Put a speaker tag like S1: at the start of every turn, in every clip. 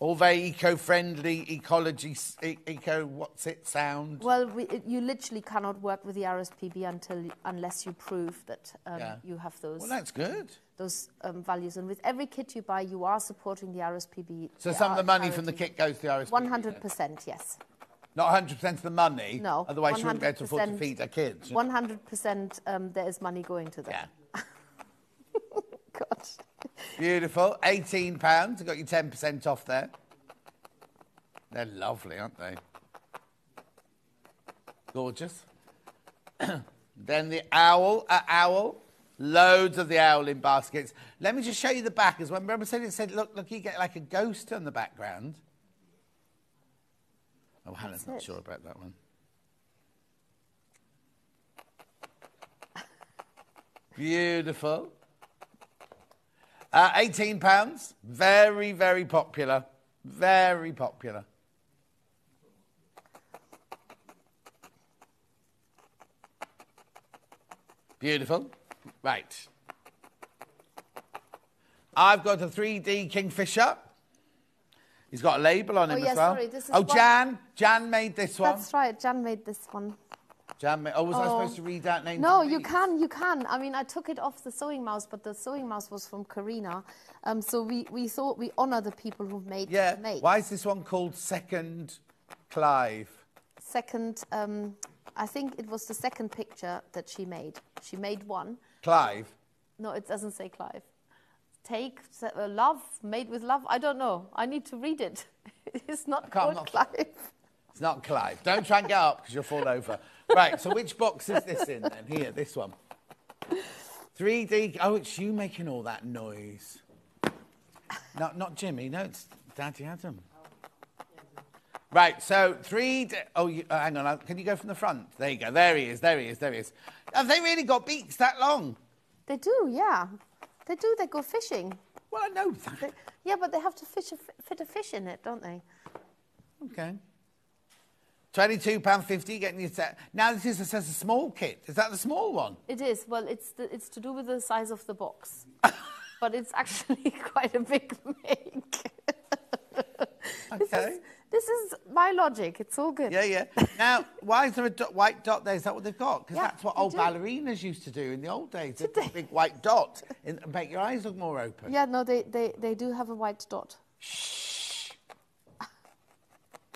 S1: All very eco-friendly, ecology, eco, what's it sound?
S2: Well, we, you literally cannot work with the RSPB until unless you prove that um,
S1: Yeah.
S2: you have those
S1: Well, that's good.
S2: those um, values. And with every kit you buy, you are supporting the RSPB.
S1: So
S2: They
S1: some of the money from the kit goes to the RSPB.
S2: One hundred percent, yes.
S1: Not 100% of the money.
S2: No.
S1: Otherwise, you wouldn't be able to afford to feed their kids.
S2: One hundred percent. um, There is money going to them.
S1: Yeah.
S2: God.
S1: Beautiful. £18. I've got you 10% off there. They're lovely, aren't they? Gorgeous. then the owl, uh, owl. Loads of the owl in baskets. Let me just show you the back as well. Remember, I said it said, look, look, you get like a ghost on the background. Oh, Hannah's not sure about that one. Beautiful. Uh, £18. Very, very popular. Very popular. Beautiful. Right. I've got a 3D Kingfisher. He's got a label on
S2: Oh,
S1: him as well.
S2: sorry, this is
S1: oh,
S2: one-
S1: Jan. Jan made this one.
S2: That's right. Jan made this one.
S1: Jan oh, was I
S2: Oh.
S1: supposed to read out names?
S2: No, you can, you can. I mean, I took it off the sewing mouse, but the sewing mouse was from Karina. Um, so we, we thought we honour the people who've made
S1: Yeah.
S2: made.
S1: Why is this one called Second Clive?
S2: Second, um, I think it was the second picture that she made. She made one.
S1: Clive?
S2: No, it doesn't say Clive. Take se- uh, love, made with love. I don't know. I need to read it. it's not
S1: can't-
S2: called
S1: not-
S2: Clive.
S1: It's not Clive. Don't try and get up because you'll fall over. Right, so which box is this in then? Here, this one. 3D. Oh, it's you making all that noise. Not, not Jimmy. No, it's Daddy Adam. Right, so 3D. Oh, you, uh, hang on. Can you go from the front? There you go. There he is. There he is. There he is. Have they really got beaks that long?
S2: They do, yeah. They do. They go fishing.
S1: Well, I know that.
S2: They, yeah, but they have to fish a, fit a fish in it, don't they?
S1: Okay. £22.50 getting you set. Now, this is, it says a small kit. Is that the small one?
S2: It is. Well, it's the, it's to do with the size of the box, but it's actually quite a big make. this,
S1: Okay.
S2: is, this is my logic. It's all good.
S1: Yeah, yeah. Now, why is there a dot, white dot there? Is that what they've got? Because
S2: Yeah,
S1: that's what old
S2: do.
S1: ballerinas used to do in the old days. Put a big white dot and make your eyes look more open.
S2: Yeah, no, they, they, they do have a white dot.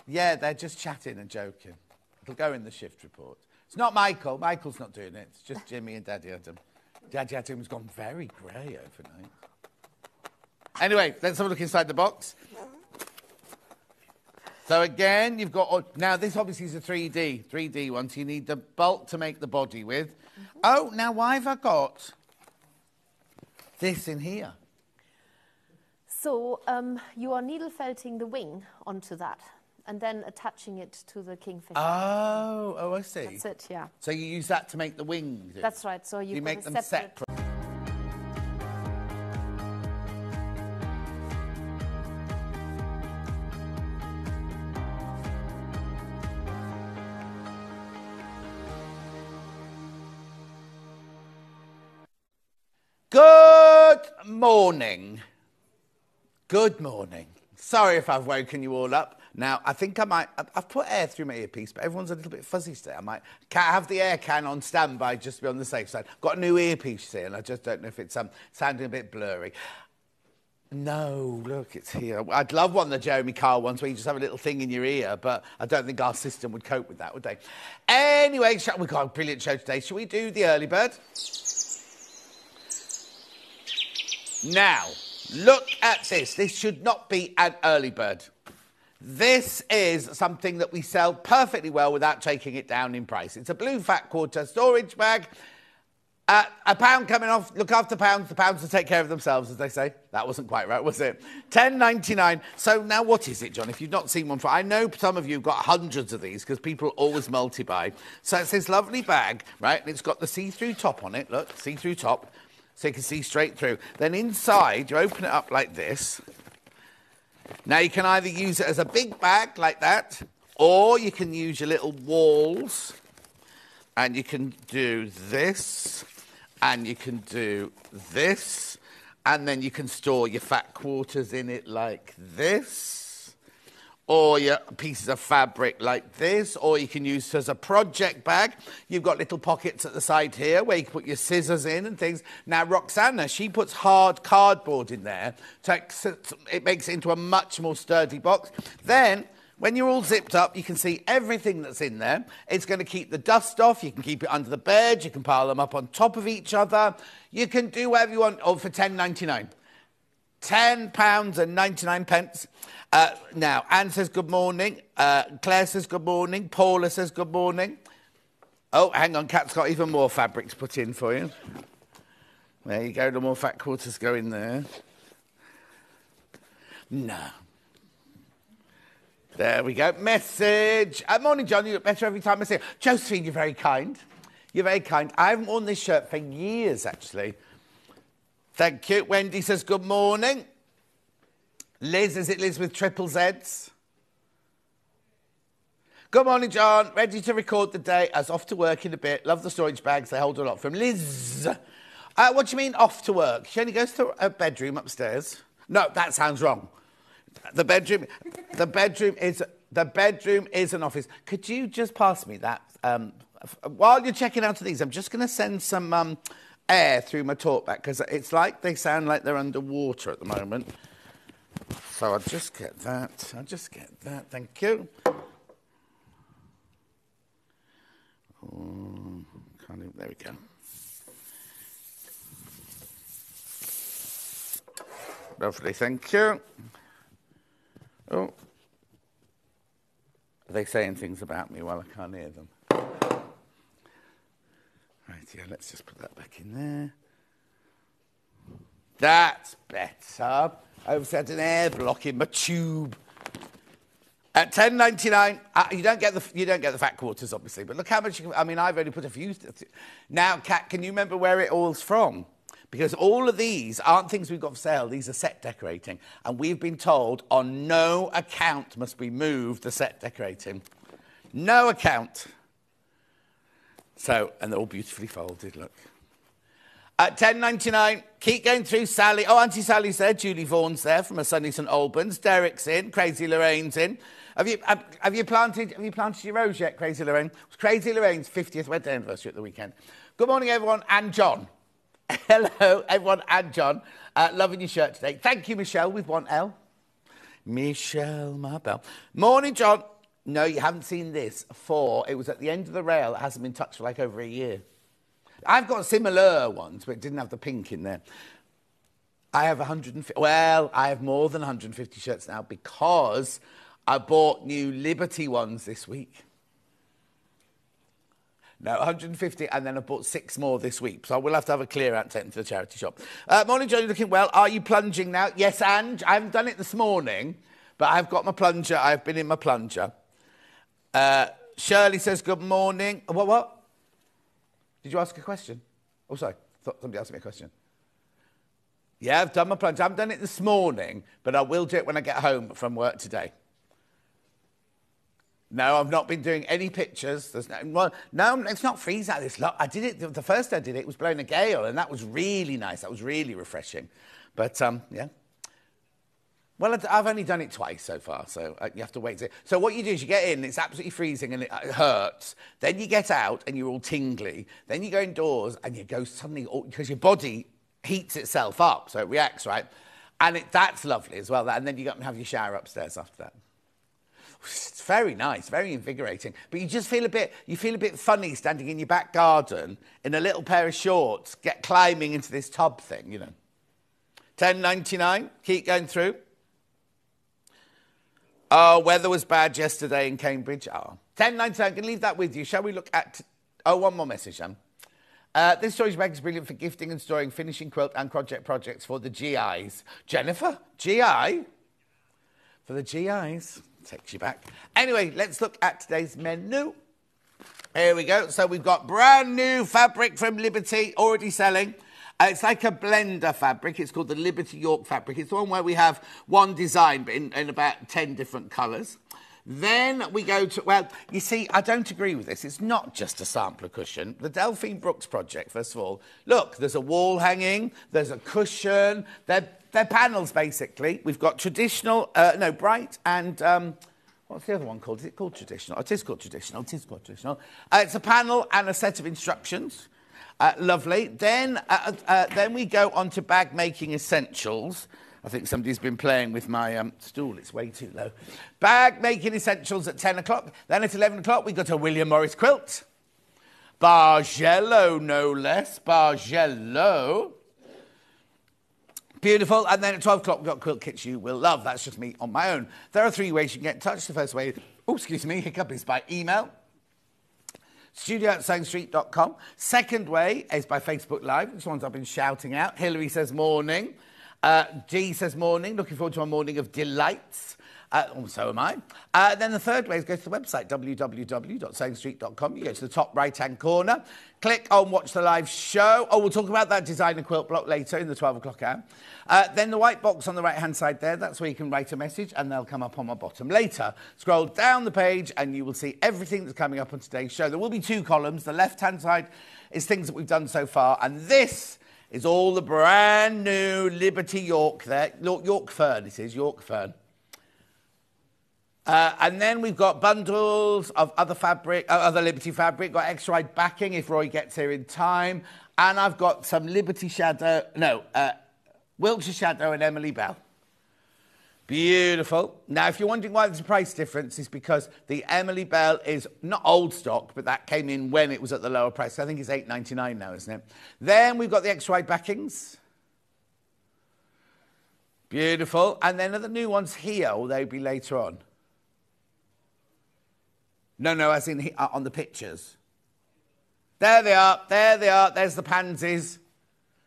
S1: Yeah, they're just chatting and joking. It'll go in the shift report. It's not Michael. Michael's not doing it. It's just Jimmy and Daddy Adam. Daddy Adam's gone very grey overnight. Anyway, let's have a look inside the box. So again, you've got oh, now this obviously is a 3D, 3D one. So you need the bolt to make the body with. Oh, now why have I got this in here?
S2: So um, you are needle felting the wing onto that and then attaching it to the kingfisher.
S1: Oh, oh, I see.
S2: That's it, yeah.
S1: So you use that to make the wings.
S2: That's right. So you've
S1: you make them
S2: separate-
S1: separate. Good morning. Good morning. Sorry if I've woken you all up. Now, I think I might. I've- put air through my earpiece, but everyone's a little bit fuzzy today. I might ca- have the air can on standby just to be on the safe side. Got a new earpiece here, and I just don't know if it's um, sounding a bit blurry. No, look, it's here. I'd love one of the Jeremy Kyle ones where you just have a little thing in your ear, but I don't think our system would cope with that, would they? Anyway, shall, we've got a brilliant show today. Shall we do the early bird? Now, look at this. This should not be an early bird. This is something that we sell perfectly well without taking it down in price. It's a blue fat quarter storage bag. Uh, a pound coming off. Look after pounds. The pounds will take care of themselves, as they say. That wasn't quite right, was it? Ten ninety nine. So now, what is it, John? If you've not seen one for, I know some of you've got hundreds of these because people always multi-buy. So it's this lovely bag, right? And it's got the see-through top on it. Look, see-through top, so you can see straight through. Then inside, you open it up like this. Now you can either use it as a big bag like that, or you can use your little walls, and you can do this, and you can do this, and then you can store your fat quarters in it like this. Or your pieces of fabric like this, or you can use as a project bag. You've got little pockets at the side here where you can put your scissors in and things. Now, Roxana, she puts hard cardboard in there. To, it makes it into a much more sturdy box. Then, when you're all zipped up, you can see everything that's in there. It's going to keep the dust off. You can keep it under the bed. You can pile them up on top of each other. You can do whatever you want. Oh, for ten nine. £10 and 99 pence. Uh, now, Anne says good morning. Uh, Claire says good morning. Paula says good morning. Oh, hang on, Kat's got even more fabrics put in for you. There you go, the more fat quarters go in there. No. There we go. Message. Uh, morning, John. You look better every time I see you. Josephine, you're very kind. You're very kind. I haven't worn this shirt for years, actually. Thank you. Wendy says good morning. Liz, is it Liz with triple Zs? Good morning, John. Ready to record the day. I was off to work in a bit. Love the storage bags. They hold a lot. From Liz. Uh, what do you mean off to work? She only goes to a bedroom upstairs. No, that sounds wrong. The bedroom, the bedroom is the bedroom is an office. Could you just pass me that? Um, while you're checking out of these, I'm just going to send some um, air through my talkback because it's like they sound like they're underwater at the moment. So I'll just get that. I'll just get that. Thank you. Oh, even, there we go. Lovely, thank you. Oh. Are they saying things about me while I can't hear them? Right, yeah, let's just put that back in there. That's better. I've set an air block in my tube. At ten ninety nine, uh, you don't get the you don't get the fat quarters, obviously. But look how much. You, I mean, I've only put a few. Now, Kat, can you remember where it all's from? Because all of these aren't things we've got for sale. These are set decorating, and we've been told on no account must we move the set decorating. No account. So, and they're all beautifully folded, look. At 10.99, keep going through Sally. Oh, Auntie Sally's there. Julie Vaughan's there from a sunny St Albans. Derek's in. Crazy Lorraine's in. Have you, have, have, you planted, have you planted your rose yet, Crazy Lorraine? It was Crazy Lorraine's 50th wedding anniversary at the weekend. Good morning, everyone, and John. Hello, everyone, and John. Uh, loving your shirt today. Thank you, Michelle, with one L. Michelle Marbell. Morning, John. No, you haven't seen this for, it was at the end of the rail. It hasn't been touched for like over a year. I've got similar ones, but it didn't have the pink in there. I have 150, well, I have more than 150 shirts now because I bought new Liberty ones this week. No, 150, and then I bought six more this week. So I will have to have a clear out take them to the charity shop. Uh, morning, Johnny, looking well. Are you plunging now? Yes, Ange. I haven't done it this morning, but I've got my plunger. I've been in my plunger. Uh, Shirley says, Good morning. What, what? Did you ask a question? Oh, sorry. Thought somebody asked me a question. Yeah, I've done my plunge. I haven't done it this morning, but I will do it when I get home from work today. No, I've not been doing any pictures. There's no, well, no, it's not freeze out this lot. I did it, the first I did it was blowing a gale, and that was really nice. That was really refreshing. But, um, yeah. Well, I've only done it twice so far, so uh, you have to wait. To... So what you do is you get in, it's absolutely freezing and it uh, hurts. Then you get out and you're all tingly. Then you go indoors and you go suddenly, because your body heats itself up, so it reacts, right? And it, that's lovely as well. And then you go and have your shower upstairs after that. It's very nice, very invigorating. But you just feel a bit, you feel a bit funny standing in your back garden in a little pair of shorts, get climbing into this tub thing, you know. 10.99, keep going through. Oh, weather was bad yesterday in Cambridge. Oh. 10.99, I'm going to leave that with you. Shall we look at... Oh, one more message, Sam. Uh, this storage bag is brilliant for gifting and storing finishing quilt and project projects for the GIs. Jennifer, GI? For the GIs. Takes you back. Anyway, let's look at today's menu. Here we go. So we've got brand new fabric from Liberty already selling. Uh, it's like a blender fabric. It's called the Liberty York fabric. It's the one where we have one design, in, in about 10 different colours. Then we go to, well, you see, I don't agree with this. It's not just a sampler cushion. The Delphine Brooks project, first of all, look, there's a wall hanging, there's a cushion, they're, they're panels basically. We've got traditional, uh, no, bright and um, What's the other one called? Is it called traditional? It is called traditional. It is called traditional. Uh, it's a panel and a set of instructions. Uh, lovely. Then, uh, uh, then we go on to bag making essentials. I think somebody's been playing with my um, stool. It's way too low. Bag making essentials at 10 o'clock. Then at 11 o'clock, we got a William Morris quilt. Bargello, no less. Bargello. Beautiful. And then at 12 o'clock, we've got quilt kits you will love. That's just me on my own. There are three ways you can get in touch. The first way, oh, excuse me, hiccup is by email studio at sewingstreet.com. Second way is by Facebook Live. This one's I've been shouting out. Hillary says morning. Uh, G says morning. Looking forward to a morning of delights. Uh, oh, so am I. Uh, then the third way is go to the website, www.sewingstreet.com. You go to the top right-hand corner, click on Watch the Live Show. Oh, we'll talk about that designer quilt block later in the 12 o'clock hour. Uh, then the white box on the right-hand side there, that's where you can write a message and they'll come up on my bottom later. Scroll down the page and you will see everything that's coming up on today's show. There will be two columns. The left-hand side is things that we've done so far, and this is all the brand new Liberty York there. York Fern, it is, York Fern. Uh, and then we've got bundles of other fabric, uh, other Liberty fabric, got extra wide backing if Roy gets here in time. And I've got some Liberty Shadow, no, uh, Wiltshire Shadow and Emily Bell. Beautiful. Now, if you're wondering why there's a price difference, it's because the Emily Bell is not old stock, but that came in when it was at the lower price. I think it's eight ninety nine now, isn't it? Then we've got the extra wide backings. Beautiful. And then are the new ones here, or they'll be later on? No, no, as in uh, on the pictures. There they are. There they are. There's the pansies.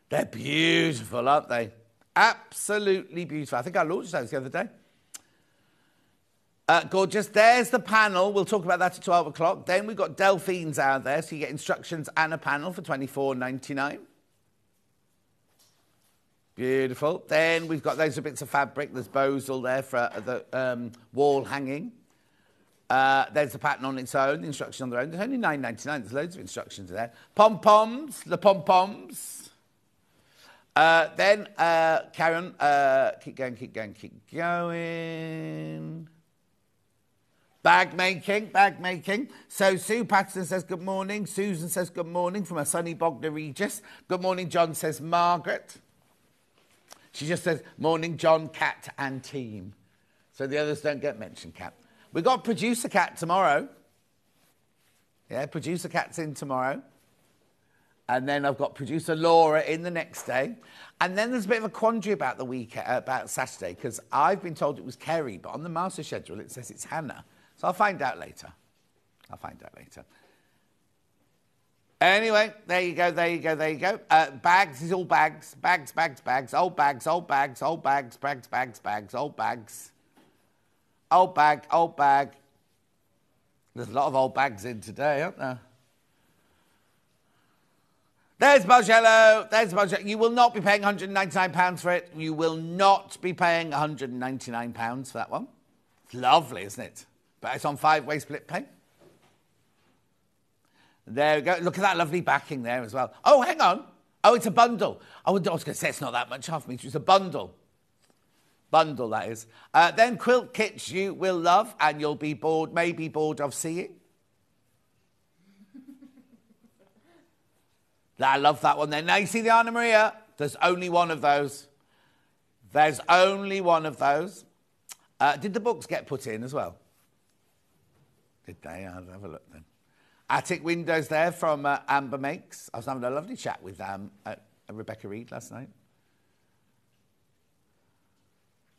S1: They're beautiful, aren't they? Absolutely beautiful. I think I launched those the other day. Uh, gorgeous. There's the panel. We'll talk about that at 12 o'clock. Then we've got Delphine's out there, so you get instructions and a panel for 24.99. Beautiful. Then we've got those bits of fabric. There's bows all there for the um, wall hanging. Uh, there's the pattern on its own, the instruction on their own. There's only 9.99. There's loads of instructions there. Pom poms, the pom poms. Uh, then uh, Karen, uh, keep going, keep going, keep going. Bag making, bag making. So Sue Patterson says good morning. Susan says good morning from a sunny Bognor Regis. Good morning, John says Margaret. She just says morning, John, Cat, and team. So the others don't get mentioned, Cat. We've got producer cat tomorrow. Yeah, producer cat's in tomorrow. And then I've got producer Laura in the next day. And then there's a bit of a quandary about the week, uh, about Saturday, because I've been told it was Kerry, but on the master schedule it says it's Hannah. So I'll find out later. I'll find out later. Anyway, there you go, there you go, there you go. Uh, bags is all bags, bags, bags, bags, old bags, old bags, old bags, bags, bags, bags, old bags. Old bag, old bag. There's a lot of old bags in today, aren't there? There's Bargello. There's Bargello. You will not be paying £199 for it. You will not be paying £199 for that one. It's lovely, isn't it? But it's on five-way split pay. There we go. Look at that lovely backing there as well. Oh, hang on. Oh, it's a bundle. I was going to say it's not that much half metre. It's a bundle. Bundle, that is. Uh, then quilt kits you will love and you'll be bored, maybe bored of seeing. I love that one then. Now you see the Anna Maria? There's only one of those. There's only one of those. Uh, did the books get put in as well? Did they? I'll have a look then. Attic windows there from uh, Amber Makes. I was having a lovely chat with um, uh, Rebecca Reed last night.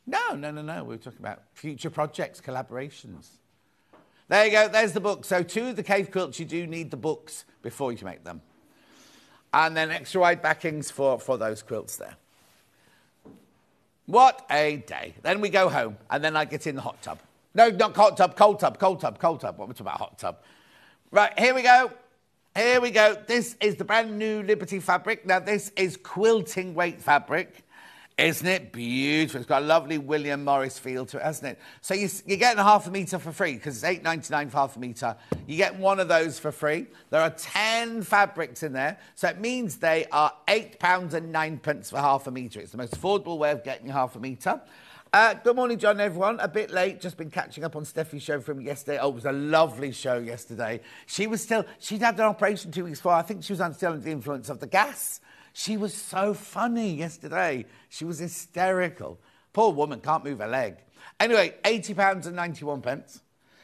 S1: No, no, no, no. We were talking about future projects, collaborations. There you go. There's the book. So, two of the cave quilts, you do need the books before you make them. And then extra wide backings for, for those quilts there. What a day. Then we go home, and then I get in the hot tub. No, not hot tub, cold tub, cold tub, cold tub. What am I talking about? Hot tub. Right, here we go. Here we go. This is the brand new Liberty fabric. Now, this is quilting weight fabric. Isn't it beautiful? It's got a lovely William Morris feel to it, hasn't it? So you, you're getting a half a metre for free because it's eight ninety nine for half a metre. You get one of those for free. There are 10 fabrics in there. So it means they are £8 and 9 pence for half a metre. It's the most affordable way of getting half a metre. Uh, good morning, John, everyone. A bit late, just been catching up on Steffi's show from yesterday. Oh, it was a lovely show yesterday. She was still, she'd had an operation two weeks before. I think she was still under the influence of the gas. She was so funny yesterday. She was hysterical. Poor woman, can't move her leg. Anyway, £80 and 91 pence.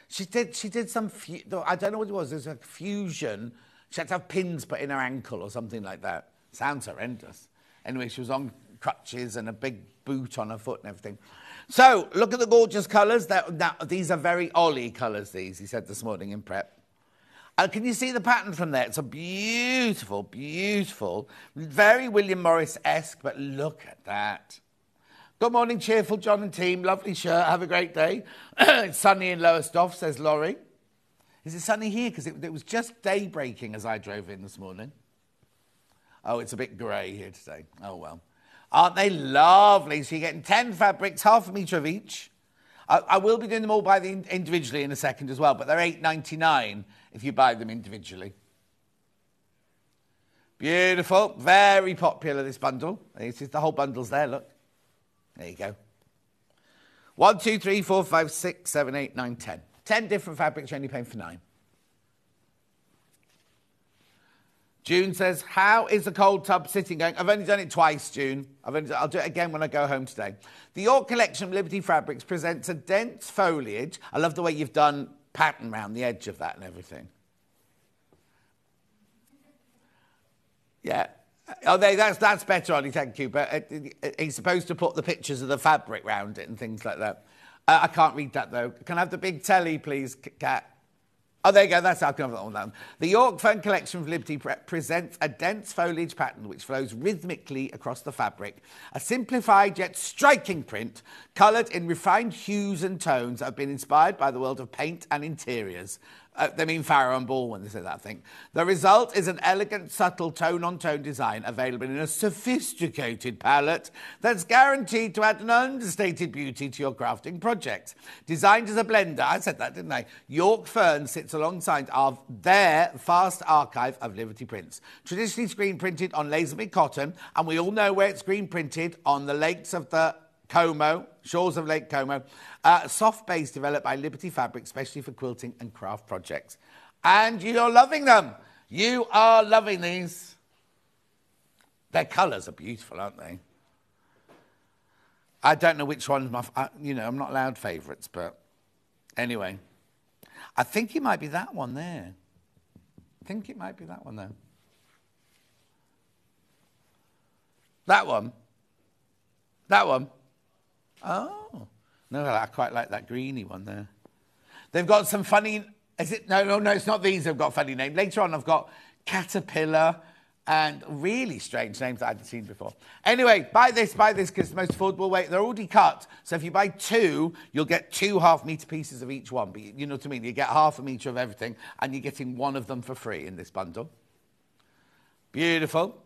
S1: She did, she did some, I don't know what it was, there's a fusion. She had to have pins put in her ankle or something like that. Sounds horrendous. Anyway, she was on crutches and a big boot on her foot and everything. So, look at the gorgeous colours. These are very Ollie colours, these, he said this morning in prep. And can you see the pattern from there? It's a beautiful, beautiful, very William Morris esque, but look at that. Good morning, cheerful John and team. Lovely shirt. Have a great day. it's sunny in Lowestoft, says Laurie. Is it sunny here? Because it, it, was just day breaking as I drove in this morning. Oh, it's a bit grey here today. Oh, well. Aren't they lovely? So you're getting 10 fabrics, half a metre of each. I, I will be doing them all by the individually in a second as well, but they're 8.99 if you buy them individually. Beautiful. Very popular, this bundle. The whole bundle's there, look. There you go. One, two, three, four, five, six, seven, eight, nine, ten. Ten different fabrics, you're only paying for nine. June says, How is the cold tub sitting going? I've only done it twice, June. I've only, I'll do it again when I go home today. The York collection of Liberty Fabrics presents a dense foliage. I love the way you've done pattern around the edge of that and everything. Yeah, Oh, they, that's, that's better, Ollie, thank you. But uh, he's supposed to put the pictures of the fabric round it and things like that. Uh, I can't read that, though. Can I have the big telly, please, Cat? Oh, there you go. That's how I can have that one. The York Fern Collection of Liberty pre- presents a dense foliage pattern which flows rhythmically across the fabric. A simplified yet striking print, coloured in refined hues and tones that have been inspired by the world of paint and interiors. Uh, they mean Farrow and Ball when they say that, I think. The result is an elegant, subtle tone on tone design available in a sophisticated palette that's guaranteed to add an understated beauty to your crafting project. Designed as a blender, I said that, didn't I? York Fern sits alongside our, their vast archive of Liberty prints. Traditionally screen printed on Lasenby cotton, and we all know where it's screen printed on the lakes of the Como, shores of Lake Como. Uh, soft base developed by Liberty Fabric, especially for quilting and craft projects. And you're loving them. You are loving these. Their colours are beautiful, aren't they? I don't know which one's my, I, you know, I'm not allowed favourites, but anyway. I think it might be that one there. I think it might be that one there. That one. That one. Oh. No, I quite like that greeny one there. They've got some funny. Is it? No, no, no. It's not these. They've got funny names. Later on, I've got caterpillar and really strange names that I hadn't seen before. Anyway, buy this, buy this because it's the most affordable way. They're already cut, so if you buy two, you'll get two half meter pieces of each one. But you know what I mean? You get half a meter of everything, and you're getting one of them for free in this bundle. Beautiful.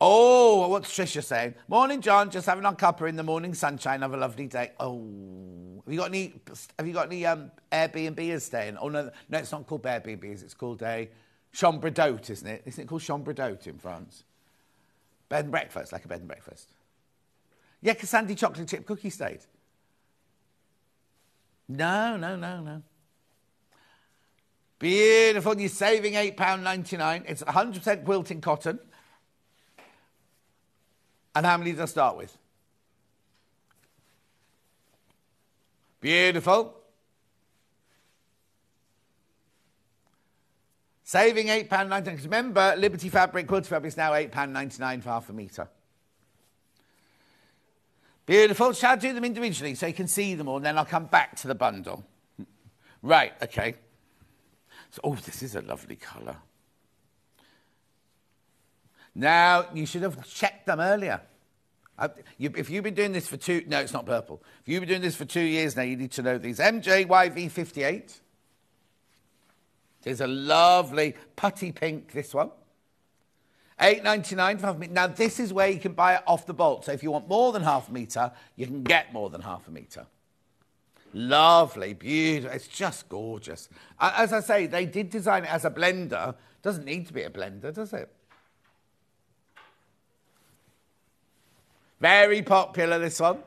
S1: Oh, what's Trisha saying? Morning, John. Just having our cuppa in the morning sunshine. Have a lovely day. Oh, have you got any? Have you got any um, Airbnbers staying? Oh no, no, it's not called Airbnbs. It's called a chambre d'hôte, isn't it? Isn't it called chambre d'hôte in France? Bed and breakfast, like a bed and breakfast. Yeah, Sandy chocolate chip cookie stayed. No, no, no, no. Beautiful. You're saving £8.99. It's 100% quilting cotton. And how many did I start with? Beautiful. Saving £8.99. Remember, Liberty Fabric, Quilty Fabric is now £8.99 for half a metre. Beautiful. Shall I do them individually so you can see them all, and then I'll come back to the bundle? Right, okay. So, oh, this is a lovely colour. Now, you should have checked them earlier. You, if you've been doing this for two, no, it's not purple. If you've been doing this for two years now, you need to know these. MJYV58. There's a lovely putty pink, this one. 8.99 for half metre. Now, this is where you can buy it off the bolt. So if you want more than half a metre, you can get more than half a metre. Lovely, beautiful. It's just gorgeous. As I say, they did design it as a blender. Doesn't need to be a blender, does it? Very popular, this one.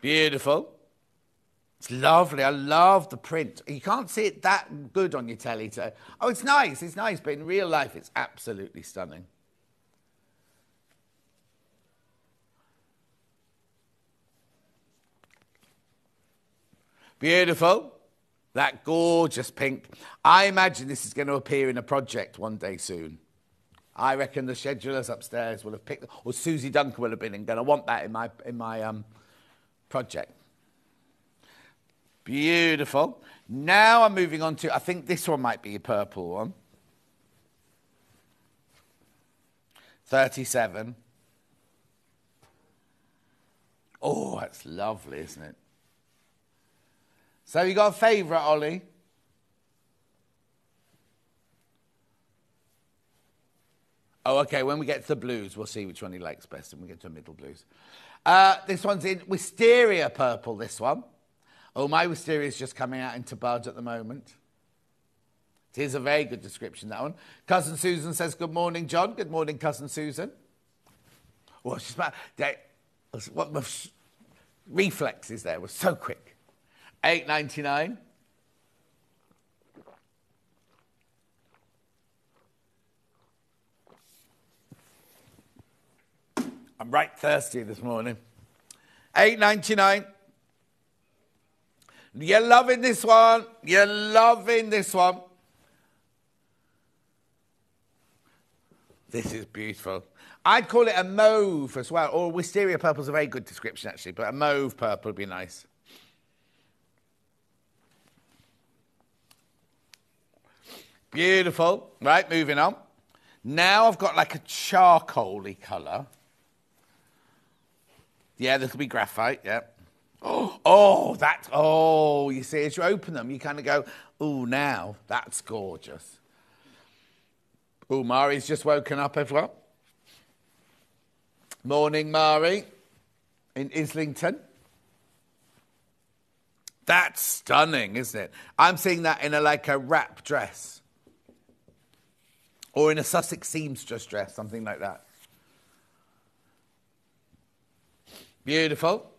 S1: Beautiful. It's lovely. I love the print. You can't see it that good on your telly. To, oh, it's nice. It's nice, but in real life, it's absolutely stunning. Beautiful. That gorgeous pink. I imagine this is going to appear in a project one day soon. I reckon the schedulers upstairs will have picked, or Susie Duncan will have been and going to want that in my, in my um, project. Beautiful. Now I'm moving on to, I think this one might be a purple one. 37. Oh, that's lovely, isn't it? So you got a favourite, Ollie? Oh, okay. When we get to the blues, we'll see which one he likes best, and we get to the middle blues. Uh, this one's in wisteria purple. This one. Oh, my wisteria is just coming out into bud at the moment. It is a very good description, that one. Cousin Susan says, Good morning, John. Good morning, Cousin Susan. Well, she's about, what my reflexes there were so quick. 8.99. I'm right thirsty this morning. 8.99. You're loving this one. You're loving this one. This is beautiful. I'd call it a mauve as well, or wisteria purple is a very good description actually, but a mauve purple would be nice. Beautiful. Right, moving on. Now I've got like a charcoaly colour. Yeah, this will be graphite, yeah. Oh, oh, that, oh, you see, as you open them, you kind of go, oh, now, that's gorgeous. Oh, Mari's just woken up, everyone. Morning, Mari, in Islington. That's stunning, isn't it? I'm seeing that in a like a wrap dress. Or in a Sussex seamstress dress, something like that. Beautiful.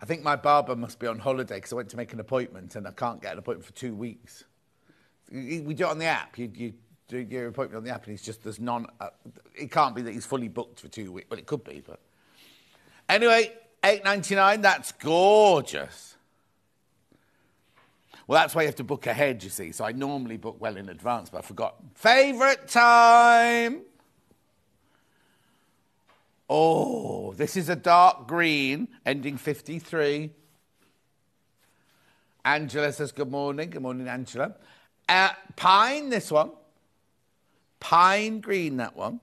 S1: I think my barber must be on holiday because I went to make an appointment and I can't get an appointment for two weeks. We do it on the app. You, you do your appointment on the app and he's just, there's none. Uh, it can't be that he's fully booked for two weeks. Well, it could be, but. Anyway, eight ninety nine. that's gorgeous. Well, that's why you have to book ahead, you see. So I normally book well in advance, but I forgot. Favourite time? Oh, this is a dark green, ending 53. Angela says, Good morning. Good morning, Angela. Uh, pine, this one. Pine green, that one.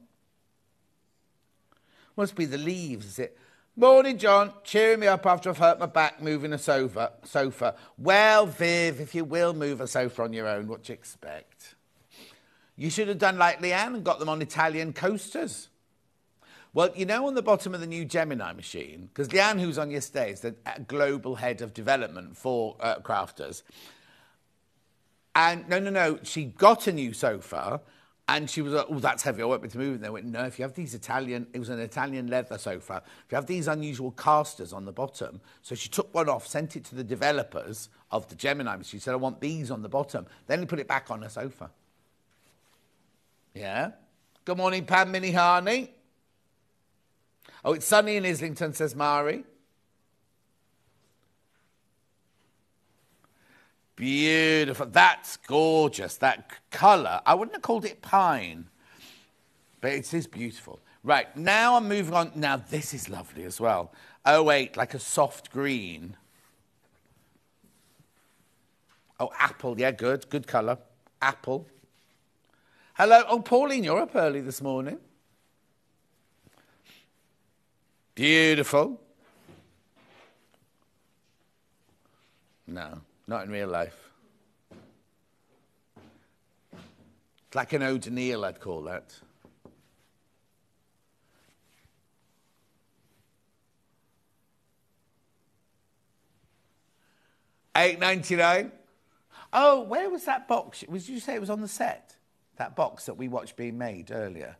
S1: Must be the leaves, is it? Morning, John. Cheering me up after I've hurt my back moving a sofa. sofa. Well, Viv, if you will move a sofa on your own, what do you expect? You should have done like Leanne and got them on Italian coasters. Well, you know, on the bottom of the new Gemini machine, because Leanne, who's on yesterday, is the uh, global head of development for uh, crafters. And no, no, no, she got a new sofa and she was like, oh, that's heavy. I won't be able to move it. And they went, no, if you have these Italian, it was an Italian leather sofa. If you have these unusual casters on the bottom. So she took one off, sent it to the developers of the Gemini. She said, I want these on the bottom. Then he put it back on the sofa. Yeah. Good morning, Pam Minihani. Oh, it's sunny in Islington, says Mari. Beautiful. That's gorgeous. That colour. I wouldn't have called it pine, but it is beautiful. Right, now I'm moving on. Now, this is lovely as well. Oh, wait, like a soft green. Oh, apple. Yeah, good. Good colour. Apple. Hello. Oh, Pauline, you're up early this morning. Beautiful. No, not in real life. It's like an O'Donnell, I'd call that. Eight ninety nine. Oh, where was that box? Was you say it was on the set? That box that we watched being made earlier.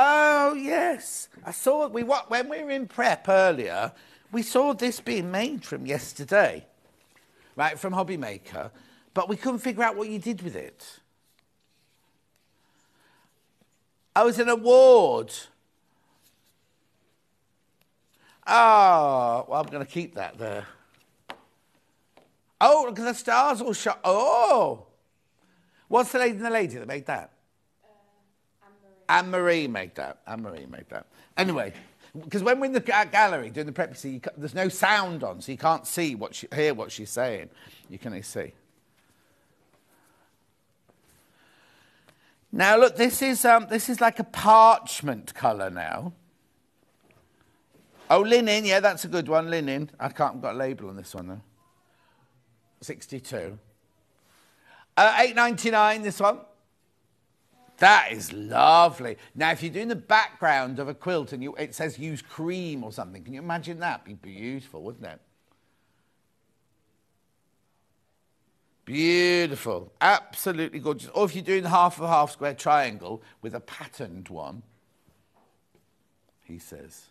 S1: Oh, yes, I saw we wa- when we were in prep earlier. We saw this being made from yesterday, right from Hobby Maker, but we couldn't figure out what you did with it. Oh, it's an award. Oh, ah, well, I'm going to keep that there. Oh, look at the stars all shot. Oh, what's the lady and the lady that made that? Anne Marie made that. Anne Marie made that. Anyway, because when we're in the gallery doing the prep, see, there's no sound on, so you can't see what she, hear what she's saying. You can only see. Now look, this is um, this is like a parchment colour now. Oh, linen, yeah, that's a good one. Linen. I can't I've got a label on this one though. Sixty-two. Uh, Eight ninety-nine. This one. That is lovely. Now, if you're doing the background of a quilt and you, it says use cream or something, can you imagine that? Be beautiful, wouldn't it? Beautiful. Absolutely gorgeous. Or if you're doing half a half square triangle with a patterned one, he says.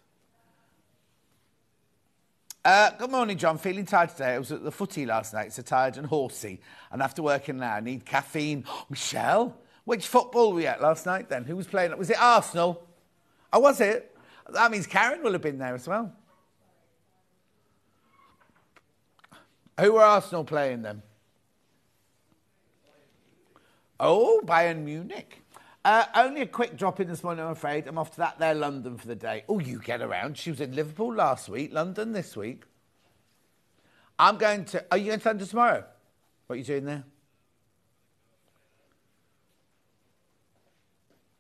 S1: Uh, good morning, John. Feeling tired today. I was at the footy last night, so tired and horsey. And after working now, I need caffeine. Michelle, which football were we at last night then? Who was playing? Was it Arsenal? Oh, was it? That means Karen will have been there as well. Who were Arsenal playing then? Oh, Bayern Munich. Uh, only a quick drop in this morning, I'm afraid. I'm off to that there London for the day. Oh, you get around. She was in Liverpool last week, London this week. I'm going to. Are you going to London tomorrow? What are you doing there?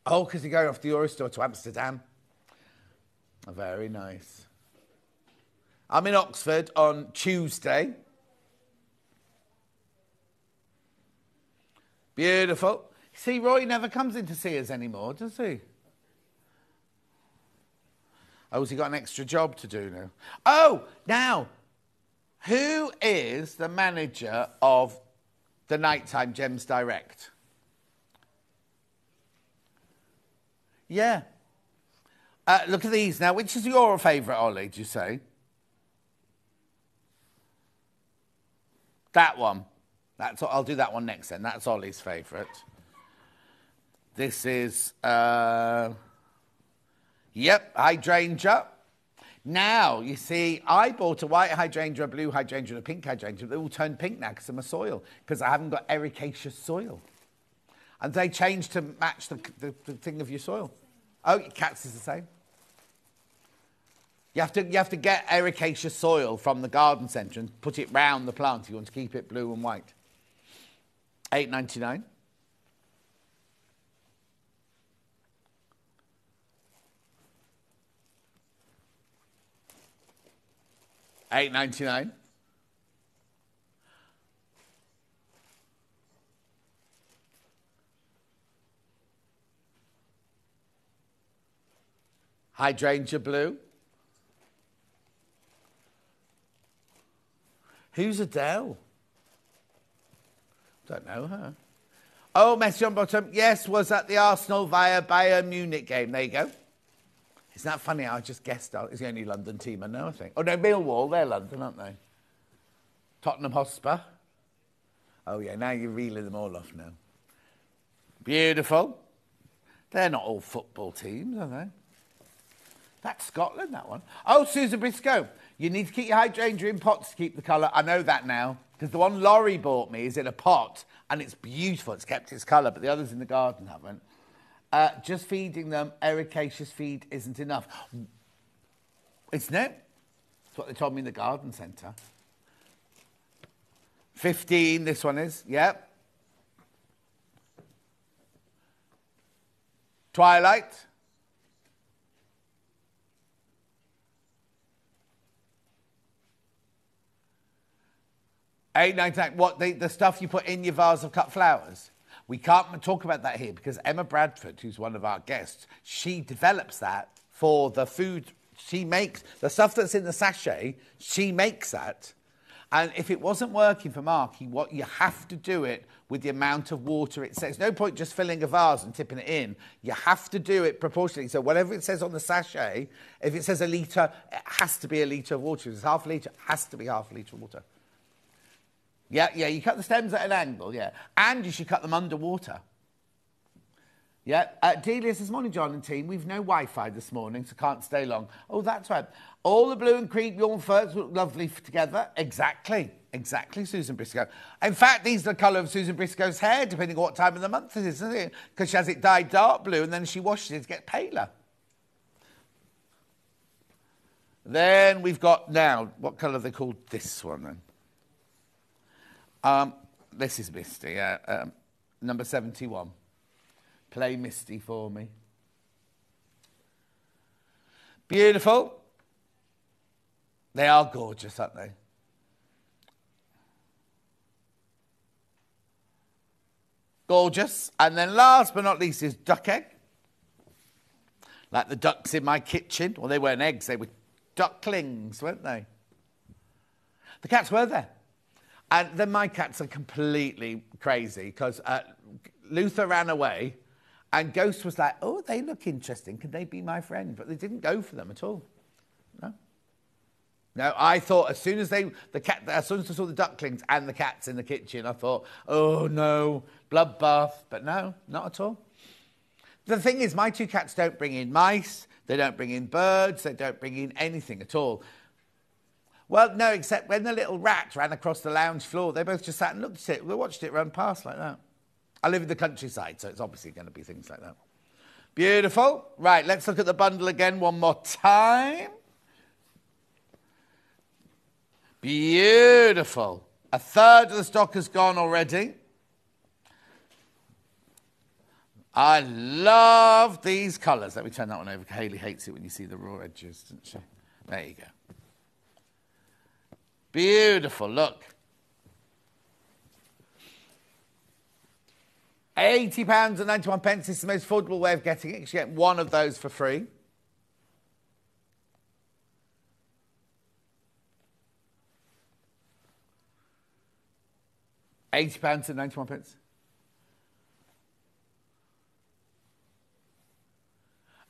S1: Oh, because you're going off the Eurostar to Amsterdam. Oh, very nice. I'm in Oxford on Tuesday. Beautiful. See, Roy never comes in to see us anymore, does he? Oh, has he got an extra job to do now? Oh, now, who is the manager of the Nighttime Gems Direct? Yeah. Uh, look at these now. Which is your favourite, Ollie, do you say? That one. That's, I'll do that one next then. That's Ollie's favourite. This is, uh, yep, hydrangea. Now, you see, I bought a white hydrangea, a blue hydrangea, and a pink hydrangea. They all turned pink now because of my soil, because I haven't got ericaceous soil. And they change to match the, the, the thing of your soil. Oh, cats is the same. You have, to, you have to get ericaceous soil from the garden centre and put it round the plant if you want to keep it blue and white. Eight ninety nine. Eight ninety nine. Hydrangea blue. Who's Adele? Don't know her. Oh, message on bottom. Yes, was at the Arsenal via Bayern Munich game. There you go. Isn't that funny? I just guessed. It's the only London team I know, I think. Oh, no, Millwall. They're London, aren't they? Tottenham Hotspur. Oh, yeah, now you're reeling them all off now. Beautiful. They're not all football teams, are they? That's Scotland, that one. Oh, Susan Briscoe. You need to keep your hydrangea in pots to keep the colour. I know that now. Because the one Laurie bought me is in a pot and it's beautiful. It's kept its colour, but the others in the garden haven't. Uh, just feeding them ericaceous feed isn't enough. Isn't it? That's what they told me in the garden centre. 15, this one is. Yep. Twilight. Eight ninety nine. What the, the stuff you put in your vase of cut flowers? We can't talk about that here because Emma Bradford, who's one of our guests, she develops that for the food. She makes the stuff that's in the sachet. She makes that, And if it wasn't working for Mark, he, what, you have to do it with the amount of water it says. No point just filling a vase and tipping it in. You have to do it proportionally. So whatever it says on the sachet, if it says a litre, it has to be a litre of water. If it's half a litre, it has to be half a litre of water. Yeah, yeah, you cut the stems at an angle, yeah. And you should cut them underwater. Yeah, uh, Delia says, morning, John and team. We've no Wi-Fi this morning, so can't stay long. Oh, that's right. All the blue and cream York Ferns look lovely together. Exactly, exactly, Susan Briscoe. In fact, these are the colour of Susan Briscoe's hair, depending on what time of the month it is, isn't it? Because she has it dyed dark blue, and then she washes it to get paler. Then we've got now, what colour they called this one then? Um, this is Misty, yeah. Um, number 71. Play Misty for me. Beautiful. They are gorgeous, aren't they? Gorgeous. And then last but not least is duck egg. Like the ducks in my kitchen. Well, they weren't eggs, they were ducklings, weren't they? The cats were there. And then my cats are completely crazy because uh, Luther ran away and Ghost was like, oh, they look interesting. Can they be my friend? But they didn't go for them at all. No. No, I thought as soon as they, the cat, as soon as I saw the ducklings and the cats in the kitchen, I thought, oh no, bloodbath. But no, not at all. The thing is, my two cats don't bring in mice, they don't bring in birds, they don't bring in anything at all. Well, no, except when the little rat ran across the lounge floor, they both just sat and looked at it. We watched it run past like that. I live in the countryside, so it's obviously going to be things like that. Beautiful. Right, let's look at the bundle again one more time. Beautiful. A third of the stock has gone already. I love these colours. Let me turn that one over. Haley hates it when you see the raw edges, doesn't she? There you go. Beautiful. Look. £80 and 91 pence is the most affordable way of getting it. You get one of those for free. £80 and 91 pence.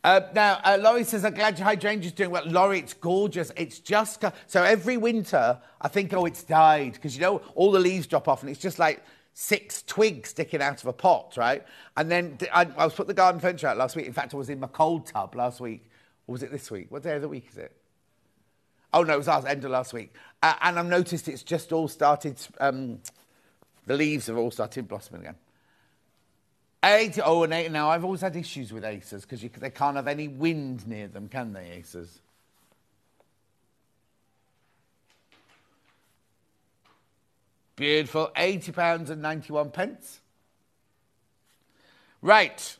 S1: Uh, now, uh, Laurie says, I'm glad your hydrangea's doing well. Laurie, it's gorgeous. It's just, so every winter, I think, oh, it's died. Because, you know, all the leaves drop off and it's just like six twigs sticking out of a pot, right? And then I, I was put the garden furniture out last week. In fact, I was in my cold tub last week. Or was it this week? What day of the week is it? Oh, no, it was last, end of last week. Uh, and I've noticed it's just all started, um, the leaves have all started blossoming again. Eight, oh, and eight. Now, I've always had issues with acers because they can't have any wind near them, can they, acers? Beautiful. £80 and 91 pence. Right.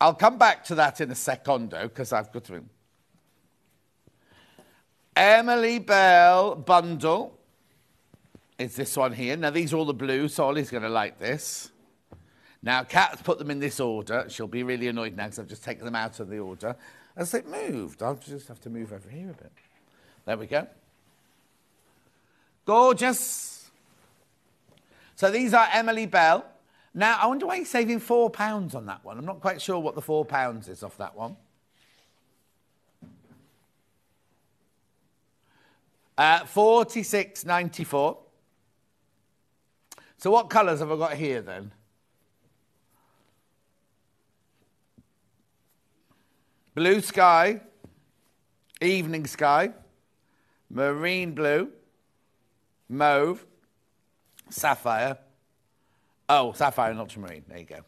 S1: I'll come back to that in a secondo because I've got to. Emily Bell bundle is this one here. Now, these are all the blue, so Ollie's going to like this. Now, Kat's put them in this order. She'll be really annoyed now because I've just taken them out of the order. As it moved, I'll just have to move over here a bit. There we go. Gorgeous. So these are Emily Bell. Now, I wonder why he's saving £4 on that one. I'm not quite sure what the £4 is off that one. Uh, 46.94. So what colours have I got here then? Blue sky, evening sky, marine blue, mauve, Sapphire. Oh, Sapphire and Ultramarine. There you go.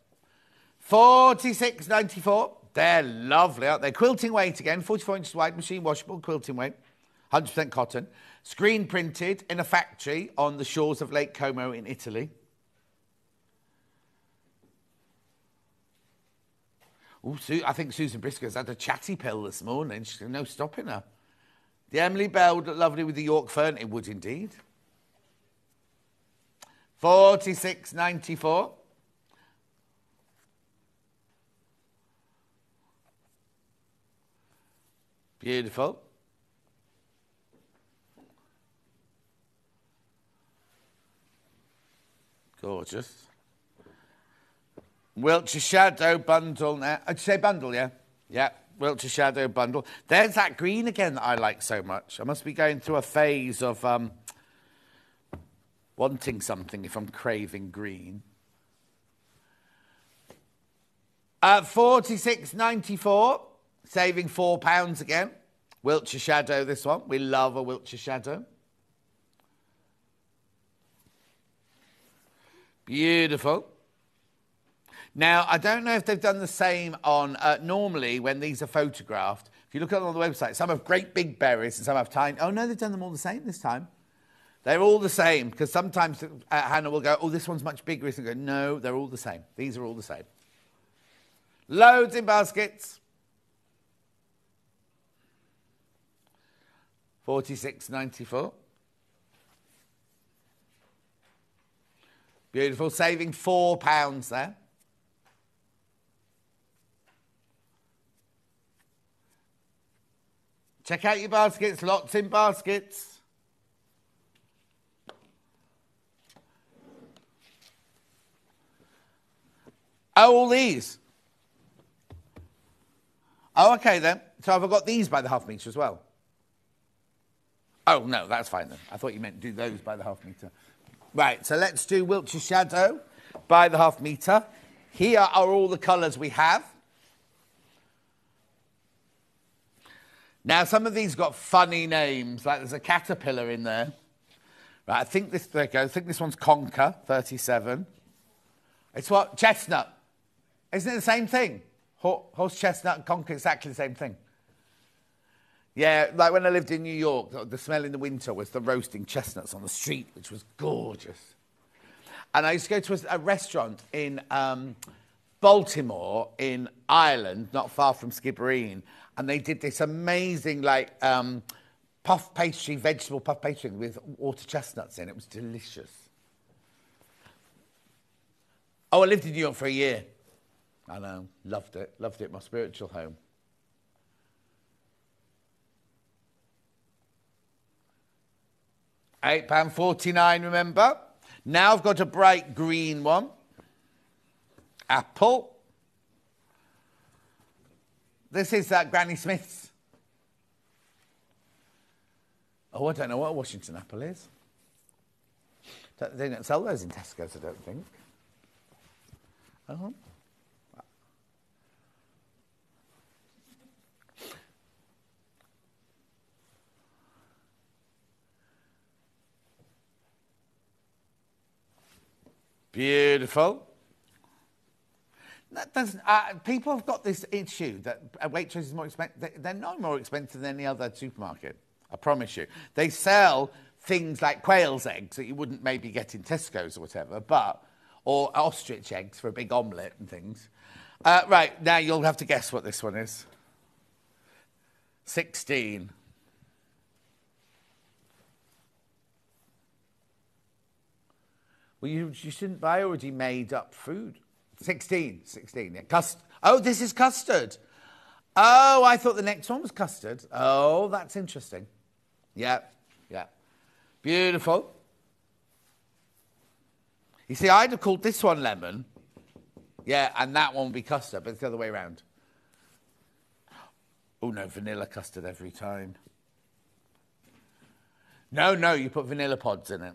S1: 46.94. They're lovely, aren't they? Quilting weight again, 44 inches wide, machine washable, quilting weight, 100% cotton. Screen printed in a factory on the shores of Lake Como in Italy. Ooh, I think Susan Briscoe's had a chatty pill this morning. She's no stopping her. The Emily Bell, would look lovely with the York fern. It would indeed. 46.94. Beautiful. Gorgeous. Wiltshire Shadow bundle now. I'd say bundle, yeah? Yeah, Wiltshire Shadow bundle. There's that green again that I like so much. I must be going through a phase of um, wanting something if I'm craving green. At 46.94, saving £4 again. Wiltshire Shadow, this one. We love a Wiltshire Shadow. Beautiful. Now, I don't know if they've done the same on, uh, normally when these are photographed, if you look at on the website, some have great big berries and some have tiny. Oh, no, they've done them all the same this time. They're all the same because sometimes uh, Hannah will go, oh, this one's much bigger. And go, no, they're all the same. These are all the same. Loads in baskets. 46.94. Beautiful. Saving four pounds there. Check out your baskets. Lots in baskets. Oh, all these. Oh, okay then. So I've got these by the half metre as well? Oh, no, that's fine then. I thought you meant do those by the half metre. Right, so let's do Wiltshire Shadow by the half metre. Here are all the colours we have. Now, some of these got funny names, like there's a caterpillar in there. Right, I think this, there goes. I think this one's Conker, 37. It's what? Chestnut. Isn't it the same thing? Horse chestnut and Conker, exactly the same thing. Yeah, like when I lived in New York, the smell in the winter was the roasting chestnuts on the street, which was gorgeous. And I used to go to a, restaurant in um, Baltimore, in Ireland, not far from Skibbereen, and they did this amazing, like, um, puff pastry, vegetable puff pastry with water chestnuts in. It was delicious. Oh, I lived in New York for a year. I know, loved it, loved it, my spiritual home. £8.49, remember? Now I've got a bright green one. Apple. This is that Granny Smith's. Oh, I don't know what a Washington apple is. They don't sell those in Tesco's, I don't think. Oh. Beautiful. That doesn't, uh, people have got this issue that Waitrose is more expensive. They're no more expensive than any other supermarket. I promise you. They sell things like quail's eggs that you wouldn't maybe get in Tesco's or whatever, but or ostrich eggs for a big omelette and things. Uh, right now, you'll have to guess what this one is. Sixteen. Well, you, you shouldn't buy already made up food. 16, 16. Yeah. Cust- oh, this is custard. Oh, I thought the next one was custard. Oh, that's interesting. Yeah, yeah. Beautiful. You see, I'd have called this one lemon. Yeah, and that one would be custard, but it's the other way around. Oh, no, vanilla custard every time. No, no, you put vanilla pods in it.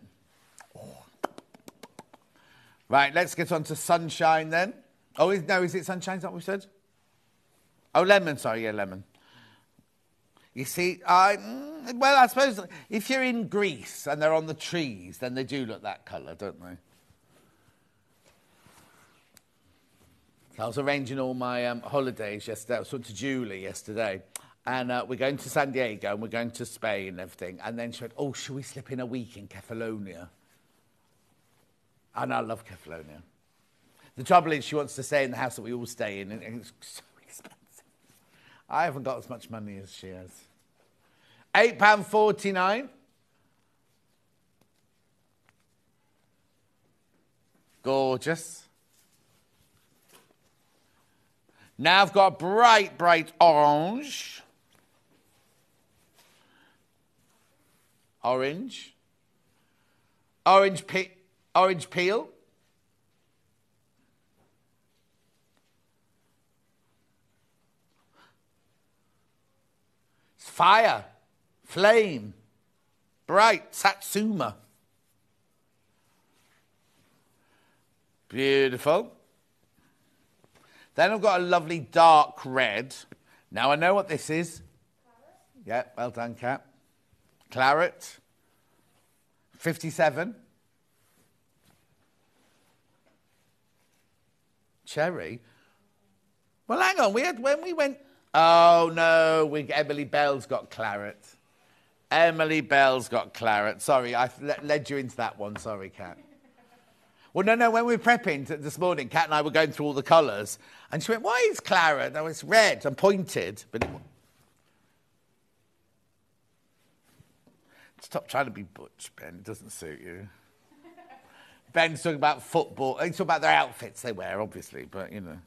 S1: Right, let's get on to sunshine then. Oh, is, no, is it sunshine? Is that what we said? Oh, lemon, sorry, yeah, lemon. You see, I, mm, well, I suppose if you're in Greece and they're on the trees, then they do look that colour, don't they? I was arranging all my um, holidays yesterday. I was talking to Julie yesterday. And uh, we're going to San Diego and we're going to Spain and everything. And then she went, Oh, should we slip in a week in Kefalonia? And I love Kefalonia. The trouble is, she wants to stay in the house that we all stay in, and it's so expensive. I haven't got as much money as she has. £8.49. Gorgeous. Now I've got bright, bright orange. Orange. Orange pink orange peel, fire, flame, bright, satsuma. Beautiful. Then I've got a lovely dark red. Now I know what this is. Claret. Yeah, well done, Cat. Claret. 57. Cherry. Well, hang on. We had when we went. Oh no, we Emily Bell's got claret. Emily Bell's got claret. Sorry, I led you into that one. Sorry, Cat. Well, no, no. When we were prepping this morning, Cat and I were going through all the colours, and she went, "Why is claret? No, it's red and pointed." But it... stop trying to be butch, Ben. It doesn't suit you. Ben's talking about football. He's talking about their outfits they wear, obviously, but you know.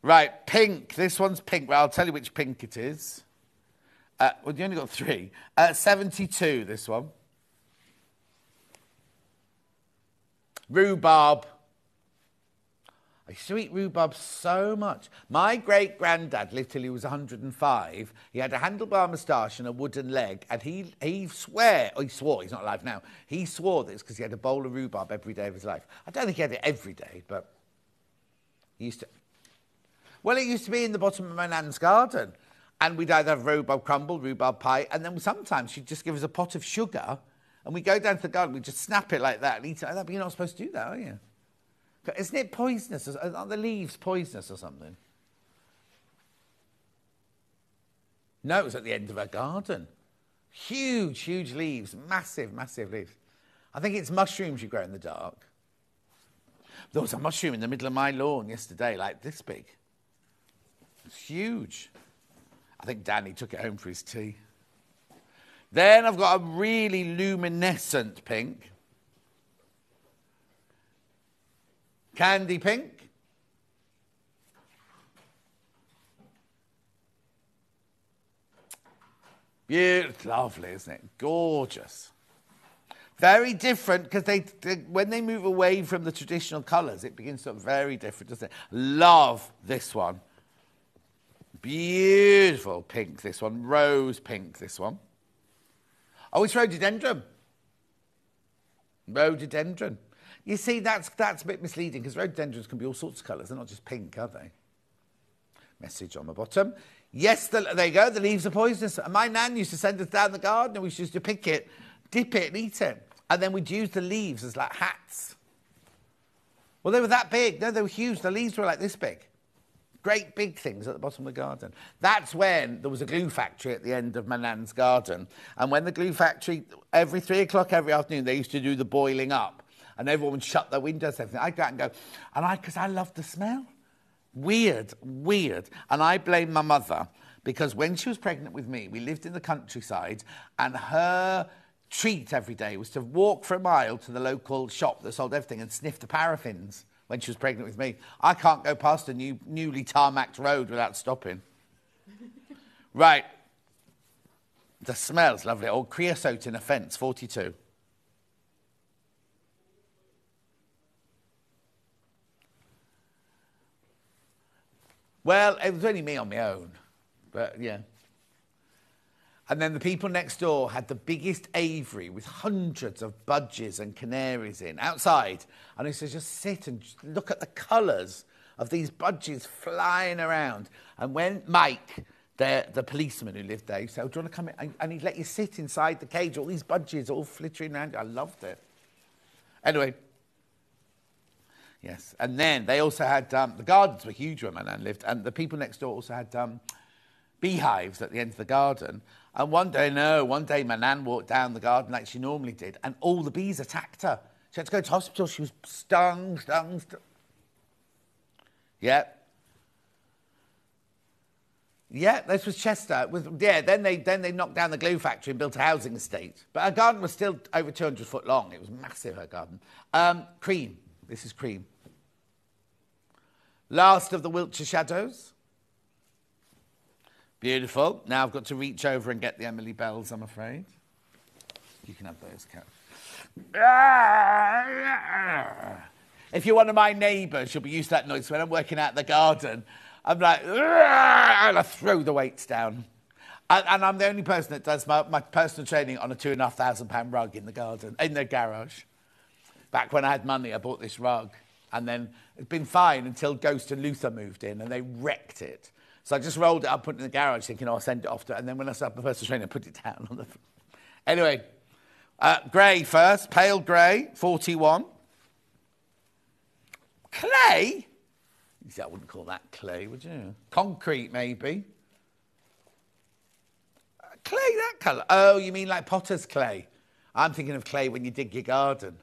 S1: Right, pink. This one's pink. Well, I'll tell you which pink it is. Uh, well, you only got three. Uh, 72, this one. Rhubarb. I used to eat rhubarb so much. My great granddad lived till he was 105. He had a handlebar moustache and a wooden leg, and he, he swear, he swore, he's not alive now, he swore this because he had a bowl of rhubarb every day of his life. I don't think he had it every day, but he used to. Well, it used to be in the bottom of my nan's garden, and we'd either have rhubarb crumble, rhubarb pie, and then sometimes she'd just give us a pot of sugar, and we'd go down to the garden, we'd just snap it like that and eat it like that, but you're not supposed to do that, are you? Isn't it poisonous? Are the leaves poisonous or something? No, it was at the end of a garden. Huge, huge leaves, massive, massive leaves. I think it's mushrooms you grow in the dark. There was a mushroom in the middle of my lawn yesterday, like this big. It's huge. I think Danny took it home for his tea. Then I've got a really luminescent pink. Candy pink. Beautiful, lovely, isn't it? Gorgeous. Very different because they, they, when they move away from the traditional colours, it begins to look very different, doesn't it? Love this one. Beautiful pink, this one. Rose pink, this one. Oh, it's rhododendron. Rhododendron. You see, that's, that's a bit misleading because rhododendrons can be all sorts of colours. They're not just pink, are they? Message on the bottom. Yes, the, there you go. The leaves are poisonous. And my nan used to send us down the garden and we used to pick it, dip it and eat it. And then we'd use the leaves as like hats. Well, they were that big. No, they were huge. The leaves were like this big. Great big things at the bottom of the garden. That's when there was a glue factory at the end of my nan's garden. And when the glue factory, every three o'clock every afternoon, they used to do the boiling up and everyone shut their windows, everything. I'd go out and go, and I, because I love the smell. Weird, weird. And I blame my mother because when she was pregnant with me, we lived in the countryside, and her treat every day was to walk for a mile to the local shop that sold everything and sniff the paraffins when she was pregnant with me. I can't go past a new, newly tarmacked road without stopping. right. The smell's lovely. Old creosote in a fence, 42. Well, it was only me on my own, but yeah. And then the people next door had the biggest aviary with hundreds of budgies and canaries in outside. And he says, just sit and look at the colours of these budgies flying around. And when Mike, the, the policeman who lived there, he said, oh, do you want to come in? And he'd let you sit inside the cage, all these budgies all flittering around. I loved it. Anyway, Yes. And then they also had, um, the gardens were huge where my nan lived, and the people next door also had um, beehives at the end of the garden. And one day, no, one day my nan walked down the garden like she normally did, and all the bees attacked her. She had to go to hospital. She was stung, stung, stung. Yeah. Yeah, this was Chester. With, yeah, then they, then they knocked down the glue factory and built a housing estate. But her garden was still over 200 foot long. It was massive, her garden. Um, cream. This is cream. Last of the Wiltshire Shadows. Beautiful. Now I've got to reach over and get the Emily Bells, I'm afraid. You can have those, Cat. Ah! If you're one of my neighbours, you'll be used to that noise when I'm working out the garden. I'm like, ah! and I throw the weights down. And, and I'm the only person that does my, my personal training on a two and a half thousand pound rug in the garden, in the garage. Back when I had money, I bought this rug. And then it's been fine until Ghost and Luther moved in and they wrecked it. So I just rolled it up, put it in the garage, thinking, oh, I'll send it off to And then when I started my personal training, I put it down on the. Anyway, uh, grey first, pale grey, 41. Clay? I wouldn't call that clay, would you? Concrete, maybe. Uh, clay, that colour. Oh, you mean like potter's clay? I'm thinking of clay when you dig your garden.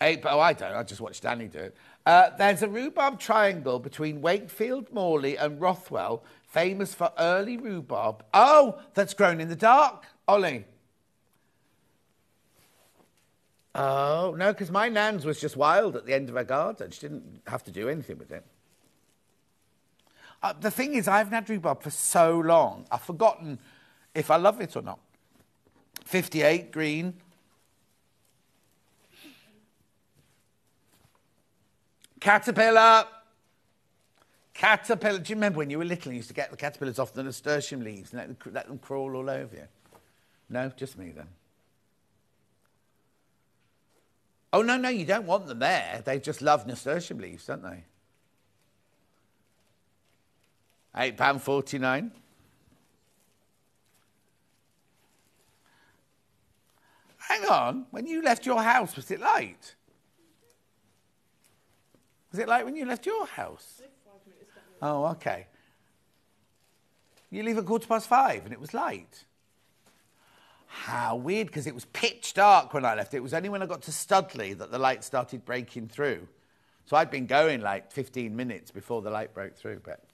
S1: Eight, oh, I don't. I just watched Danny do it. Uh, there's a rhubarb triangle between Wakefield, Morley, and Rothwell, famous for early rhubarb. Oh, that's grown in the dark, Ollie. Oh, no, because my nan's was just wild at the end of her garden. She didn't have to do anything with it. Uh, the thing is, I haven't had rhubarb for so long, I've forgotten if I love it or not. 58, green. Caterpillar. Caterpillar. Do you remember when you were little and you used to get the caterpillars off the nasturtium leaves and let them, let them crawl all over you? No, just me then. Oh, no, no, you don't want them there. They just love nasturtium leaves, don't they? £8.49. Hang on, when you left your house, was it light? Was it like when you left your house? Oh, okay. You leave at quarter past five and it was light. How weird, because it was pitch dark when I left. It was only when I got to Studley that the light started breaking through. So I'd been going like 15 minutes before the light broke through. But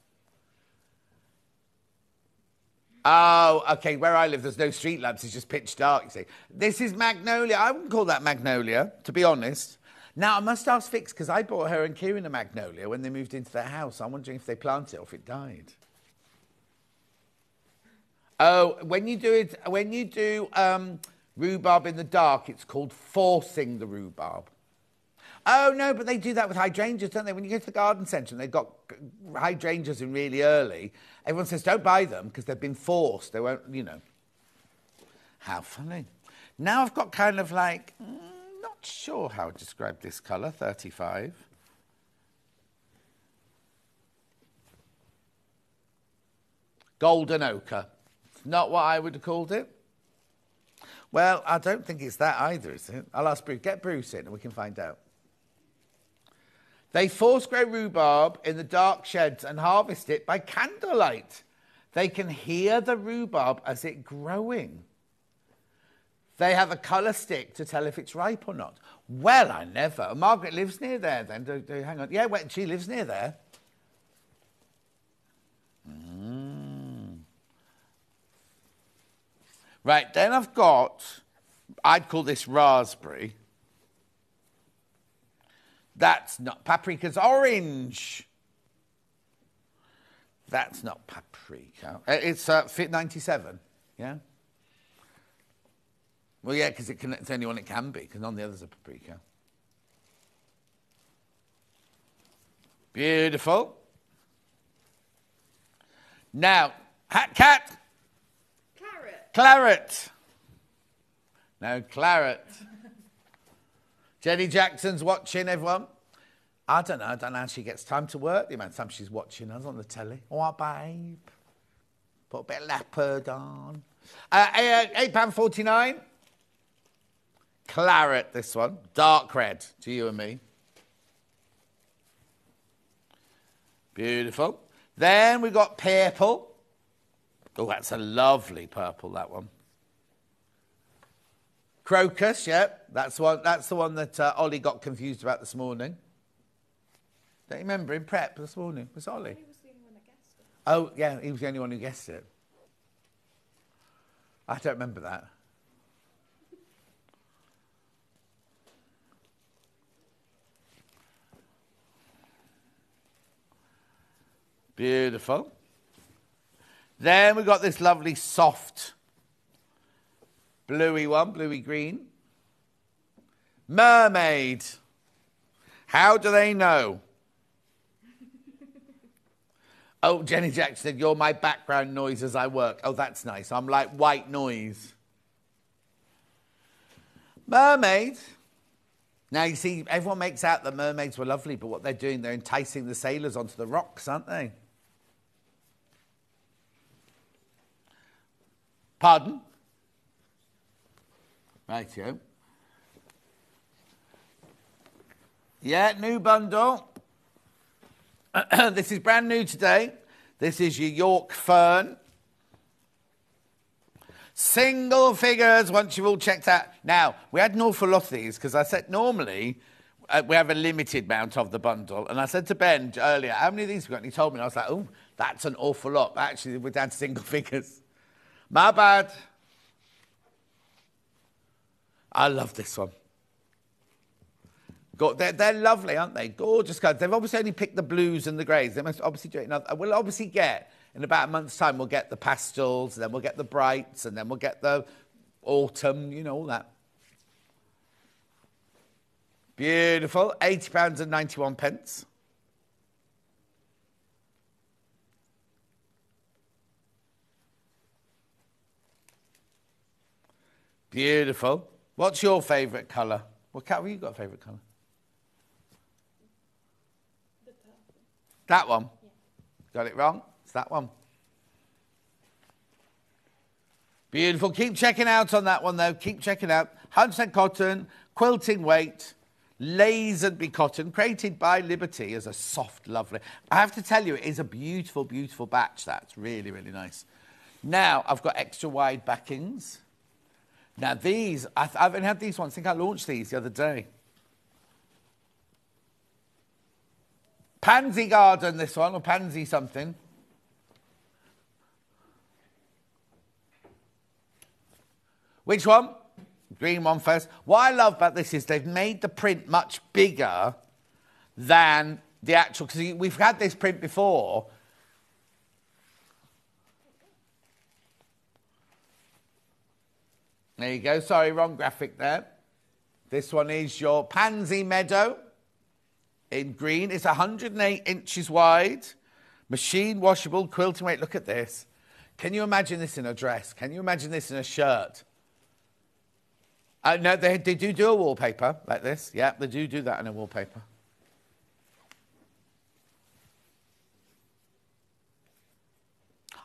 S1: Oh, okay. Where I live, there's no street lamps. It's just pitch dark, you see. This is magnolia. I wouldn't call that magnolia, to be honest. Now, I must ask Fix, because I bought her and Kieran a magnolia when they moved into their house. I'm wondering if they planted it or if it died. Oh, when you do it, when you do um, rhubarb in the dark, it's called forcing the rhubarb. Oh no, but they do that with hydrangeas, don't they? When you go to the garden centre and they've got hydrangeas in really early, everyone says don't buy them because they've been forced. They won't, you know. How funny. Now I've got kind of like, mm, sure how to describe this colour, 35. Golden ochre. Not what I would have called it. Well, I don't think it's that either, is it? I'll ask Bruce. Get Bruce in and we can find out. They force grow rhubarb in the dark sheds and harvest it by candlelight. They can hear the rhubarb as it growing. They have a colour stick to tell if it's ripe or not. Well, I never. Margaret lives near there then. Do, do, hang on. Yeah, well, she lives near there. Right, then I've got, I'd call this raspberry. That's not, paprika's orange. That's not paprika. Uh, it's uh, Fit 97, yeah? Well, yeah, because it it's the only one it can be, because none of the others are paprika. Beautiful. Now, hat cat. Claret. Claret. No, claret. Jenny Jackson's watching, everyone. I don't know. I don't know how she gets time to work. The amount of time she's watching us on the telly. Right, babe. Put a bit of leopard on. Uh, £8.49. Claret, this one. Dark red to you and me. Beautiful. Then we've got purple. Oh, that's a lovely purple, that one. Crocus, yeah, that's one. That's the one that uh, Ollie got confused about this morning. Don't you remember in prep this morning? Was Ollie?
S3: Was the only one that guessed it.
S1: Oh, yeah, he was the only one who guessed it. I don't remember that. Beautiful. Then we've got this lovely soft bluey one, bluey green. Mermaid. How do they know? Oh, Jenny Jackson said, You're my background noise as I work. Oh, that's nice. I'm like white noise. Mermaid. Now, you see, everyone makes out that mermaids were lovely, but what they're doing, they're enticing the sailors onto the rocks, aren't they? Pardon? Right, Rightio. Yeah, new bundle. this is brand new today. This is your York Fern. Single figures once you've all checked out. Now, we had an awful lot of these because I said normally uh, we have a limited amount of the bundle. And I said to Ben earlier, how many of these we got? And he told me, and I was like, oh, that's an awful lot. But actually, we're down to single figures. My bad. I love this one. They're, they're lovely, aren't they? Gorgeous colours. They've obviously only picked the blues and the greys. They must obviously do it. We'll obviously get in about a month's time, we'll get the pastels, and then we'll get the brights, and then we'll get the autumn, you know, all that. Beautiful. £80 and 91 pence. Beautiful. What's your favourite colour? What colour have you got a favourite colour? That one? Yeah. Got it wrong? It's that one. Beautiful. Keep checking out on that one, though. Keep checking out. 100% cotton, quilting weight, Lasenby cotton, created by Liberty as a soft, lovely. I have to tell you, it is a beautiful, beautiful batch. That's really, really nice. Now, I've got extra wide backings. Now, these, I haven't had these ones. I think I launched these the other day. Pansy Garden, this one, or Pansy something. Which one? Green one first. What I love about this is they've made the print much bigger than the actual, because we've had this print before. There you go. Sorry, wrong graphic there. This one is your Pansy Meadow in green. It's 108 inches wide, machine washable, quilting weight. Look at this. Can you imagine this in a dress? Can you imagine this in a shirt? Uh, no, they, they do do a wallpaper like this. Yeah, they do do that in a wallpaper.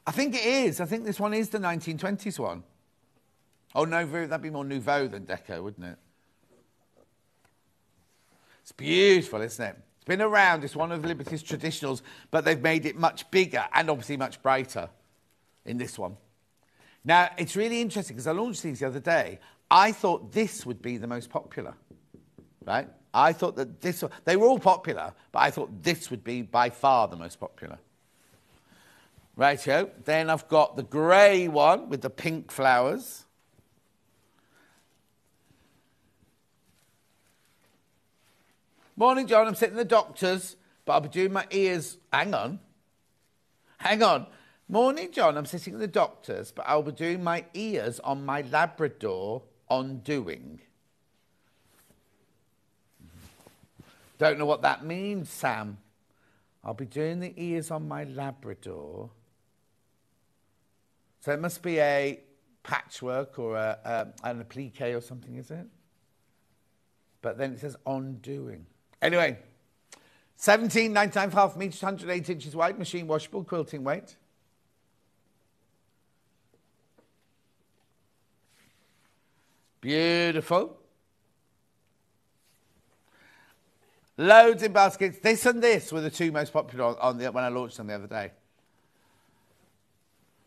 S1: I think it is. I think this one is the 1920s one. Oh, no, that'd be more Nouveau than Deco, wouldn't it? It's beautiful, isn't it? It's been around. It's one of Liberty's traditionals, but they've made it much bigger and obviously much brighter in this one. Now, it's really interesting because I launched these the other day. I thought this would be the most popular, right? I thought that this, they were all popular, but I thought this would be by far the most popular. Rightio. Then I've got the grey one with the pink flowers. Morning, John. I'm sitting in the doctor's, but I'll be doing my ears. Hang on. Hang on. Morning, John. I'm sitting in the doctor's, but I'll be doing my ears on my Labrador undoing. Don't know what that means, Sam. I'll be doing the ears on my Labrador. So it must be a patchwork or a, a, an applique or something, is it? But then it says undoing. Anyway, 17, 99 half meters, 108 inches wide, machine washable, quilting weight. Beautiful. Loads in baskets. This and this were the two most popular on, on the, when I launched them the other day.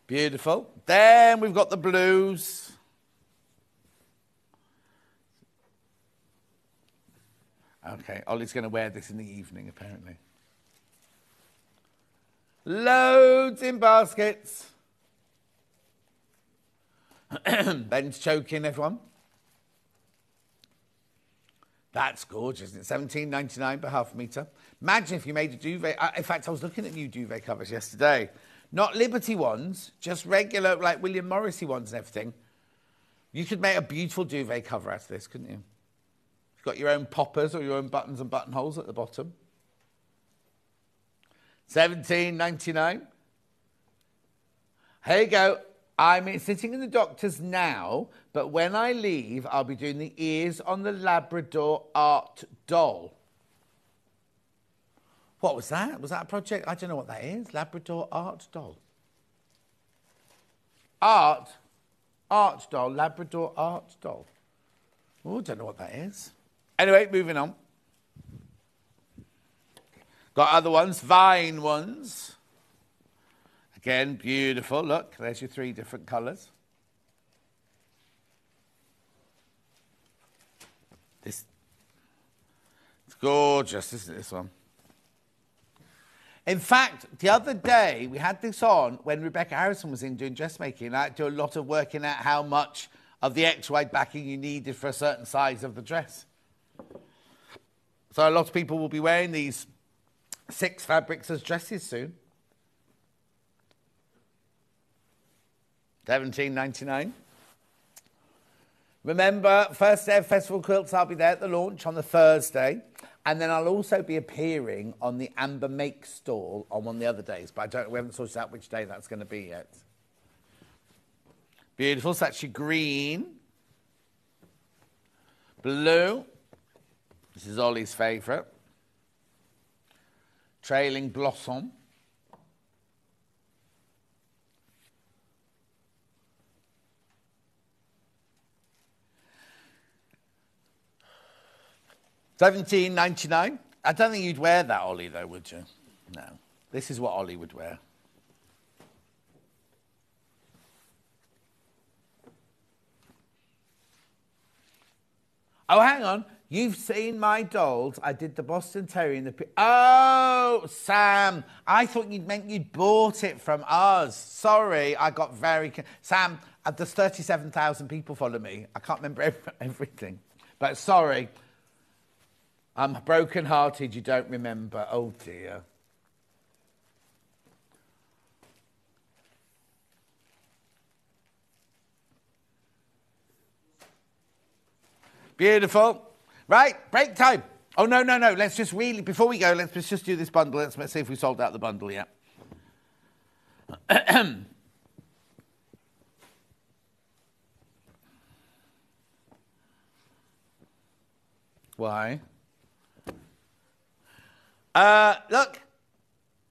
S1: Beautiful. Then we've got the blues. Okay, Ollie's going to wear this in the evening, apparently. Loads in baskets. Ben's choking, everyone. That's gorgeous. Seventeen ninety nine per half metre. Imagine if you made a duvet. Uh, in fact, I was looking at new duvet covers yesterday. Not Liberty ones, just regular, like William Morrissey ones and everything. You could make a beautiful duvet cover out of this, couldn't you? You've got your own poppers or your own buttons and buttonholes at the bottom. Seventeen ninety nine. Here you go. I'm sitting in the doctor's now, but when I leave, I'll be doing the ears on the Labrador art doll. What was that? Was that a project? I don't know what that is. Labrador art doll. Art, art doll, Labrador art doll. Oh, don't know what that is. Anyway, moving on. Got other ones, vine ones. Again, beautiful. Look, there's your three different colours. This, it's gorgeous, isn't this one? In fact, the other day we had this on when Rebecca Harrison was in doing dressmaking. I had to do a lot of working out how much of the X-wide backing you needed for a certain size of the dress. So a lot of people will be wearing these six fabrics as dresses soon. 17.99. Remember, first day of Festival Quilts, I'll be there at the launch on the Thursday. And then I'll also be appearing on the Amber Make stall on one of the other days, but I don't, we haven't sorted out which day that's going to be yet. Beautiful. So that's your green. Blue. This is Ollie's favourite. Trailing Blossom. Seventeen ninety nine. I don't think you'd wear that, Ollie, though, would you? No. This is what Ollie would wear. Oh, hang on. You've seen my dolls. I did the Boston Terrier in the. Oh, Sam. I thought you'd meant you'd bought it from us. Sorry, I got very. Sam, uh, there's 37,000 people follow me. I can't remember everything. But sorry. I'm broken hearted, you don't remember. Oh dear. Beautiful. Right, break time. Oh, no, no, no. Let's just really, before we go, let's just do this bundle. Let's, let's see if we sold out the bundle yet. Why? Uh, look,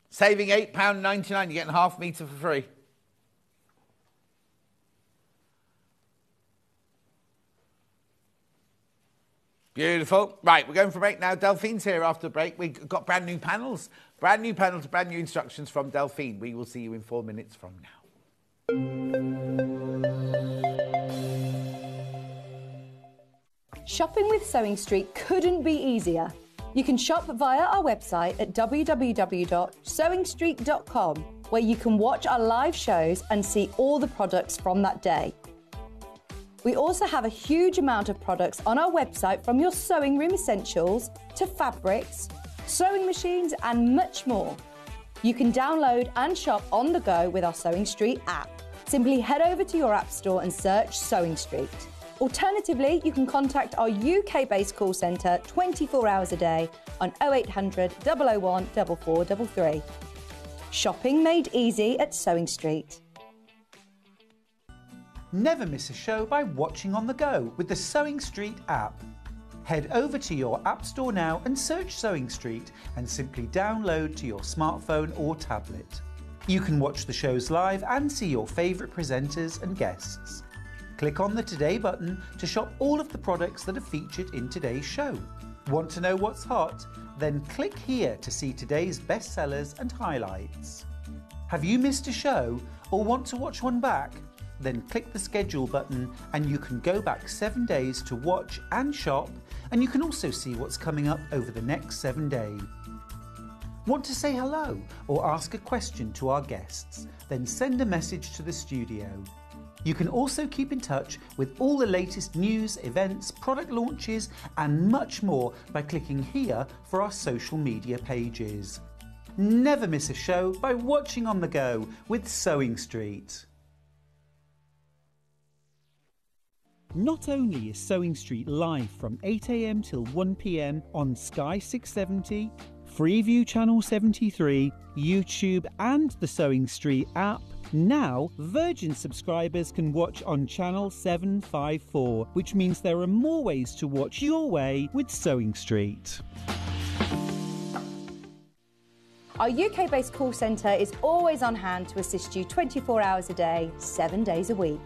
S1: saving £8.99, you're getting half metre for free. Beautiful. Right, we're going for a break now. Delphine's here after the break. We've got brand new panels. Brand new panels, brand new instructions from Delphine. We will see you in four minutes from now.
S3: Shopping with Sewing Street couldn't be easier. You can shop via our website at www.sewingstreet.com, where you can watch our live shows and see all the products from that day. We also have a huge amount of products on our website from your sewing room essentials to fabrics, sewing machines, and much more. You can download and shop on the go with our Sewing Street app. Simply head over to your app store and search Sewing Street. Alternatively, you can contact our UK based call centre 24 hours a day on 0800 001 4433. Shopping made easy at Sewing Street.
S4: Never miss a show by watching on the go with the Sewing Street app. Head over to your App Store now and search Sewing Street and simply download to your smartphone or tablet. You can watch the shows live and see your favourite presenters and guests. Click on the Today button to shop all of the products that are featured in today's show. Want to know what's hot? Then click here to see today's bestsellers and highlights. Have you missed a show or want to watch one back? Then click the schedule button and you can go back seven days to watch and shop, and you can also see what's coming up over the next seven days. Want to say hello or ask a question to our guests? Then send a message to the studio. You can also keep in touch with all the latest news, events, product launches, and much more by clicking here for our social media pages. Never miss a show by watching on the go with Sewing Street.
S5: Not only is Sewing Street live from 8am till 1pm on Sky 670, Freeview Channel 73, YouTube, and the Sewing Street app. Now, Virgin subscribers can watch on Channel 754, which means there are more ways to watch your way with Sewing Street.
S3: Our UK based call centre is always on hand to assist you 24 hours a day, seven days a week.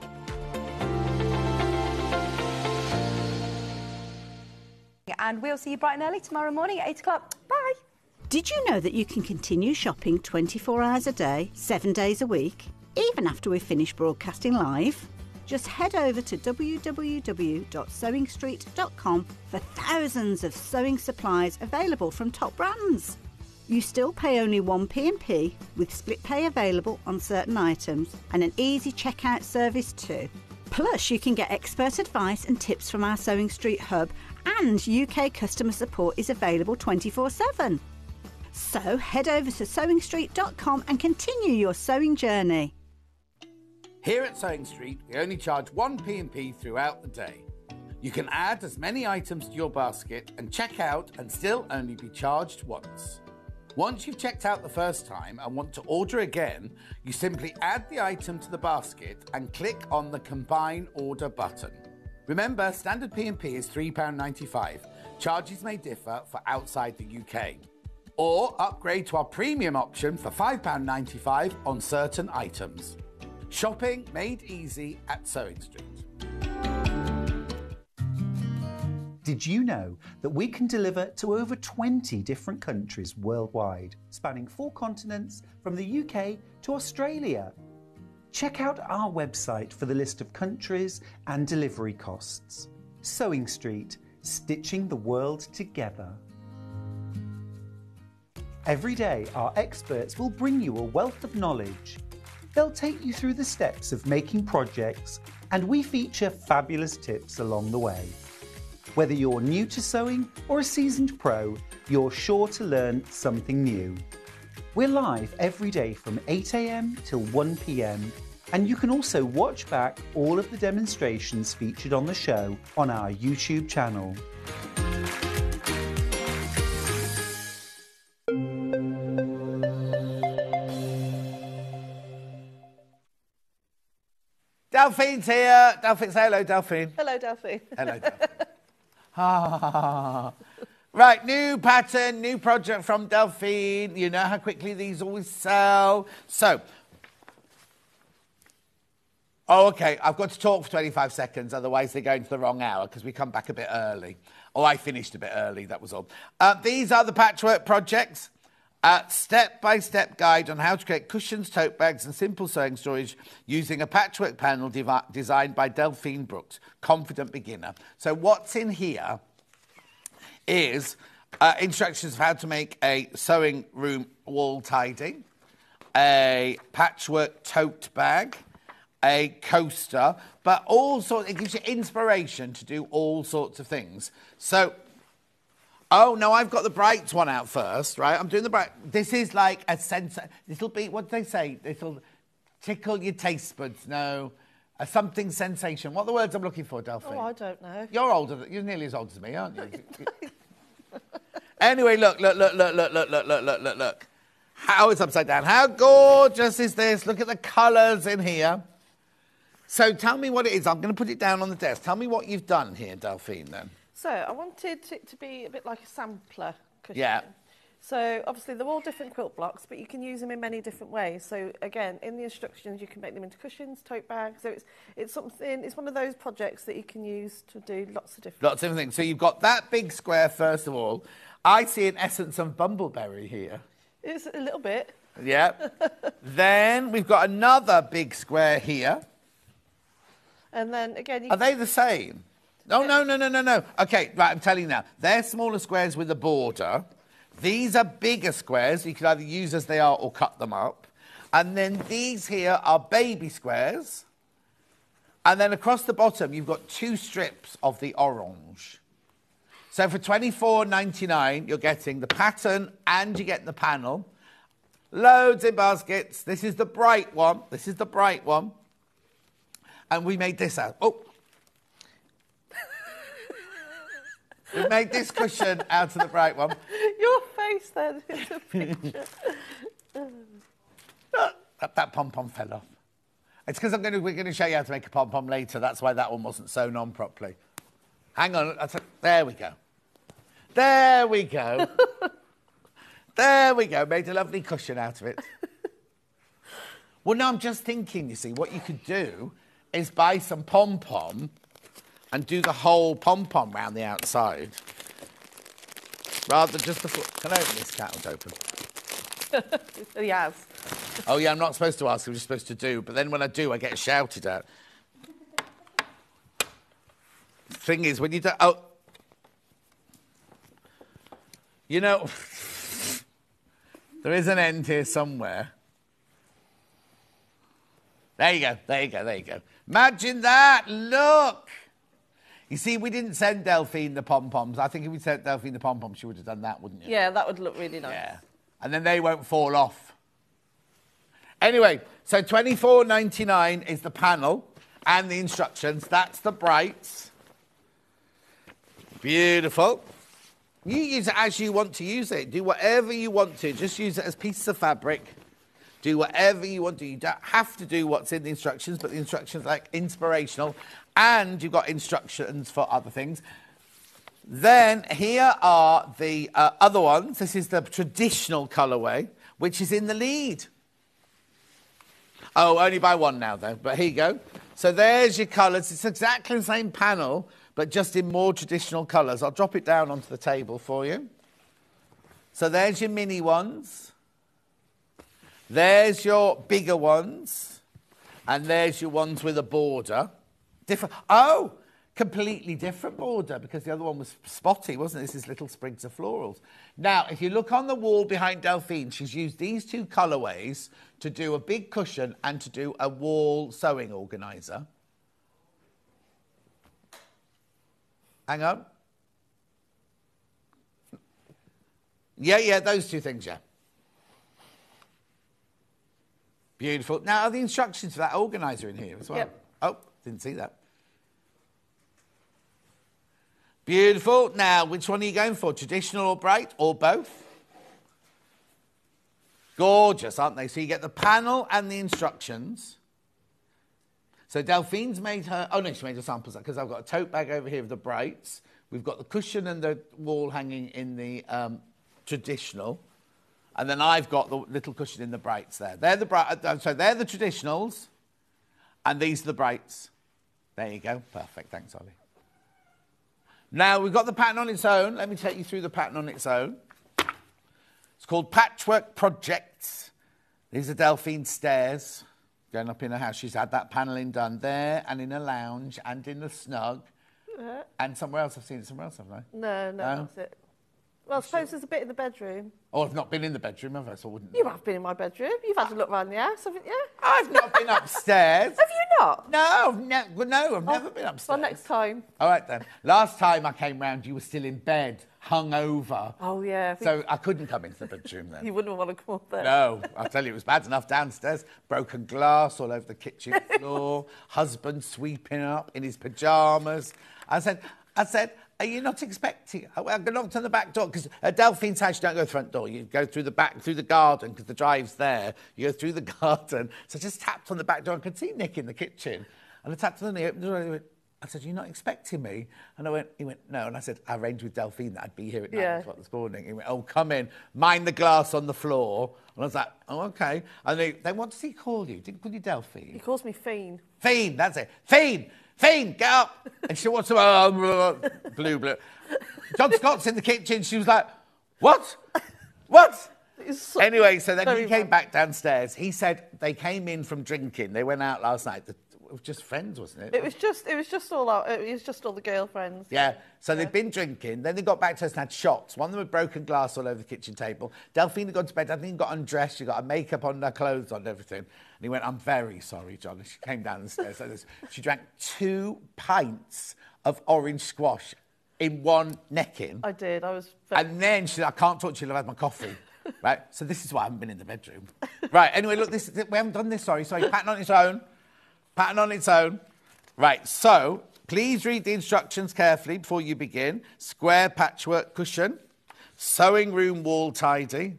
S3: And we'll see you bright and early tomorrow morning at 8 o'clock. Bye.
S6: Did you know that you can continue shopping 24 hours a day, seven days a week, even after we've finished broadcasting live? Just head over to www.sewingstreet.com for thousands of sewing supplies available from top brands. You still pay only one P&P with split pay available on certain items and an easy checkout service too. Plus, you can get expert advice and tips from our Sewing Street hub, and UK customer support is available 24 7. So head over to sewingstreet.com and continue your sewing journey.
S1: Here at Sewing Street, we only charge one P&P throughout the day. You can add as many items to your basket and check out and still only be charged once. Once you've checked out the first time and want to order again, you simply add the item to the basket and click on the Combine Order button. Remember, standard P&P is £3.95. Charges may differ for outside the UK. Or upgrade to our premium option for £5.95 on certain items. Shopping made easy at Sewing Street.
S4: Did you know that we can deliver to over 20 different countries worldwide, spanning four continents from the UK to Australia? Check out our website for the list of countries and delivery costs. Sewing Street, stitching the world together. Every day, our experts will bring you a wealth of knowledge. They'll take you through the steps of making projects, and we feature fabulous tips along the way. Whether you're new to sewing or a seasoned pro, you're sure to learn something new. We're live every day from 8am till 1pm, and you can also watch back all of the demonstrations featured on the show on our YouTube channel.
S1: Delphine's here. Delphine, say hello, Delphine.
S7: Hello, Delphine.
S1: Hello, Delphine. Right, new pattern, new project from Delphine. You know how quickly these always sell. So, oh, okay, I've got to talk for 25 seconds, otherwise they're going to the wrong hour because we come back a bit early. Oh, I finished a bit early, that was all. Uh, these are the patchwork projects. A step-by-step guide on how to create cushions, tote bags and simple sewing storage using a patchwork panel designed by Delphine Brooks, confident beginner. So what's in here is uh, instructions of how to make a sewing room wall tidy, a patchwork tote bag, a coaster, but all sorts, it gives you inspiration to do all sorts of things. So Oh no, I've got the bright one out first, right? I'm doing the bright. This is like a sense. This'll be what do they say? This'll tickle your taste buds. No, a something sensation. What are the words I'm looking for, Delphine?
S7: Oh, I don't know.
S1: You're older. Than, you're nearly as old as me, aren't you? anyway, look, look, look, look, look, look, look, look, look, look, look. How it's upside down. How gorgeous is this? Look at the colours in here. So tell me what it is. I'm going to put it down on the desk. Tell me what you've done here, Delphine. Then.
S7: So I wanted it to be a bit like a sampler cushion.
S1: Yeah.
S7: So obviously they're all different quilt blocks, but you can use them in many different ways. So again, in the instructions, you can make them into cushions, tote bags. So it's it's something. It's one of those projects that you can use to do lots of different.
S1: Lots of different things. So you've got that big square first of all. I see an essence of bumbleberry here.
S7: It's a little bit.
S1: Yeah. then we've got another big square here.
S7: And then again,
S1: Are they the same? No, no, no, no, no, no. Okay, right, I'm telling you now. They're smaller squares with a border. These are bigger squares. You can either use as they are or cut them up. And then these here are baby squares. And then across the bottom, you've got two strips of the orange. So for $24.99, you're getting the pattern and you get the panel. Loads in baskets. This is the bright one. This is the bright one. And we made this out. Oh, We've made this cushion out of the bright one.
S7: Your face then in the picture.
S1: That, that pom pom fell off. It's because I'm going to, we're going to show you how to make a pom pom later. That's why that one wasn't sewn on properly. Hang on. There we go. There we go. there we go. Made a lovely cushion out of it. well, no, I'm just thinking, you see, what you could do is buy some pom pom and do the whole pom pom round the outside. Rather than just the foot. Can I open this cat? It's open.
S7: has.
S1: Oh yeah, I'm not supposed to ask. I'm just supposed to do. But then when I do, I get shouted at. Thing is, when you do, oh, you know, there is an end here somewhere. There you go. There you go. There you go. Imagine that. Look. You see, we didn't send Delphine the pom poms. I think if we sent Delphine the pom poms, she would have done that, wouldn't you?
S7: Yeah, that would look really nice.
S1: Yeah. And then they won't fall off. Anyway, so twenty four ninety nine is the panel and the instructions. That's the brights. Beautiful. You use it as you want to use it. Do whatever you want to. Just use it as pieces of fabric. Do whatever you want to. You don't have to do what's in the instructions, but the instructions are like inspirational. And you've got instructions for other things. Then here are the uh, other ones. This is the traditional colourway, which is in the lead. Oh, only by one now, though. But here you go. So there's your colours. It's exactly the same panel, but just in more traditional colours. I'll drop it down onto the table for you. So there's your mini ones. There's your bigger ones. And there's your ones with a border. Different. Oh, completely different border because the other one was spotty, wasn't it? This is little sprigs of florals. Now, if you look on the wall behind Delphine, she's used these two colourways to do a big cushion and to do a wall sewing organiser. Hang on. Yeah, yeah, those two things, yeah. Beautiful. Now, are the instructions for that organiser in here as well?
S7: Yep.
S1: Oh, didn't see that. Beautiful. Now, which one are you going for? Traditional or bright or both? Gorgeous, aren't they? So you get the panel and the instructions. So Delphine's made her. Oh no, she made her samples because I've got a tote bag over here of the brights. We've got the cushion and the wall hanging in the um, traditional, and then I've got the little cushion in the brights there. They're the. Uh, so they're the traditionals, and these are the brights. There you go. Perfect. Thanks, Ollie. Now we've got the pattern on its own. Let me take you through the pattern on its own. It's called Patchwork Projects. These are Delphine stairs going up in her house. She's had that panelling done there and in a lounge and in the snug uh. and somewhere else. I've seen it somewhere else, haven't I?
S7: No, no,
S1: No?
S7: that's it. Well, I suppose there's a bit in the bedroom.
S1: Oh, I've not been in the bedroom, have I? So I wouldn't.
S7: You have been in my bedroom. You've had a look around the house, haven't you?
S1: I've not been upstairs.
S7: Have you not?
S1: No, I've ne- well, no, I've never been upstairs.
S7: Well, next time.
S1: All right then. Last time I came round, you were still in bed, hung over.
S7: Oh, yeah. I
S1: So I couldn't come into the bedroom then.
S7: you wouldn't want to come up there.
S1: No, I'll tell you, it was bad enough downstairs. Broken glass all over the kitchen floor. Husband sweeping up in his pajamas. I said, I said, are you not expecting? I I knocked on the back door because at Delphine's house you don't go the front door. You go through the back, through the garden because the drive's there. You go through the garden. So I just tapped on the back door. and could see Nick in the kitchen, and I tapped on the door. and he went, I said, "You're not expecting me?" And I went, "He went, no." And I said, "I arranged with Delphine that I'd be here at nine
S7: Yeah.
S1: o'clock this morning." He went, "Oh, come in, mind the glass on the floor." And I was like, "Oh, okay." And they, they what does he call you? Did he call you Delphine?
S7: He calls me Fiend.
S1: Fiend, that's it. Fiend, Fiend, get up. And she wants to, uh, blue, blue. John Scott's in the kitchen. She was like, what? What?
S7: So-
S1: Anyway, so then he came back downstairs. He said they came in from drinking. They went out last night. The- It was just friends, wasn't it?
S7: It was just, it was just all our, it was just all the girlfriends.
S1: Yeah. So they'd been drinking. Then they got back to us and had shots. One of them had broken glass all over the kitchen table. Delphine had gone to bed. I think got undressed. She got her makeup on, her clothes on, everything. And he went, I'm very sorry, John. And she came down the stairs. like this. She drank two pints of orange squash in one necking.
S7: I did. I was.
S1: And then she said, I can't talk to you, I've had my coffee. right? So this is why I haven't been in the bedroom. right, anyway, look, this, we haven't done this, sorry. Sorry, pattern on its own. Pattern on its own. Right, so Please read the instructions carefully before you begin. Square patchwork cushion, sewing room wall tidy,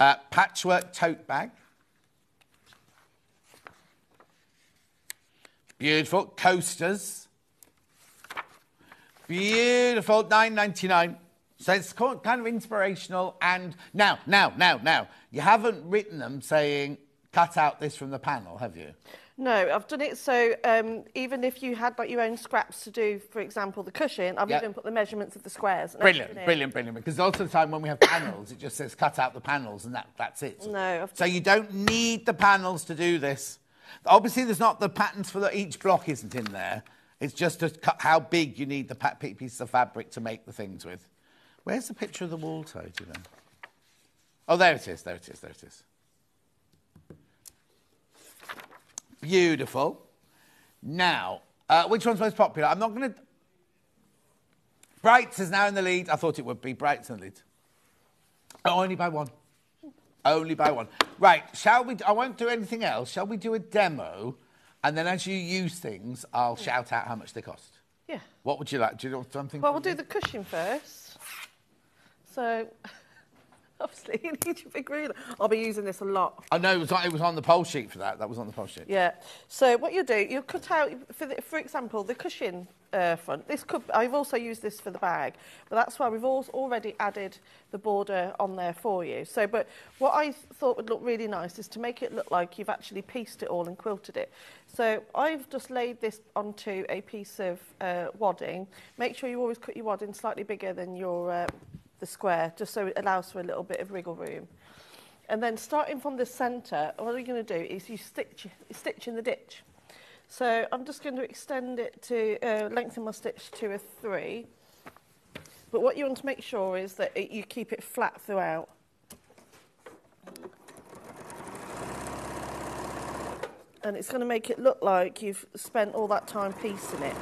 S1: uh, patchwork tote bag. Beautiful coasters. Beautiful, nine ninety nine. So it's kind of inspirational. And now, now, now, now, you haven't written them saying cut out this from the panel, have you?
S7: No, I've done it so um, even if you had like your own scraps to do, for example, the cushion, I've
S1: Yeah.
S7: even put the measurements of the squares. and
S1: Brilliant, brilliant, brilliant. Because of the time when we have panels, it just says cut out the panels and that, that's it.
S7: No, I've
S1: So you don't need the panels to do this. Obviously, there's not the patterns for the, each block isn't in there. It's just to cut how big you need the pieces of fabric to make the things with. Where's the picture of the wall tidy then? Oh, there it is, there it is, there it is. Beautiful. Now, uh, which one's most popular? I'm not going to. Brights is now in the lead. I thought it would be. Brights in the lead. Oh, only by one. Only by one. Right, shall we? I won't do anything else. Shall we do a demo? And then as you use things, I'll shout out how much they cost.
S7: Yeah.
S1: What would you like? Do you want something?
S7: Well, we'll do the cushion first. So, obviously, you need your big ruler. I'll be using this a lot.
S1: I know it was, on, it was on the poll sheet for that. That was on the poll sheet.
S7: Yeah. So what you do, you cut out, for, the, for example, the cushion uh, front. This could. I've also used this for the bag, but that's why we've al- already added the border on there for you. So, but what I thought would look really nice is to make it look like you've actually pieced it all and quilted it. So I've just laid this onto a piece of uh, wadding. Make sure you always cut your wadding slightly bigger than your uh, the square, just so it allows for a little bit of wriggle room. And then starting from the centre, what you're going to do is you stitch, stitch in the ditch. So I'm just going to extend it to, uh, lengthen my stitch to a three. But what you want to make sure is that it, you keep it flat throughout. And it's going to make it look like you've spent all that time piecing it.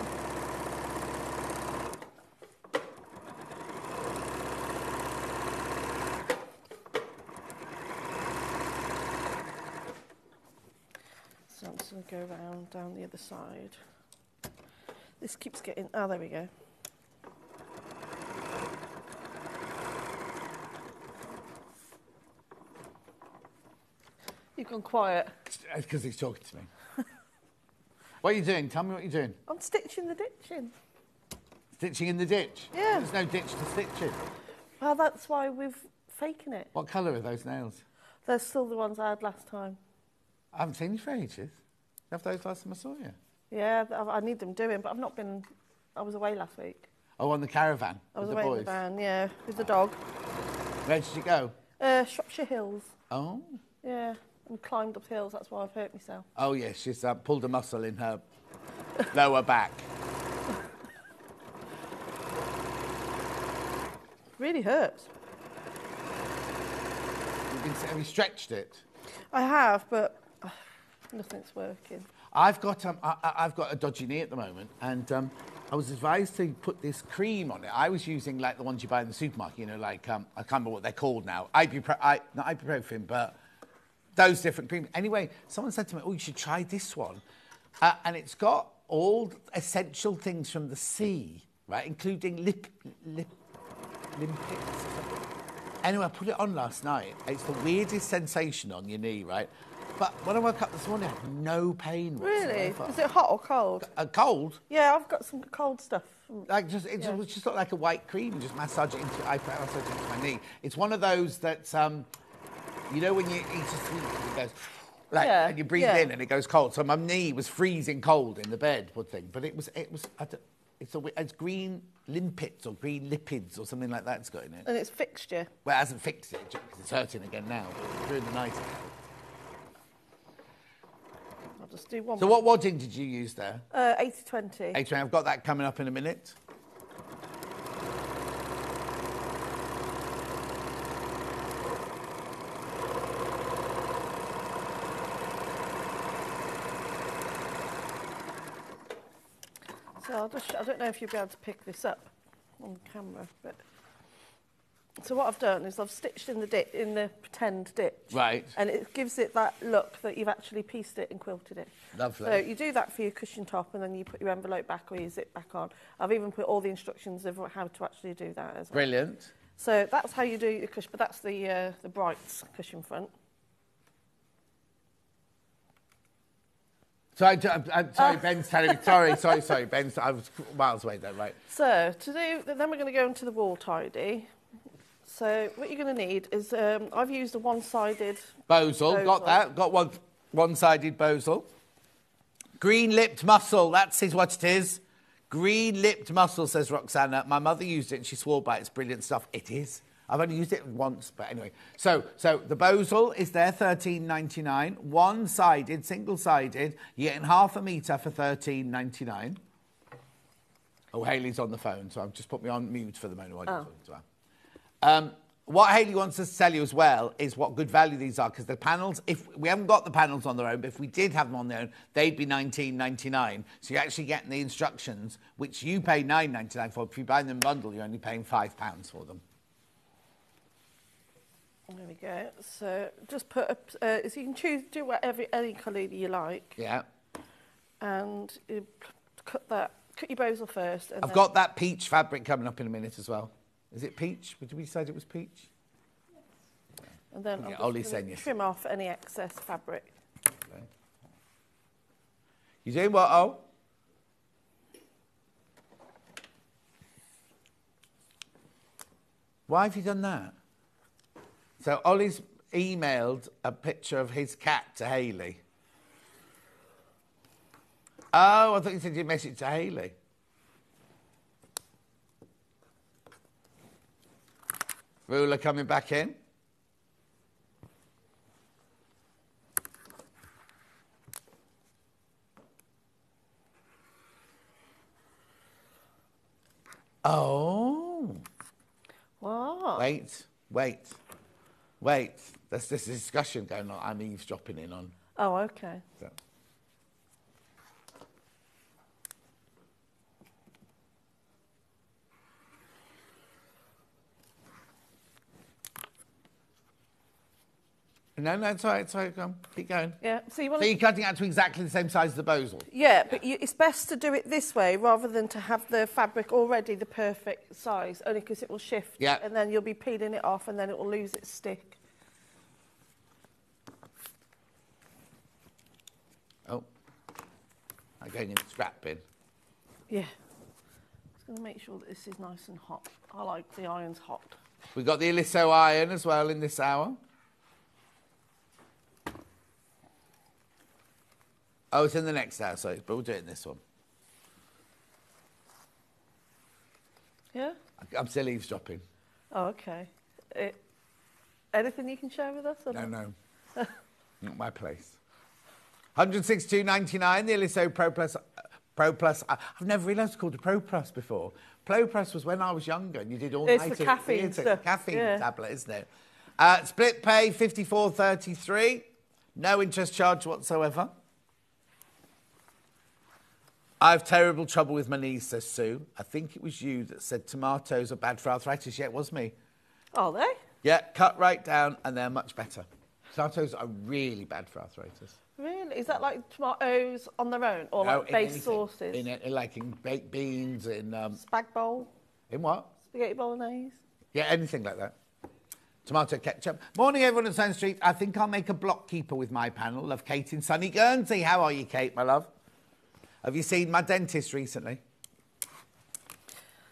S7: So I'm just going to go around down the other side. This keeps getting. Oh, there we go. You've gone quiet.
S1: Because uh, he's talking to me. what are you doing? Tell me what you're doing.
S7: I'm stitching the ditch in.
S1: Stitching in the ditch?
S7: Yeah.
S1: There's no ditch to stitch in.
S7: Well, that's why we've faking it.
S1: What colour are those nails?
S7: They're still the ones I had last time.
S1: I haven't seen you for ages. You have those last time I saw you.
S7: Yeah, I I need them doing, but I've not been. I was away last week.
S1: Oh, on the caravan
S7: I was
S1: with
S7: away
S1: the
S7: in the van, yeah, with the dog.
S1: Where did you go?
S7: Uh, Shropshire Hills.
S1: Oh.
S7: Yeah, and climbed up hills. That's why I've hurt myself.
S1: Oh, yes, she's uh, pulled a muscle in her lower back.
S7: Really hurts.
S1: Been, have you stretched it?
S7: I have, but nothing's working.
S1: I've got um, I, I've got a dodgy knee at the moment, and um, I was advised to put this cream on it. I was using like the ones you buy in the supermarket, you know, like um, I can't remember what they're called now. Ibupro- I, not ibuprofen, but those different creams. Anyway, someone said to me, "Oh, you should try this one," uh, and it's got all essential things from the sea, right, including lip, lip, limpets. Anyway, I put it on last night. It's the weirdest sensation on your knee, right? But when I woke up this morning, I had no pain
S7: Really?
S1: whatsoever.
S7: Is it hot or cold?
S1: A cold?
S7: Yeah, I've got some cold stuff.
S1: Like just it
S7: Yeah.
S1: was just looked like a white cream. Just massage it into I massage it into my knee. It's one of those that um, you know when you eat a sweet, it goes like
S7: Yeah,
S1: and you breathe
S7: yeah.
S1: in and it goes cold. So my knee was freezing cold in the bed, poor thing. But it was it was it's a, it's green limpets or green lipids or something like that. It's got in it.
S7: And it's fixture.
S1: Well, it hasn't fixed it because it's hurting again now. But during the night.
S7: Just do one.
S1: So what wadding did you use there?
S7: Uh, 80 20.
S1: Adrian, I've got that coming up in a minute.
S7: So I'll just, I don't know if you'll be able to pick this up on camera, but So what I've done is I've stitched in the di- in the pretend ditch.
S1: Right.
S7: And it gives it that look that you've actually pieced it and quilted it.
S1: Lovely.
S7: So you do that for your cushion top and then you put your envelope back or your zip back on. I've even put all the instructions of how to actually do that as well.
S1: Brilliant.
S7: So that's how you do your cushion, but that's the uh, the Brights cushion front.
S1: Sorry, I'm, I'm sorry, Ben's telling me. Sorry, sorry, sorry, Ben's. I was miles away then, right?
S7: So to do, then we're going to go into the wall tidy. So what you're going to need is um, I've used a one-sided.
S1: Bosal, got that. Got one one-sided Bosal. Green-lipped mussel. That's is what it is. Green-lipped mussel, says Roxana. My mother used it and she swore by it. It's brilliant stuff. It is. I've only used it once, but anyway. So, so the Bosal is there, thirteen ninety nine. One-sided, single-sided. You're getting half a metre for thirteen ninety nine. Oh, Haley's on the phone, so I've just put me on mute for the moment while Um, what Haley wants us to tell you as well is what good value these are because the panels, if we haven't got the panels on their own, but if we did have them on their own, they'd be 19.99. So you're actually getting the instructions, which you pay 9.99 for. If you buy them in bundle, you're only paying five pounds for them.
S7: There we go. So just put up. Uh, so you can choose do whatever any colour you like,
S1: Yeah,
S7: and you cut that. Cut your Bosal first. And
S1: I've got that peach fabric coming up in a minute as well. Is it peach? Did we decide it was peach?
S7: And then
S1: Yeah,
S7: I'm just
S1: Ollie
S7: gonna
S1: said yes.
S7: trim off any excess fabric.
S1: You doing what? Oh, why have you done that? So Ollie's emailed a picture of his cat to Haley. Oh, I thought you said you messaged to Haley. Ruler coming back in. Oh.
S7: Wow.
S1: Wait, wait, wait. There's this discussion going on. I'm eavesdropping in on.
S7: Oh, okay.
S1: So. No, no, it's all right, it's all right. Go on, keep going.
S7: Yeah. So you want
S1: So
S7: to.
S1: you're cutting out to exactly the same size as the Bosal.
S7: Yeah, but you, it's best to do it this way rather than to have the fabric already the perfect size, only because it will shift.
S1: Yeah.
S7: And then you'll be peeling it off, and then it will lose its stick.
S1: Oh, I'm going in the scrap bin.
S7: Yeah. Just going to make sure that this is nice and hot. I like the irons hot.
S1: We've got the Eliso iron as well in this hour. Oh, it's in the next hour, sorry, but we'll do it in this one.
S7: Yeah.
S1: I'm still eavesdropping.
S7: Oh, okay. It, anything you can share with us? or
S1: No,
S7: not?
S1: no. Not my place. 162.99, the Eliso Pro Plus. uh, Pro Plus. I- I've never realised it's called a Pro Plus before. Pro Plus was when I was younger and you did all
S7: It's the
S1: night
S7: caffeine
S1: theatre.
S7: stuff,
S1: Caffeine
S7: yeah.
S1: tablet, isn't it? Uh, split pay 54.33. No interest charge whatsoever. I have terrible trouble with my knees, says Sue. I think it was you that said tomatoes are bad for arthritis. Yeah, it was me.
S7: Are they?
S1: Yeah, cut right down and they're much better. Tomatoes are really bad for arthritis.
S7: Really? Is that like tomatoes on their own or
S1: No,
S7: like
S1: in
S7: base sauces?
S1: In, it, like in baked beans, in um,
S7: Spag bowl?
S1: in what?
S7: Spaghetti bolognese?
S1: Yeah, anything like that. Tomato ketchup. Morning, everyone at Sun Street. I think I'll make a block keeper with my panel. Love Kate in sunny Guernsey. How are you, Kate, my love? Have you seen my dentist recently?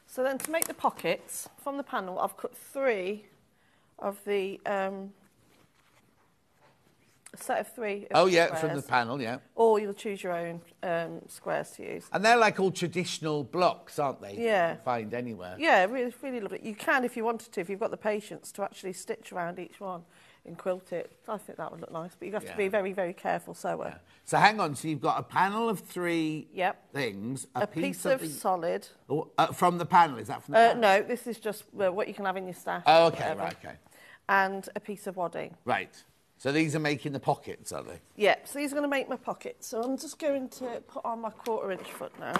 S7: So then to make the pockets from the panel, I've cut three of the um, a set of three. Of
S1: Oh, yeah, from the panel, yeah.
S7: Or you'll choose your own um, squares to use.
S1: And they're like all traditional blocks, aren't they?
S7: Yeah.
S1: You find anywhere.
S7: Yeah, really, really lovely. You can, if you wanted to, if you've got the patience to actually stitch around each one and quilt it. I think that would look nice, but you have
S1: Yeah.
S7: to be a very, very careful sewer.
S1: So hang on. So you've got a panel of three
S7: Yep.
S1: things.
S7: A, piece, of
S1: the-
S7: solid.
S1: Oh, uh, from the panel. Is that from the
S7: Uh,
S1: panel?
S7: no, this is just uh, what you can have in your stash.
S1: Oh, okay, right, okay.
S7: And a piece of wadding.
S1: Right. So these are making the pockets, are they?
S7: Yeah, so these are going to make my pockets. So I'm just going to put on my quarter inch foot now.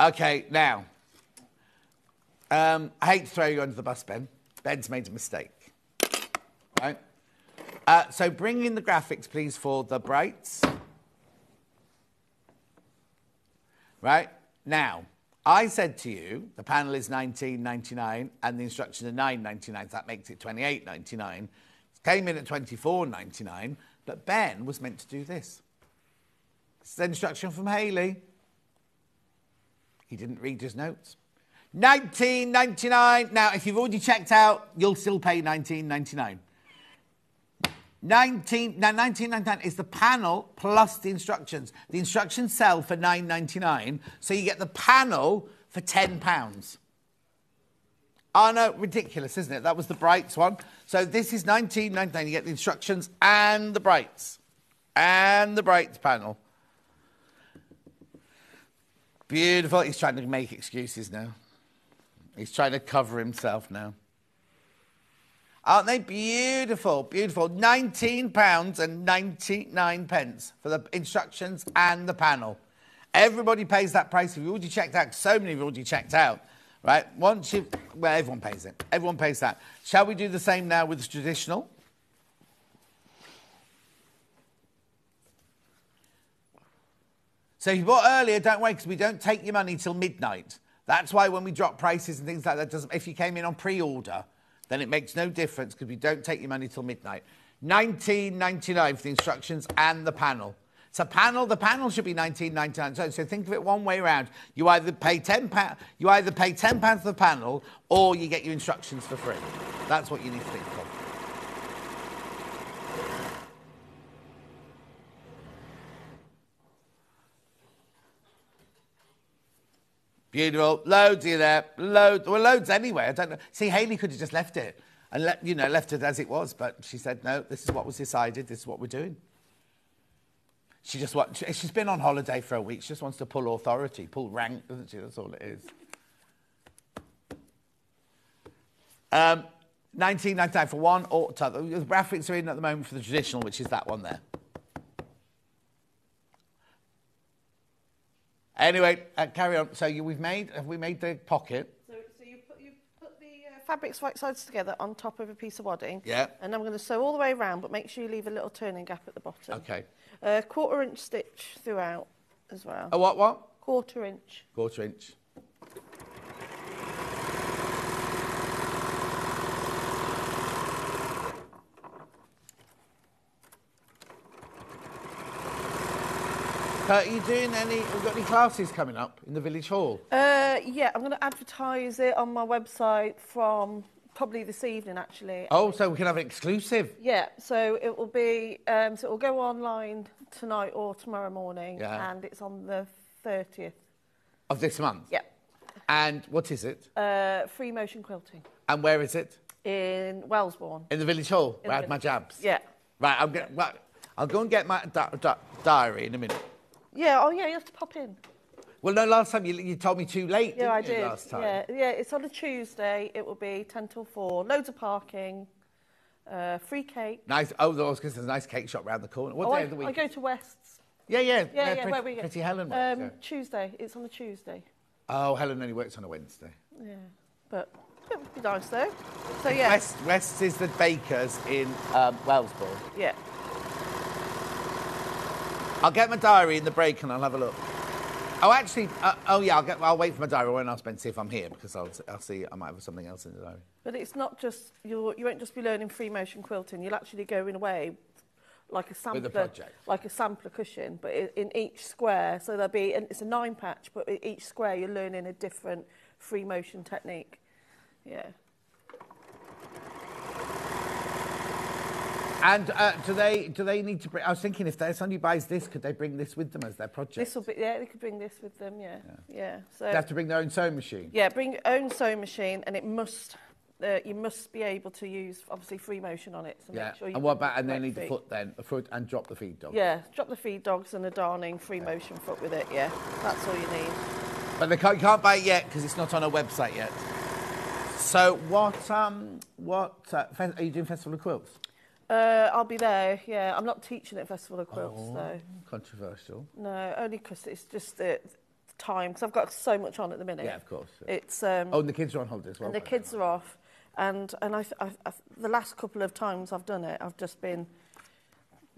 S1: Okay, now, Um, I hate to throw you under the bus, Ben. Ben's made a mistake. Right? Uh, so bring in the graphics, please, for the brights. Right? Now, I said to you the panel is 19.99 and the instructions are 9.99, so that makes it 28.99. Came in at 24.99, but Ben was meant to do this. Is the instruction from Haley. He didn't read his notes. 19.99. Now, if you've already checked out, you'll still pay 19.99. 19 now 19.99 is the panel plus the instructions. The instructions sell for 9.99, so you get the panel for 10 pounds. Oh no, ridiculous, isn't it? That was the brights one. So this is 19.99. You get the instructions and the brights, and the brights panel. Beautiful. He's trying to make excuses now. He's trying to cover himself now. Aren't they beautiful? Beautiful. £19 and 99 pence for the instructions and the panel. Everybody pays that price. If you already checked out, so many have already checked out, right? Once you, well, everyone pays it. Everyone pays that. Shall we do the same now with the traditional? So if you bought earlier, don't wait because we don't take your money till midnight. That's why when we drop prices and things like that, doesn't. If you came in on pre-order, then it makes no difference because we don't take your money till midnight. 19.99 for the instructions and the panel. So panel, the panel should be 19.99. So, so think of it one way around. You either pay 10 pounds, you either pay 10 pounds for the panel, or you get your instructions for free. That's what you need to think of. Beautiful. Loads here there. Loads. Well, loads anyway. I don't know. See, Haley could have just left it and let, you know, left it as it was, but she said, no, this is what was decided. This is what we're doing. She just wants, she's been on holiday for a week. She just wants to pull authority, pull rank, doesn't she? That's all it is. Um, 1999 for one or. The graphics are in at the moment for the traditional, which is that one there. Anyway, uh, carry on. So you, we've made, have we made the pocket?
S7: So, so you put, you put the uh, fabrics right sides together on top of a piece of wadding.
S1: Yeah.
S7: And I'm going to sew all the way around, but make sure you leave a little turning gap at the bottom.
S1: Okay.
S7: Uh, quarter inch stitch throughout as well.
S1: A what, what?
S7: Quarter inch.
S1: Quarter inch. Are you doing any, you got any classes coming up in the village hall?
S7: Uh, yeah, I'm going to advertise it on my website from probably this evening, actually.
S1: Oh, so we can have an exclusive.
S7: Yeah, so it will be, um, so it will go online tonight or tomorrow morning,
S1: Yeah.
S7: and it's on the 30th.
S1: Of this month?
S7: Yeah.
S1: And what is it?
S7: Uh, free motion quilting
S1: And where is it?
S7: in Wellesbourne.
S1: In the village hall,
S7: In
S1: where I had my jabs?
S7: Yeah.
S1: Right, I'll, get, right, I'll go and get my di- di- diary in a minute.
S7: Yeah, oh yeah, you have to pop in.
S1: Well, no, last time you, you told me too late,
S7: Yeah, I did.
S1: last time?
S7: Yeah, yeah, it's on a Tuesday. It will be 10 till 4. Loads of parking, uh, free cake.
S1: Nice. Oh, there was, there's a nice cake shop round the corner. What
S7: oh,
S1: day
S7: I,
S1: of the week?
S7: I go to West's.
S1: Yeah, yeah.
S7: Yeah,
S1: where
S7: yeah,
S1: Pretty,
S7: where we go.
S1: Pretty Helen works,
S7: Um,
S1: yeah.
S7: Tuesday. It's on a Tuesday.
S1: Oh, Helen only works on a Wednesday.
S7: Yeah, but it would be nice though. So yeah,
S1: West, West is the bakers in um, Wellesbourne.
S7: yeah.
S1: I'll get my diary in the break and I'll have a look. Oh, actually, uh, oh yeah, I'll, get, I'll wait for my diary when I'll spend see if I'm here because I'll, I'll see I might have something else in the diary.
S7: But it's not just you. You won't just be learning free motion quilting. You'll actually go in away like a sampler,
S1: project.
S7: like a sampler cushion, but in each square. So there'll be, and it's a nine patch, but each square you're learning a different free motion technique. Yeah.
S1: And uh, do they do they need to bring? I was thinking if somebody buys this, could they bring this with them as their project?
S7: This will be, yeah, they could bring this with them, yeah. Yeah. So,
S1: They have to bring their own sewing machine.
S7: yeah, bring your own sewing machine and it must, uh, you must be able to use, obviously, free motion on it. So
S1: Yeah.
S7: make sure you
S1: and what about and they need the foot then, a foot and drop the feed dog.
S7: Yeah, drop the feed dogs and a darning free motion foot with it, yeah. That's all you need.
S1: But they can't, you can't buy it yet because it's not on our website yet. So what um what uh, are you doing Festival of Quilts?
S7: Uh, I'll be there, yeah. I'm not teaching at Festival of Quilts,
S1: Oh.
S7: though.
S1: Controversial.
S7: No, only because it's just that time because I've got so much on at the minute.
S1: Yeah, of course.
S7: It's um,
S1: Oh, and the kids are on holiday as well.
S7: and the kids are off, and and I, I, I the last couple of times I've done it, I've just been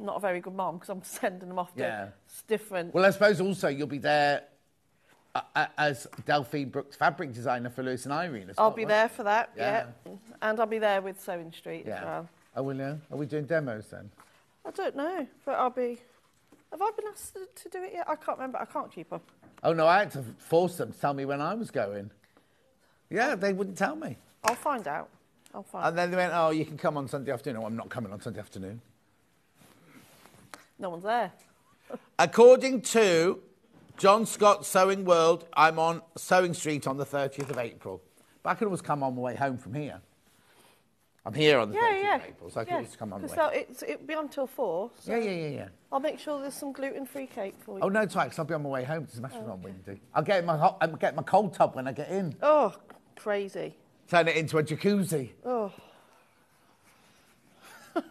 S7: not a very good mom because I'm sending them off to
S1: Yeah.
S7: s- different.
S1: Well, I suppose also you'll be there uh, uh, as Delphine Brooks, fabric designer for Lewis and Irene. As well.
S7: I'll be
S1: won't
S7: there for that,
S1: Yeah.
S7: yeah. and I'll be there with Sewing Street
S1: Yeah.
S7: as well.
S1: Oh, will you? Are we doing demos then?
S7: I don't know, but I'll be. Have I been asked to, to do it yet? I can't remember. I can't keep up.
S1: Oh no, I had to force them to tell me when I was going. Yeah, they wouldn't tell me.
S7: I'll find out. I'll find.
S1: And then they went, "Oh, you can come on Sunday afternoon." Oh, I'm not coming on Sunday afternoon.
S7: no one's there.
S1: According to John Scott Sewing World, I'm on Sewing Street on the 30th of April. But I could always come on my way home from here. I'm here on the
S7: Yeah,
S1: 30th
S7: yeah.
S1: of April, so I
S7: yeah.
S1: always come on
S7: 'Cause
S1: way.
S7: it's, it'll be on till four. So
S1: Yeah, yeah, yeah, yeah.
S7: I'll make sure there's some gluten-free cake for you.
S1: Oh no, twice. I'll be on my way home. It doesn't matter if I'm windy. I'll get my hot, I'll get my cold tub when I get in.
S7: Oh, crazy.
S1: Turn it into a jacuzzi.
S7: Oh, then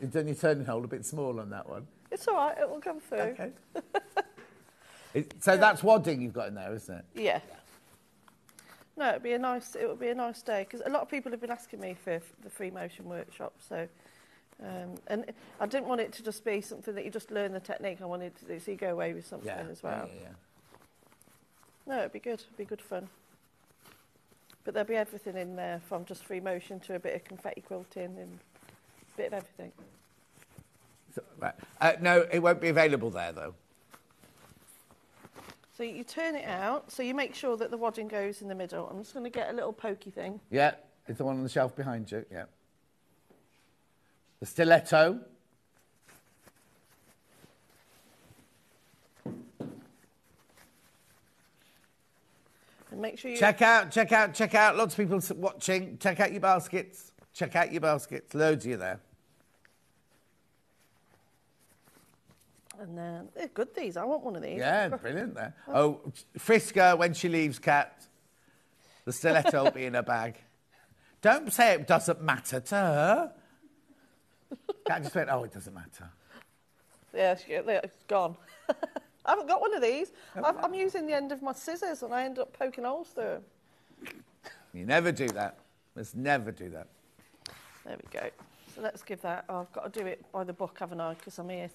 S1: You've done your turning hole a bit small on that one.
S7: it's all right. It will come through.
S1: Okay. It- so that's wadding you've got in there, isn't it?
S7: Yeah. No, it'd be a nice. It would be a nice day because a lot of people have been asking me for the free motion workshop. So, um, and I didn't want it to just be something that you just learn the technique. I wanted to do so you go away with something as well.
S1: Yeah, yeah,
S7: No, it'd be good. It'd be good fun. But there'll be everything in there from just free motion to a bit of confetti quilting and a bit of everything.
S1: So, right. uh, no, it won't be available there though.
S7: So you turn it out. So you make sure that the wadding goes in the middle. I'm just going to get a little pokey thing.
S1: Yeah, it's the one on the shelf behind you. Yeah. The stiletto.
S7: And make sure you
S1: Check out, check out, check out. Lots of people watching. Check out your baskets. Check out your baskets. Loads of you there.
S7: And then they're good. These. I want one of these.
S1: Yeah, brilliant there. Oh, Friska when she leaves, Cat. The stiletto will be in her bag. Don't say it doesn't matter to her. Cat just went, oh, it doesn't matter.
S7: Yeah, she- it's gone. I haven't got one of these. I've, I'm using the end of my scissors and I end up poking holes through 'em.
S1: You never do that. Let's never do that.
S7: There we go. So let's give that. Oh, I've got to do it by the book, haven't I? Because I'm here.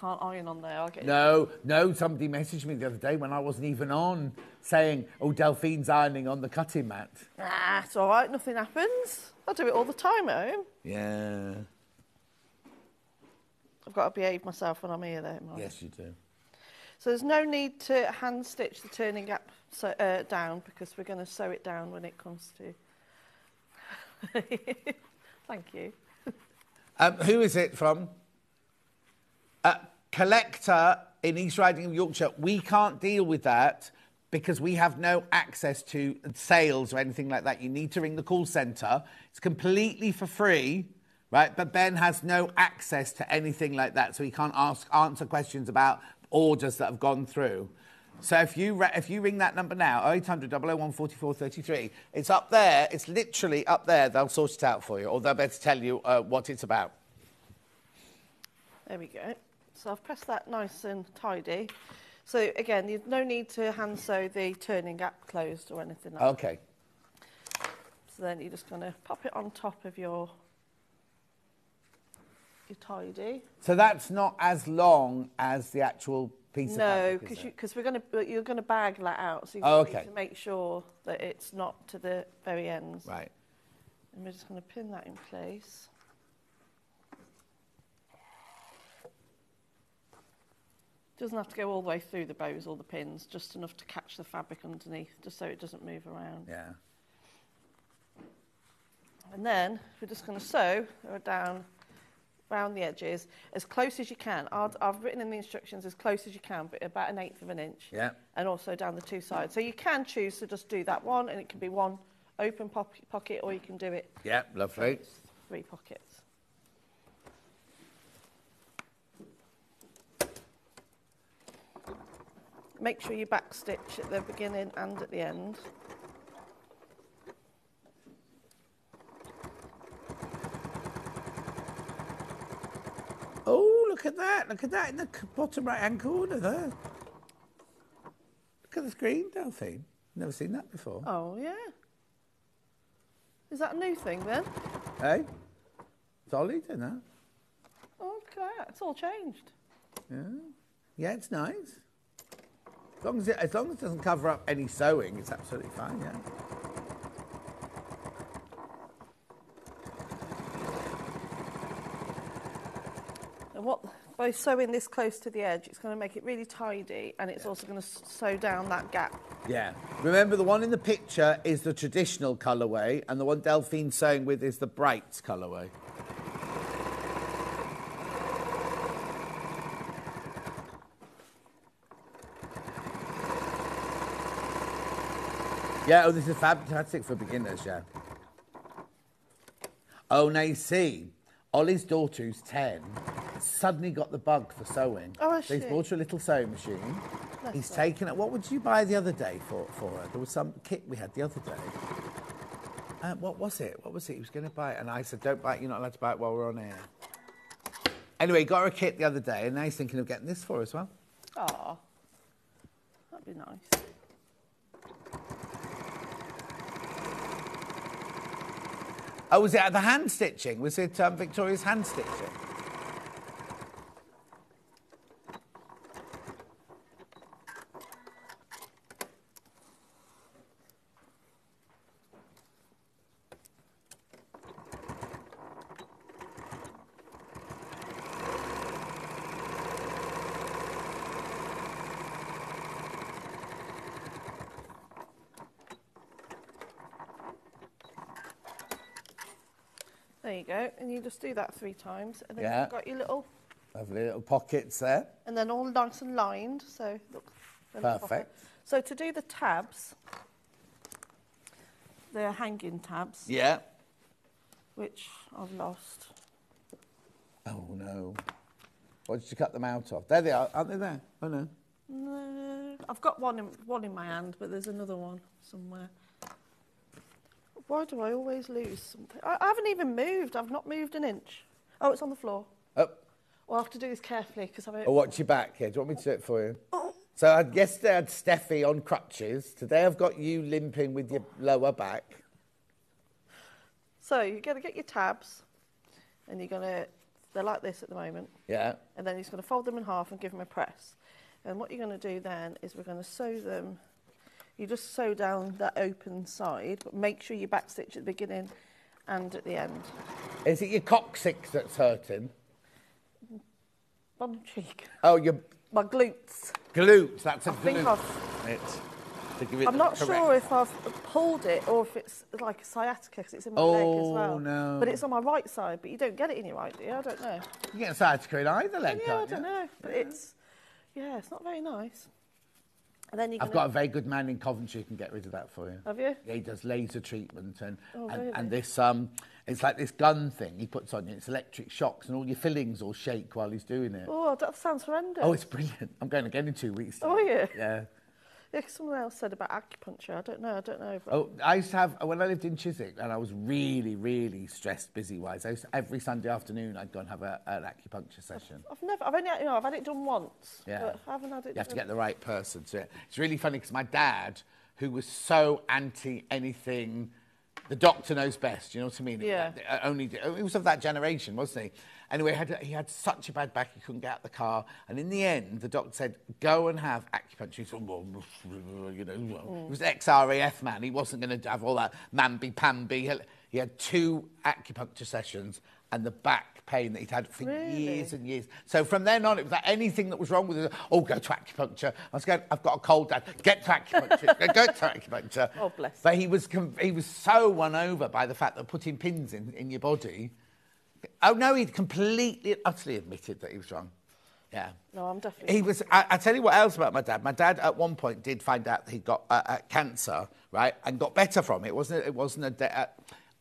S7: Can't iron on there. I'll get it.
S1: No, no, somebody messaged me the other day when I wasn't even on saying, oh, Delphine's ironing on the cutting mat.
S7: Ah, it's all right. Nothing happens. I do it all the time at home.
S1: Yeah.
S7: I've got to behave myself when I'm here, though.
S1: Yes, you do.
S7: So there's no need to hand stitch the turning gap so, uh, down because we're going to sew it down when it comes to. Thank you.
S1: Um, who is it from? Collector in East Riding of Yorkshire. We can't deal with that because we have no access to sales or anything like that. You need to ring the call centre. It's completely for free, right? But Ben has no access to anything like that, so he can't ask answer questions about orders that have gone through. So if you if you ring that number now, 0800 001 44 33, it's up there. It's literally up there. They'll sort it out for you, or they'll better tell you uh, what it's about.
S7: There we go. So I've pressed that nice and tidy. So again, there's no need to hand sew the turning gap closed or anything like that.
S1: Okay.
S7: So then you're just going to pop it on top of your your tidy.
S1: So that's not as long as the actual piece of
S7: No, because
S1: it?
S7: you, cause we're going to you're going to bag that out. So you
S1: Oh,
S7: need to make sure that it's not to the very ends.
S1: Right.
S7: And we're just going to pin that in place. Doesn't have to go all the way through the bows or the pins, just enough to catch the fabric underneath, just so it doesn't move around.
S1: Yeah.
S7: And then we're just going to sew down round the edges as close as you can. I've, I've written in the instructions as close as you can, but about an eighth of an inch.
S1: Yeah.
S7: And also down the two sides. So you can choose to just do that one, and it can be one open pocket, pocket or you can do it
S1: Yeah, lovely.
S7: three pockets. Make sure you back stitch at the beginning and at the end.
S1: Oh, look at that. Look at that in the bottom right hand corner there. Look at the screen, Delphine. Never seen that before.
S7: Oh, yeah. Is that a new thing then?
S1: Hey? Solid, isn't it?
S7: Okay, it's all changed.
S1: Yeah, yeah, it's nice. As long as it, as long as it doesn't cover up any sewing, it's absolutely fine, yeah.
S7: And what by sewing this close to the edge, it's going to make it really tidy, and it's also going to sew down that gap.
S1: Yeah. Remember, the one in the picture is the traditional colourway, and the one Delphine's sewing with is the Brights colourway. Yeah, oh, this is fantastic for beginners, yeah. Oh, now you see, Ollie's daughter, who's 10, suddenly got the bug for sewing.
S7: Oh,
S1: so he's bought her a little sewing machine. he's taken it. What would you buy the other day for, for her? There was some kit we had the other day. Uh, what was it? What was it? He was going to buy it, and I said, "Don't buy it. You're not allowed to buy it while we're on air." Anyway, he got her a kit the other day, and now he's thinking of getting this for her as well.
S7: Ah, that'd be nice.
S1: Oh, was it at the hand stitching? Was it um, Victoria's hand stitching?
S7: There you go, and you just do that three times, and then
S1: Yeah.
S7: you've got your little,
S1: Lovely little pockets there.
S7: and then all nice and lined. So look, they look proper.
S1: Perfect.
S7: So to do the tabs, they're hanging tabs,
S1: Yeah.
S7: which I've lost.
S1: Oh no. What did you cut them out of? There they are, aren't they there? Oh no.
S7: No, I've got one in one in my hand, but there's another one somewhere. Why do I always lose something? I, I haven't even moved. I've not moved an inch. Oh, it's on the floor.
S1: Oh,
S7: Well, I have to do this carefully because I
S1: oh
S7: don't.
S1: watch your back here. Do you want me to do it for you? Oh. So I yesterday I had Steffi on crutches. Today I've got you limping with your lower back.
S7: So you're going to get your tabs, and you're going to. They're like this at the moment,
S1: Yeah.
S7: and then you're just going to fold them in half and give them a press. And what you're going to do then is we're going to sew them. You just sew down that open side, but make sure you backstitch at the beginning and at the end.
S1: Is it your coccyx that's hurting?
S7: Bum cheek.
S1: Oh, your
S7: My glutes.
S1: glutes. That's a
S7: I think
S1: glute.
S7: I've
S1: It. To give it
S7: I'm not
S1: correct-
S7: sure if I've pulled it or if it's like a sciatica because it's in my leg as
S1: Oh,
S7: well.
S1: no.
S7: But it's on my right side, but you don't get it in your right, do you? I don't know.
S1: You get sciatica in either leg,
S7: yeah, I don't know. But it's, yeah, it's not very nice. And then you
S1: I've got a very good man in Coventry who can get rid of that for you.
S7: Have you?
S1: Yeah, he does laser treatment and
S7: Oh,
S1: and,
S7: really?
S1: and this um, it's like this gun thing he puts on you. It's electric shocks and all your fillings all shake while he's doing it.
S7: Oh, that sounds horrendous.
S1: Oh, it's brilliant. I'm going again in two weeks.
S7: Oh, you?
S1: Yeah.
S7: Yeah, 'cause someone else said about acupuncture. I don't know. I don't know.
S1: Oh, I used to have when I lived in Chiswick and I was really, really stressed, busy wise. I used to, every Sunday afternoon I'd go and have a, an acupuncture session.
S7: I've never. I've only. You know, I've had it done once.
S1: Yeah.
S7: I haven't had it.
S1: You have to get the right person to it. It's really funny because my dad, who was so anti anything, the doctor knows best. You know what I mean?
S7: Yeah.
S1: Uh, Only he was of that generation, wasn't he? Anyway, he had, he had such a bad back he couldn't get out of the car, and in the end, the doctor said, "Go and have acupuncture." He said, you know, well, mm. he was an ex-RAF man. He wasn't going to have all that mamby pamby. He had two acupuncture sessions, and the back pain that he'd had for
S7: Really?
S1: years and years. So from then on, it was like anything that was wrong with it. Oh, go to acupuncture. I was going. I've got a cold, Dad. Get to acupuncture. go, go to acupuncture.
S7: Oh, bless
S1: But he was he was so won over by the fact that putting pins in in your body. Oh no, he'd completely, utterly admitted that he was wrong. Yeah.
S7: No, I'm definitely.
S1: He was. I, I tell you what else about my dad. My dad at one point did find out that he got uh, uh, cancer, right, and got better from it. It wasn't. It wasn't a. De- uh,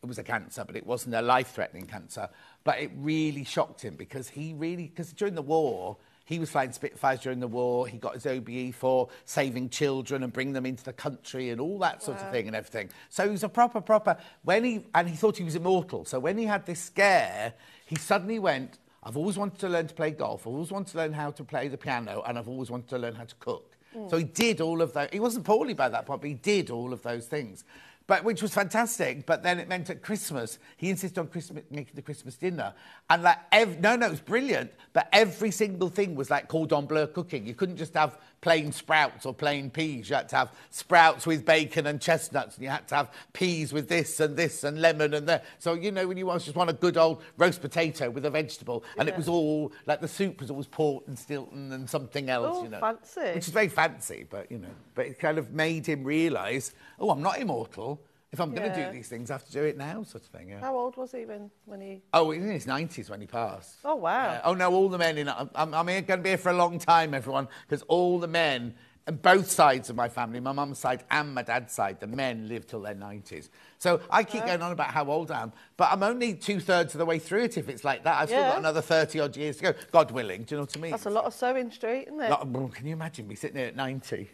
S1: it was a cancer, but it wasn't a life-threatening cancer. But it really shocked him because he really, because during the war, he was flying Spitfires during the war. He got his OBE for saving children and bringing them into the country and all that sort of thing and everything. So he was a proper, proper. When he and he thought he was immortal. So when he had this scare, he suddenly went. I've always wanted to learn to play golf. I've always wanted to learn how to play the piano, and I've always wanted to learn how to cook. So he hmm. did all of those. He wasn't poorly by that point, but he did all of those things. But which was fantastic. But then it meant at Christmas, he insisted on Christmas, making the Christmas dinner. And like, ev- no, no, it was brilliant. But every single thing was like cordon bleu cooking. You couldn't just have plain sprouts or plain peas. You had to have sprouts with bacon and chestnuts. And you had to have peas with this and this and lemon and that. So, you know, when you want just want a good old roast potato with a vegetable. And it was all, like the soup was always port and Stilton and something else,
S7: Oh,
S1: you know.
S7: fancy.
S1: Which is very fancy, but, you know. But it kind of made him realise, oh, I'm not immortal. If I'm going to
S7: Yeah.
S1: do these things, I have to do it now, sort of thing. Yeah.
S7: How old was he when, when he...
S1: Oh, in his 90s when he passed.
S7: Oh, wow.
S1: Yeah. Oh, no, all the men in... I'm, I'm going to be here for a long time, everyone, because all the men, and both sides of my family, my mum's side and my dad's side, the men live till their 90s. So I keep going on about how old I am, but I'm only two-thirds of the way through it if it's like that. I've still got another 30-odd years to go, God willing. Do you know what I mean?
S7: That's a lot of sewing street, isn't it?
S1: Of- can you imagine me sitting there at 90?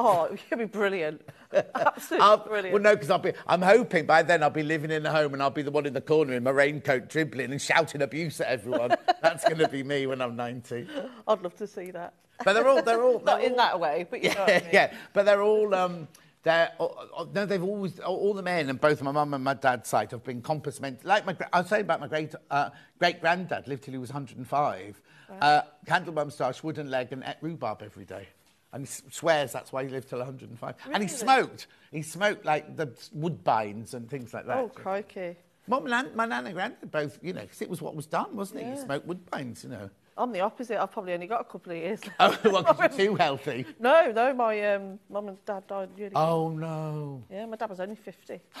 S7: Oh, it'd be brilliant. Absolutely
S1: I'll,
S7: brilliant.
S1: well, no, because I'll be. I'm hoping by then I'll be living in a home and I'll be the one in the corner in my raincoat, dribbling and shouting abuse at everyone. That's going to be me when I'm 90.
S7: I'd love to see that.
S1: But they're all. They're all.
S7: Not
S1: they're
S7: in
S1: all-
S7: that way, but you know what I
S1: Yeah,
S7: mean.
S1: yeah. But they're all. Um, they're oh, oh, no. They've always all- the men and both my mum and my dad's side have been compass men. Like my, I was saying about my great uh, great granddad lived till he was 105. Uh, candle moustache, wooden leg, and ate rhubarb every day. And he swears that's why he lived till 105. And he smoked. He smoked like the woodbines and things like that.
S7: Oh, crikey.
S1: Mum and aunt, my nan and granddad both, you know, because it was what was done, wasn't it? You smoked woodbines, you know.
S7: I'm the opposite. I've probably only got a couple of years left.
S1: Oh, well, you're too healthy.
S7: No, no, my um, mum and dad died really young.
S1: Oh, no.
S7: Yeah, my dad was only 50.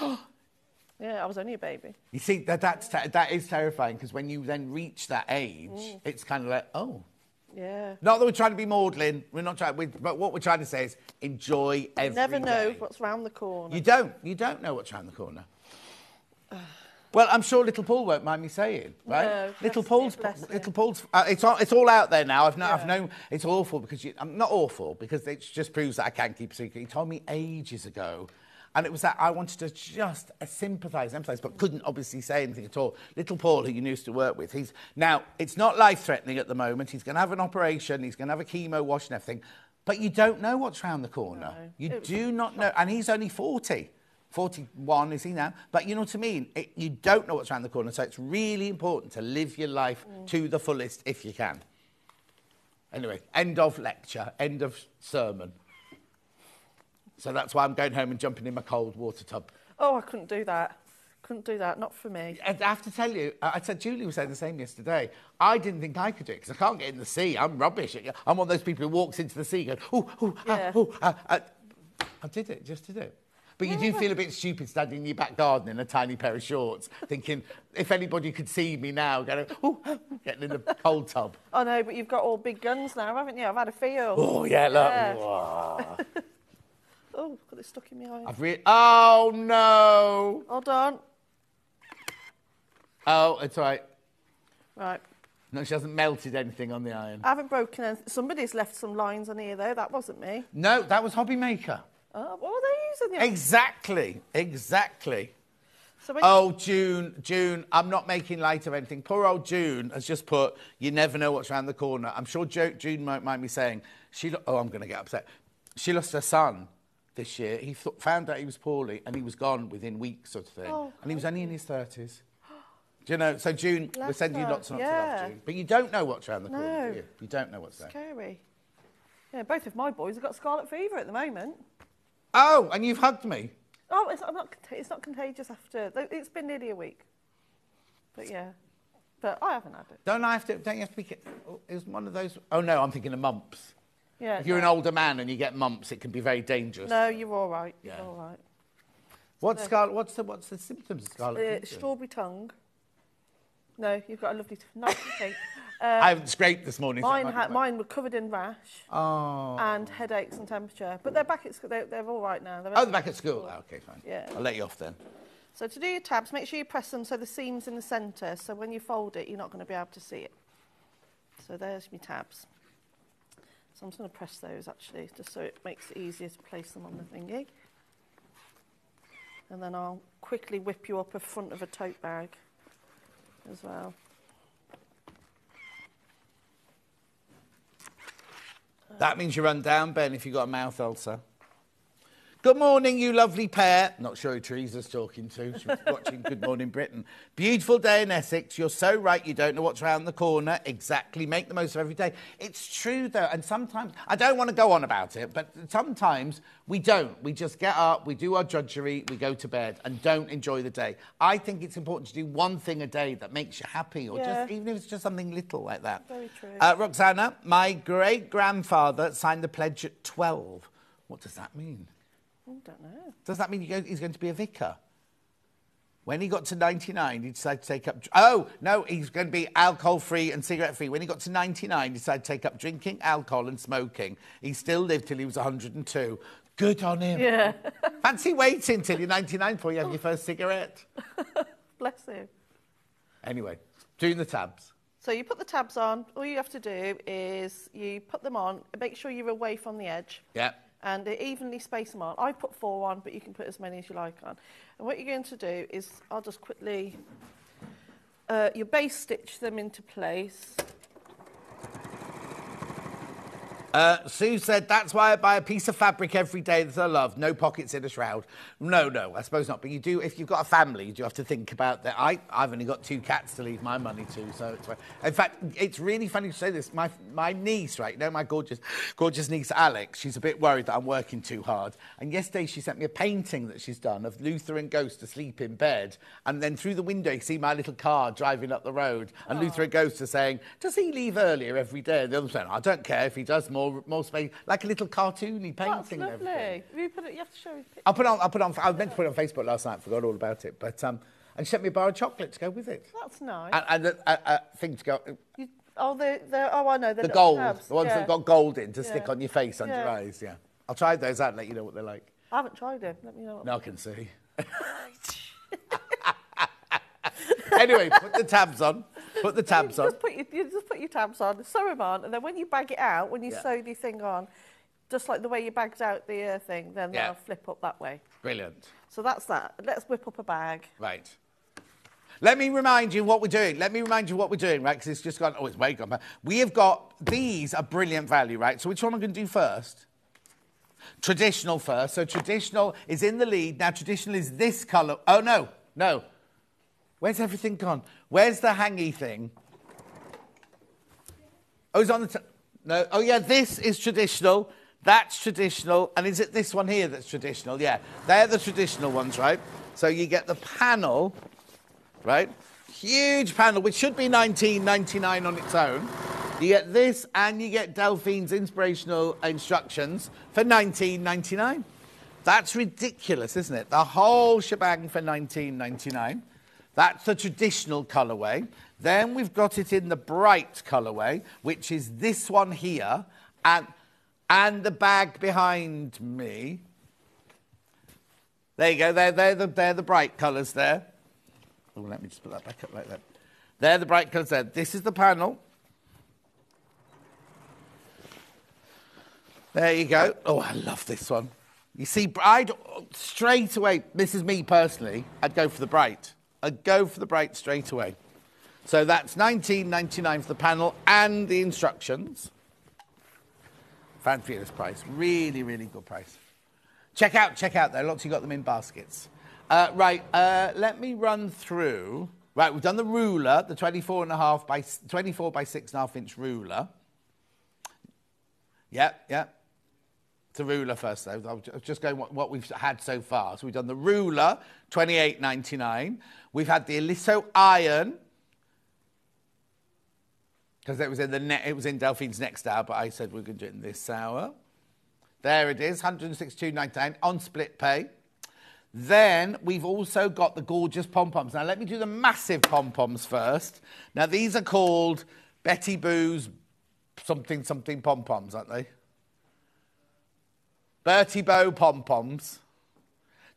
S7: yeah, I was only a baby.
S1: You see, that, that's that is terrifying because when you then reach that age,
S7: Mm.
S1: it's kind of like, oh.
S7: Yeah.
S1: Not that we're trying to be maudlin, we're not trying, we, but what we're trying to say is enjoy every
S7: You never know
S1: day.
S7: what's round the corner.
S1: You don't, you don't know what's round the corner. Well, I'm sure Little Paul won't mind me saying, right?
S7: No,
S1: little Paul's,
S7: him.
S1: Little Paul's, uh, it's all, it's all out there now. I've, kno- I've known it's awful because you, I'm not awful because it just proves that I can't keep a secret. He told me ages ago, and it was that I wanted to just uh, sympathise, empathise, but couldn't obviously say anything at all. Little Paul, who you used to work with, he's now it's not life-threatening at the moment. He's going to have an operation. He's going to have a chemo wash and everything, but you don't know what's round the corner.
S7: No.
S1: You
S7: It
S1: do not know, and he's only 40. 41 is he now? But you know what I mean? It, you don't know what's around the corner, so it's really important to live your life to the fullest if you can. Anyway, end of lecture, end of sermon. So that's why I'm going home and jumping in my cold water tub.
S7: Oh, I couldn't do that. Couldn't do that. Not for me.
S1: I have to tell you, I I said Julie was saying the same yesterday. I didn't think I could do it because I can't get in the sea. I'm rubbish. I'm one of those people who walks into the sea going, oh, oh,
S7: Yeah.
S1: ah, oh. ah, ah. I did it, just did it. But you do feel a bit stupid standing in your back garden in a tiny pair of shorts, thinking if anybody could see me now, going, oh, ah, getting in the cold tub.
S7: Oh no, but you've got all big guns now, haven't you? I've had a feel.
S1: Oh yeah, look.
S7: Yeah. Oh, got it stuck in my eye.
S1: I've re- oh no.
S7: Hold on.
S1: Oh, it's all right.
S7: Right.
S1: No, she hasn't melted anything on the iron.
S7: I haven't broken anything. Somebody's left some lines on here though. That wasn't me.
S1: No, that was Hobby Maker.
S7: Oh, what were they using? The
S1: Exactly, exactly.
S7: so
S1: Oh, June, June, I'm not making light of anything. Poor old June has just put, you never know what's around the corner. I'm sure June might mind me saying, she, lo- oh, I'm going to get upset. She lost her son this year. He th- found out he was poorly and he was gone within weeks, sort of thing.
S7: Oh,
S1: and he was only in his 30s. Do you know? So, June, we're sending you lots and lots
S7: yeah.
S1: of love, June. But you don't know what's around the corner,
S7: No.
S1: do you? You don't know what's there.
S7: scary. Yeah, both of my boys have got scarlet fever at the moment.
S1: Oh, and you've hugged me.
S7: Oh, it's I'm not. It's not contagious after. It's been nearly a week. But yeah, but I haven't had it.
S1: Don't I have to? Don't you have to be? oh, It was one of those. Oh no, I'm thinking of mumps.
S7: Yeah.
S1: If you're an older man and you get mumps, it can be very dangerous.
S7: No, you're all right. You're all right.
S1: What's scarlet? What's the what's the symptoms of scarlet
S7: Uh,
S1: fever?
S7: strawberry tongue. No, you've got a lovely, t- nice thing.
S1: I haven't scraped this morning.
S7: Mine,
S1: might be
S7: ha- mine were covered in rash
S1: Oh.
S7: and headaches and temperature, but they're back at school. They're, they're all right now. They're
S1: Oh, they're back at school. Oh, okay, fine.
S7: Yeah.
S1: I'll let you off then.
S7: So to do your tabs, make sure you press them so the seam's in the centre. So when you fold it, you're not going to be able to see it. So there's my tabs. So I'm just going to press those actually, just so it makes it easier to place them on the thingy. And then I'll quickly whip you up a front of a tote bag as well.
S1: That means you run down, Ben, if you've got a mouth ulcer. Good morning, you lovely pair. Not sure who Teresa's talking to. She's watching Good Morning Britain. Beautiful day in Essex. You're so right. You don't know what's around the corner. Exactly. Make the most of every day. It's true, though. And sometimes, I don't want to go on about it, but sometimes we don't. We just get up, we do our drudgery, we go to bed, and don't enjoy the day. I think it's important to do one thing a day that makes you happy, or
S7: Yeah.
S1: just even if it's just something little like that.
S7: Very true.
S1: Uh, Roxana, my great grandfather signed the pledge at 12. What does that mean?
S7: I don't know.
S1: Does that mean he's going to be a vicar? When he got to 99, he decided to take up. Oh, no, he's going to be alcohol free and cigarette free. When he got to 99, he decided to take up drinking, alcohol, and smoking. He still lived till he was 102. Good on him.
S7: Yeah.
S1: Fancy waiting till you're 99 before you have your first cigarette.
S7: Bless him.
S1: Anyway, doing the tabs.
S7: So you put the tabs on. All you have to do is you put them on. Make sure you're away from the edge.
S1: Yeah.
S7: and they're evenly spaced them on. I put four on, but you can put as many as you like on. And what you're going to do is, I'll just quickly, uh, you base stitch them into place.
S1: Uh, Sue said, that's why I buy a piece of fabric every day that I love. No pockets in a shroud. No, no, I suppose not. But you do, if you've got a family, you do have to think about that. I, I've only got two cats to leave my money to. So, it's, in fact, it's really funny to say this. My, my niece, right, you know, my gorgeous, gorgeous niece, Alex, she's a bit worried that I'm working too hard. And yesterday she sent me a painting that she's done of Luther and Ghost asleep in bed. And then through the window, you see my little car driving up the road. And Luther and Ghost are saying, does he leave earlier every day? And the other saying, I don't care if he does more, more space, like a little cartoony
S7: That's
S1: painting. and everything.
S7: lovely. You, put it, you have to show me.
S1: I'll put on. I'll put on. I meant to put it on Facebook last night. Forgot all about it. But um, and she sent me a bar of chocolate to go with it,
S7: That's nice.
S1: and, and a, a, a thing to go.
S7: You, oh, the, the, oh, I know. The,
S1: The gold,
S7: tabs.
S1: the ones
S7: yeah.
S1: that got gold in to stick on your face under your eyes. Yeah, I'll try those out and let you know what they're like.
S7: I haven't tried them. Let me know. What
S1: Now I can see. anyway, put the tabs on. Put the tabs
S7: you
S1: on.
S7: just put your, you just put your tabs on, sew them on, and then when you bag it out, when you
S1: Yeah.
S7: sew the thing on, just like the way you bagged out the uh, thing, then
S1: Yeah.
S7: they'll flip up that way.
S1: Brilliant.
S7: So that's that. Let's whip up a bag.
S1: Right. Let me remind you what we're doing. Let me remind you what we're doing, right? Because it's just gone. Oh, it's way gone. We have got these are brilliant value, right? So which one am I going to do first? Traditional first. So traditional is in the lead. Now traditional is this colour. Oh no, no. Where's everything gone? Where's the hangy thing? Oh, it's on the. No. Oh yeah, this is traditional. That's traditional. And is it this one here that's traditional? Yeah, they're the traditional ones, right? So you get the panel, right? Huge panel, which should be 19.99 on its own. You get this, and you get Delphine's inspirational instructions for 19.99. That's ridiculous, isn't it? The whole shebang for 19.99. That's the traditional colourway. Then we've got it in the bright colourway, which is this one here, and and the bag behind me. There you go. They're, they're, the, they're the bright colours there. Oh, let me just put that back up like that. They're the bright colours there. This is the panel. There you go. Oh, I love this one. You see, I'd straight away, this is me personally, I'd go for the bright. I'd go for the bright straight away. So that's 19.99 for the panel and the instructions. This price. Really, really good price. Check out, check out there. Lots you got them in baskets. Uh, right, uh, let me run through. Right, we've done the ruler, the 24 and a half by 24 by six and a half inch ruler. Yep, yep. A ruler first, though. I'll just go what, what we've had so far. So we've done the ruler, 28.99. We've had the Oliso iron, because it was in the ne- it was in Delphine's next hour, but I said we're going to do it in this hour. There it is, 162.99 on split pay. Then we've also got the gorgeous pom poms. Now let me do the massive pom poms first. Now these are called Betty Boo's something something pom poms, aren't they? Bertie Bow pom poms,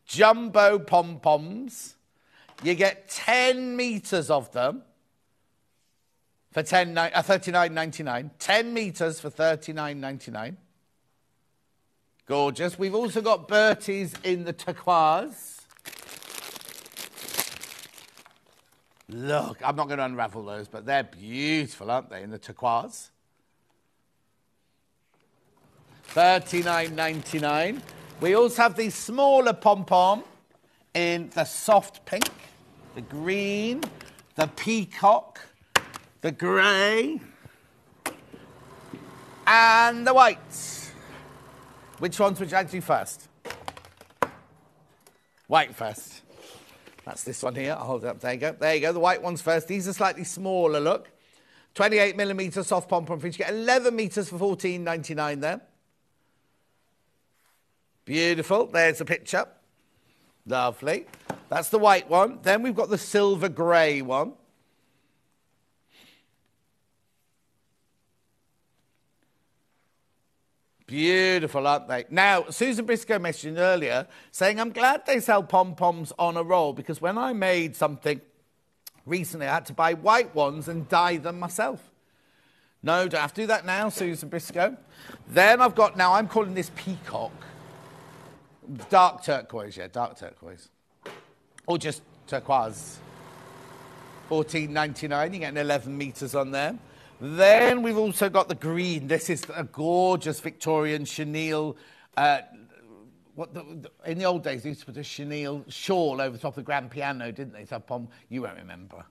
S1: jumbo pom poms. You get 10 meters of them for 10, ni- uh, 39.99. 10 meters for 39.99. Gorgeous. We've also got Bertie's in the turquoise. Look, I'm not going to unravel those, but they're beautiful, aren't they, in the turquoise? 39.99. We also have the smaller pom pom in the soft pink, the green, the peacock, the grey, and the white. Which ones would you like to do first? White first. That's this one here. I'll hold it up. There you go. There you go. The white ones first. These are slightly smaller. Look, 28 millimeter soft pom pom. You get 11 meters for 14.99 there. Beautiful. There's a picture. Lovely. That's the white one. Then we've got the silver grey one. Beautiful, aren't they? Now, Susan Briscoe mentioned earlier saying, I'm glad they sell pom poms on a roll because when I made something recently, I had to buy white ones and dye them myself. No, don't have to do that now, Susan Briscoe. Then I've got, now I'm calling this peacock. Dark turquoise, yeah, dark turquoise. Or just turquoise. 14.99, you get 11 metres on there. Then we've also got the green. This is a gorgeous Victorian chenille. Uh, what the, the, in the old days, they used to put a chenille shawl over the top of the grand piano, didn't they? So you won't remember.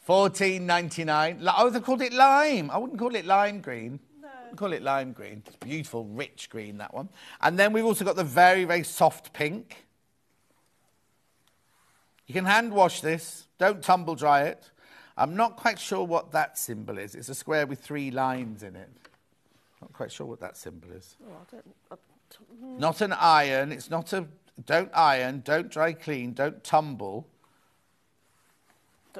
S1: Fourteen ninety nine. Oh, they called it lime. I wouldn't call it lime green. Call it lime green. It's beautiful, rich green that one. And then we've also got the very, very soft pink. You can hand wash this. Don't tumble dry it. I'm not quite sure what that symbol is. It's a square with three lines in it. Not quite sure what that symbol is.
S7: Oh, I I don't- uh, hmm.
S1: Not an iron. It's not a. Don't iron. Don't dry clean. Don't tumble.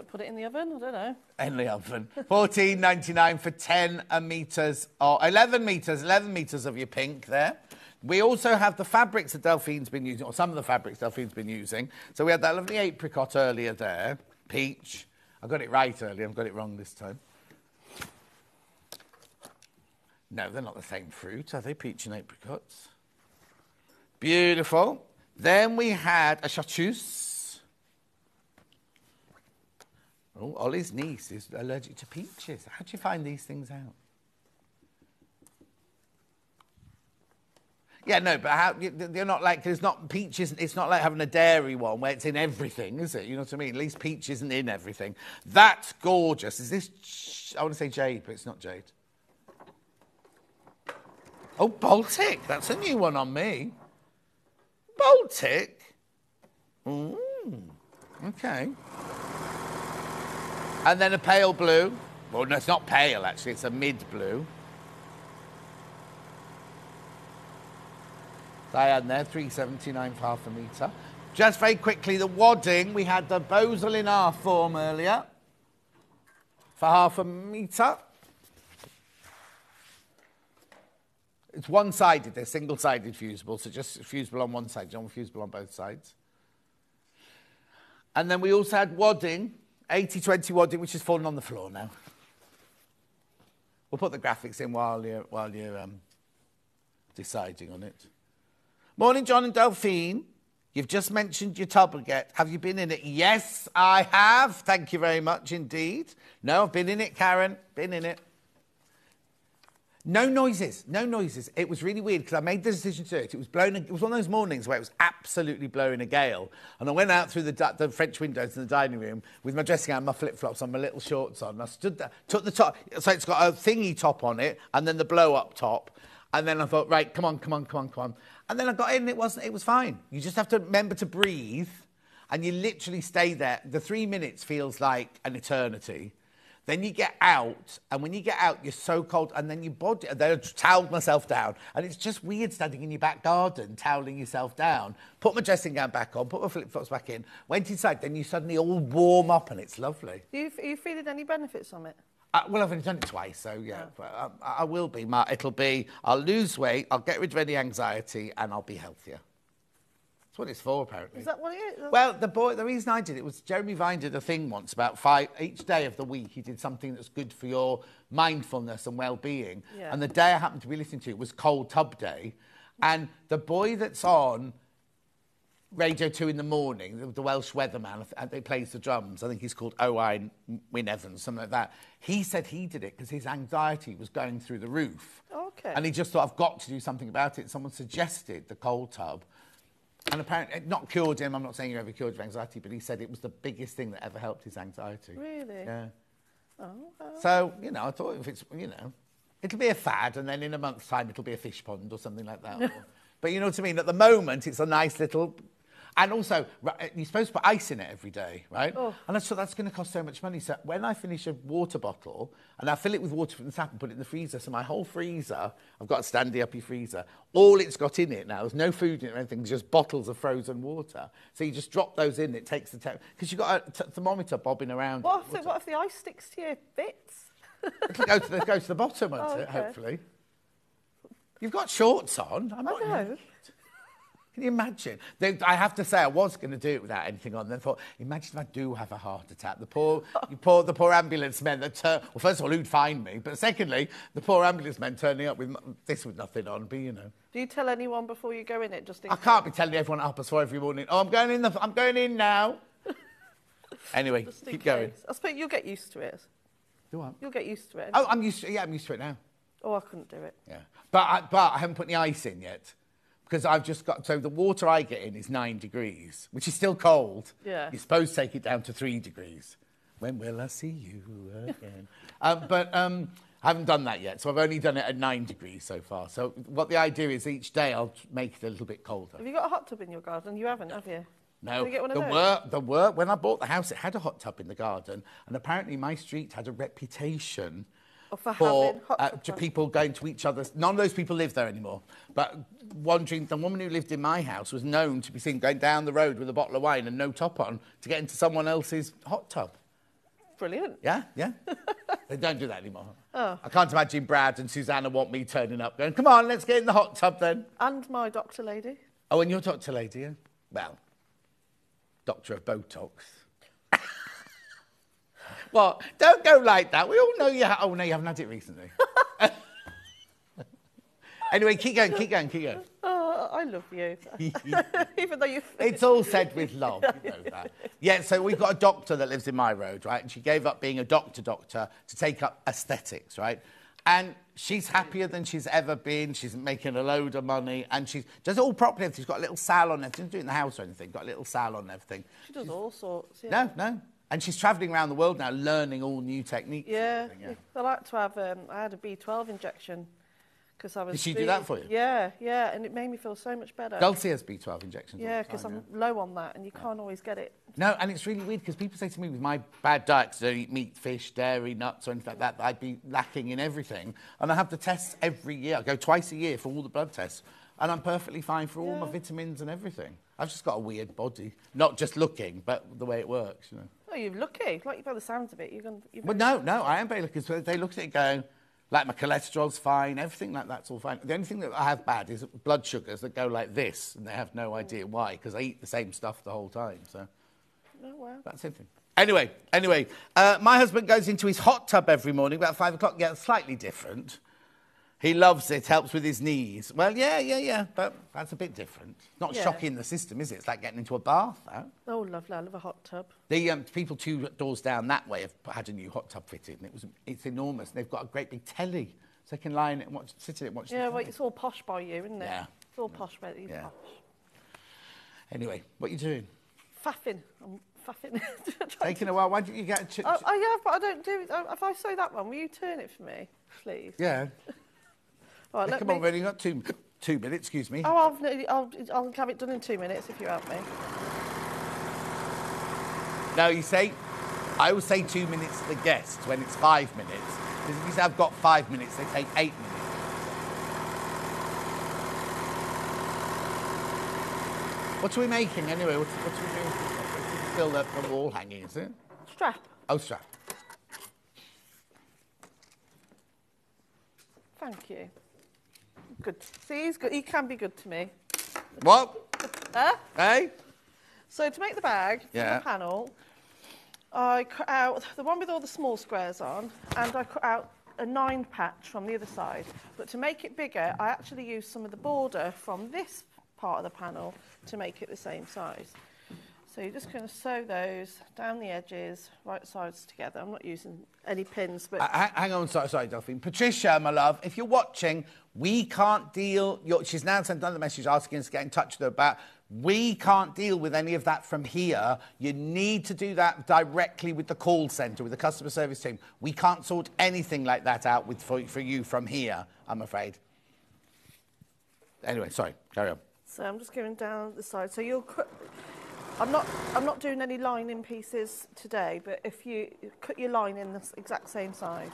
S7: Put it in the oven. I don't know.
S1: In the oven. Fourteen ninety nine for ten meters or eleven meters. Eleven meters of your pink there. We also have the fabrics that Delphine's been using, or some of the fabrics Delphine's been using. So we had that lovely apricot earlier there, peach. I got it right earlier. I've got it wrong this time. No, they're not the same fruit, are they? Peach and apricots. Beautiful. Then we had a chartreuse. Oh, Ollie's niece is allergic to peaches. How do you find these things out? Yeah, no, but how, you- they're not like, it's not, peaches, it's not like having a dairy one where it's in everything, is it? You know what I mean? At least peach isn't in everything. That's gorgeous. Is this, I want to say jade, but it's not jade. Oh, Baltic. That's a new one on me. Baltic? Mm, okay. And then a pale blue. Well, no, it's not pale, actually. It's a mid blue. Diane there, 379 for half a metre. Just very quickly, the wadding, we had the Bosal in our form earlier for half a metre. It's one-sided, they're single-sided fusible, so just fusible on one side, you don't want fusible on both sides. And then we also had wadding, 80-20 wadding, which has fallen on the floor now. We'll put the graphics in while you're, while you're um, deciding on it. Morning, John and Delphine. You've just mentioned your toboggan. Have you been in it? Yes, I have. Thank you very much indeed. No, I've been in it, Karen. Been in it. No noises, no noises. It was really weird because I made the decision to do it. It was blowing. It was one of those mornings where it was absolutely blowing a gale, and I went out through the, the French windows in the dining room with my dressing gown, my flip flops on, my little shorts on. And I stood there, took the top. So it's got a thingy top on it, and then the blow up top. And then I thought, right, come on, come on, come on, come on. And then I got in, and it wasn't. It was fine. You just have to remember to breathe, and you literally stay there. The three minutes feels like an eternity. Then you get out, and when you get out, you're so cold, and then your body. Then I toweled myself down, and it's just weird standing in your back garden, toweling yourself down. Put my dressing gown back on, put my flip flops back in, went inside. Then you suddenly all warm up, and it's lovely.
S7: Are you, are you feeling any benefits from it?
S1: Uh, well, I've only done it twice, so yeah, but, um, I I will be. Ma- It'll be. I'll lose weight. I'll get rid of any anxiety, and I'll be healthier. That's what it's for, apparently.
S7: Is that what it is?
S1: Well, the boy, the reason I did it was Jeremy Vine did a thing once about five each day of the week. He did something that's good for your mindfulness and well-being.
S7: Yeah.
S1: And the day I happened to be listening to it was Cold Tub Day, and the boy that's on Radio 2 in the morning, the, the Welsh weatherman, uh, th- he plays the drums. I think he's called Owain Wyn Evans, something like that. He said he did it because his anxiety was going through the roof.
S7: Okay.
S1: And he just thought, I've got to do something about it. Someone suggested the cold tub. And apparently, not cured him. I'm not saying you ever cured your anxiety, but he said it was the biggest thing that ever helped his anxiety.
S7: Really?
S1: Yeah.
S7: Oh, well.
S1: So, you know, I thought if it's, you know, it'll be a fad and then in a month's time it'll be a fish pond or something like that. but you know what I mean? At the moment, it's a nice little. And also, eh, you're supposed to put ice in it every day, right?
S7: Oh.
S1: And I thought that's going to cost so much money. So when I finish a water bottle and I fill it with water from the tap and put it in the freezer, so my whole freezer, I've got a standy uppy freezer, all it's got in it now, there's no food in it or anything, just bottles of frozen water. So you just drop those in, it takes the temperature, because you've got a t- thermometer bobbing around.
S7: What if, the, what if the ice sticks to your bits?
S1: It'll go to the, go to the bottom, won't
S7: Oh,
S1: it,
S7: okay.
S1: hopefully. You've got shorts on. I'm
S7: I
S1: not
S7: know.
S1: Can you imagine? They, I have to say, I was going to do it without anything on. Then thought, imagine if I do have a heart attack. The poor, you poor, the poor ambulance men that turn. Well, first of all, who'd find me? But secondly, the poor ambulance men turning up with this with nothing on. But you know,
S7: Do you tell anyone before you go in it? Just in
S1: I can't be telling everyone up as far every morning. Oh, I'm going in. The, I'm going in now. anyway,
S7: just
S1: keep going.
S7: I suppose you'll get used to it.
S1: Do what?
S7: You'll get used to it.
S1: Oh, I'm used. To, yeah, I'm used to it now.
S7: Oh, I couldn't do it.
S1: Yeah. But I, but I haven't put any ice in yet because I've just got so the water I get in is nine degrees, which is still cold.
S7: Yeah.
S1: You're supposed to take it down to three degrees. When will I see you again? um, but um, I haven't done that yet, so I've only done it at nine degrees so far. So what the idea is, each day I'll make it a little bit colder.
S7: Have you got a hot tub in your garden? You haven't, have you?
S1: No,
S7: you
S1: the
S7: those?
S1: work, the work. When I bought the house, it had a hot tub in the garden, and apparently my street had a reputation
S7: for
S1: for
S7: having hot
S1: uh, to people going to each other's. None of those people live there anymore. But wandering, the woman who lived in my house was known to be seen going down the road with a bottle of wine and no top on to get into someone else's hot tub.
S7: Brilliant.
S1: Yeah, yeah. they don't do that anymore. Oh. I can't imagine Brad and Susanna want me turning up going, come on, let's get in the hot tub then.
S7: And my doctor lady.
S1: Oh, and you're Dr. Lady, yeah? Well, Doctor of Botox. Well, don't go like that. We all know you. Ha- oh no, you haven't had it recently. anyway, keep going, keep going, keep going.
S7: Oh, I love you. Even though you.
S1: It's all said with love. You know that. Yeah, so we've got a doctor that lives in my road, right? And she gave up being a doctor doctor to take up aesthetics, right? And she's happier than she's ever been. She's making a load of money and she does it all properly. She's got a little salon, everything. Doesn't do it in the house or anything. Got a little salon and everything.
S7: She does all sorts. Yeah.
S1: No, no. And she's travelling around the world now learning all new techniques. and
S7: Yeah, I like to have. Um, I had a B12 injection because I was.
S1: Did she do that for you?
S7: Yeah, yeah, and it made me feel so much better.
S1: Dulcie has B12 injections.
S7: yeah, because I'm low on that, and you can't always get it.
S1: No, and it's really weird because people say to me with my bad diet, 'cause I don't eat meat, fish, dairy, nuts, or anything like that, that I'd be lacking in everything. And I have the tests every year. I go twice a year for all the blood tests. And I'm perfectly fine for all my vitamins and everything. I've just got a weird body. Not just looking, but the way it works, you know.
S7: You're lucky. Like you by the sounds of it, you're going. You're
S1: But no, no, I am very lucky. So they look at it going, like my cholesterol's fine, everything like that's all fine. The only thing that I have bad is blood sugars that go like this, and they have no idea why, because I eat the same stuff the whole time. So.
S7: Oh, wow.
S1: That's it. Anyway, anyway, uh, my husband goes into his hot tub every morning about five o'clock. Yeah, slightly different. He loves it, helps with his knees. Well, yeah, yeah, yeah, but that's a bit different. Not
S7: Yeah.
S1: shocking the system, is it? It's like getting into a bath. That.
S7: Oh, lovely. I love a hot tub.
S1: The um, people two doors down that way have had a new hot tub fitted, and it was it's enormous. They've got a great big telly, so they can lie in it and watch, sit in it and watch. the
S7: Yeah, well, it's all posh by you, isn't it?
S1: Yeah.
S7: It's all posh by you.
S1: Yeah.
S7: Posh.
S1: Anyway, what are you doing?
S7: Faffing. I'm faffing.
S1: Taking a while. Why don't you get a? Ch-
S7: Oh, I have, but I don't do it. Oh, If I say that one, will you turn it for me, please?
S1: yeah.
S7: All right,
S1: Yeah,
S7: let
S1: come
S7: me...
S1: on, we've only got two two minutes. Excuse me.
S7: Oh, I'll, I'll, I'll have it done in two minutes if you help me.
S1: No, you say, I always say two minutes to the guests when it's five minutes. Because if you say I've got five minutes, they take eight minutes. What are we making anyway? What, what are we doing? It's still the, the wall hanging, is it?
S7: Strap.
S1: Oh, strap.
S7: Thank you. Good. See, he's good. He can be good to me.
S1: What?
S7: Huh?
S1: Hey?
S7: So to make the bag, for
S1: Yeah.
S7: the panel, I cut out the one with all the small squares on, and I cut out a nine patch from the other side. But to make it bigger, I actually used some of the border from this part of the panel to make it the same size. So you're just going to sew those down the edges, right sides together. I'm not using any pins, but
S1: hang- on, sorry, sorry, Delphine. Patricia, my love, if you're watching, we can't deal. Your, she's now sent another message asking us to get in touch with her about. We can't deal with any of that from here. You need to do that directly with the call centre, with the customer service team. We can't sort anything like that out with for, for you from here. I'm afraid. Anyway, sorry. Carry on.
S7: So I'm just going down the side. So you'll. I'm not, I'm not doing any lining pieces today, but if you cut your line in the exact same size.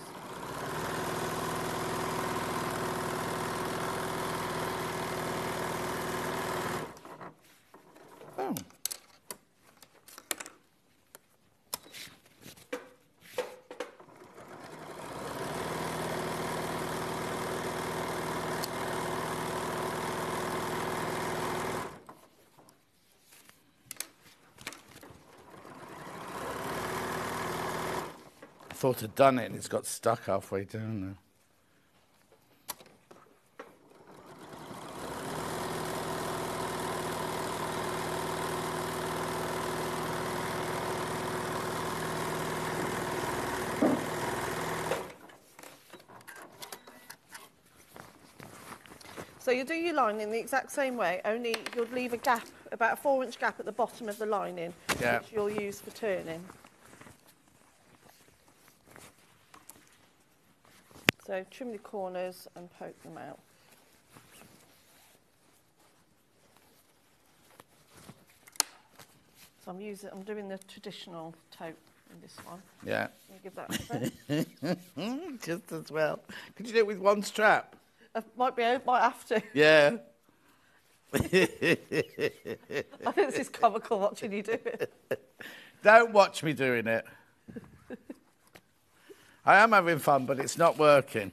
S1: Thought I'd done it and it's got stuck halfway down now.
S7: So you do your lining the exact same way, only you'll leave a gap, about a four inch gap at the bottom of the lining,
S1: Yeah.
S7: which you'll use for turning. So trim the corners and poke them out. So I'm using, I'm doing the traditional tote in this one.
S1: Yeah.
S7: Give that.
S1: Just as well. Could you do it with one strap?
S7: I might be, able- might have to.
S1: Yeah.
S7: I think this is comical watching you do it.
S1: Don't watch me doing it. I am having fun, but it's not working.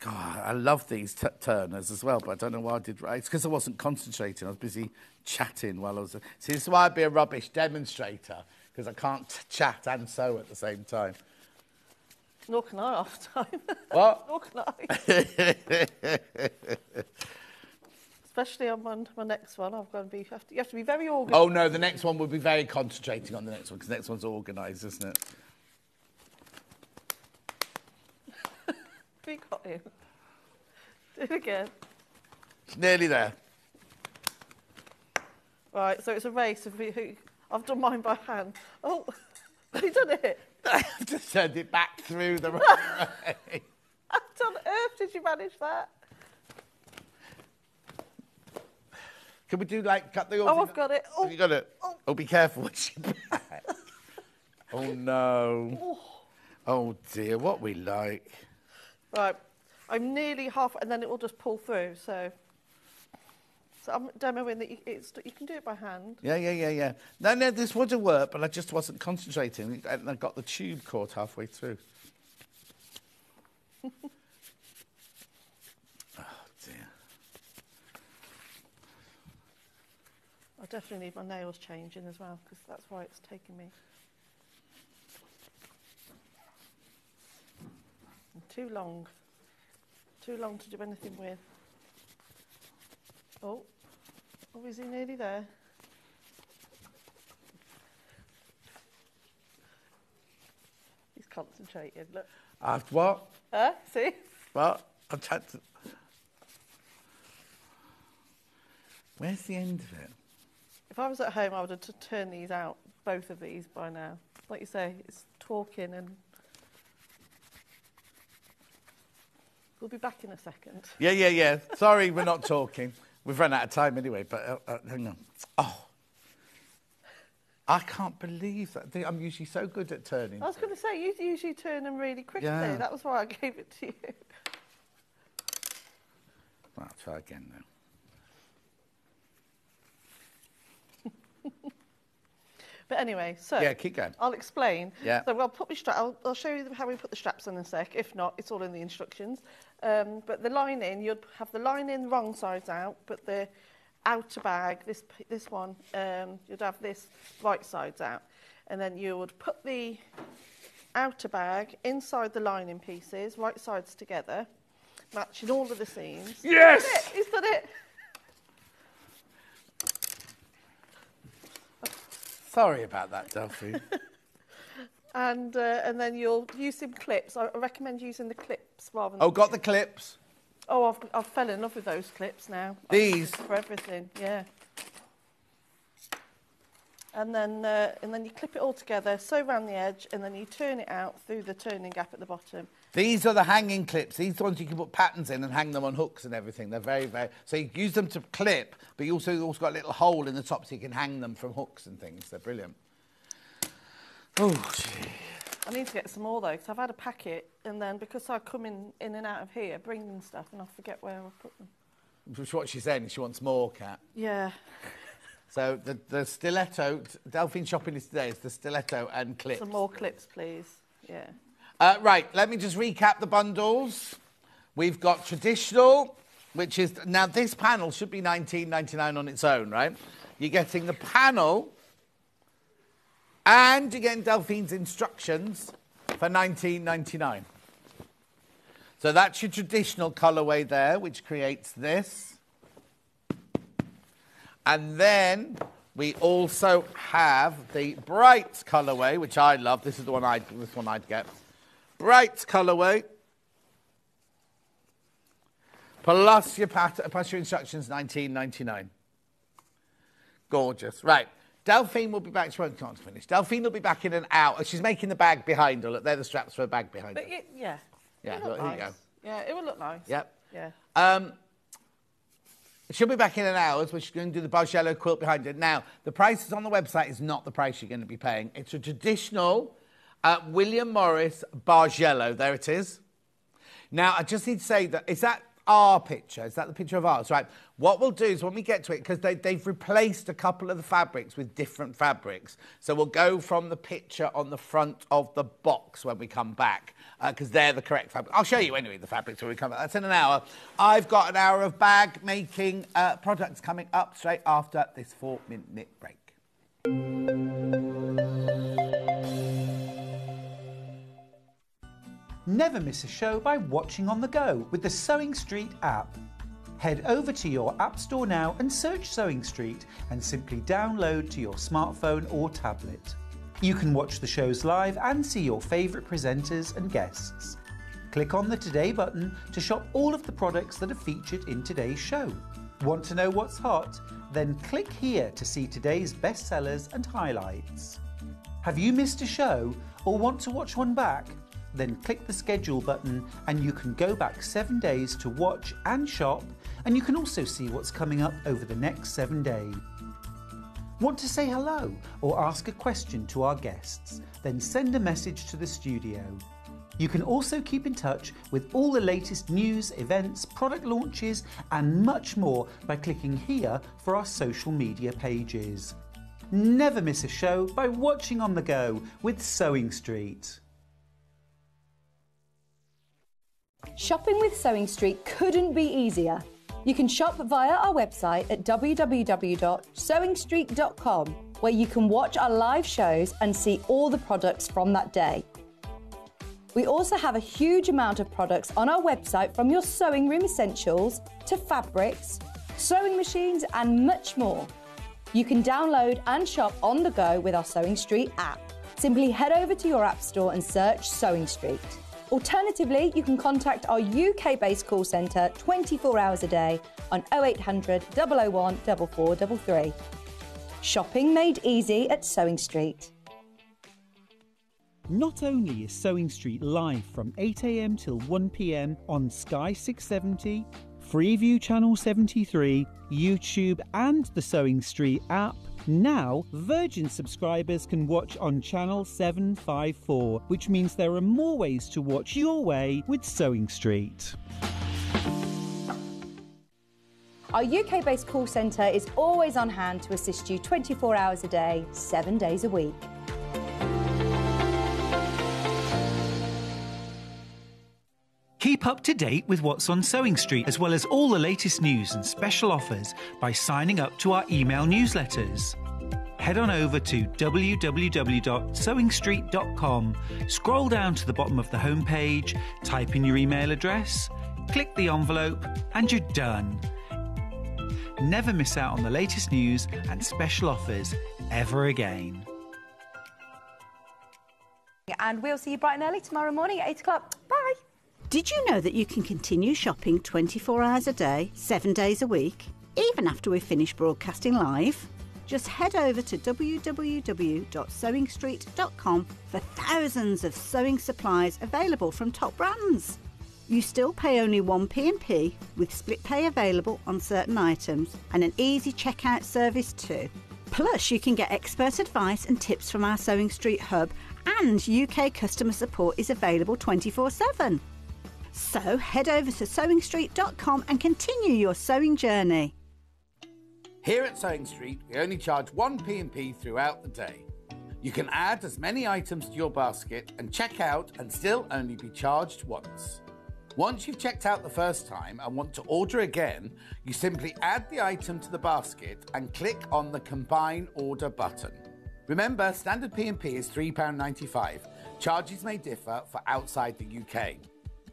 S1: God, I love these t- turners as well, but I don't know why I did right. It's because I wasn't concentrating. I was busy chatting while I was. See, this is why I'd be a rubbish demonstrator because I can't t- chat and sew at the same time.
S7: Nor can I half time.
S1: What?
S7: Nor can I. Especially on my, my next one, I've got to be. You have to, you have to be very organised.
S1: Oh no, the next one will be very concentrating on the next one because the next one's organised, isn't it?
S7: We got him. Do it again.
S1: It's nearly there.
S7: Right, so it's a race of who. I've done mine by hand. Oh, have you done it?
S1: I've just turned it back through the right way.
S7: How on earth did you manage that?
S1: Can we do like cut the?
S7: Oh, I've got it. Oh,
S1: Have you got it?
S7: oh.
S1: Oh, be careful. when she back. oh no. Oh dear, what we like.
S7: Right, I'm nearly half, and then it will just pull through. So, so I'm demoing that you, it's, you can do it by hand.
S1: Yeah, yeah, yeah, yeah. No, no, this would have worked, but I just wasn't concentrating, and I got the tube caught halfway through. oh dear.
S7: I definitely need my nails changing as well because that's why it's taking me. Too long. Too long to do anything with. Oh, oh, is he nearly there? He's concentrated, Look.
S1: After what?
S7: Huh? See?
S1: What? I'm trying to. Where's the end of it?
S7: If I was at home, I would have turned these out, both of these, by now. Like you say, it's talking and. We'll be back in a second.
S1: Yeah, yeah, yeah. Sorry, we're not talking. We've run out of time anyway, but uh, uh, hang on. Oh. I can't believe that. I'm usually so good at turning.
S7: I was going to say, you usually turn them really quickly.
S1: Yeah.
S7: That was why I gave it to you.
S1: Right, I'll try again now.
S7: But anyway, so
S1: Yeah, keep going.
S7: I'll explain.
S1: Yeah.
S7: So I'll put my strap. I'll, I'll show you how we put the straps on in a sec. If not, it's all in the instructions. Um, but the lining, you'd have the lining wrong sides out, but the outer bag, this this one, um, you'd have this right sides out, and then you would put the outer bag inside the lining pieces, right sides together, matching all of the seams.
S1: Yes!
S7: He's done it. He's done it.
S1: Sorry about that, Delphine.
S7: and uh, and then you'll use some clips. I recommend using the clips rather than.
S1: Oh, got the clips.
S7: Oh, I've I've fell in love with those clips now.
S1: These
S7: for everything, yeah. And then uh, and then you clip it all together, sew around the edge, and then you turn it out through the turning gap at the bottom.
S1: These are the hanging clips. These are the ones you can put patterns in and hang them on hooks and everything. They're very, very. So you use them to clip, but you also also got a little hole in the top so you can hang them from hooks and things. They're brilliant. Oh, gee.
S7: I need to get some more though, because I've had a packet, and then because I come in in and out of here bringing stuff, and I forget where I put them.
S1: Which what she's saying. She wants more, Cat.
S7: Yeah.
S1: So the, the stiletto, Delphine shopping list today is the stiletto and clips.
S7: Some more clips, please. Yeah.
S1: Uh, right, let me just recap the bundles. We've got traditional, which is now this panel should be 19.99 on its own, right? You're getting the panel, and you're getting Delphine's instructions for 19.99. So that's your traditional colorway there, which creates this. And then we also have the bright colorway, which I love. This is the one I this one I'd get. Bright colorway. Plus your pat- plus your instructions, 19.99. Gorgeous. Right. Delphine will be back. She won't can't finish. Delphine will be back in an hour. She's making the bag behind her. Look, they're the straps for a bag behind her.
S7: But it, yeah.
S1: Yeah,
S7: look
S1: look, here you go.
S7: Yeah, it will look nice.
S1: Yep.
S7: Yeah.
S1: Um, she'll be back in an hour, but she's going to do the Bargello quilt behind it. Now, the prices on the website is not the price you're going to be paying. It's a traditional uh, William Morris Bargello. There it is. Now, I just need to say that is that our picture? Is that the picture of ours? Right. What we'll do is when we get to it, because they, they've replaced a couple of the fabrics with different fabrics. So we'll go from the picture on the front of the box when we come back, because they're the correct fabric. I'll show you anyway the fabrics when we come back. That's in an hour. I've got an hour of bag making uh, products coming up straight after this four minute break.
S4: Never miss a show by watching on the go with the Sewing Street app. Head over to your App Store now and search Sewing Street and simply download to your smartphone or tablet. You can watch the shows live and see your favourite presenters and guests. Click on the Today button to shop all of the products that are featured in today's show. Want to know what's hot? Then click here to see today's bestsellers and highlights. Have you missed a show or want to watch one back? Then click the schedule button and you can go back seven days to watch and shop, and you can also see what's coming up over the next seven days. Want to say hello or ask a question to our guests? Then send a message to the studio. You can also keep in touch with all the latest news, events, product launches, and much more by clicking here for our social media pages. Never miss a show by watching on the go with Sewing Street.
S3: Shopping with Sewing Street couldn't be easier. You can shop via our website at www.sewingstreet.com, where you can watch our live shows and see all the products from that day. We also have a huge amount of products on our website from your sewing room essentials to fabrics, sewing machines, and much more. You can download and shop on the go with our Sewing Street app. Simply head over to your app store and search Sewing Street. Alternatively, you can contact our UK based call centre 24 hours a day on 0800 001 4433. Shopping made easy at Sewing Street.
S5: Not only is Sewing Street live from 8am till 1pm on Sky 670, Freeview Channel 73, YouTube, and the Sewing Street app, now Virgin subscribers can watch on Channel 754, which means there are more ways to watch your way with Sewing Street.
S3: Our UK based call centre is always on hand to assist you 24 hours a day, 7 days a week.
S4: Keep up to date with what's on Sewing Street, as well as all the latest news and special offers by signing up to our email newsletters. Head on over to www.sewingstreet.com, scroll down to the bottom of the homepage, type in your email address, click the envelope, and you're done. Never miss out on the latest news and special offers ever again.
S3: And we'll see you bright and early tomorrow morning at 8 o'clock. Bye.
S6: Did you know that you can continue shopping 24 hours a day, 7 days a week, even after we've finished broadcasting live? Just head over to www.sewingstreet.com for thousands of sewing supplies available from top brands. You still pay only 1p&p with split pay available on certain items and an easy checkout service too. Plus, you can get expert advice and tips from our Sewing Street hub and UK customer support is available 24/7. So, head over to sewingstreet.com and continue your sewing journey.
S1: Here at Sewing Street, we only charge one P&P throughout the day. You can add as many items to your basket and check out and still only be charged once. Once you've checked out the first time and want to order again, you simply add the item to the basket and click on the Combine Order button. Remember, standard P&P is £3.95. Charges may differ for outside the UK.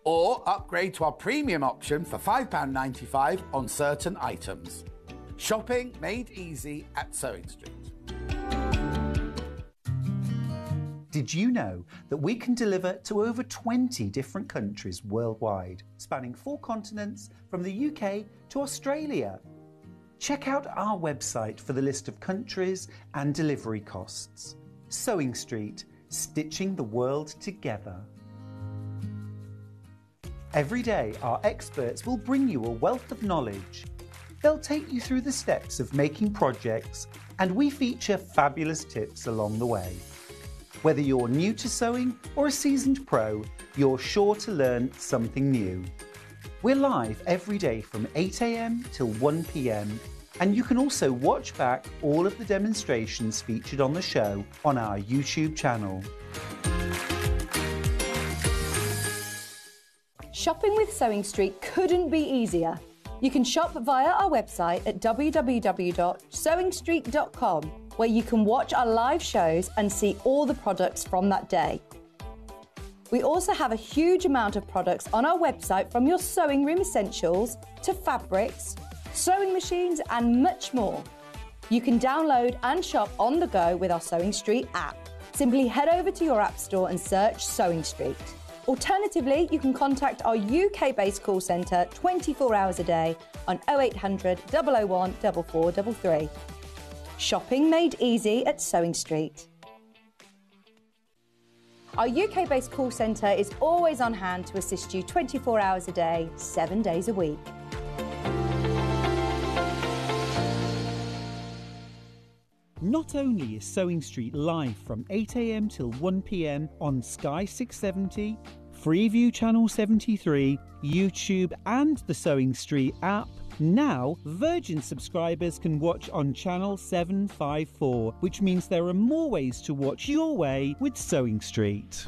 S1: Or upgrade to our premium option for £5.95 on certain items. Shopping made easy at Sewing Street.
S4: Did you know that we can deliver to over 20 different countries worldwide, spanning four continents from the UK to Australia? Check out our website for the list of countries and delivery costs. Sewing Street, stitching the world together. Every day, our experts will bring you a wealth of knowledge. They'll take you through the steps of making projects, and we feature fabulous tips along the way. Whether you're new to sewing or a seasoned pro, you're sure to learn something new. We're live every day from 8am till 1pm, and you can also watch back all of the demonstrations featured on the show on our YouTube channel.
S3: Shopping with Sewing Street couldn't be easier. You can shop via our website at www.sewingstreet.com, where you can watch our live shows and see all the products from that day. We also have a huge amount of products on our website from your sewing room essentials to fabrics, sewing machines, and much more. You can download and shop on the go with our Sewing Street app. Simply head over to your app store and search Sewing Street. Alternatively, you can contact our UK based call centre 24 hours a day on 0800 001 4433. Shopping made easy at Sewing Street. Our UK based call centre is always on hand to assist you 24 hours a day, 7 days a week.
S5: Not only is Sewing Street live from 8am till 1pm on Sky 670, Freeview Channel 73, YouTube, and the Sewing Street app, now Virgin subscribers can watch on Channel 754, which means there are more ways to watch your way with Sewing Street.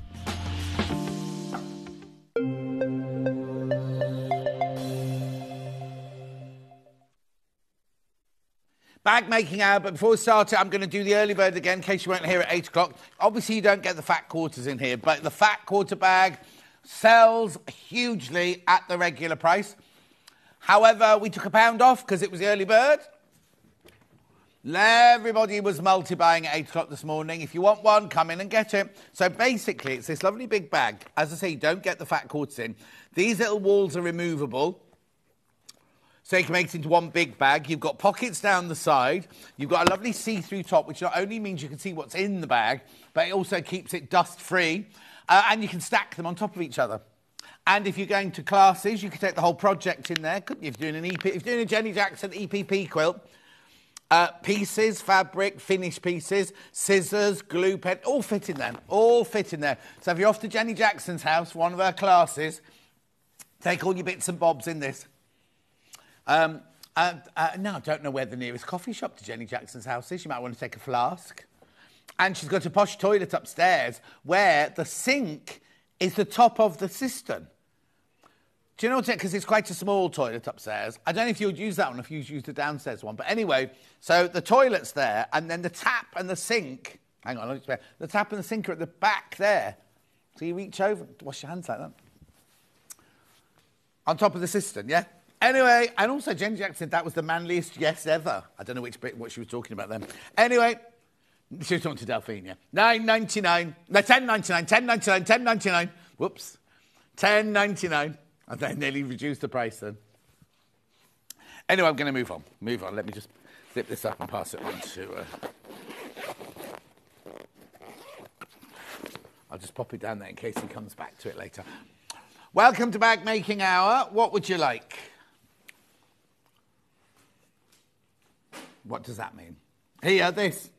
S1: Bag making hour, but before we start it, I'm going to do the early bird again in case you weren't here at 8 o'clock. Obviously, you don't get the fat quarters in here, but the fat quarter bag sells hugely at the regular price. However, we took a pound off because it was the early bird. Everybody was multi buying at 8 o'clock this morning. If you want one, come in and get it. So basically, it's this lovely big bag. As I say, you don't get the fat quarters in. These little walls are removable. So you can make it into one big bag. You've got pockets down the side. You've got a lovely see-through top, which not only means you can see what's in the bag, but it also keeps it dust-free. Uh, and you can stack them on top of each other. And if you're going to classes, you could take the whole project in there, couldn't you? If you're doing an EP, if you're doing a Jenny Jackson EPP quilt, uh, pieces, fabric, finished pieces, scissors, glue pen, all fit in there. All fit in there. So if you're off to Jenny Jackson's house, one of her classes, take all your bits and bobs in this. Um, uh, uh, now, I don't know where the nearest coffee shop to Jenny Jackson's house is. You might want to take a flask. And she's got a posh toilet upstairs where the sink is the top of the cistern. Do you know what? Because it's quite a small toilet upstairs. I don't know if you'd use that one if you used the downstairs one. But anyway, so the toilet's there, and then the tap and the sink. Hang on, the tap and the sink are at the back there. So you reach over, wash your hands like that. On top of the cistern, yeah? Anyway, and also Jen Jackson said that was the manliest yes ever. I don't know which bit what she was talking about then. Anyway, She was talking to Delphine, ninety nine. No, ten ninety nine. Ten ninety nine. Ten ninety nine. Whoops. Ten ninety nine. And then nearly reduced the price then. Anyway, I'm going to move on. Move on. Let me just flip this up and pass it on to. Uh... I'll just pop it down there in case he comes back to it later. Welcome to Bag Making Hour. What would you like? What does that mean? Here, this.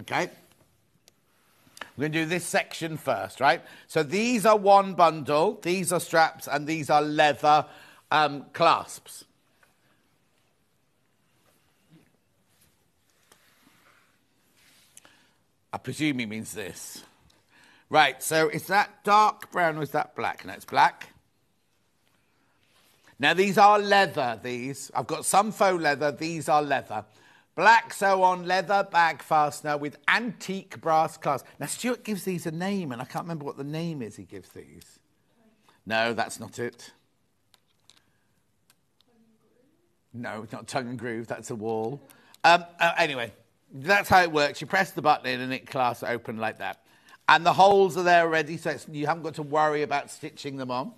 S1: Okay. We're going to do this section first, right? So these are one bundle, these are straps, and these are leather um, clasps. I presume he means this. Right, so is that dark brown or is that black? No, it's black. Now, these are leather, these. I've got some faux leather, these are leather. Black sew on leather bag fastener with antique brass clasp. Now, Stuart gives these a name, and I can't remember what the name is he gives these. No, that's not it. No, it's not tongue and groove, that's a wall. Um, uh, anyway, that's how it works. You press the button in and it clasps open like that. And the holes are there already, so you haven't got to worry about stitching them on.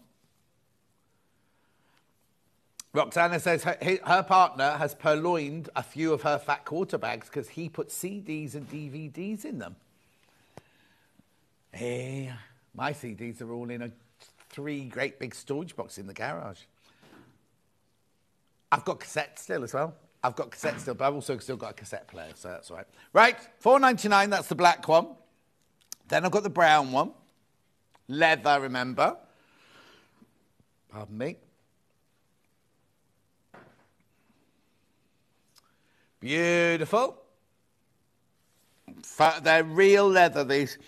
S1: Roxana says her, her, partner has purloined a few of her fat quarter bags because he put CDs and DVDs in them. Hey, my CDs are all in a three great big storage box in the garage. I've got cassettes still as well. I've got cassettes still, but I've also still got a cassette player, so that's all right. Right, four ninety nine. That's the black one. Then I've got the brown one, leather. Remember? Pardon me. Beautiful. They're real leather, these.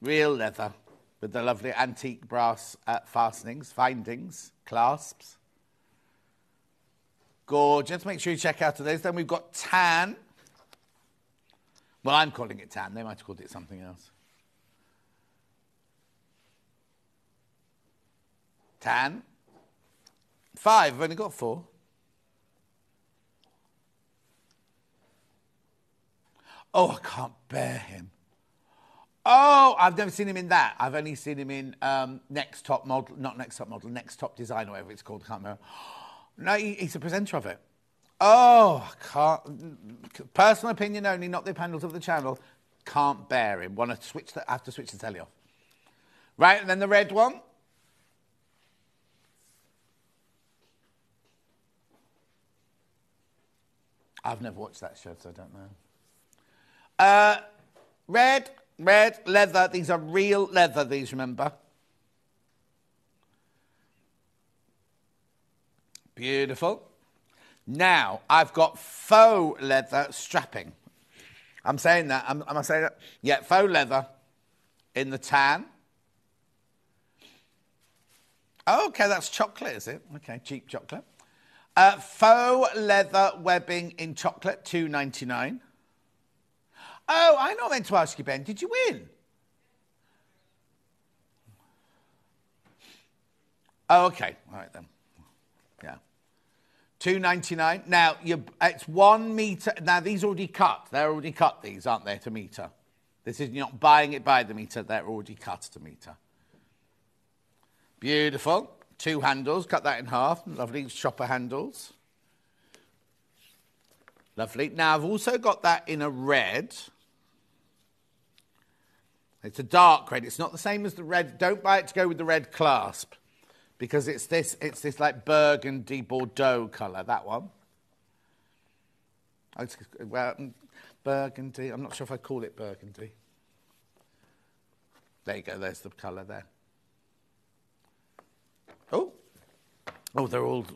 S1: Real leather with the lovely antique brass uh, fastenings, findings, clasps. Gorgeous. Make sure you check out of those. Then we've got tan. Well, I'm calling it tan. They might have called it something else. Tan. Five. I've only got four. Oh, I can't bear him. Oh, I've never seen him in that. I've only seen him in um, Next Top Model, not Next Top Model, Next Top Design, whatever it's called. I can't remember. No, he, he's a presenter of it. Oh, I can't. Personal opinion only, not the panels of the channel. Can't bear him. Want to switch the, have to switch the telly off. Right, and then the red one. I've never watched that show, so I don't know. Uh, red, red, leather. These are real leather, these, remember? Beautiful. Now, I've got faux leather strapping. I'm saying that. Am, am I saying that? Yeah, faux leather in the tan. Okay, that's chocolate, is it? Okay, cheap chocolate. Uh, faux leather webbing in chocolate, two ninety nine. Oh, I know I meant to ask you, Ben. Did you win? Oh, okay. All right then. Yeah. Two ninety nine. Now you, it's one meter. Now these already cut. They're already cut. These aren't they to meter? This is not buying it by the meter. They're already cut to meter. Beautiful. Two handles. Cut that in half. Lovely shopper handles. Lovely. Now I've also got that in a red. It's a dark red. It's not the same as the red. Don't buy it to go with the red clasp because it's this, it's this like burgundy Bordeaux colour, that one. Well, mm, burgundy. I'm not sure if I call it burgundy. There you go. There's the colour there. Oh, oh, they're all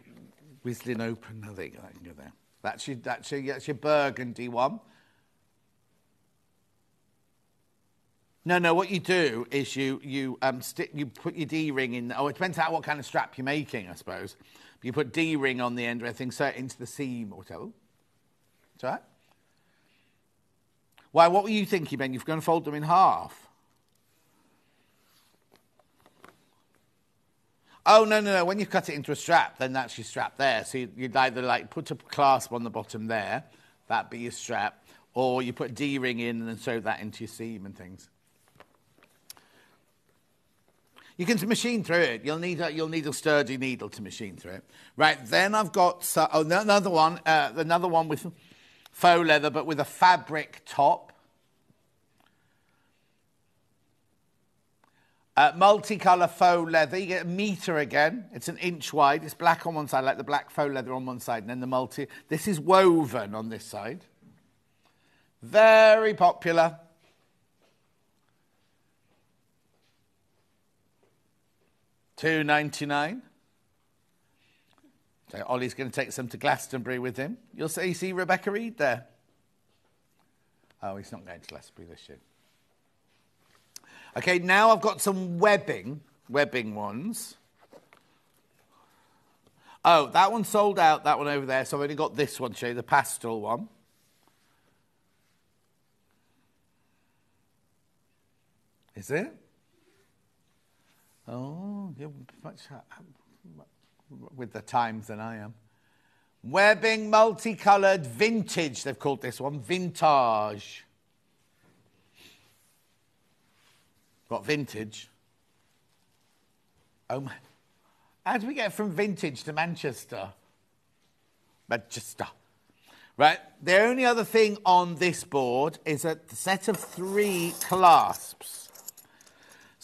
S1: whistling open. Oh, there you. I can go there. That's your, that's your, that's your burgundy one. No, no. What you do is you you um stick you put your D ring in. Oh, it depends on what kind of strap you're making, I suppose. You put D ring on the end of everything, so into the seam or whatever. Is that? Why? What were you thinking, Ben? You're going to fold them in half. Oh no no no! When you cut it into a strap, then that's your strap there. So you'd either like put a clasp on the bottom there, that be your strap, or you put a D ring in and then sew that into your seam and things. You can machine through it. You'll need a, you'll need a sturdy needle to machine through it. Right. Then I've got so, oh, another one. Uh, another one with faux leather, but with a fabric top. Uh, multicolour faux leather. You get a metre again. It's an inch wide. It's black on one side, like the black faux leather on one side, and then the multi. This is woven on this side. Very popular. Two ninety nine. So Ollie's going to take some to Glastonbury with him. You'll see, see Rebecca Reed there. Oh, he's not going to Glastonbury this year. Okay, now I've got some webbing, webbing ones. Oh, that one sold out, that one over there. So I've only got this one show you, the pastel one. Is it? Oh, you're much with the times than I am. Webbing multicoloured vintage, they've called this one, vintage. Got vintage. Oh my. How do we get from vintage to Manchester? Manchester. Right, the only other thing on this board is a set of three clasps.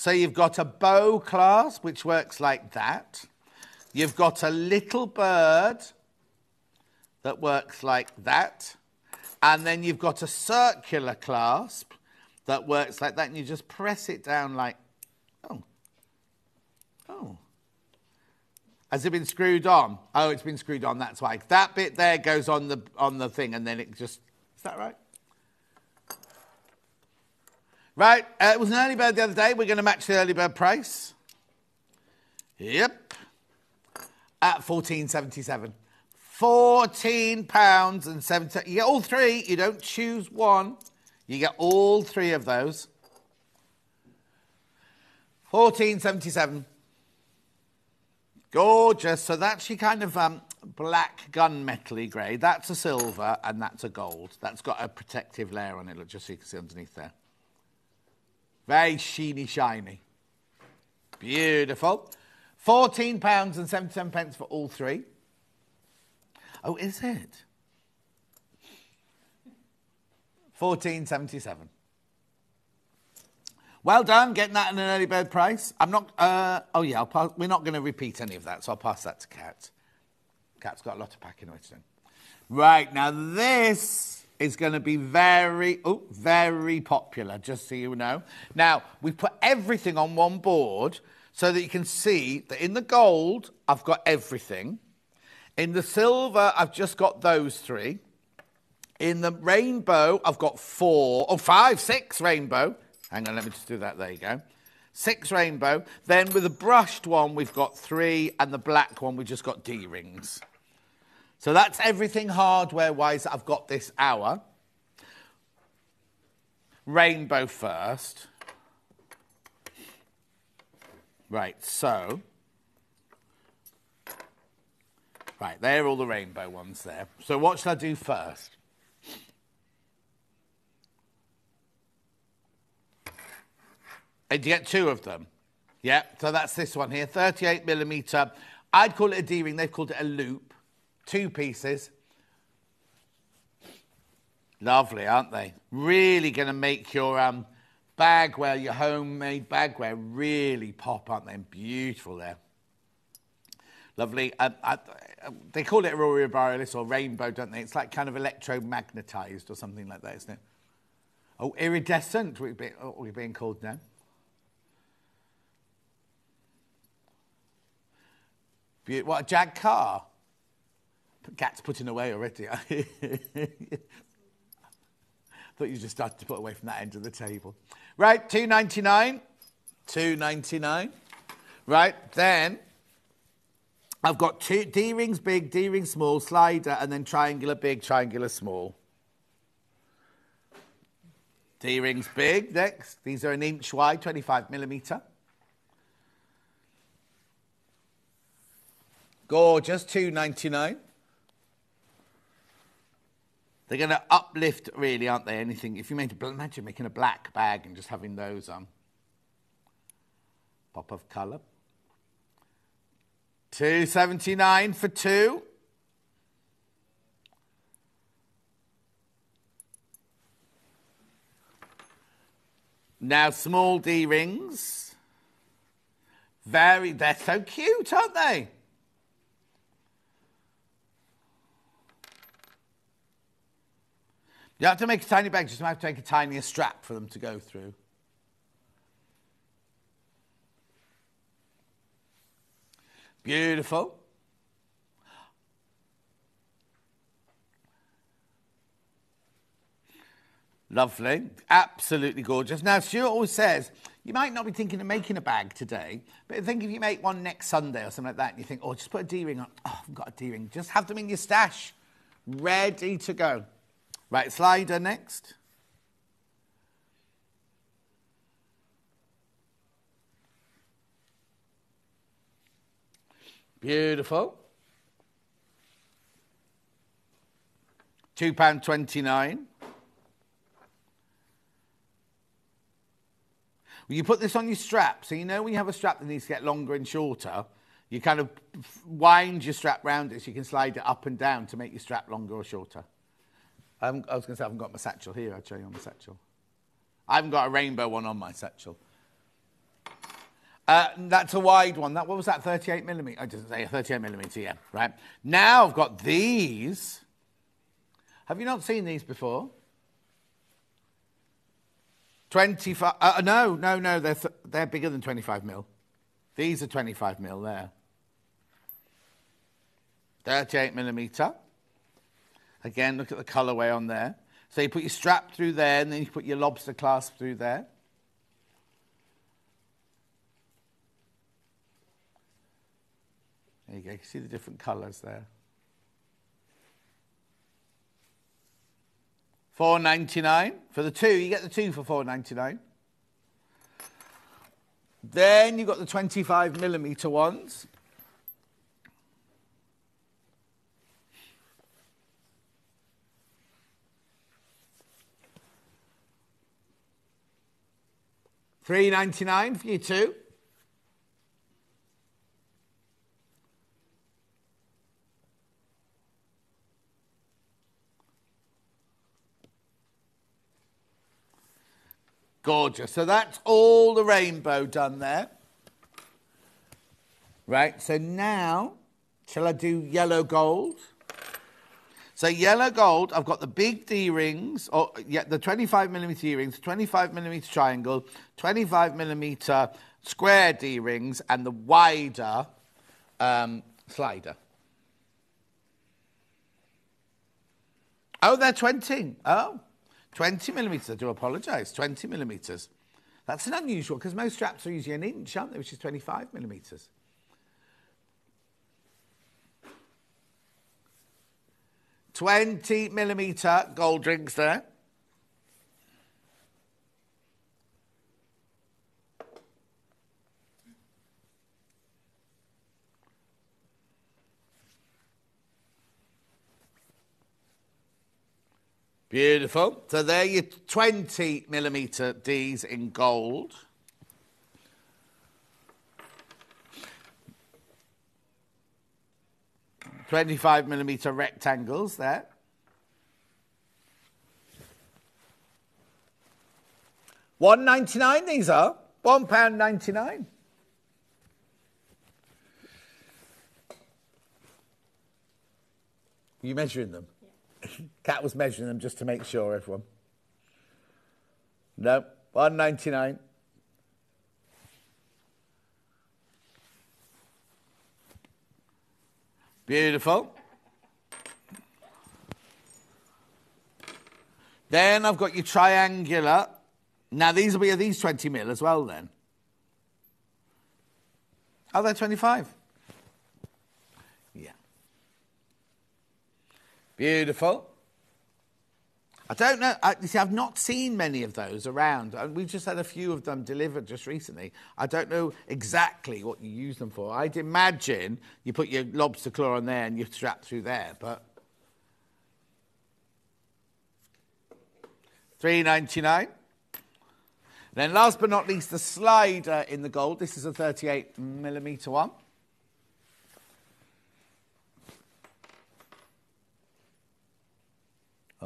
S1: So you've got a bow clasp, which works like that. You've got a little bird that works like that. And then you've got a circular clasp that works like that. And you just press it down like, oh, oh. Has it been screwed on? Oh, it's been screwed on. That's why. That bit there goes on the on the thing, and then it just. Is that right? Right. Uh, it was an early bird the other day. We're going to match the early bird price. Yep. At fourteen seventy seven. Fourteen pounds and seventy. You get all three. You don't choose one. You get all three of those. Fourteen seventy seven. Gorgeous. So that's your kind of um, black gunmetally grey. That's a silver and that's a gold. That's got a protective layer on it, look, just so you can see underneath there. Very sheeny, shiny. Beautiful. Fourteen pounds and seventy-seven pence for all three. Oh, is it? Fourteen seventy-seven. Well done, getting that in an early bird price. I'm not. Uh, oh yeah, pass, we're not going to repeat any of that, so I'll pass that to Cat. Cat's got a lot of packing with him. Right now, this is going to be very, oh, very popular. Just so you know. Now we've put everything on one board so that you can see that in the gold I've got everything. In the silver, I've just got those three. In the rainbow, I've got four, or five, rainbow. Hang on, let me just do that. There you go. Six rainbow. Then with the brushed one, we've got three, and the black one, we've just got D rings. So that's everything hardware wise that I've got this hour. Rainbow first. Right, so. Right, there are all the rainbow ones there. So what should I do first? And you get two of them. Yeah, so that's this one here, 38 millimeter. I'd call it a D ring, they've called it a loop. Two pieces. Lovely, aren't they? Really going to make your um, bagwear, your homemade bagware, really pop, aren't they? Beautiful there. Lovely. Um, they call it aurora borealis or rainbow, don't they? It's like kind of electromagnetized or something like that, isn't it? Oh, iridescent, being, oh, we're being called now. What, a Jag car? Cat's putting away already. I thought you just started to put away from that end of the table. Right, two ninety nine, two ninety nine. Right, then I've got two D rings big, D ring small, slider, and then triangular big, triangular small. D rings big next. These are an inch wide, 25 millimeter. Gorgeous, two ninety nine. They're going to uplift, really, aren't they? Anything. If you made a, imagine making a black bag and just having those on. Pop of colour. 279 for two. Now, small D rings. Very, they're so cute, aren't they? You have to make a tiny bag, just have to make a tinier strap for them to go through. Beautiful. Lovely. Absolutely gorgeous. Now, Stuart always says, you might not be thinking of making a bag today, but think if you make one next Sunday or something like that, and you think, oh, just put a D-ring on. Oh, I've got a D-ring. Just have them in your stash, ready to go. Right, slider next. Beautiful. £2.29. Well, you put this on your strap, so you know when you have a strap that needs to get longer and shorter, you kind of wind your strap round it so you can slide it up and down to make your strap longer or shorter. Um, I was going to say I haven't got my satchel here. I'll show you on my satchel. I haven't got a rainbow one on my satchel. Uh, that's a wide one. That what was that? 38 millimeter. I didn't say 38 millimeter. Yeah, right. Now I've got these. Have you not seen these before? 25. Uh, no, no, no. They're, th- they're bigger than 25 mil. These are 25 mil there. 38 millimeter. Again, look at the colorway on there. So you put your strap through there, and then you put your lobster clasp through there. There you go. You can see the different colors there. Four ninety nine for the two. You get the two for four ninety nine. Then you've got the 25 millimeter ones. Three ninety nine for you two. Gorgeous. So that's all the rainbow done there. Right, so now, shall I do yellow gold? So yellow gold, I've got the big D rings, or yeah, the 25 millimeter D rings, 25 millimeter triangle, 25 millimeter square D rings, and the wider um, slider. Oh, they're 20. Oh, 20 millimeters. I do apologize. 20 millimeters. That's an unusual because most straps are usually an inch, aren't they? Which is 25 millimeters. 20 millimeter gold D rings there. Beautiful. So there you 20 millimeter D's in gold. Twenty-five millimetre rectangles there. One ninety-nine. These are one pound ninety-nine. Are you measuring them? Yeah. Cat was measuring them just to make sure, everyone. No, 199. Beautiful. Then I've got your triangular. Now these will be these 20 mil as well then. Oh, they're 25. Beautiful. I don't know. I, you see, I've not seen many of those around. Uh, we've just had a few of them delivered just recently. I don't know exactly what you use them for. I'd imagine you put your lobster claw on there and you strap through there, but Three ninety nine. Then last but not least, the slider in the gold. This is a 38 millimeter one.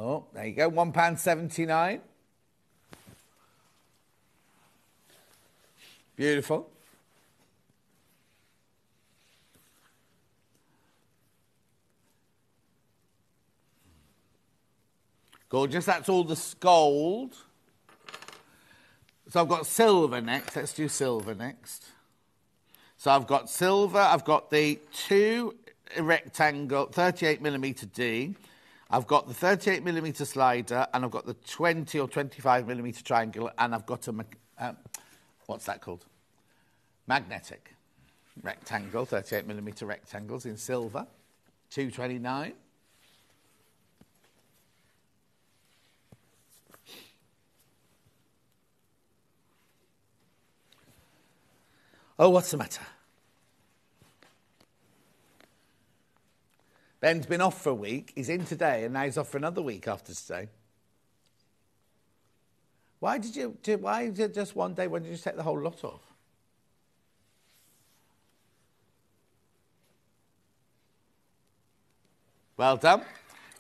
S1: Oh, there you go, one pound seventy nine. Beautiful. Gorgeous. That's all the gold. So I've got silver next. Let's do silver next. So I've got silver. I've got the two rectangle 38 millimeter D. I've got the 38 millimeter slider, and I've got the 20 or 25 millimeter triangle, and I've got a uh, what's that called? Magnetic rectangle, 38 millimeter rectangles in silver, 229. Oh, what's the matter? Ben's been off for a week. He's in today, and now he's off for another week after today. Why did you? Why just one day? When did you take the whole lot off? Well done.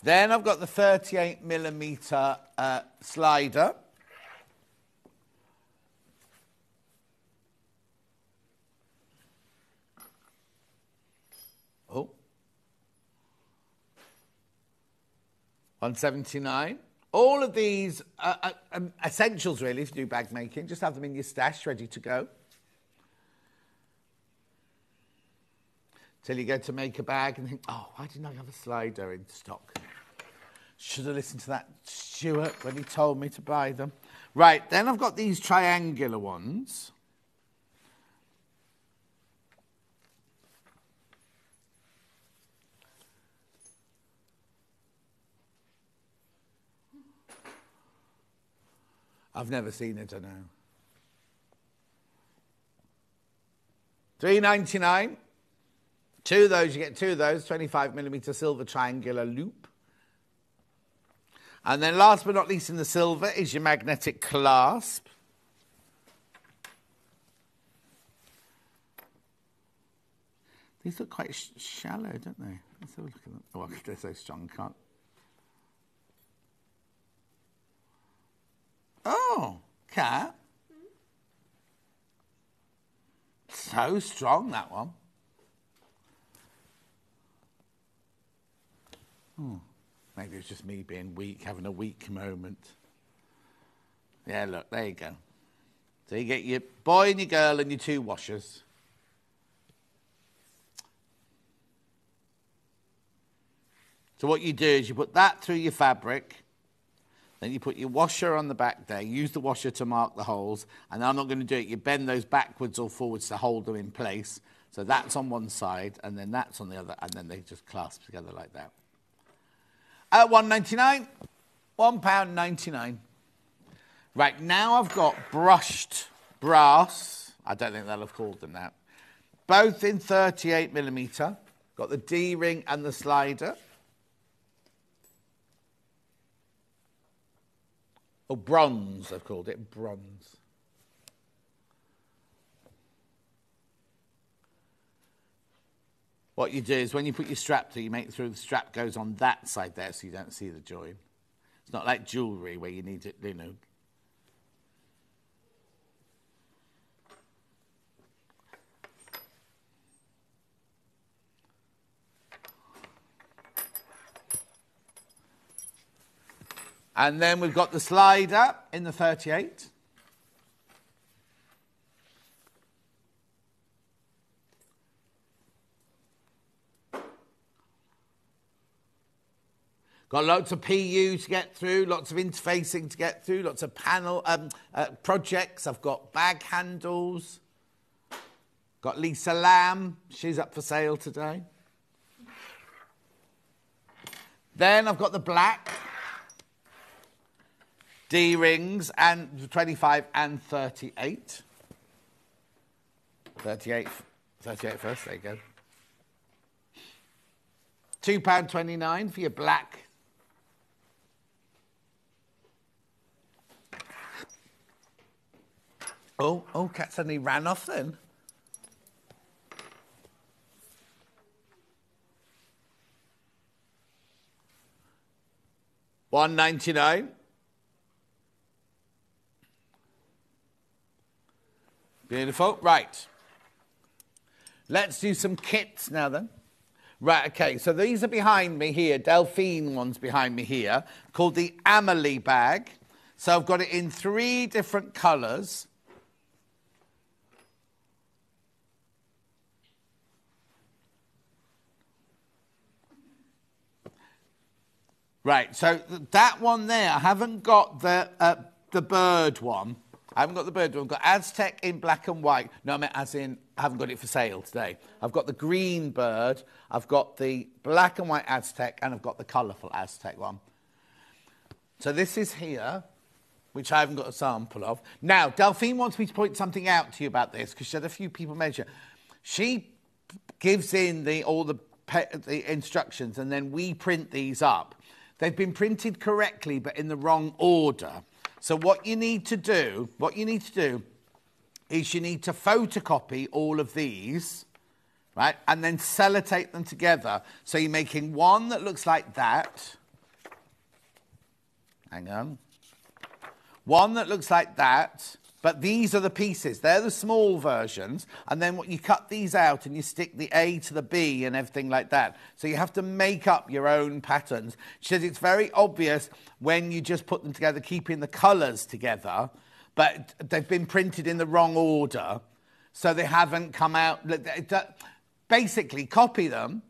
S1: Then I've got the 38 millimeter uh, slider. Oh. 179. All of these are, are, um, essentials, really, if you do bag making. Just have them in your stash, ready to go. Till you go to make a bag and think, oh, why didn't I have a slider in stock? Should have listened to that Stuart when he told me to buy them. Right, then I've got these triangular ones. I've never seen it, I know. Three ninety nine. Two of those, you get two of those, 25 millimeter silver triangular loop. And then last but not least in the silver is your magnetic clasp. These look quite sh- shallow, don't they? Let's have a look at them. Oh, they're so strong, can't. Oh, cat. So strong, that one. Oh, maybe it's just me being weak, having a weak moment. Yeah, look, there you go. So you get your boy and your girl and your two washers. So what you do is you put that through your fabric, then you put your washer on the back there, use the washer to mark the holes, and I'm not going to do it. You bend those backwards or forwards to hold them in place. So that's on one side, and then that's on the other, and then they just clasp together like that. At 1.99, one pound 99. Right now I've got brushed brass. I don't think they'll have called them that. Both in 38 millimeter. Got the D ring and the slider. Oh, bronze, I've called it bronze. What you do is when you put your strap through, you make sure the strap goes on that side there so you don't see the join. It's not like jewellery where you need it, you know. And then we've got the slider in the 38. Got lots of PU to get through, lots of interfacing to get through, lots of panel um, uh, projects. I've got bag handles. Got Lisa Lam, she's up for sale today. Then I've got the black D rings and 25 and 38. 38, 38 first, there you go. £2.29 for your black Oh, oh, cat suddenly ran off then. One ninety nine. Beautiful. Right. Let's do some kits now then. Right, okay, so these are behind me here, Delphine one's behind me here, called the Amelie bag. So I've got it in three different colours. Right, so that one there, I haven't got the, uh, the bird one. I haven't got the bird. I've got Aztec in black and white. No, I mean, as in, I haven't got it for sale today. I've got the green bird, I've got the black and white Aztec, and I've got the colourful Aztec one. So this is here, which I haven't got a sample of. Now, Delphine wants me to point something out to you about this because she had a few people measure. She gives in the, all the, the instructions and then we print these up. They've been printed correctly but in the wrong order. So what you need to do, what you need to do is you need to photocopy all of these, right? And then sellotape them together. So you're making one that looks like that. Hang on. One that looks like that, but these are the pieces. They're the small versions. And then what you cut these out and you stick the A to the B and everything like that. So you have to make up your own patterns. She says it's very obvious when you just put them together, keeping the colours together, but they've been printed in the wrong order. So they haven't come out. Basically, copy them,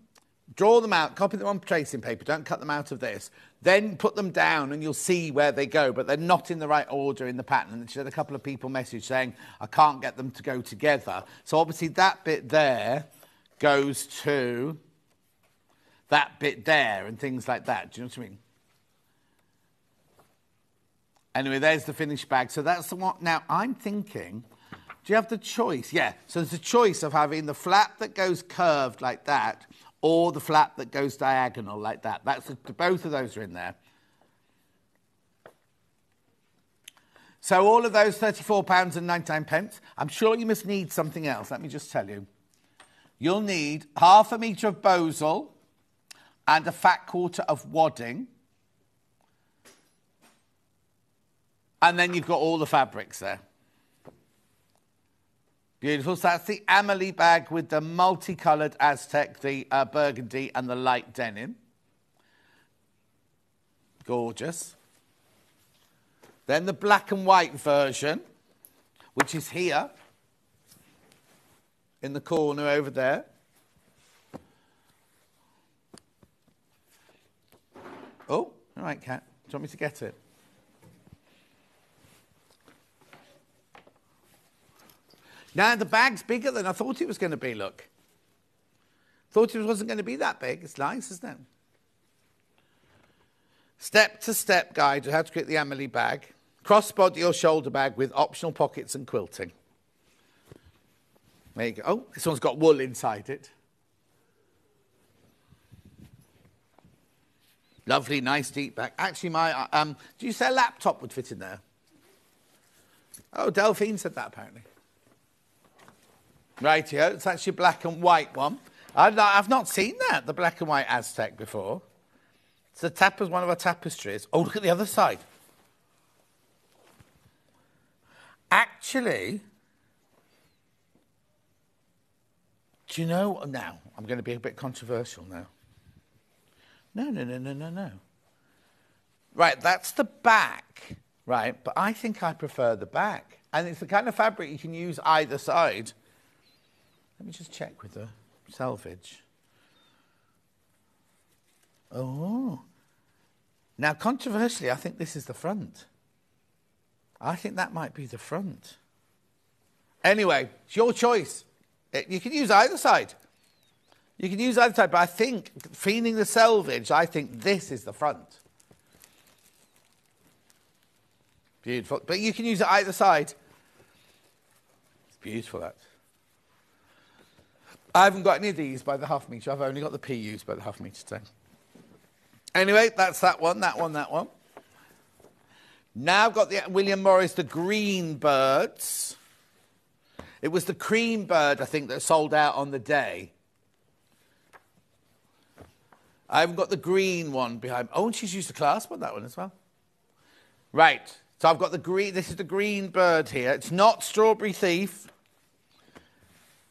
S1: draw them out, copy them on tracing paper, don't cut them out of this. Then put them down and you'll see where they go, but they're not in the right order in the pattern. And she had a couple of people message saying, I can't get them to go together. So obviously that bit there goes to that bit there and things like that. Do you know what I mean? Anyway, there's the finished bag. So that's the one. Now, I'm thinking, do you have the choice? Yeah. So there's a choice of having the flap that goes curved like that or the flap that goes diagonal like that. That's both of those are in there. So all of those £34 and 99 pence, I'm sure you must need something else. Let me just tell you. You'll need half a metre of Bosal and a fat quarter of wadding. And then you've got all the fabrics there. Beautiful. So that's the Amelie bag with the multicoloured Aztec, the uh, burgundy and the light denim. Gorgeous. Then the black and white version, which is here in the corner over there. Oh, all right, Cat. Do you want me to get it? Now the bag's bigger than I thought it was going to be, look. Thought it wasn't going to be that big. It's nice, isn't it? Step to step guide to how to create the Amelie bag. Crossbody or shoulder bag with optional pockets and quilting. There you go. Oh, this one's got wool inside it. Lovely, nice deep bag. Actually, my uh, um, do you say a laptop would fit in there? Oh, Delphine said that apparently. Right here, it's actually a black and white one. I've not seen that, the black and white Aztec before. It's a tapestry, one of our tapestries. Oh, look at the other side. Actually, do you know now? I'm going to be a bit controversial now. No, no, no, no, no, no. Right, that's the back, right? But I think I prefer the back. And it's the kind of fabric you can use either side. Let me just check with the selvage. Oh. Now, controversially, I think this is the front. I think that might be the front. Anyway, it's your choice. Eh, you can use either side. You can use either side, but I think, feeling the selvage, I think this is the front. Beautiful. But you can use it either side. It's beautiful, that. I haven't got any of these by the half metre. I've only got the PUs by the half metre today. Anyway, that's that one, that one, that one. Now I've got the William Morris, the green birds. It was the cream bird, I think, that sold out on the day. I haven't got the green one behind. Oh, and she's used the clasp on that one as well. Right. So I've got the green. This is the green bird here. It's not strawberry thief.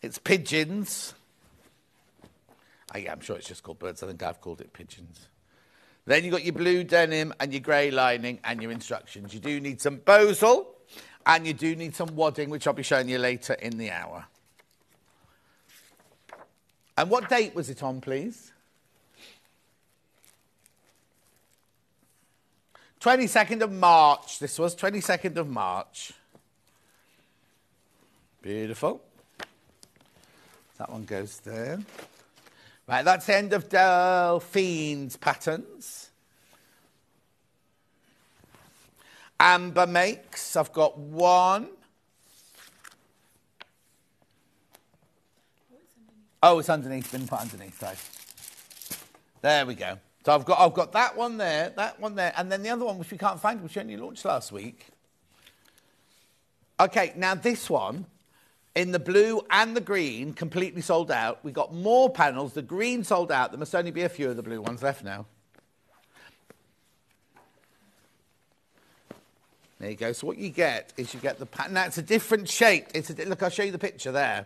S1: It's pigeons. I, I'm sure it's just called birds. I think I've called it pigeons. Then you've got your blue denim and your grey lining and your instructions. You do need some bosal and you do need some wadding, which I'll be showing you later in the hour. And what date was it on, please? 22nd of March. This was 22nd of March. Beautiful. That one goes there. Right, that's the end of Delphine's patterns. Amber makes, I've got one. Oh, it's underneath, been put underneath, sorry. There we go. So I've got, I've got that one there, that one there, and then the other one, which we can't find, which only launched last week. Okay, now this one, in the blue and the green, completely sold out. We got more panels. The green sold out. There must only be a few of the blue ones left now. There you go. So what you get is you get the pattern. Now it's a different shape. It's a, look, I'll show you the picture there.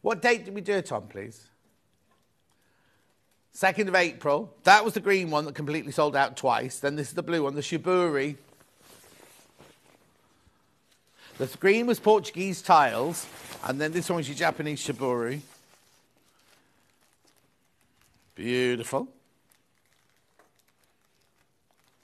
S1: What date did we do it on, please? 2nd of April. That was the green one that completely sold out twice. Then this is the blue one, the Shibori. The screen was Portuguese tiles, and then this one was your Japanese shibori. Beautiful.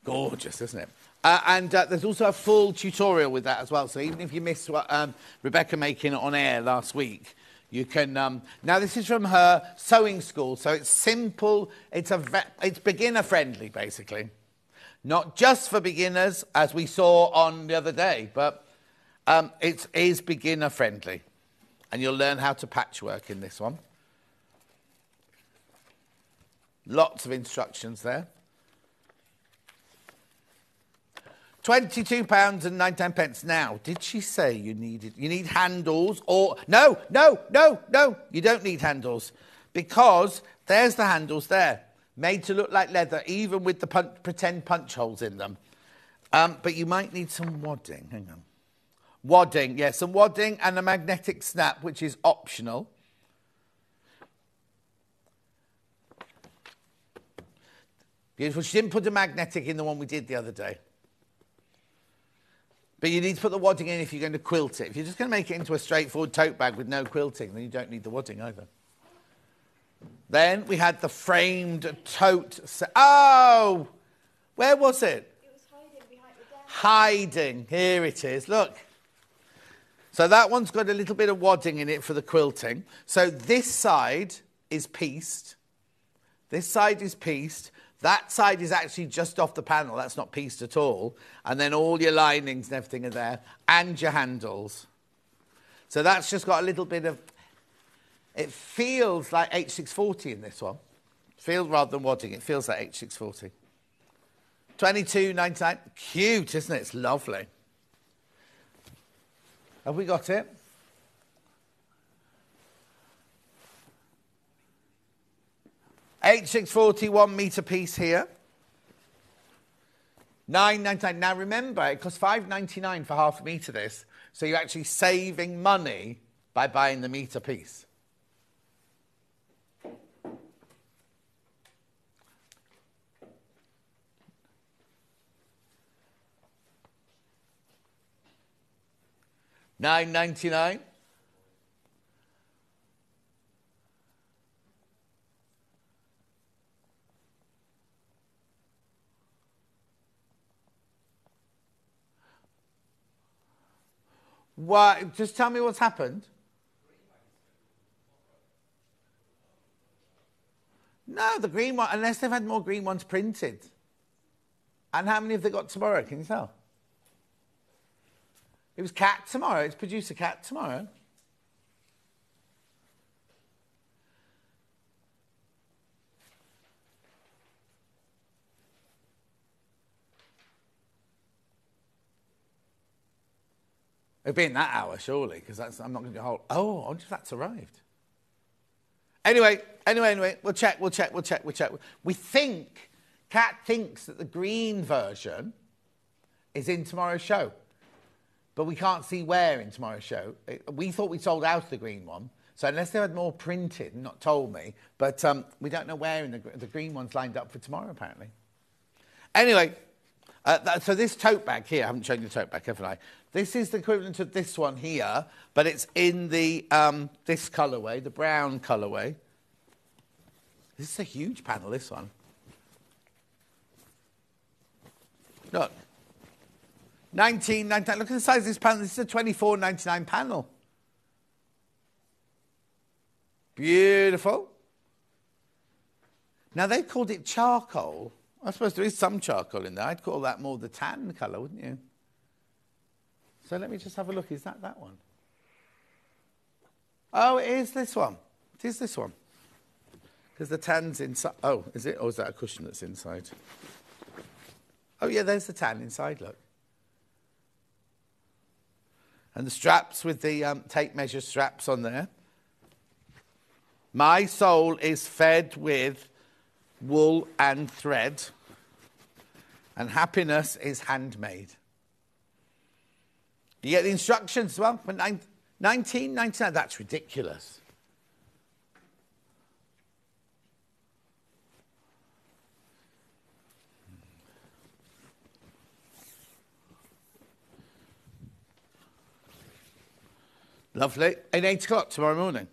S1: Gorgeous, isn't it? Uh, and uh, there's also a full tutorial with that as well. So even if you missed what um, Rebecca making it on air last week, you can. Um, now this is from her sewing school, so it's simple. It's a it's beginner friendly, basically, not just for beginners as we saw on the other day, but um, it is beginner friendly, and you'll learn how to patchwork in this one. Lots of instructions there. £22 and 99 pence. Now, did she say you needed you need handles or no, no, no, no, you don't need handles because there's the handles there, made to look like leather, even with the punch, pretend punch holes in them. Um, but you might need some wadding. Hang on. Wadding, yes, some wadding and a magnetic snap, which is optional. Beautiful. She didn't put a magnetic in the one we did the other day. But you need to put the wadding in if you're going to quilt it. If you're just going to make it into a straightforward tote bag with no quilting, then you don't need the wadding either. Then we had the framed tote. oh! Where was it?
S8: It was hiding behind the desk.
S1: Hiding. Here it is. Look. So that one's got a little bit of wadding in it for the quilting. So this side is pieced. This side is pieced. That side is actually just off the panel. That's not pieced at all. And then all your linings and everything are there, and your handles. So that's just got a little bit of. It feels like H640 in this one. Feels rather than wadding. It feels like H640. 22.99. Cute, isn't it? It's lovely. Have we got it? H six forty one meter piece here. Nine ninety nine. Now remember, it costs five ninety nine for half a meter. This, so you're actually saving money by buying the meter piece. Nine ninety nine. Why? Just tell me what's happened. No, the green one, unless they've had more green ones printed. And how many have they got tomorrow? Can you tell? It was Cat tomorrow. It's producer Cat tomorrow. It'll be in that hour, surely, because I'm not going to hold. Oh, I wonder if that's arrived. Anyway, anyway, anyway, we'll check, we'll check, we'll check, we'll check. We think, Cat thinks that the green version is in tomorrow's show, but we can't see where in tomorrow's show. We thought we sold out the green one, so unless they had more printed, not told me, but um, we don't know where in the, the green one's lined up for tomorrow, apparently. Anyway, uh, so this tote bag here, I haven't shown you the tote bag, haven't I? This is the equivalent of this one here, but it's in the um, this colourway, the brown colourway. This is a huge panel, this one. Look. 1999. Look at the size of this panel. This is a 24.99 panel. Beautiful. Now they've called it charcoal. I suppose there is some charcoal in there. I'd call that more the tan colour, wouldn't you? So let me just have a look. Is that that one? Oh, it is this one. It is this one. Because the tan's inside. Oh, is it? Or is that a cushion that's inside? Oh, yeah, there's the tan inside, look. And the straps with the um, tape measure straps on there. My soul is fed with wool and thread, and happiness is handmade. You get the instructions well for nine- 1999. That's ridiculous. Lovely. At 8 o'clock tomorrow morning.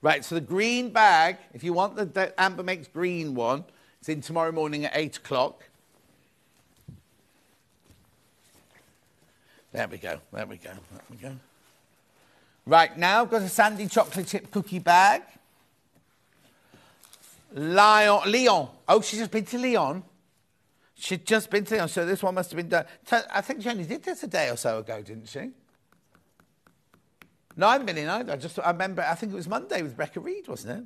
S1: Right, so the green bag, if you want the, the Amber Makes green one, it's in tomorrow morning at 8 o'clock. There we go, there we go, there we go. Right, now I've got a sandy chocolate chip cookie bag. Lyon, Leon. Oh, she's just been to Leon. She'd just been to Leon, so this one must have been done. I think she only did this a day or so ago, didn't she? In either. I just I remember. I think it was Monday with Rebecca Reed, wasn't it?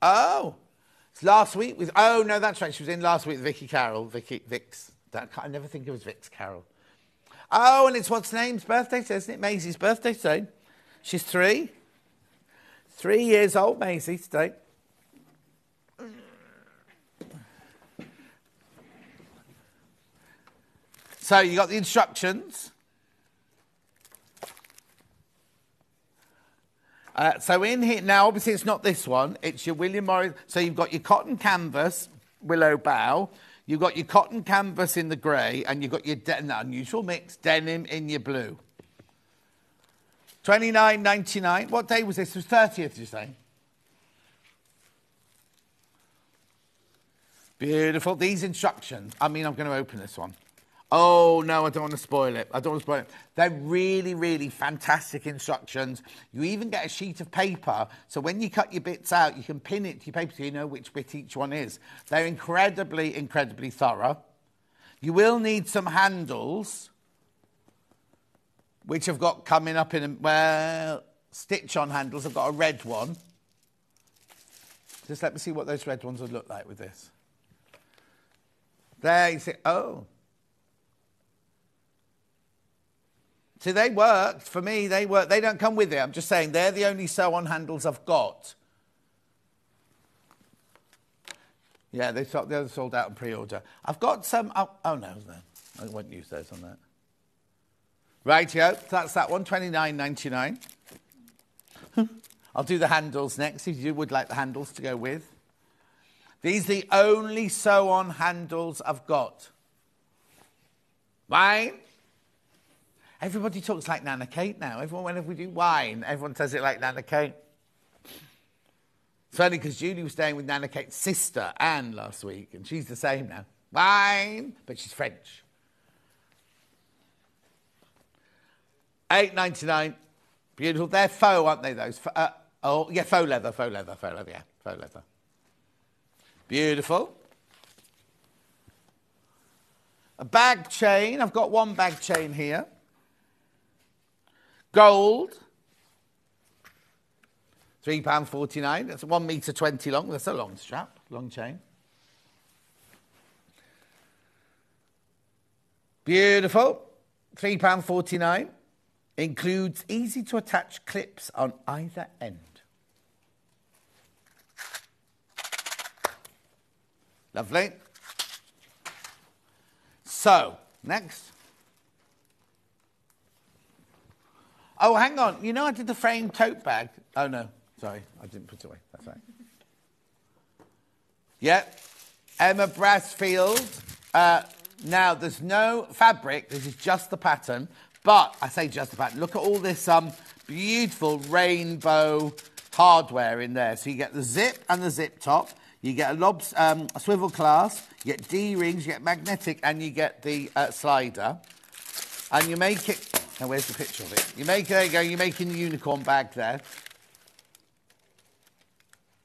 S1: Oh, it's last week with. Oh no, that's right. She was in last week with Vicky Carroll. Vicky Vix. That I never think it was Vix Carroll. Oh, and it's what's name's birthday today, isn't it? Maisie's birthday today. She's three. Three years old, Maisie today. So you got the instructions. Uh, so in here now, obviously it's not this one. It's your William Morris. So you've got your cotton canvas, willow bough. You've got your cotton canvas in the grey, and you've got your an unusual mix denim in your blue. Twenty nine ninety nine. What day was this? It was thirtieth. You say? Beautiful. These instructions. I mean, I'm going to open this one. Oh, no, I don't want to spoil it. I don't want to spoil it. They're really, really fantastic instructions. You even get a sheet of paper, so when you cut your bits out, you can pin it to your paper so you know which bit each one is. They're incredibly, incredibly thorough. You will need some handles, which I've got coming up in a, well, stitch on handles. I've got a red one. Just let me see what those red ones would look like with this. There, you see, oh. See, they worked for me. They work. They don't come with it. I'm just saying they're the only sew-on handles I've got. Yeah, they sold, they're sold out in pre-order. I've got some. Oh, oh no, no, I won't use those on that. Rightio, that's that one. I'll do the handles next. If you would like the handles to go with. These are the only sew-on handles I've got. Wine. Everybody talks like Nana Kate now. Everyone, whenever we do wine, everyone says it like Nana Kate. It's funny because Julie was staying with Nana Kate's sister, Anne, last week, and she's the same now. Wine, but she's French. Eight ninety nine, beautiful. They're faux, aren't they? Those. Uh, oh, yeah, faux leather, faux leather, faux leather. Yeah, faux leather. Beautiful. A bag chain. I've got one bag chain here. Gold. £3.49. That's one metre 20 long. That's a long strap, long chain. Beautiful. £3.49. Includes easy to attach clips on either end. Lovely. So, next. Oh, hang on. You know I did the frame tote bag. Oh, no. Sorry. I didn't put it away. That's right. Yep. Emma Brassfield. Uh, now, there's no fabric. This is just the pattern. But I say just the pattern. Look at all this um, beautiful rainbow hardware in there. So you get the zip and the zip top. You get a, lobs, um, a swivel clasp, you get D-rings, you get magnetic, and you get the uh, slider. And you make it... Now, where's the picture of it? You make, there you go, you're making the unicorn bag there.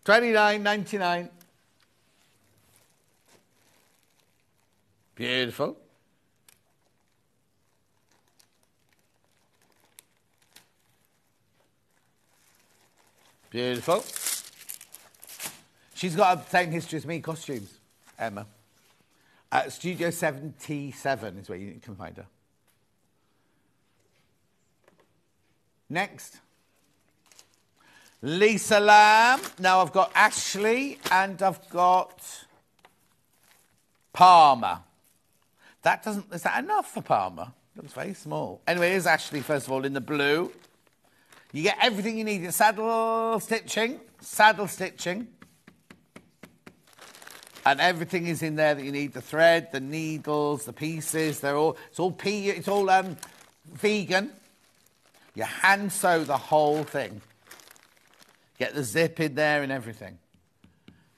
S1: Twenty nine ninety nine. Beautiful. Beautiful. She's got the same history as me, costumes, Emma. Uh, Studio 77 is where you can find her. Next. Lisa Lam. Now I've got Ashley and I've got Palmer. That doesn't, is that enough for Palmer? Looks very small. Anyway, here's Ashley, first of all, in the blue. You get everything you need. Your saddle stitching, saddle stitching. And everything is in there that you need. The thread, the needles, the pieces. They're all, it's all, pea, it's all um, vegan. You hand sew the whole thing. Get the zip in there and everything.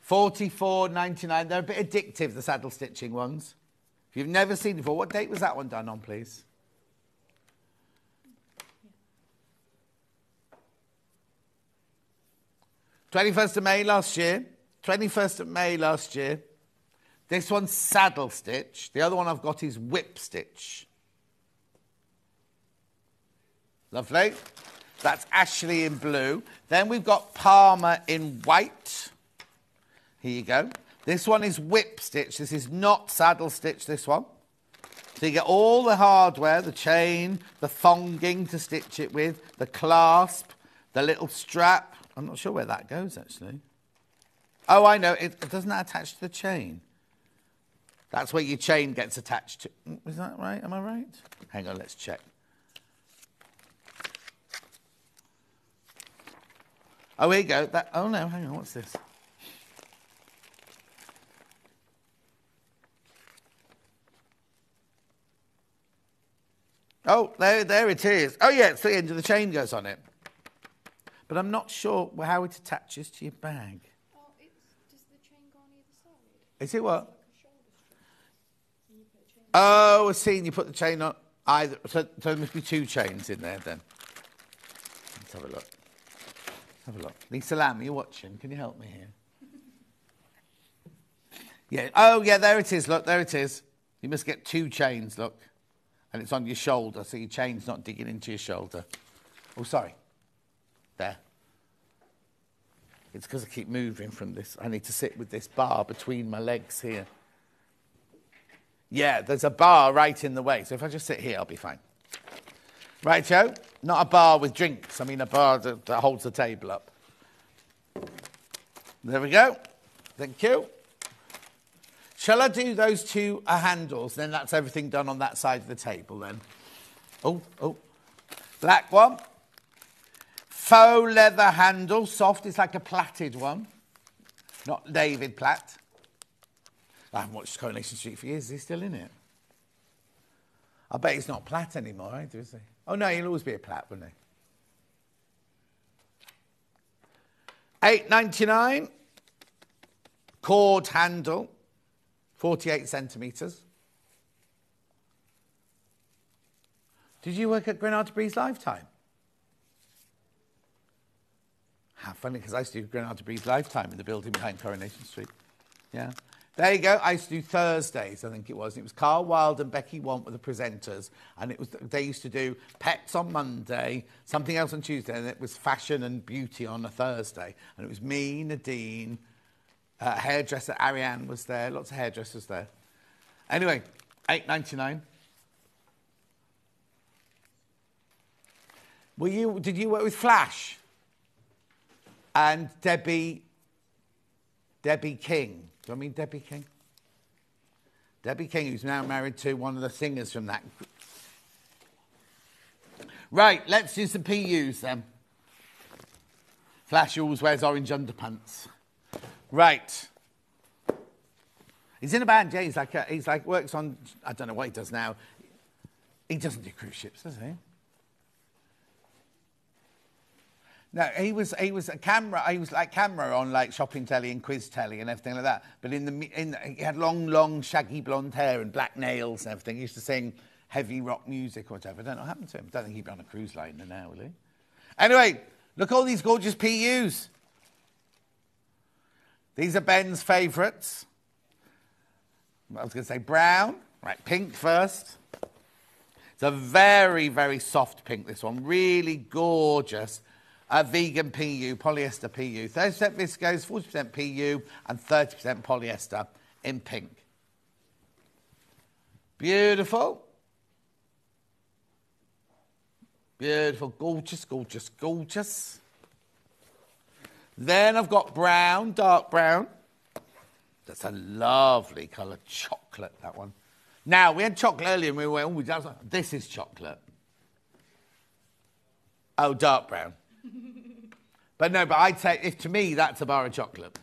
S1: Forty-four. They're a bit addictive, the saddle stitching ones. If you've never seen before, what date was that one done on, please? 21st of May last year. 21st of May last year. This one's saddle stitch. The other one I've got is whip stitch. Lovely. That's Ashley in blue. Then we've got Palmer in white. Here you go. This one is whip stitch. This is not saddle stitch, this one. So you get all the hardware, the chain, the thonging to stitch it with, the clasp, the little strap. I'm not sure where that goes, actually. Oh, I know. It, doesn't that attach to the chain? That's where your chain gets attached to. Mm, is that right? Am I right? Hang on, let's check. Oh, here you go. That, oh, no, hang on. What's this? Oh, there, there it is. Oh, yeah, it's the end of the chain goes on it. But I'm not sure how it attaches to your bag.
S2: Oh, does the chain go on either side?
S1: Is it what? Oh, I see. And you put the chain on either. So, so there must be two chains in there then. Let's have a look. Have a look. Lisa Lam, you're watching. Can you help me here? Yeah. Oh, yeah, there it is. Look, there it is. You must get two chains, look. And it's on your shoulder, so your chain's not digging into your shoulder. Oh, sorry. There. It's because I keep moving from this. I need to sit with this bar between my legs here. Yeah, there's a bar right in the way. So if I just sit here, I'll be fine. Right, Joe? Not a bar with drinks. I mean, a bar that, that holds the table up. There we go. Thank you. Shall I do those two uh, handles? Then that's everything done on that side of the table then. Oh, oh. Black one. Faux leather handle, soft. It's like a plaited one. Not David Platt. I haven't watched Coronation Street for years. Is he still in it? I bet he's not Platt anymore, either, is he? Oh, no, he'll always be a Platt, won't he? Eight ninety nine. Cord handle, 48 centimetres. Did you work at Granada Breeze Lifetime? How funny, because I used to do Granada Breeze Lifetime in the building behind Coronation Street. Yeah. There you go. I used to do Thursdays, I think it was. It was Carl Wild and Becky Want were the presenters, and it was they used to do pets on Monday, something else on Tuesday, and it was fashion and beauty on a Thursday. And it was me, Nadine, uh, hairdresser Ariane was there, lots of hairdressers there. Anyway, eight ninety nine. Were you? Did you work with Flash? And Debbie. Debbie King. Do you mean Debbie King? Debbie King, who's now married to one of the singers from that. Right, let's do some PUs then. Flash always wears orange underpants. Right. He's in a band, yeah. He's like, a, he's like, works on, I don't know what he does now. He doesn't do cruise ships, does he? No, he was he was a camera. He was like camera on like shopping telly and quiz telly and everything like that. But in the in he had long, long, shaggy blonde hair and black nails and everything. He used to sing heavy rock music or whatever. I don't know what happened to him. I don't think he'd be on a cruise liner now, will he? Anyway, look all these gorgeous PUs. These are Ben's favourites. I was going to say brown. Right, pink first. It's a very, very soft pink, this one. Really gorgeous. A vegan PU, polyester PU. 30% viscose, 40% PU, and 30% polyester in pink. Beautiful. Beautiful, gorgeous, gorgeous, gorgeous. Then I've got brown, dark brown. That's a lovely colour, chocolate, that one. Now, we had chocolate earlier and we went, oh, this is chocolate. Oh, dark brown. but no, but I'd say, if to me, that's a bar of chocolate.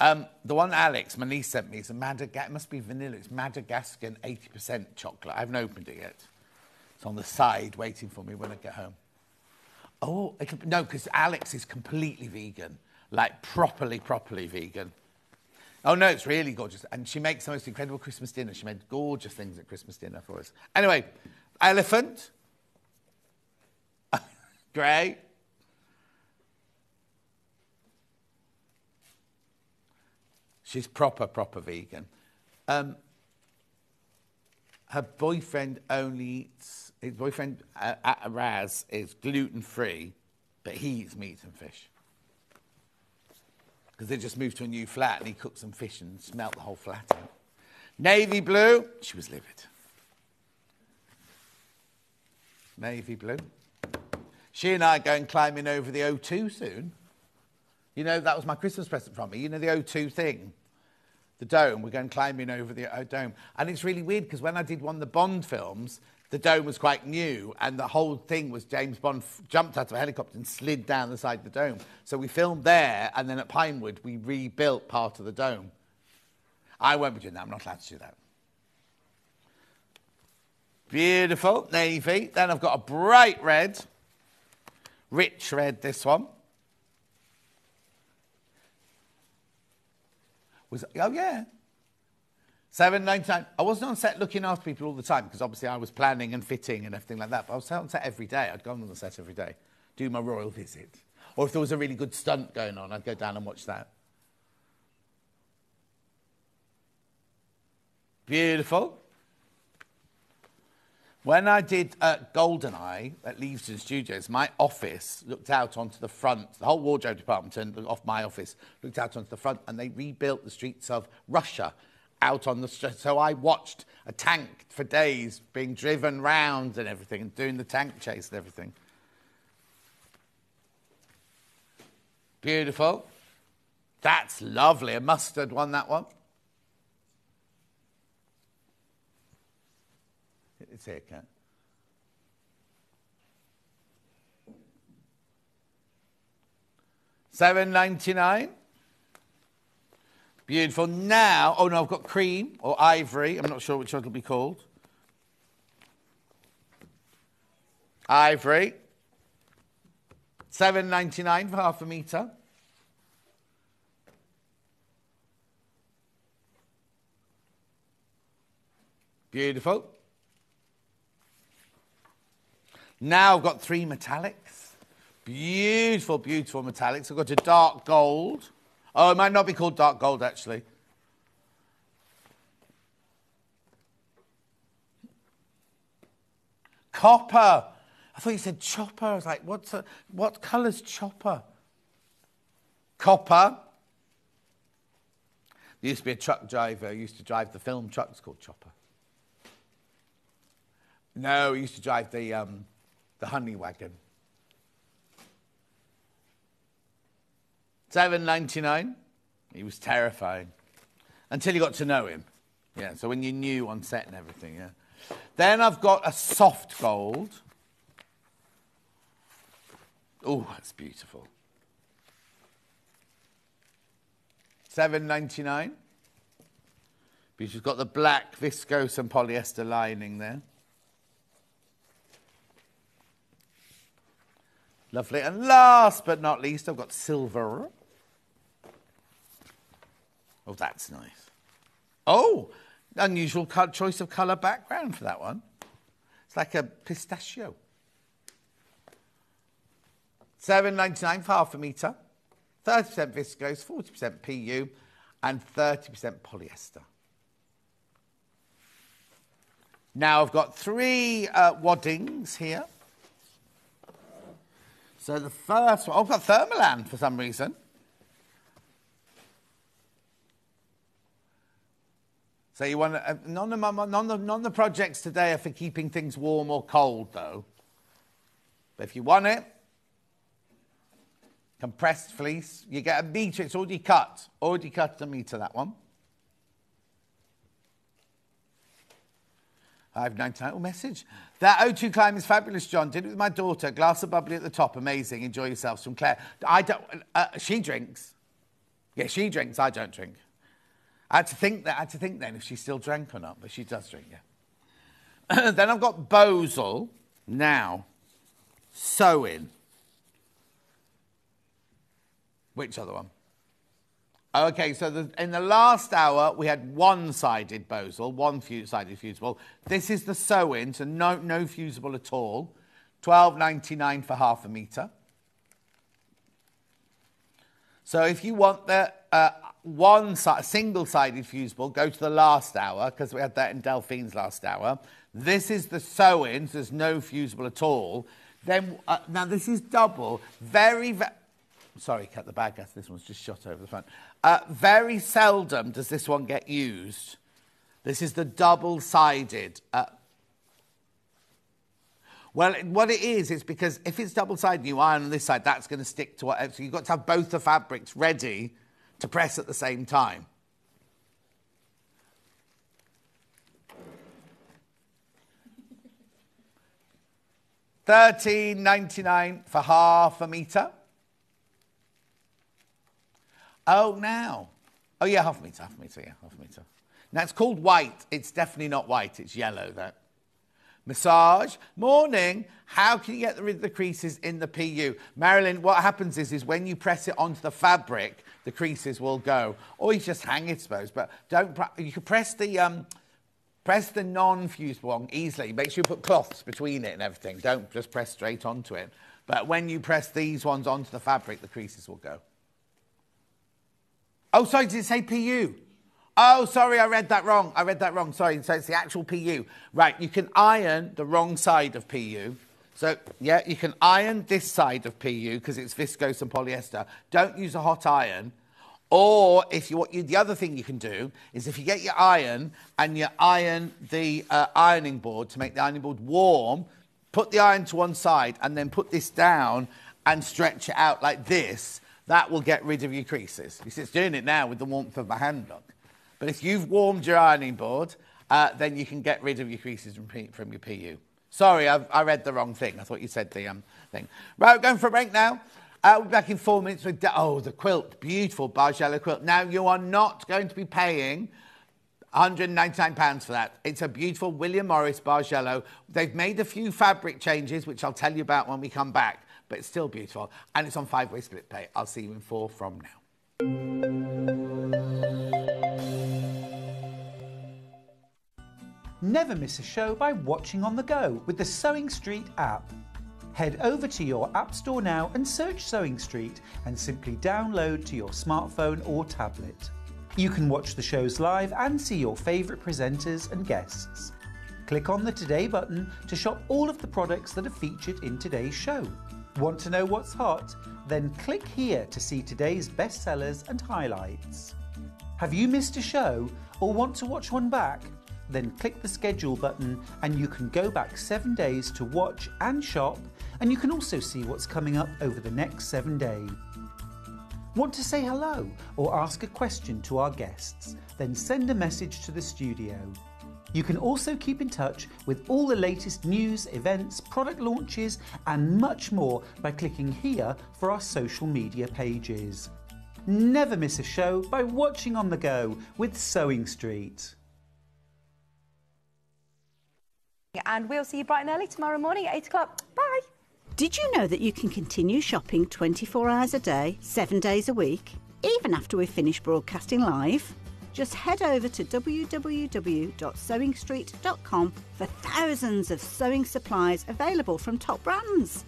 S1: Um, the one Alex, my niece sent me, is a Madagascar, it must be vanilla, it's Madagascan 80% chocolate. I haven't opened it yet. It's on the side waiting for me when I get home. Oh, no, because Alex is completely vegan, like properly, properly vegan. Oh, no, it's really gorgeous. And she makes the most incredible Christmas dinner. She made gorgeous things at Christmas dinner for us. Anyway, elephant. Great. She's proper, proper vegan. Um, her boyfriend only eats, his boyfriend uh, Raz is gluten free, but he eats meat and fish. Because they just moved to a new flat and he cooked some fish and smelt the whole flat out. Navy blue, she was livid. Navy blue. She and I are going climbing over the O2 soon. You know, that was my Christmas present from me. You know, the O2 thing the dome. We're going climbing over the uh, dome. And it's really weird because when I did one of the Bond films, the dome was quite new and the whole thing was James Bond f- jumped out of a helicopter and slid down the side of the dome. So we filmed there and then at Pinewood we rebuilt part of the dome. I won't be doing that. I'm not allowed to do that. Beautiful, navy. Then I've got a bright red, rich red, this one. was, oh yeah. Seven nine. I wasn't on set looking after people all the time because obviously I was planning and fitting and everything like that. But I was on set every day. I'd go on the set every day, do my royal visit. Or if there was a really good stunt going on, I'd go down and watch that. Beautiful. When I did uh, Goldeneye at Leavesden Studios, my office looked out onto the front. The whole wardrobe department turned off my office, looked out onto the front, and they rebuilt the streets of Russia out on the street. So I watched a tank for days being driven round and everything, and doing the tank chase and everything. Beautiful. That's lovely. A mustard one, that one. Cat. Seven ninety nine. Beautiful. Now, oh no, I've got cream or ivory. I'm not sure which one it'll be called. Ivory. Seven ninety nine for half a metre. Beautiful. Now I've got three metallics. Beautiful, beautiful metallics. I've got a dark gold. Oh, it might not be called dark gold, actually. Copper. I thought you said chopper. I was like, what's a, what colour's chopper? Copper. There used to be a truck driver who used to drive the film trucks called Chopper. No, he used to drive the, um, the honey wagon. Seven ninety nine. He was terrifying until you got to know him. Yeah, so when you knew on set and everything, yeah. Then I've got a soft gold. Oh, that's beautiful. Seven ninety nine. But she's got the black viscose and polyester lining there. Lovely. And last but not least, I've got silver. Oh, that's nice. Oh, unusual choice of colour background for that one. It's like a pistachio. Seven ninety nine for half a metre, thirty percent viscose, forty percent PU, and thirty percent polyester. Now I've got three uh, waddings here. So the first one, oh, I've got Thermolam for some reason. So you want uh, none, of my, none, of, none of the projects today are for keeping things warm or cold though. But if you want it, compressed fleece, you get a metre, it's already cut, already cut a metre that one. I have 99 message. That O2 climb is fabulous, John. Did it with my daughter. Glass of bubbly at the top. Amazing. Enjoy yourselves from Claire. I don't. Uh, she drinks. Yeah, she drinks. I don't drink. I had to think that. I had to think then if she still drank or not, but she does drink. Yeah. then I've got Bosal now. Sewing. Which other one? Okay, so the, in the last hour, we had one-sided Bosal, one-sided fusible. This is the sew-in, so no, no fusible at all. Twelve ninety nine for half a metre. So if you want the uh, one si- single-sided fusible, go to the last hour, because we had that in Delphine's last hour. This is the sew-in, so there's no fusible at all. Then, uh, now this is double, very, very sorry, cut the bag out. This one's just shot over the front. Uh, very seldom does this one get used. This is the double-sided. Uh, well, what it is, is because if it's double-sided, you iron on this side, that's going to stick to whatever. So you've got to have both the fabrics ready to press at the same time. Thirteen ninety nine for half a metre. Oh, now. Oh, yeah, half metre, half metre, yeah, half metre. Now, it's called white. It's definitely not white. It's yellow, that. Massage. Morning. How can you get rid of the creases in the PU? Marilyn, what happens is, is when you press it onto the fabric, the creases will go. Or you just hang it, I suppose. But don't, you can press the, um, press the non-fusible one easily. Make sure you put cloths between it and everything. Don't just press straight onto it. But when you press these ones onto the fabric, the creases will go. Oh, sorry, did it say PU? Oh, sorry, I read that wrong. I read that wrong. Sorry, so it's the actual PU. Right, you can iron the wrong side of PU. So, yeah, you can iron this side of PU because it's viscose and polyester. Don't use a hot iron. Or if you want, you, the other thing you can do is if you get your iron and you iron the uh, ironing board to make the ironing board warm, put the iron to one side and then put this down and stretch it out like this that will get rid of your creases. See, it's doing it now with the warmth of my hand, look. But if you've warmed your ironing board, uh, then you can get rid of your creases from, P- from your PU. Sorry, I've, i read the wrong thing. I thought you said the um, thing. Right, we're going for a break now. Uh, we'll be back in four minutes with, oh, the quilt, beautiful Bargello quilt. Now, you are not going to be paying £199 for that. It's a beautiful William Morris Bargello. They've made a few fabric changes, which I'll tell you about when we come back but it's still beautiful. And it's on five way split pay. I'll see you in four from now.
S4: Never miss a show by watching on the go with the Sewing Street app. Head over to your App Store now and search Sewing Street and simply download to your smartphone or tablet. You can watch the shows live and see your favourite presenters and guests. Click on the Today button to shop all of the products that are featured in today's show. Want to know what's hot? Then click here to see today's bestsellers and highlights. Have you missed a show or want to watch one back? then click the schedule button and you can go back seven days to watch and shop, and you can also see what's coming up over the next seven days. Want to say hello or ask a question to our guests? Then send a message to the studio. You can also keep in touch with all the latest news, events, product launches, and much more by clicking here for our social media pages. Never miss a show by watching on the go with Sewing Street.
S3: And we'll see you bright and early tomorrow morning at 8 o'clock. Bye.
S6: Did you know that you can continue shopping 24 hours a day, seven days a week, even after we've finished broadcasting live? Just head over to www.sewingstreet.com for thousands of sewing supplies available from top brands.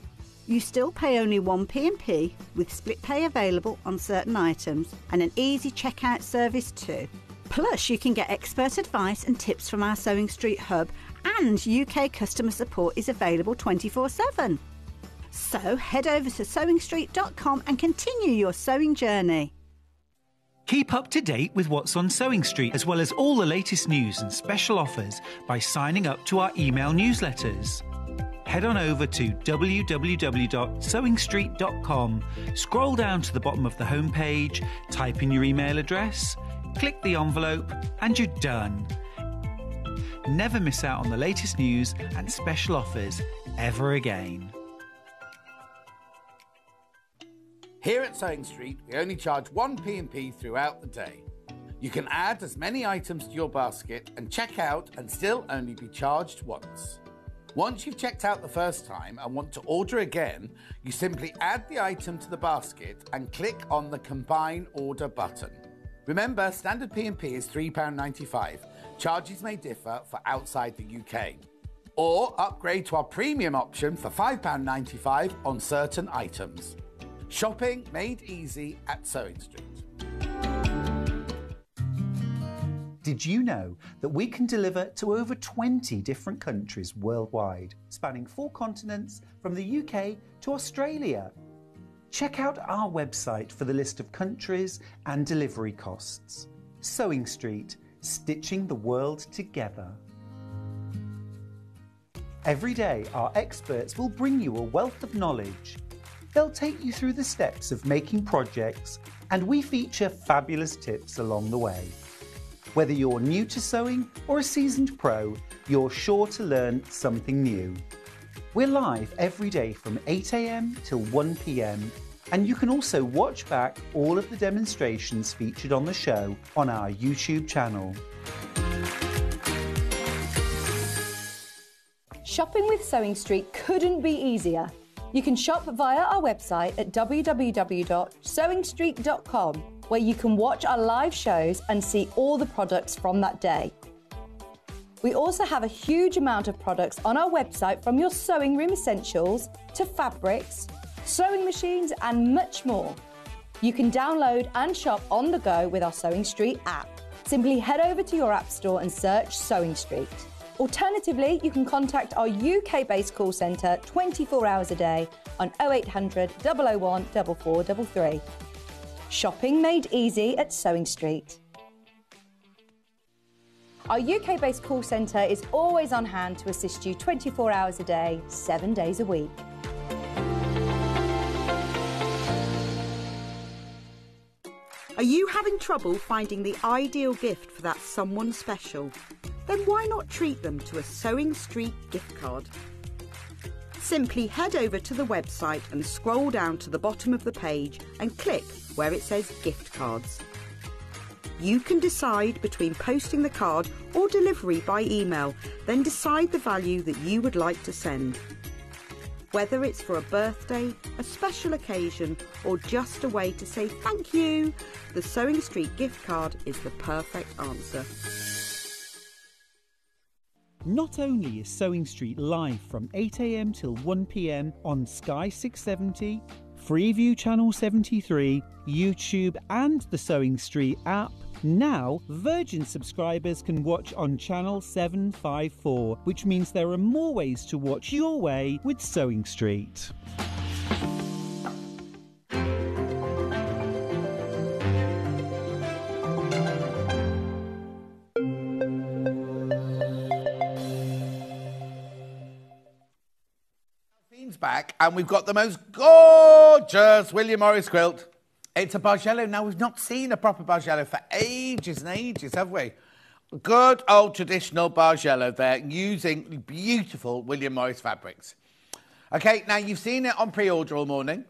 S6: You still pay only one P&P with split pay available on certain items and an easy checkout service too. Plus, you can get expert advice and tips from our Sewing Street hub, and UK customer support is available 24 7. So head over to sewingstreet.com and continue your sewing journey.
S4: Keep up to date with what's on Sewing Street, as well as all the latest news and special offers by signing up to our email newsletters. Head on over to www.sewingstreet.com, scroll down to the bottom of the homepage, type in your email address, click the envelope, and you're done. Never miss out on the latest news and special offers ever again.
S1: Here at Sewing Street, we only charge one P&P throughout the day. You can add as many items to your basket and check out and still only be charged once. Once you've checked out the first time and want to order again, you simply add the item to the basket and click on the Combine Order button. Remember, standard P&P is £3.95. Charges may differ for outside the UK. Or upgrade to our premium option for £5.95 on certain items. Shopping made easy at Sewing Street.
S4: Did you know that we can deliver to over 20 different countries worldwide, spanning four continents from the UK to Australia? Check out our website for the list of countries and delivery costs. Sewing Street, stitching the world together. Every day, our experts will bring you a wealth of knowledge. They'll take you through the steps of making projects, and we feature fabulous tips along the way. Whether you're new to sewing or a seasoned pro, you're sure to learn something new. We're live every day from 8am till 1pm, and you can also watch back all of the demonstrations featured on the show on our YouTube channel.
S3: Shopping with Sewing Street couldn't be easier. You can shop via our website at www.sewingstreet.com, where you can watch our live shows and see all the products from that day. We also have a huge amount of products on our website from your sewing room essentials to fabrics, sewing machines, and much more. You can download and shop on the go with our Sewing Street app. Simply head over to your app store and search Sewing Street. Alternatively, you can contact our UK based call centre 24 hours a day on 0800 001 4433. Shopping made easy at Sewing Street. Our UK based call centre is always on hand to assist you 24 hours a day, 7 days a week.
S8: Are you having trouble finding the ideal gift for that someone special? Then why not treat them to a Sewing Street gift card? Simply head over to the website and scroll down to the bottom of the page and click where it says gift cards. You can decide between posting the card or delivery by email, then decide the value that you would like to send. Whether it's for a birthday, a special occasion, or just a way to say thank you, the Sewing Street gift card is the perfect answer.
S5: Not only is Sewing Street live from 8am till 1pm on Sky 670, Freeview Channel 73, YouTube, and the Sewing Street app, now Virgin subscribers can watch on Channel 754, which means there are more ways to watch your way with Sewing Street.
S1: Back and we've got the most gorgeous William Morris quilt. It's a Bargello. Now, we've not seen a proper Bargello for ages and ages, have we? Good old traditional Bargello there using beautiful William Morris fabrics. Okay, now you've seen it on pre order all morning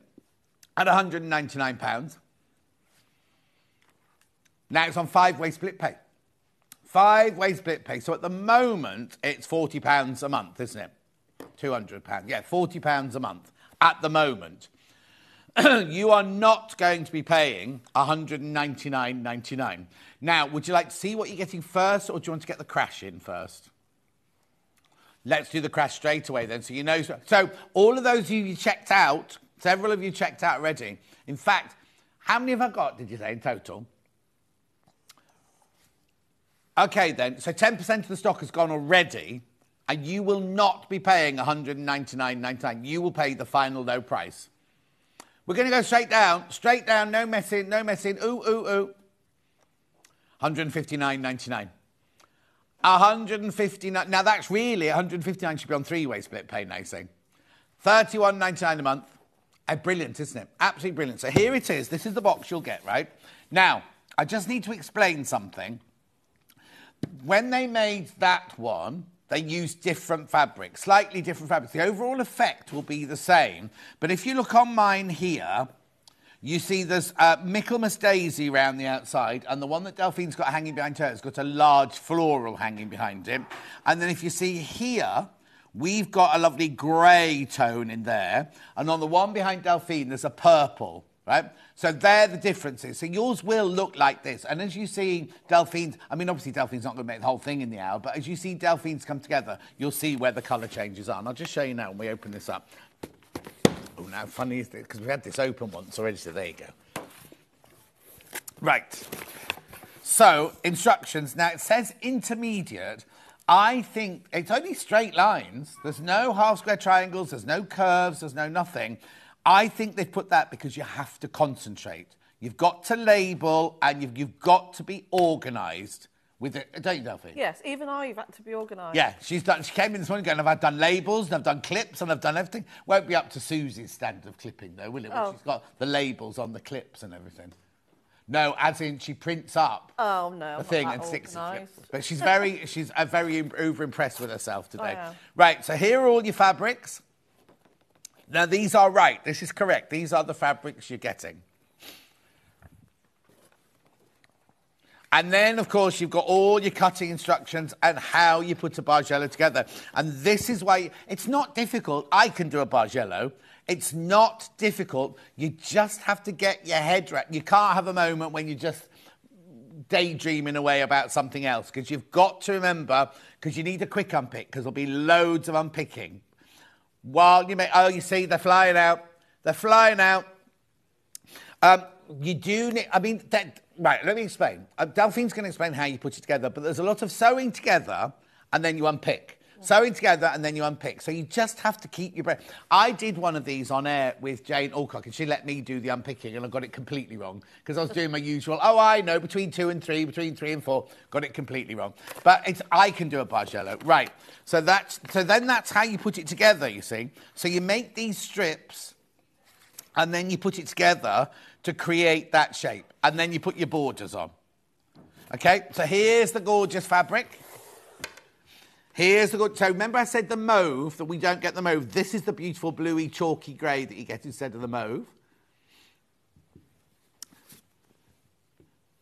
S1: at £199. Now it's on five way split pay. Five way split pay. So at the moment, it's £40 a month, isn't it? £200. Yeah, £40 a month at the moment. you are not going to be paying £199.99. Now, would you like to see what you're getting first, or do you want to get the crash in first? Let's do the crash straight away then, so you know. So, all of those of you checked out, several of you checked out already. In fact, how many have I got, did you say, in total? Okay, then. So 10% of the stock has gone already, and you will not be paying 199.99. You will pay the final low price. We're going to go straight down, straight down, no messing, no messing. Ooh, ooh, ooh. 159.99. 159. Now that's really 159 should be on three-way split pay now, saying 31.99 a month. Uh, brilliant, isn't it? Absolutely brilliant. So here it is. This is the box you'll get, right? Now, I just need to explain something. When they made that one, they use different fabrics, slightly different fabrics. The overall effect will be the same. But if you look on mine here, you see there's a Michaelmas daisy around the outside, and the one that Delphine's got hanging behind her has got a large floral hanging behind it. And then if you see here, we've got a lovely grey tone in there, and on the one behind Delphine, there's a purple right? So they're the differences. So yours will look like this. And as you see Delphine's, I mean, obviously Delphine's not going to make the whole thing in the hour, but as you see Delphine's come together, you'll see where the colour changes are. And I'll just show you now when we open this up. Oh, now funny is this, because we had this open once already, so there you go. Right. So, instructions. Now, it says intermediate. I think it's only straight lines. There's no half square triangles, there's no curves, there's no nothing. I think they've put that because you have to concentrate. You've got to label and you've, you've got to be organised with it. Don't you, Delphi?
S7: Yes, even I've had to be organised.
S1: Yeah, she's done. She came in this morning going, "I've done labels, and I've done clips, and I've done everything." Won't be up to Susie's standard of clipping, though, will it?
S7: Oh.
S1: she's got the labels on the clips and everything. No, as in she prints up
S7: Oh no,
S1: the thing and sticks it. But she's very, she's uh, very over impressed with herself today.
S7: am.
S1: Right, so here are all your fabrics. Now these are right. This is correct. These are the fabrics you're getting. And then, of course, you've got all your cutting instructions and how you put a bargello together. And this is why it's not difficult. I can do a bargello. It's not difficult. You just have to get your head right. You can't have a moment when you're just daydreaming away about something else because you've got to remember because you need a quick unpick because there'll be loads of unpicking. While you make, oh, you see, they're flying out. They're flying out. Um, you do need, I mean, that, right, let me explain. Uh, Delphine's going to explain how you put it together, but there's a lot of sewing together and then you unpick. Sewing together and then you unpick. So you just have to keep your breath. I did one of these on air with Jane Alcock and she let me do the unpicking and I got it completely wrong because I was doing my usual, oh, I know, between two and three, between three and four. Got it completely wrong. But it's, I can do a Bargello. Right. So, that's, so then that's how you put it together, you see. So you make these strips and then you put it together to create that shape. And then you put your borders on. Okay, so here's the gorgeous fabric. Here's the good. So remember, I said the mauve that we don't get the mauve. This is the beautiful bluey chalky grey that you get instead of the mauve.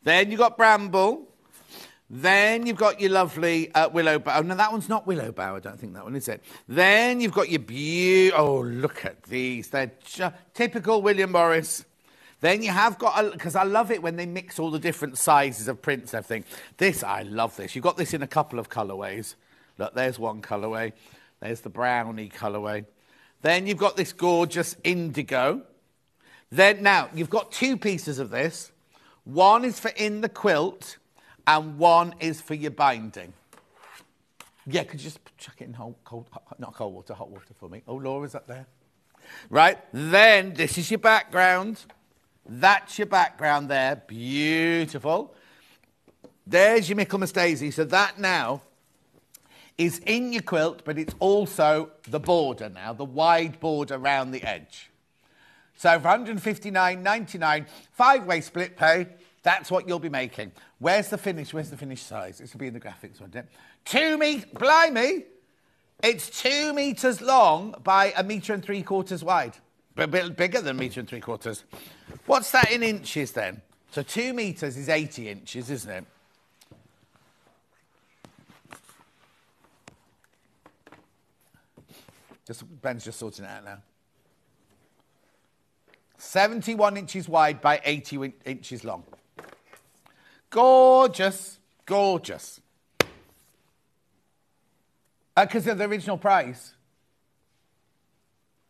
S1: Then you've got bramble. Then you've got your lovely uh, willow bough. No, that one's not willow bough. I don't think that one is it. Then you've got your beautiful. Oh, look at these. They're typical William Morris. Then you have got, because I love it when they mix all the different sizes of prints and everything. This, I love this. You've got this in a couple of colourways. Look, there's one colourway. There's the brownie colourway. Then you've got this gorgeous indigo. Then, now, you've got two pieces of this. One is for in the quilt, and one is for your binding. Yeah, could you just chuck it in cold, not cold water, hot water for me? Oh, Laura's up there. Right, then this is your background. That's your background there. Beautiful. There's your Michaelmas daisy. So that now is in your quilt, but it's also the border now, the wide border around the edge. So for 159.99, five-way split pay, that's what you'll be making. Where's the finish? Where's the finish size? This will be in the graphics, won't it? Two metres, blimey! It's two metres long by a metre and three quarters wide. A bit bigger than a metre and three quarters. What's that in inches then? So two metres is 80 inches, isn't it? Just, Ben's just sorting it out now. 71 inches wide by 80 in- inches long. Gorgeous, gorgeous. Because of the original price.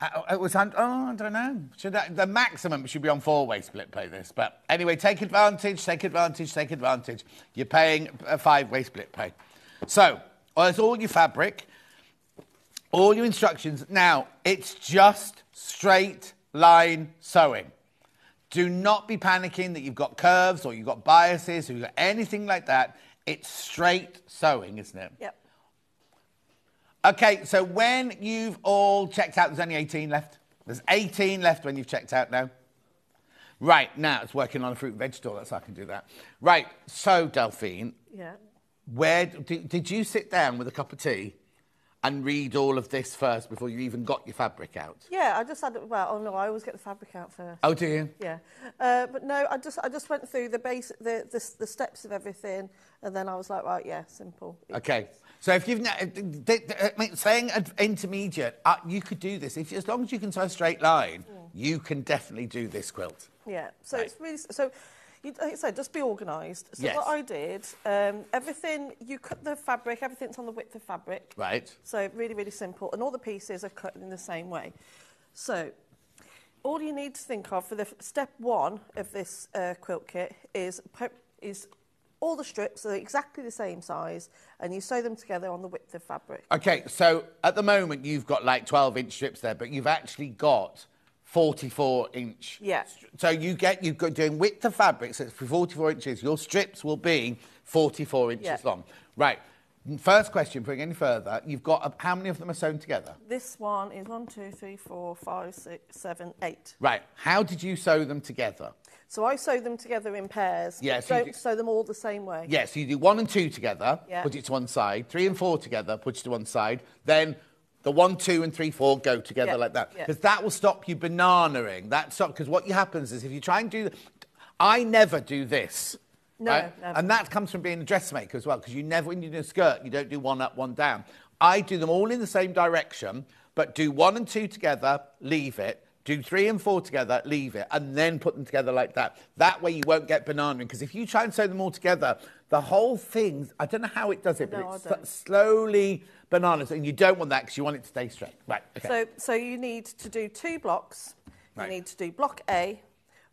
S1: Uh, It was, hun- oh, I don't know. Should I, the maximum should be on four-way split pay this. But anyway, take advantage, take advantage, take advantage. You're paying a five-way split pay. So, well, all your fabric, all your instructions. Now, it's just straight line sewing. Do not be panicking that you've got curves or you've got biases or you've got anything like that. It's straight sewing, isn't it?
S7: Yep.
S1: Okay, so when you've all checked out, there's only 18 left. There's 18 left when you've checked out now. Right, now it's working on a fruit and veg store, that's how I can do that. Right, so Delphine,
S7: Yeah.
S1: where did, did you sit down with a cup of tea and read all of this first before you even got your fabric out?
S7: Yeah, I just had. Well, oh no, I always get the fabric out first.
S1: Oh, do you?
S7: Yeah, uh, but no, I just I just went through the basic the, the the steps of everything, and then I was like, right, yeah, simple.
S1: Okay. So if you've saying intermediate, uh, you could do this. If as long as you can sew a straight line, you can definitely do this quilt.
S7: Yeah, so
S1: Right.
S7: it's really so. You, like I said, just be organised. So
S1: Yes.
S7: what I did, um, everything you cut the fabric, everything's on the width of fabric.
S1: Right.
S7: So really, really simple, and all the pieces are cut in the same way. So all you need to think of for the step one of this uh, quilt kit is is all the strips are exactly the same size, and you sew them together on the width of fabric.
S1: Okay, so at the moment you've got like 12 inch strips there, but you've actually got 44 inch.
S7: Yeah.
S1: So you get, you've got doing width of fabric, so it's for 44 inches. Your strips will be 44 inches
S7: Yeah.
S1: long. Right. First question, go any further, you've got, uh, how many of them are sewn together?
S7: This one is one, two, three, four, five, six, seven, eight.
S1: Right. How did you sew them together?
S7: So I sew them together in pairs.
S1: Yes, you
S7: Don't
S1: do-
S7: sew them all the same way.
S1: Yes, you do one and two together,
S7: Yeah.
S1: put it to one side. Three and four together, put it to one side. Then the one, two, and three, four go together
S7: Yeah,
S1: like that.
S7: yeah.
S1: Because that will stop you bananaing. That's because what happens is if you try and do, I never do this.
S7: No,
S1: right?
S7: never.
S1: And that comes from being a dressmaker as well, because you never, when you do a skirt, you don't do one up, one down. I do them all in the same direction, but do one and two together, leave it. Do three and four together, leave it, and then put them together like that. That way you won't get bananaing. because if you try and sew them all together, the whole thing, I don't know how it does it, but
S7: No, I
S1: it's
S7: don't.
S1: slowly bananas, and you don't want that because you want it to stay straight. Right, okay.
S7: So, so you need to do two blocks.
S1: Right.
S7: You need to do block A,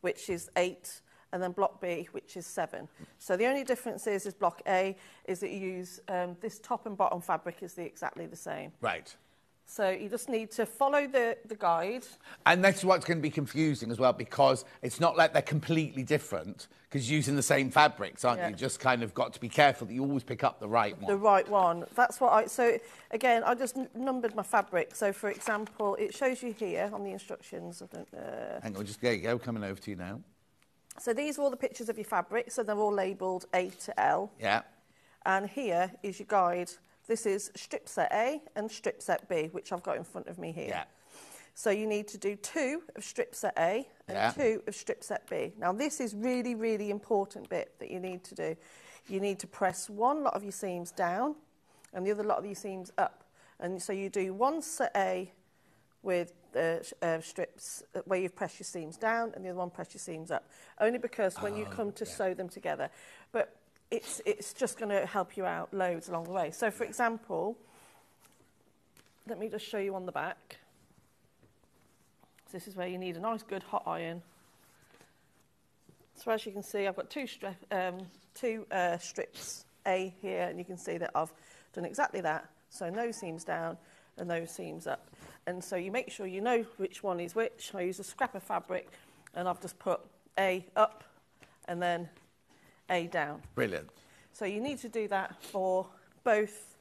S7: which is eight, and then block B, which is seven. So the only difference is, is block A is that you use um, this top and bottom fabric is the, exactly the same.
S1: right.
S7: So you just need to follow the, the guide.
S1: And that's what's going to be confusing as well because it's not like they're completely different because using the same fabrics, aren't
S7: Yeah.
S1: you? Just kind of got to be careful that you always pick up the right one.
S7: the right one. That's what I, so again, I just numbered my fabric. So for example, it shows you here on the instructions. I don't, uh,
S1: Hang on, just there you go, coming over to you now.
S7: so these are all the pictures of your fabric. So they're all labelled A to L.
S1: Yeah.
S7: And here is your guide. This is strip set A and strip set B, which I've got in front of me here.
S1: Yeah.
S7: So you need to do two of strip set A and
S1: Yeah.
S7: two of strip set B. Now this is really, really important bit that you need to do. You need to press one lot of your seams down and the other lot of your seams up. And so you do one set A with the sh- uh, strips uh, where you've pressed your seams down and the other one press your seams up. Only because when you come to sew them together. But it's, it's just going to help you out loads along the way. So for example, let me just show you on the back. So this is where you need a nice good hot iron. So as you can see, I've got two, stri- um, two uh, strips A here, and you can see that I've done exactly that. So no seams down and no seams up. And so you make sure you know which one is which. I use a scrap of fabric, and I've just put A up and then A down.
S1: Brilliant.
S7: So you need to do that for both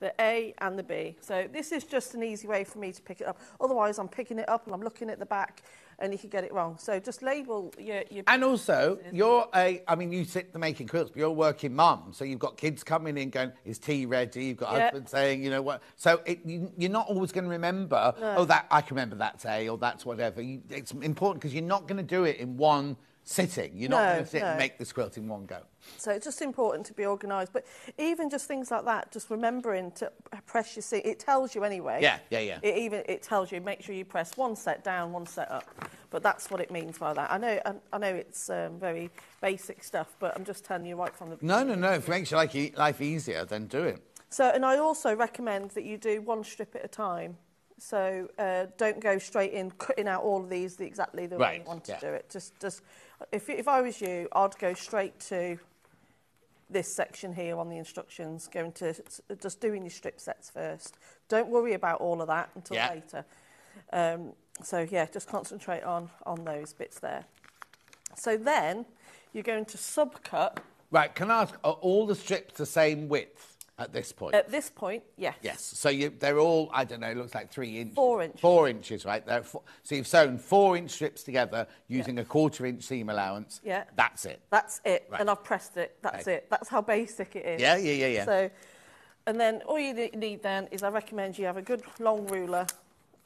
S7: the A and the B. So this is just an easy way for me to pick it up. Otherwise, I'm picking it up and I'm looking at the back and you could get it wrong. So just label your... your
S1: And also, you're a, I mean, you sit the making quilts, but you're a working mum. So you've got kids coming in going, is tea ready? You've got
S7: Yeah.
S1: husband saying, you know what? So it, you, you're not always going to remember, oh, that I can remember that's A or that's whatever. You, it's important because you're not going to do it in one sitting. You're not going to sit and make this quilt in one go.
S7: So it's just important to be organised. But even just things like that, just remembering to press your seat, it tells you anyway.
S1: Yeah, yeah, yeah.
S7: It even it tells you make sure you press one set down, one set up. But that's what it means by that. I know I, I know it's um, very basic stuff, but I'm just telling you right from the
S1: No, no, no. If it makes your life, easier, then do it.
S7: So, and I also recommend that you do one strip at a time. So uh, don't go straight in cutting out all of these the, exactly the way you want
S1: yeah.
S7: to do it. Just, just if, if I was you, I'd go straight to this section here on the instructions, going to just doing your strip sets first. Don't worry about all of that until
S1: Yeah.
S7: later. Um, so yeah, just concentrate on on those bits there. So then you're going to subcut.
S1: Right, can I ask, are all the strips the same width at this point?
S7: At this point, yes.
S1: Yes. So you, they're all, I don't know, it looks like three inches.
S7: Four inches.
S1: Four inches, right? They're four, so you've sewn four inch strips together using a quarter inch seam allowance.
S7: Yeah.
S1: That's it.
S7: That's it.
S1: Right.
S7: And I've pressed it. That's it. That's how basic it is.
S1: Yeah, yeah, yeah, yeah.
S7: So, and then all you need then is I recommend you have a good long ruler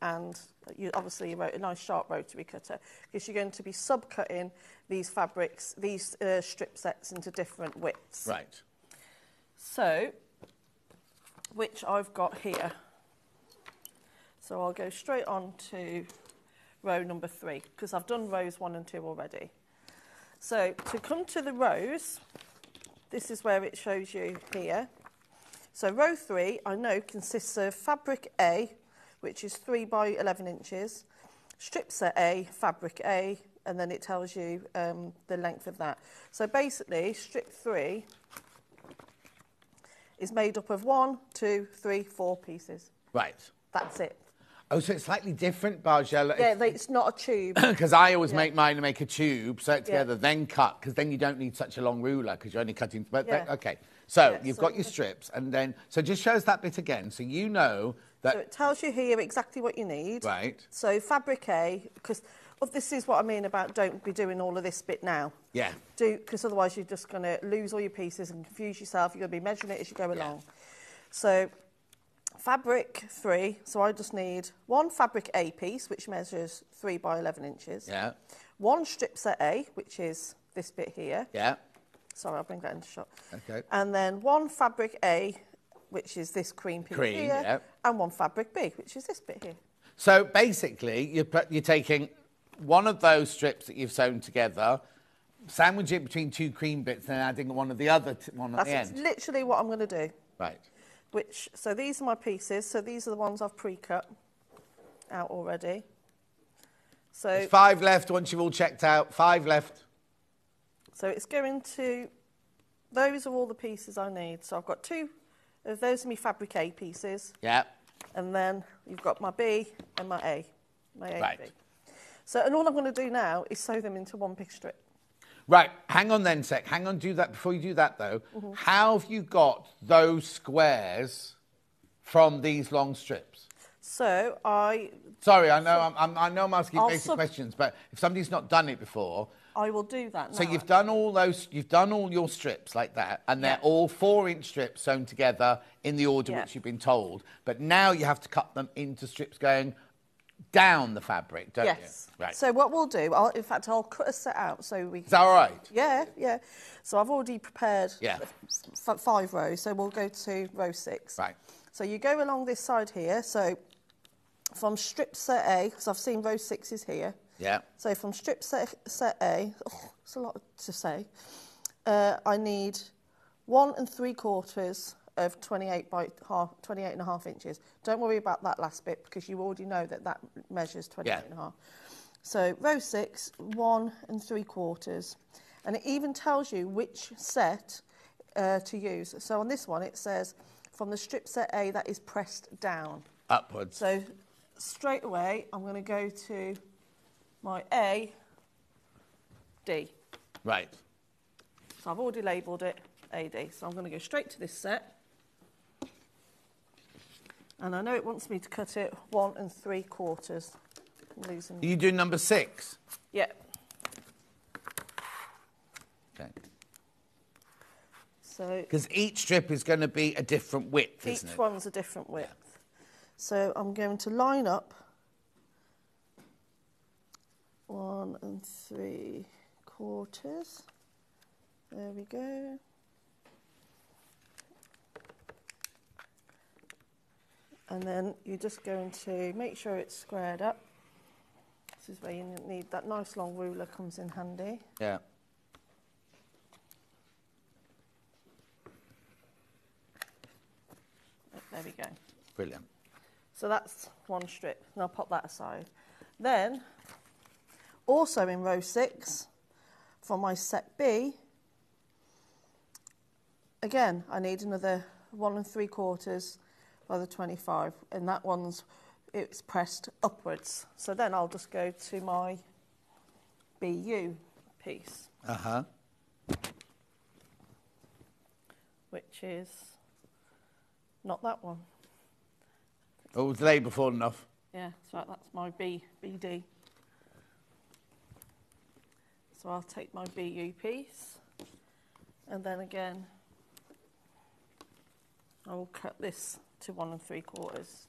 S7: and you obviously you wrote a nice sharp rotary cutter because you're going to be subcutting these fabrics, these uh, strip sets into different widths.
S1: Right.
S7: So, which I've got here. So I'll go straight on to row number three because I've done rows one and two already. So to come to the rows, this is where it shows you here. So row three, I know, consists of fabric A, which is three by 11 inches, strip set A, fabric A, and then it tells you um, the length of that. So basically, strip three is made up of one, two, three, four pieces.
S1: Right.
S7: That's it.
S1: Oh, so it's slightly different, Bargello.
S7: Yeah, they, it's not a tube.
S1: Because I always
S7: Yeah.
S1: make mine to make a tube, sew it
S7: Yeah.
S1: together, then cut, because then you don't need such a long ruler, because you're only cutting. But
S7: Yeah.
S1: then- okay, so
S7: Yeah,
S1: you've
S7: so-
S1: got your strips, and then so just show us that bit again, so you know that.
S7: So it tells you here exactly what you need.
S1: Right.
S7: So fabric A, because well, this is what I mean about don't be doing all of this bit now.
S1: yeah.
S7: Do because otherwise you're just going to lose all your pieces and confuse yourself. You're going to be measuring it as you go along. So fabric three. So I just need one fabric A piece, which measures three by 11 inches.
S1: Yeah.
S7: One strip set A, which is this bit here.
S1: Yeah.
S7: Sorry, I'll bring that into shot.
S1: Okay.
S7: And then one fabric A, which is this cream piece
S1: Cream,
S7: here,
S1: yeah.
S7: and one fabric B, which is this bit here.
S1: So basically, you're, you're taking one of those strips that you've sewn together, sandwich it between two cream bits, and adding one of the other one at
S7: That's
S1: the end.
S7: That's literally what I'm going to do.
S1: Right.
S7: Which so these are my pieces. So these are the ones I've pre-cut out already. So
S1: There's five left once you've all checked out. Five left.
S7: so it's going to. Those are all the pieces I need. So I've got two of those are my fabric A pieces,
S1: Yeah.
S7: and then you've got my B and my A, my A
S1: Right.
S7: B. So and all I'm going to do now is sew them into one big strip.
S1: Right, hang on then, sec. Hang on, do that before you do that though.
S7: Mm-hmm.
S1: How have you got those squares from these long strips?
S7: So I
S1: Sorry, I know I'm, I'm, I know I'm asking
S7: I'll
S1: basic questions, but if somebody's not done it before,
S7: I will do that now.
S1: so you've done all those, you've done all your strips like that, and they're
S7: Yeah.
S1: all four-inch strips sewn together in the order
S7: Yeah.
S1: which you've been told. But now you have to cut them into strips going down the fabric, don't
S7: Yes.
S1: you? Right.
S7: So what we'll do, I'll, in fact, I'll cut a set out so we.
S1: Is that all right?
S7: Yeah, yeah. So I've already prepared
S1: Yeah.
S7: f- five rows. So we'll go to row six.
S1: Right.
S7: So you go along this side here. So from strip set A, because I've seen row six is here.
S1: Yeah.
S7: So from strip set, set A, oh, it's a lot to say. Uh, I need one and three quarters of 28 by half, 28 and a half inches. Don't worry about that last bit because you already know that that measures 28
S1: Yeah.
S7: and a half. So row six, one and three quarters. And it even tells you which set uh, to use. So on this one, it says from the strip set A that is pressed down.
S1: Upwards.
S7: So straight away, I'm going to go to my A, D.
S1: Right.
S7: So I've already labelled it AD. So I'm going to go straight to this set. And I know it wants me to cut it one and three quarters. I'm losing.
S1: You doing number six?
S7: Yeah.
S1: Okay.
S7: So
S1: Because each strip is going to be a different width,
S7: each
S1: isn't it?
S7: one's a different width. So I'm going to line up one and three quarters. There we go. And then you're just going to make sure it's squared up. This is where you need that nice long ruler comes in handy.
S1: Yeah.
S7: There we go.
S1: Brilliant.
S7: So that's one strip, and I'll pop that aside. Then, also in row six, for my set B, again, I need another one and three quarters by the 25, and that one's, it's pressed upwards. So then I'll just go to my BU piece,
S1: Uh huh.
S7: which is not that one.
S1: Oh, it was before enough.
S7: Yeah, so that's my B, BD. So I'll take my BU piece and then again I will cut this to one and three quarters.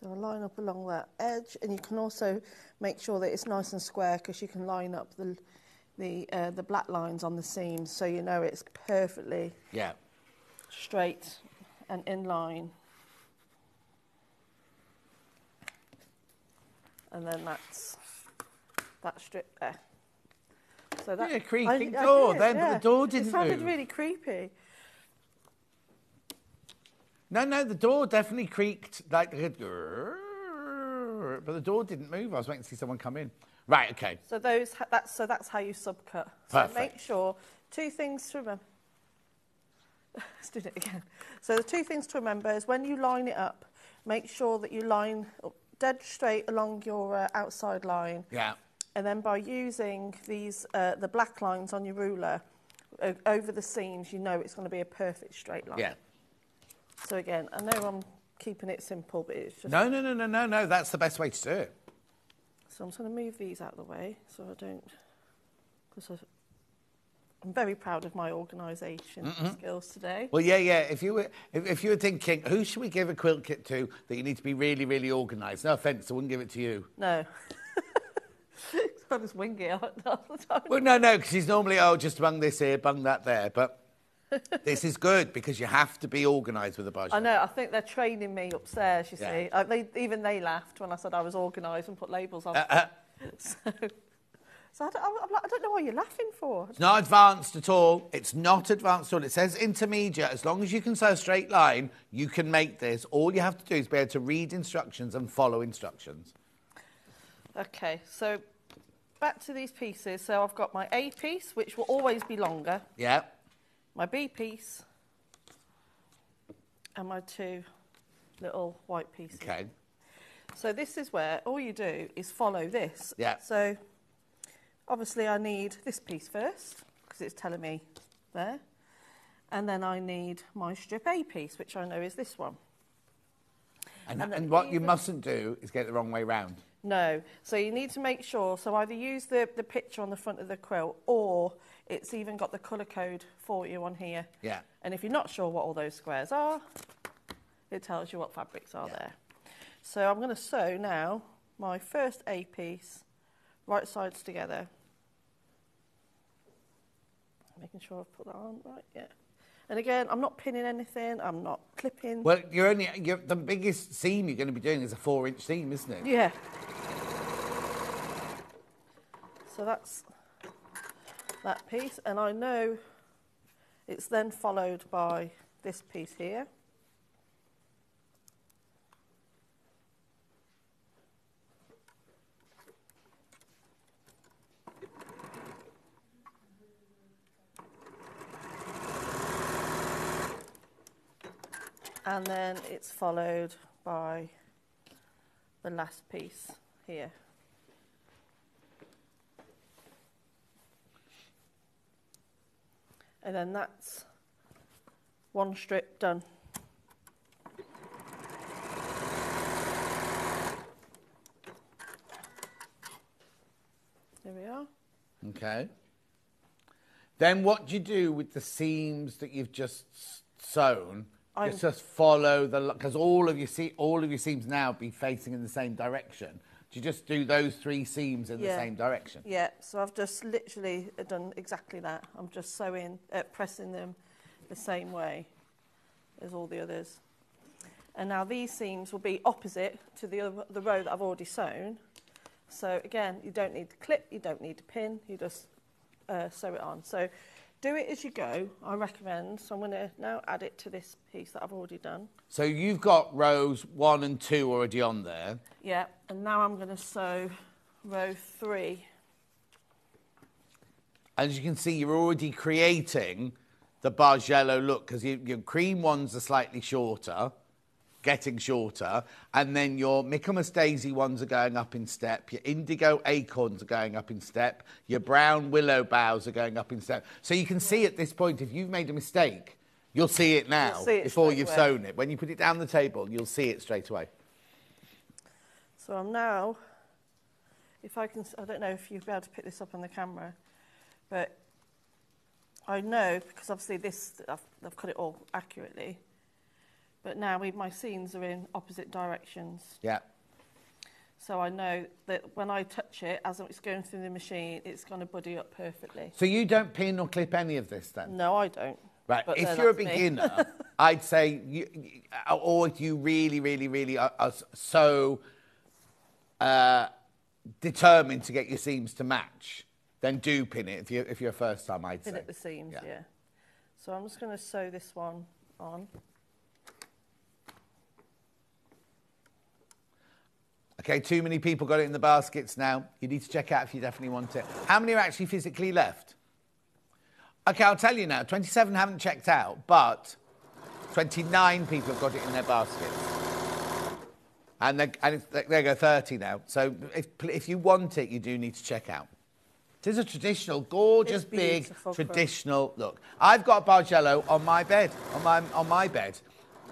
S7: So I'll line up along that edge and you can also make sure that it's nice and square because you can line up the, the, uh, the black lines on the seams so you know it's perfectly
S1: Yeah.
S7: straight and in line. And then that's that strip there. So that
S1: Yeah, creaking door then, but the door didn't
S7: It sounded
S1: move.
S7: really creepy.
S1: No, no, the door definitely creaked like, but the door didn't move. I was waiting to see someone come in. Right. Okay.
S7: So those ha- that's so that's how you subcut. So
S1: Perfect.
S7: make sure two things to remember. Let's do it again. So the two things to remember is when you line it up, make sure that you line up dead straight along your uh, outside line,
S1: Yeah.
S7: And then by using these uh, the black lines on your ruler uh, over the seams, you know it's going to be a perfect straight line.
S1: Yeah.
S7: So again, I know I'm keeping it simple, but it's just
S1: No, no, no, no, no, no. That's the best way to do it.
S7: So I'm just going to move these out of the way so I don't. Because I'm very proud of my organisation skills today.
S1: Well, yeah, yeah. If you were, if, if you were thinking, who should we give a quilt kit to that you need to be really, really organised? No offence, I wouldn't give it to you.
S7: No. I just wing it all the time.
S1: Well, no, no, because he's normally, oh, just bung this here, bung that there. But this is good because you have to be organised with a budget.
S7: I know. I think they're training me upstairs. You
S1: Yeah.
S7: see, uh, they, even they laughed when I said I was organised and put labels on.
S1: Uh, uh,
S7: so, so I, don't, I'm like, I don't know what you're laughing for.
S1: it's not advanced at all. It's not advanced at all. It says intermediate. As long as you can sew a straight line, you can make this. All you have to do is be able to read instructions and follow instructions.
S7: Okay, so back to these pieces. So I've got my A piece, which will always be longer.
S1: Yeah.
S7: my B piece, and my two little white pieces.
S1: Okay.
S7: So this is where all you do is follow this.
S1: Yeah.
S7: So obviously I need this piece first because it's telling me there. And then I need my strip A piece, which I know is this one.
S1: And,
S7: And
S1: and, what you mustn't do is get the wrong way round.
S7: No. So you need to make sure, so either use the, the picture on the front of the quilt or it's even got the colour code for you on here.
S1: Yeah.
S7: And if you're not sure what all those squares are, it tells you what fabrics are
S1: Yeah.
S7: there. So I'm going to sew now my first A piece, right sides together. Making sure I've put that on right, yeah. And again, I'm not pinning anything, I'm not clipping.
S1: Well, you're only you're, the biggest seam you're going to be doing is a four-inch seam, isn't it?
S7: Yeah. So that's that piece, and I know it's then followed by this piece here. And then it's followed by the last piece here. And then that's one strip done. There we are.
S1: Okay. Then what do you do with the seams that you've just sewn?
S7: I'm-
S1: It's just follow the because all of your se- all of your seams now be facing in the same direction. Do you just do those three seams in the same direction?
S7: Yeah, so I've just literally done exactly that. I'm just sewing, uh, pressing them the same way as all the others. And now these seams will be opposite to the, other, the row that I've already sewn. So again, you don't need to clip, you don't need to pin, you just uh, sew it on. So do it as you go, I recommend. So I'm going to now add it to this piece that I've already done.
S1: So you've got rows one and two already on there.
S7: Yeah, and now I'm going to sew row three.
S1: As you can see, you're already creating the Bargello look because you, your cream ones are slightly shorter, getting shorter, and then your Michaelmas Daisy ones are going up in step, your Indigo Acorns are going up in step, your Brown Willow Boughs are going up in step. So you can see at this point, if you've made a mistake, you'll see it now
S7: see it
S1: before you've
S7: away.
S1: sewn it. When you put it down the table, you'll see it straight away.
S7: So I'm now, if I can, I don't know if you'll be able to pick this up on the camera, but I know because obviously this, I've, I've cut it all accurately, but now we, my seams are in opposite directions.
S1: Yeah.
S7: So I know that when I touch it, as it's going through the machine, it's going to buddy up perfectly.
S1: So you don't pin or clip any of this then?
S7: No, I don't.
S1: Right.
S7: But
S1: if you're a beginner, I'd say, you, or if you really, really, really are, are so uh, determined to get your seams to match, then do pin it if you're, if you're a first time, I'd
S7: Pin
S1: say.
S7: at the seams,
S1: Yeah.
S7: yeah. So I'm just going to sew this one on.
S1: Okay, too many people got it in the baskets now. You need to check out if you definitely want it. How many are actually physically left? Okay, I'll tell you now. 27 haven't checked out, but 29 people have got it in their baskets. And, they, and it's, they, they go 30 now. So if, if you want it, you do need to check out. It is a traditional, gorgeous, big, traditional look. I've got a Bargello on my bed, on my, on my bed.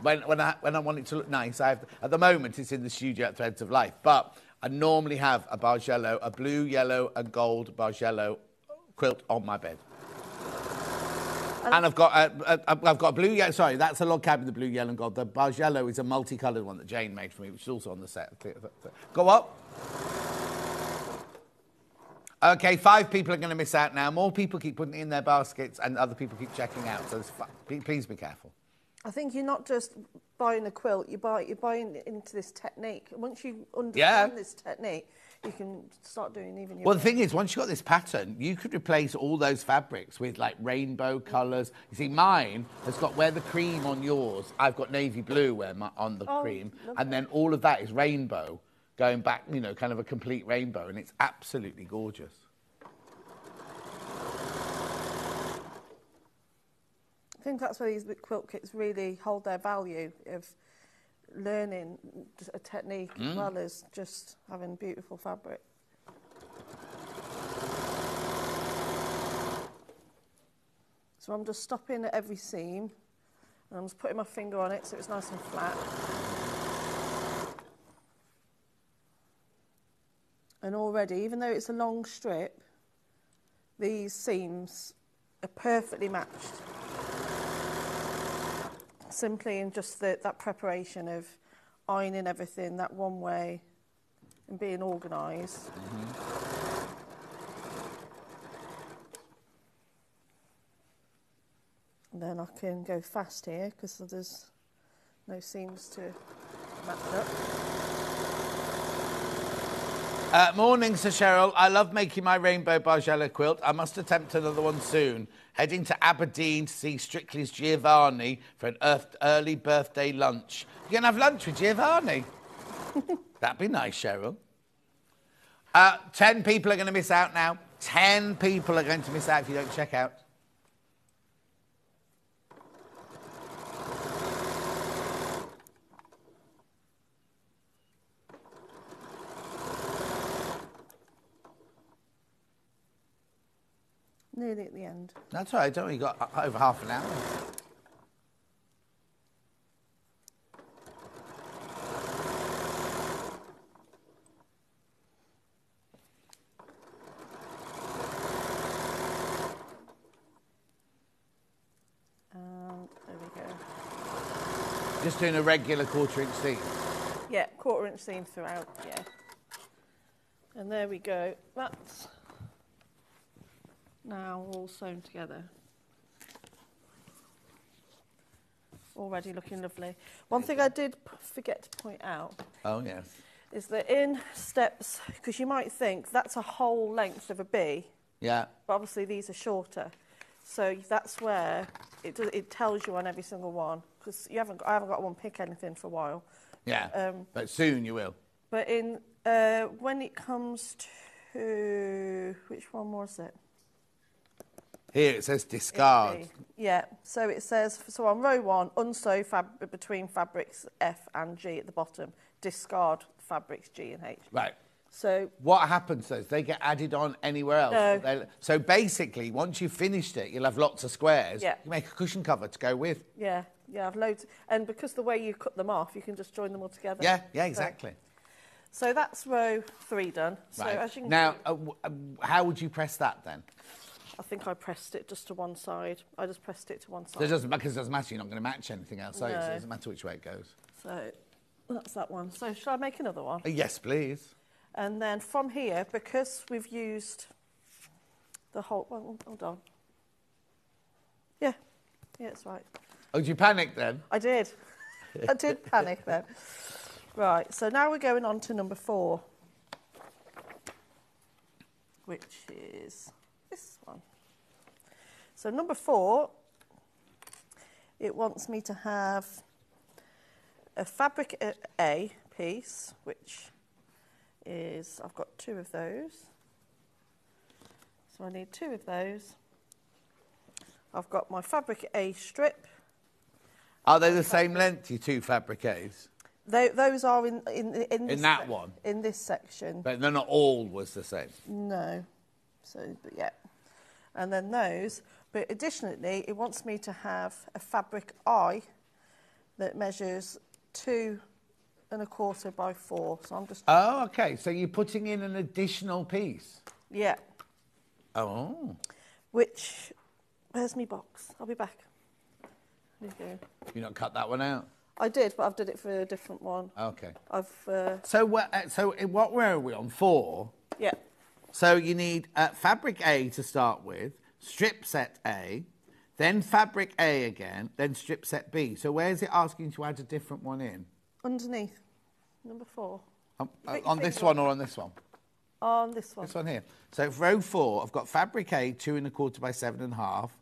S1: When, when, I, when I want it to look nice, I have, at the moment it's in the studio at Threads of Life, but I normally have a Bargello, a blue, yellow, and gold Bargello quilt on my bed. And I've got a, a, I've got a blue, yellow, sorry, that's a log cabin, the blue, yellow, and gold. The Bargello is a multicoloured one that Jane made for me, which is also on the set. Go up. Okay, five people are going to miss out now. More people keep putting it in their baskets, and other people keep checking out. So please be careful.
S7: I think you're not just buying a quilt, you buy, you're buying into this technique. Once you understand
S1: Yeah.
S7: this technique, you can start doing even your
S1: Well, the thing is, once you've got this pattern, you could replace all those fabrics with like rainbow colours. You see, mine has got where the cream on yours, I've got navy blue where my, on the
S7: Oh,
S1: cream, and then all of that is rainbow, going back, you know, kind of a complete rainbow, and it's absolutely gorgeous.
S7: I think that's where these quilt kits really hold their value of learning a technique
S1: Mm.
S7: as well as just having beautiful fabric. So I'm just stopping at every seam and I'm just putting my finger on it so it's nice and flat. And already, even though it's a long strip, these seams are perfectly matched. simply in just the, that preparation of ironing everything that one way and being organised. Mm -hmm. And then I can go fast here because there's no seams to match up.
S1: Uh, morning, Sir Cheryl. I love making my rainbow Bargello quilt. I must attempt another one soon. Heading to Aberdeen to see Strictly's Giovanni for an earth- early birthday lunch. You're going to have lunch with Giovanni? That'd be nice, Cheryl. Uh, ten people are going to miss out now. Ten people are going to miss out if you don't check out.
S7: Nearly at the end.
S1: That's all right, don't we? Got uh, over half an hour.
S7: And there we go.
S1: Just doing a regular quarter inch seam.
S7: Yeah, quarter inch seam throughout, yeah. And there we go. That's now all sewn together. Already looking lovely. One thing I did forget to point out
S1: Oh, yes.
S7: is that in steps, because you might think that's a whole length of a B,
S1: Yeah.
S7: but obviously these are shorter. So that's where it, it tells you on every single one, because you haven't, got- I haven't got one pick anything for a while.
S1: Yeah.
S7: Um,
S1: but soon you will.
S7: But in uh, when it comes to which one was it?
S1: Here it says discard.
S7: Yeah. So it says so on row one, unsew fabric between fabrics F and G at the bottom. Discard fabrics G and H.
S1: Right.
S7: So
S1: What happens though? is They get added on anywhere else.
S7: No.
S1: So basically, once you've finished it, you'll have lots of squares.
S7: Yeah.
S1: You make a cushion cover to go with.
S7: yeah, yeah, I've loads, and because the way you cut them off, you can just join them all together.
S1: Yeah, yeah, exactly.
S7: So, that's row three done. So
S1: right.
S7: as you can
S1: now, uh, w- uh, how would you press that then?
S7: I think I pressed it just to one side. I just pressed it to one
S1: So it
S7: side.
S1: doesn't, because it doesn't matter. You're not going to match anything else, you? So it doesn't matter which way it goes.
S7: So that's that one. So shall I make another one?
S1: Uh, yes, please.
S7: And then from here, because we've used the whole, well, hold on. Yeah, yeah, it's right.
S1: Oh, did you panic then?
S7: I did. I did panic then. Right, so now we're going on to number four, which is this one. So number four, it wants me to have a fabric A- A piece, which is, I've got two of those. So I need two of those. I've got my fabric A strip.
S1: Are they the same length, your two fabriques?
S7: Tho- those are in in in, this
S1: in
S7: that
S1: one?
S7: In this section,
S1: But they're not all was the same.
S7: no. So, but yeah, and then those. But additionally, it wants me to have a fabric I that measures two and a quarter by four. So I'm just
S1: Oh, okay. So you're putting in an additional piece.
S7: yeah.
S1: Oh.
S7: Which where's my box? I'll be back. You.
S1: You not cut that one out?
S7: I did, but I've did it for a different one.
S1: Okay.
S7: I've uh,
S1: So what? uh, So what? Where are we on four?
S7: yeah.
S1: So you need uh, fabric A to start with, strip set A, then fabric A again, then strip set B. So where is it asking to add a different one in?
S7: Underneath number four
S1: Um, uh, on this one or on this one?
S7: on this one.
S1: This one here. So row four, I've got fabric A, two and a quarter by seven and a half.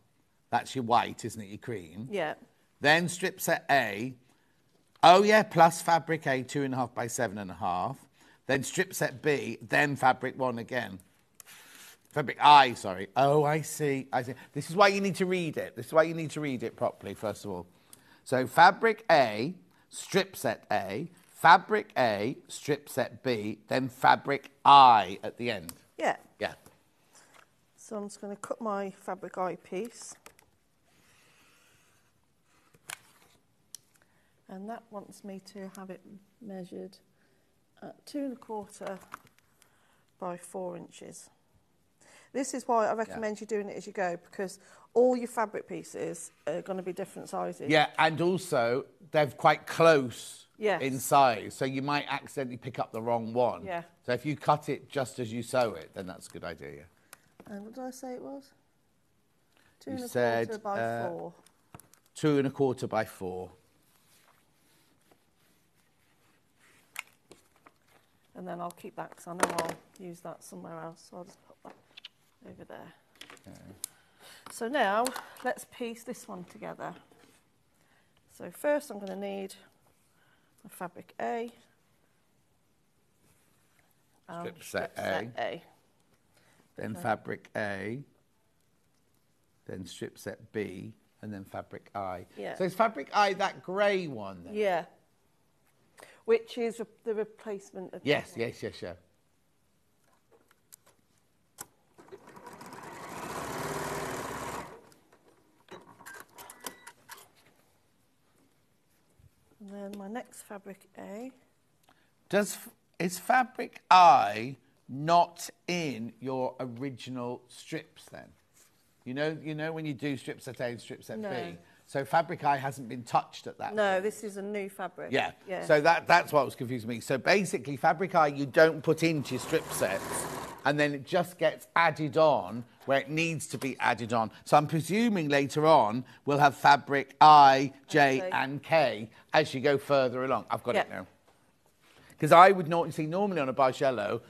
S1: That's your white, isn't it? Your cream.
S7: Yeah.
S1: Then strip set A. Oh yeah, plus fabric A, two and a half by seven and a half. Then strip set B, then fabric one again. Fabric I, sorry. Oh, I see. I see. This is why you need to read it. This is why you need to read it properly, first of all. So fabric A, strip set A, fabric A, strip set B, then fabric I at the end.
S7: Yeah.
S1: Yeah.
S7: So I'm just going to cut my fabric I piece. And that wants me to have it measured at two and a quarter by four inches. This is why I recommend you doing it as you go because all your fabric pieces are going to be different sizes.
S1: Yeah, and also they're quite close
S7: Yes.
S1: in size, so you might accidentally pick up the wrong one.
S7: Yeah.
S1: So if you cut it just as you sew it, then that's a good idea. Yeah.
S7: And what did I say it was? Two
S1: You
S7: and a
S1: said,
S7: quarter by
S1: uh,
S7: four.
S1: Two and a quarter by four.
S7: And then I'll keep that because I know I'll use that somewhere else. So I'll just put that over there. So now let's piece this one together. So first I'm going to need a fabric A. and
S1: Strip um, set A.
S7: A.
S1: Then fabric A. Then strip set B, and then fabric I.
S7: Yeah.
S1: So is fabric I that grey one? Then?
S7: Yeah. Which is re- the replacement of
S1: Yes, yes, yes, yes.
S7: Then my next fabric A.
S1: Does is fabric I not in your original strips then? You know, you know when you do strip set A and strip set
S7: No.
S1: B. So fabric I hasn't been touched at that.
S7: No, this is a new fabric.
S1: Yeah.
S7: Yeah.
S1: So that that's what was confusing me. So basically, fabric I you don't put into your strip sets, and then it just gets added on where it needs to be added on. So I'm presuming later on we'll have fabric I, J,
S7: Okay.
S1: and K as you go further along. I've got it now. Because I would not see normally on a Bargello,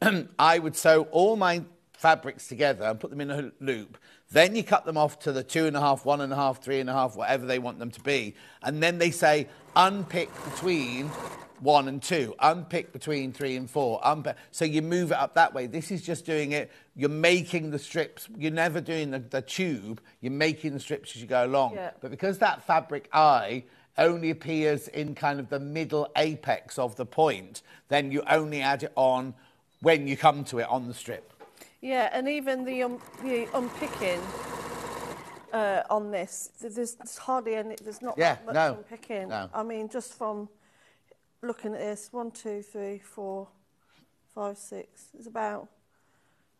S1: I would sew all my fabrics together and put them in a loop. Then you cut them off to the two and a half, one and a half, three and a half, whatever they want them to be. And then they say unpick between one and two, unpick between three and four. Unpick. So you move it up that way. This is just doing it. You're making the strips. You're never doing the, the tube. You're making the strips as you go along.
S7: Yeah.
S1: But because that fabric I only appears in kind of the middle apex of the point, then you only add it on when you come to it on the strip.
S7: Yeah, and even the, um, the unpicking uh, on this, there's, there's hardly any, there's not
S1: Yeah,
S7: that much
S1: no,
S7: unpicking.
S1: no.
S7: I mean, just from looking at this, one, two, three, four, five, six, it's about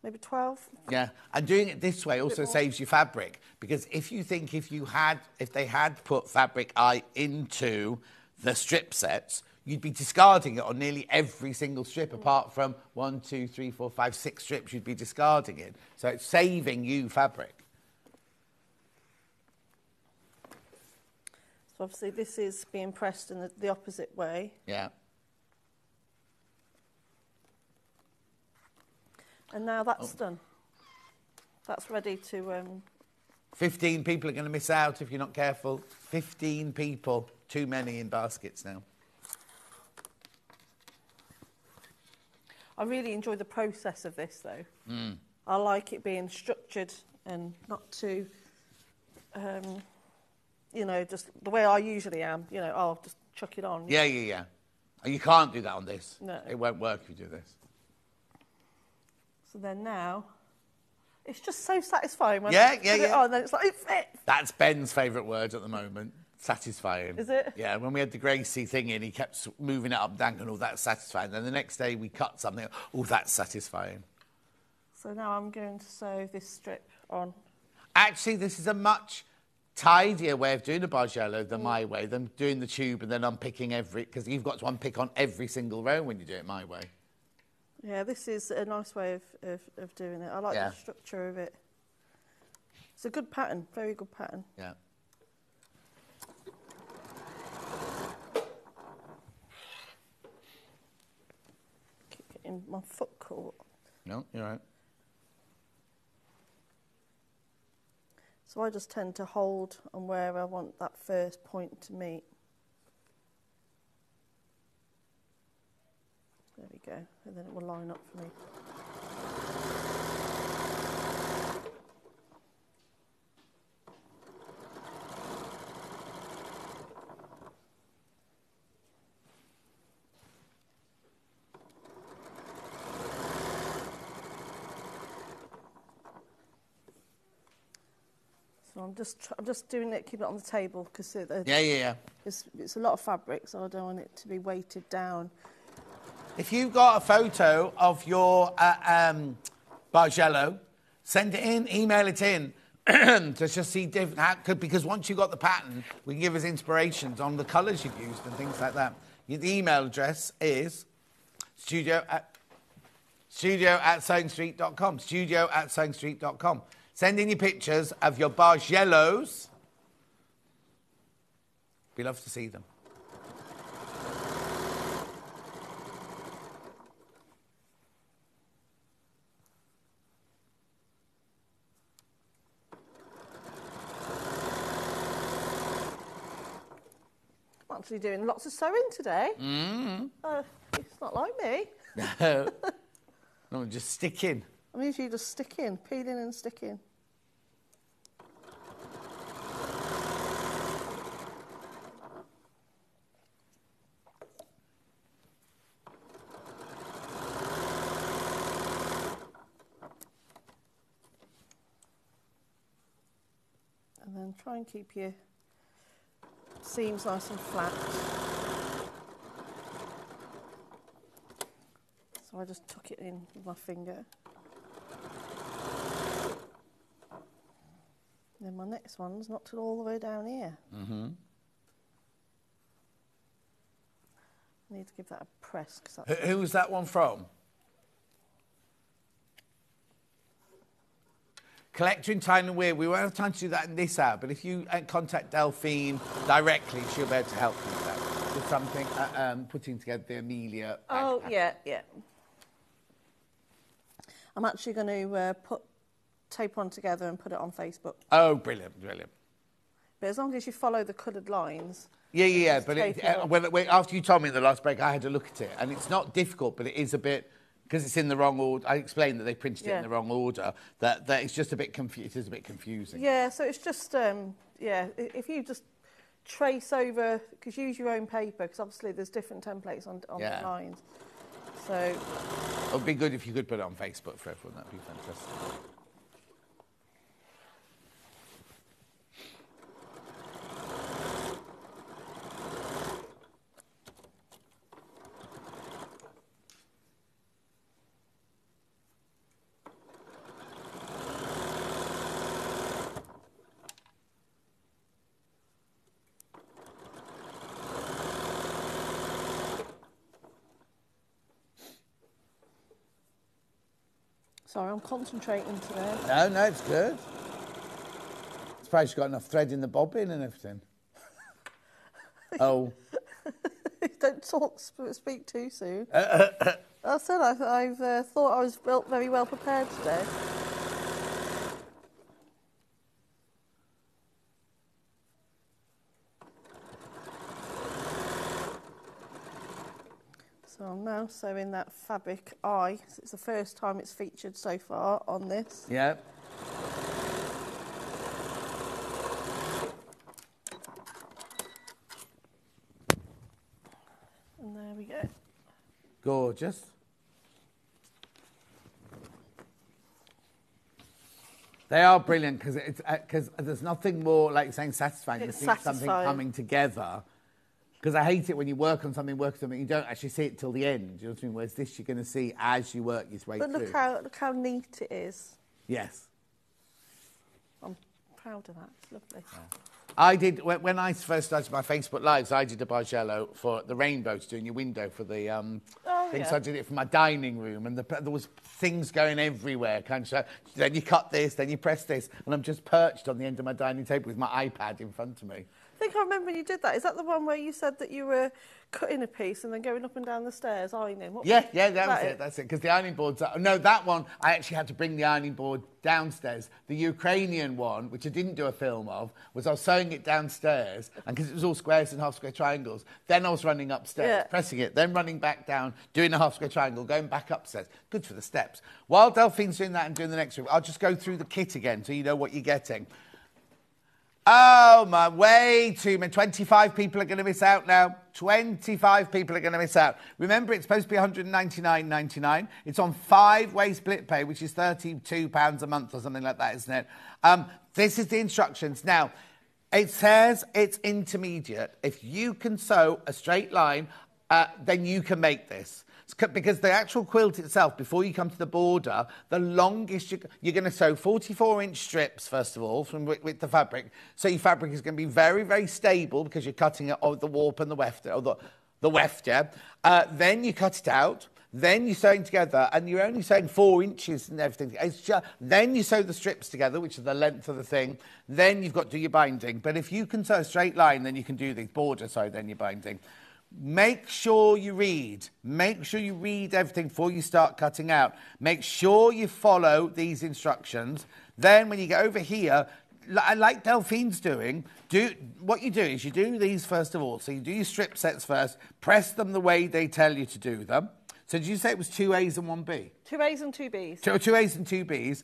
S7: maybe 12.
S1: Yeah, and doing it this way also saves you fabric because if you think if you had if they had put fabric I into the strip sets, you'd be discarding it on nearly every single strip mm. apart from one, two, three, four, five, six strips. You'd be discarding it, so it's saving you fabric.
S7: So obviously this is being pressed in the, the opposite way.
S1: Yeah.
S7: And now that's done. That's ready to, um,
S1: 15 people are going to miss out if you're not careful. 15 people, too many in baskets now.
S7: I really enjoy the process of this though.
S1: Mm.
S7: I like it being structured and not too, um, you know, just the way I usually am. You know, I'll just chuck it on.
S1: Yeah, yeah, yeah. And you can't do that on this.
S7: No.
S1: It won't work if you do this.
S7: So then now, it's just so satisfying when
S1: Yeah,
S7: I
S1: yeah,
S7: put it
S1: yeah.
S7: on. Then it's like it fits.
S1: That's Ben's favourite word at the moment. Satisfying.
S7: Is it?
S1: Yeah, when we had the Gracie thing in, he kept s- moving it up and down, and all that's satisfying. Then the next day we cut something, oh, that's satisfying.
S7: So now I'm going to sew this strip on.
S1: Actually, this is a much tidier way of doing a Bargello
S7: Mm.
S1: than my way, than doing the tube and then unpicking every, because you've got to unpick on every single row when you do it my way.
S7: Yeah, this is a nice way of, of, of doing it. I like
S1: Yeah.
S7: the structure of it. It's a good pattern, very good pattern.
S1: Yeah.
S7: Keep getting my foot caught.
S1: No, you're right.
S7: So I just tend to hold on where I want that first point to meet. There we go, and then it will line up for me. I'm just I'm just doing it, keep it on the table because it, uh,
S1: Yeah, yeah, yeah.
S7: it's, it's a lot of fabric, so I don't want it to be weighted down.
S1: If you've got a photo of your uh, um, Bargello, send it in, email it in to just see different, how, could- because once you've got the pattern, we can give us inspirations on the colours you've used and things like that. Your- The email address is studio at, studio at sewingstreet.com, studio at sewingstreet.com. Send in your pictures of your Bargellos. We love to see them.
S7: I'm actually doing lots of sewing today.
S1: Mm.
S7: Uh, it's not like me.
S1: no, no, just stick in.
S7: I'm usually just sticking, peeling and sticking. And then try and keep your seams nice and flat. So I just tuck it in with my finger. Then my next one's not till all the way down here.
S1: Mm-hmm.
S7: I need to give that a press because
S1: Who, was that one from? Collector in Time and Weird. We won't have time to do that in this hour, but if you uh, contact Delphine directly, she'll be able to help you with that. With something, uh, um, putting together the Amelia.
S7: Oh, yeah, yeah. I'm actually going to uh, put tape on together and put it on Facebook.
S1: Oh, brilliant, brilliant.
S7: But as long as you follow the coloured lines,
S1: Yeah, yeah, yeah. But it, uh, when, when, after you told me in the last break, I had to look at it, and it's not difficult, but it is a bit because it's in the wrong order. I explained that they printed it in the wrong order. That that it's just a bit confu- It is a bit confusing.
S7: yeah. So it's just um, yeah. If you just trace over, because use your own paper, because obviously there's different templates on on
S1: Yeah.
S7: the lines. So
S1: It would be good if you could put it on Facebook for everyone. That'd be fantastic.
S7: Sorry, I'm concentrating today.
S1: No, no, it's good. Surprised you've got enough thread in the bobbin and everything. oh,
S7: Don't talk, speak too soon. I said I've, I've uh, thought I was well, very well prepared today. So now sewing that fabric I. It's the first time it's featured so far on this.
S1: yeah.
S7: And there we go.
S1: Gorgeous. They are brilliant because it's uh, because there's nothing more like saying satisfying
S7: It's
S1: seeing something
S7: satisfying.
S1: coming together. Because I hate it when you work on something, work on something, you don't actually see it till the end. You know what I mean? Whereas this you're going to see as you work your way
S7: But
S1: through.
S7: look how look how neat it is.
S1: yes.
S7: I'm proud of that. It's lovely.
S1: I did when, I first started my Facebook lives. I did a Bargello for the rainbow to do in your window for the um,
S7: Oh,
S1: thing.
S7: yeah.
S1: So I did it for my dining room, and the, there was things going everywhere. Kind of. Then you cut this, then you press this, and I'm just perched on the end of my dining table with my iPad in front of me.
S7: I think I remember when you did that. Is that the one where you said that you were cutting a piece and then going up and down the stairs ironing? What
S1: Yeah, yeah, that was
S7: That
S1: it. That's it. Because the ironing boards. Are, no, that one I actually had to bring the ironing board downstairs. The Ukrainian one, which I didn't do a film of, was I was sewing it downstairs, and because it was all squares and half square triangles, then I was running upstairs,
S7: Yeah.
S1: pressing it, then running back down, doing a half square triangle, going back upstairs. Good for the steps. While Delphine's doing that and doing the next room, I'll just go through the kit again so you know what you're getting. Oh my, way too many. 25 people are going to miss out now. 25 people are going to miss out. Remember, it's supposed to be 199.99. It's on five-way split pay, which is 32 pounds a month or something like that, isn't it? Um, this is the instructions. Now, it says it's intermediate. If you can sew a straight line, uh, then you can make this. Because the actual quilt itself, before you come to the border, the longest you, you're going to sew 44 inch strips, first of all, from with, with the fabric. So your fabric is going to be very, very stable because you're cutting it of the warp and the weft, or the, the weft, yeah. Uh, then you cut it out. Then you're sewing together, and you're only sewing four inches and everything. Just, then you sew the strips together, which is the length of the thing. Then you've got to do your binding. But if you can sew a straight line, then you can do the border, so then you're binding. Make sure you read. Make sure you read everything before you start cutting out. Make sure you follow these instructions. Then, when you get over here, li- like Delphine's doing, do what you do is you do these first of all. So you do your strip sets first, press them the way they tell you to do them. So did you say it was two A's and one B?
S7: Two A's and two B's.
S1: Two, two A's and two B's.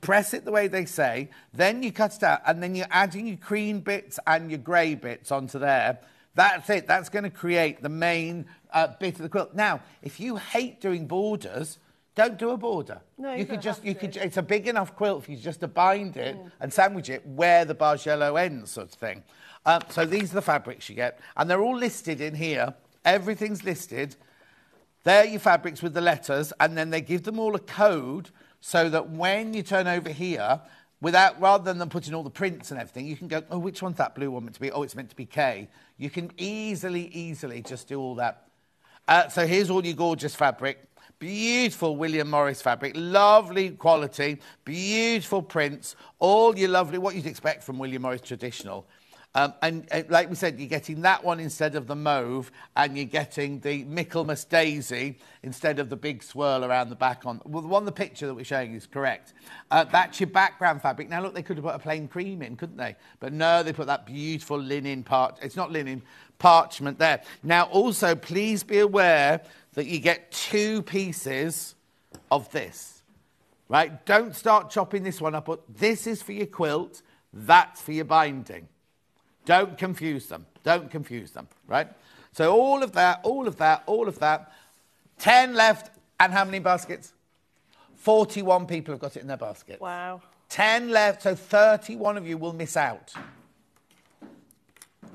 S1: Press it the way they say. Then you cut it out, and then you're adding your cream bits and your grey bits onto there. That's it. That's going to create the main uh, bit of the quilt. Now, if you hate doing borders, don't do a border.
S7: No, you
S1: you could just you
S7: to.
S1: could. It's a big enough quilt for you just to bind it and sandwich it where the Bargello ends, sort of thing. Um, so these are the fabrics you get, and they're all listed in here. Everything's listed. They're your fabrics with the letters, and then they give them all a code so that when you turn over here, without rather than them putting all the prints and everything, you can go, oh, which one's that blue one meant to be? Oh, it's meant to be K. You can easily, easily just do all that. Uh, so here's all your gorgeous fabric. Beautiful William Morris fabric, lovely quality, beautiful prints, all your lovely, what you'd expect from William Morris traditional. Um, and uh, like we said, you're getting that one instead of the mauve, and you're getting the Michaelmas daisy instead of the big swirl around the back. On well, the one the picture that we're showing is correct. Uh, that's your background fabric. Now look, they could have put a plain cream in, couldn't they? But no, they put that beautiful linen part. It's not linen, parchment there. Now also, please be aware that you get two pieces of this. Right? Don't start chopping this one up. But this is for your quilt. That's for your binding. Don't confuse them. Don't confuse them, right? So all of that, all of that, all of that. 10 left, and how many baskets? 41 people have got it in their basket.
S7: Wow.
S1: 10 left, so 31 of you will miss out.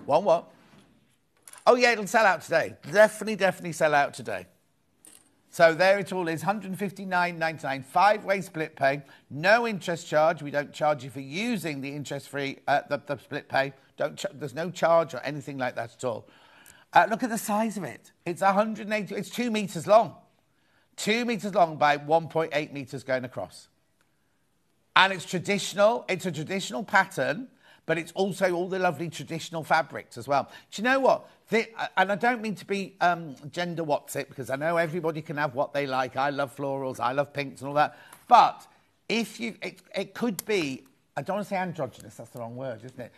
S1: One what? Oh, yeah, it'll sell out today. Definitely, definitely sell out today. So there it all is, 159.99, five-way split pay, no interest charge. We don't charge you for using the interest-free, uh, the, the, split pay. Don't there's no charge or anything like that at all. Uh, look at the size of it. It's 180. It's two meters long, two meters long by 1.8 meters going across. And it's traditional. It's a traditional pattern but it's also all the lovely traditional fabrics as well. Do you know what? The, and I don't mean to be um, gender what's it because I know everybody can have what they like. I love florals, I love pinks and all that. But if you, it, it could be, I don't want to say androgynous, that's the wrong word, isn't it?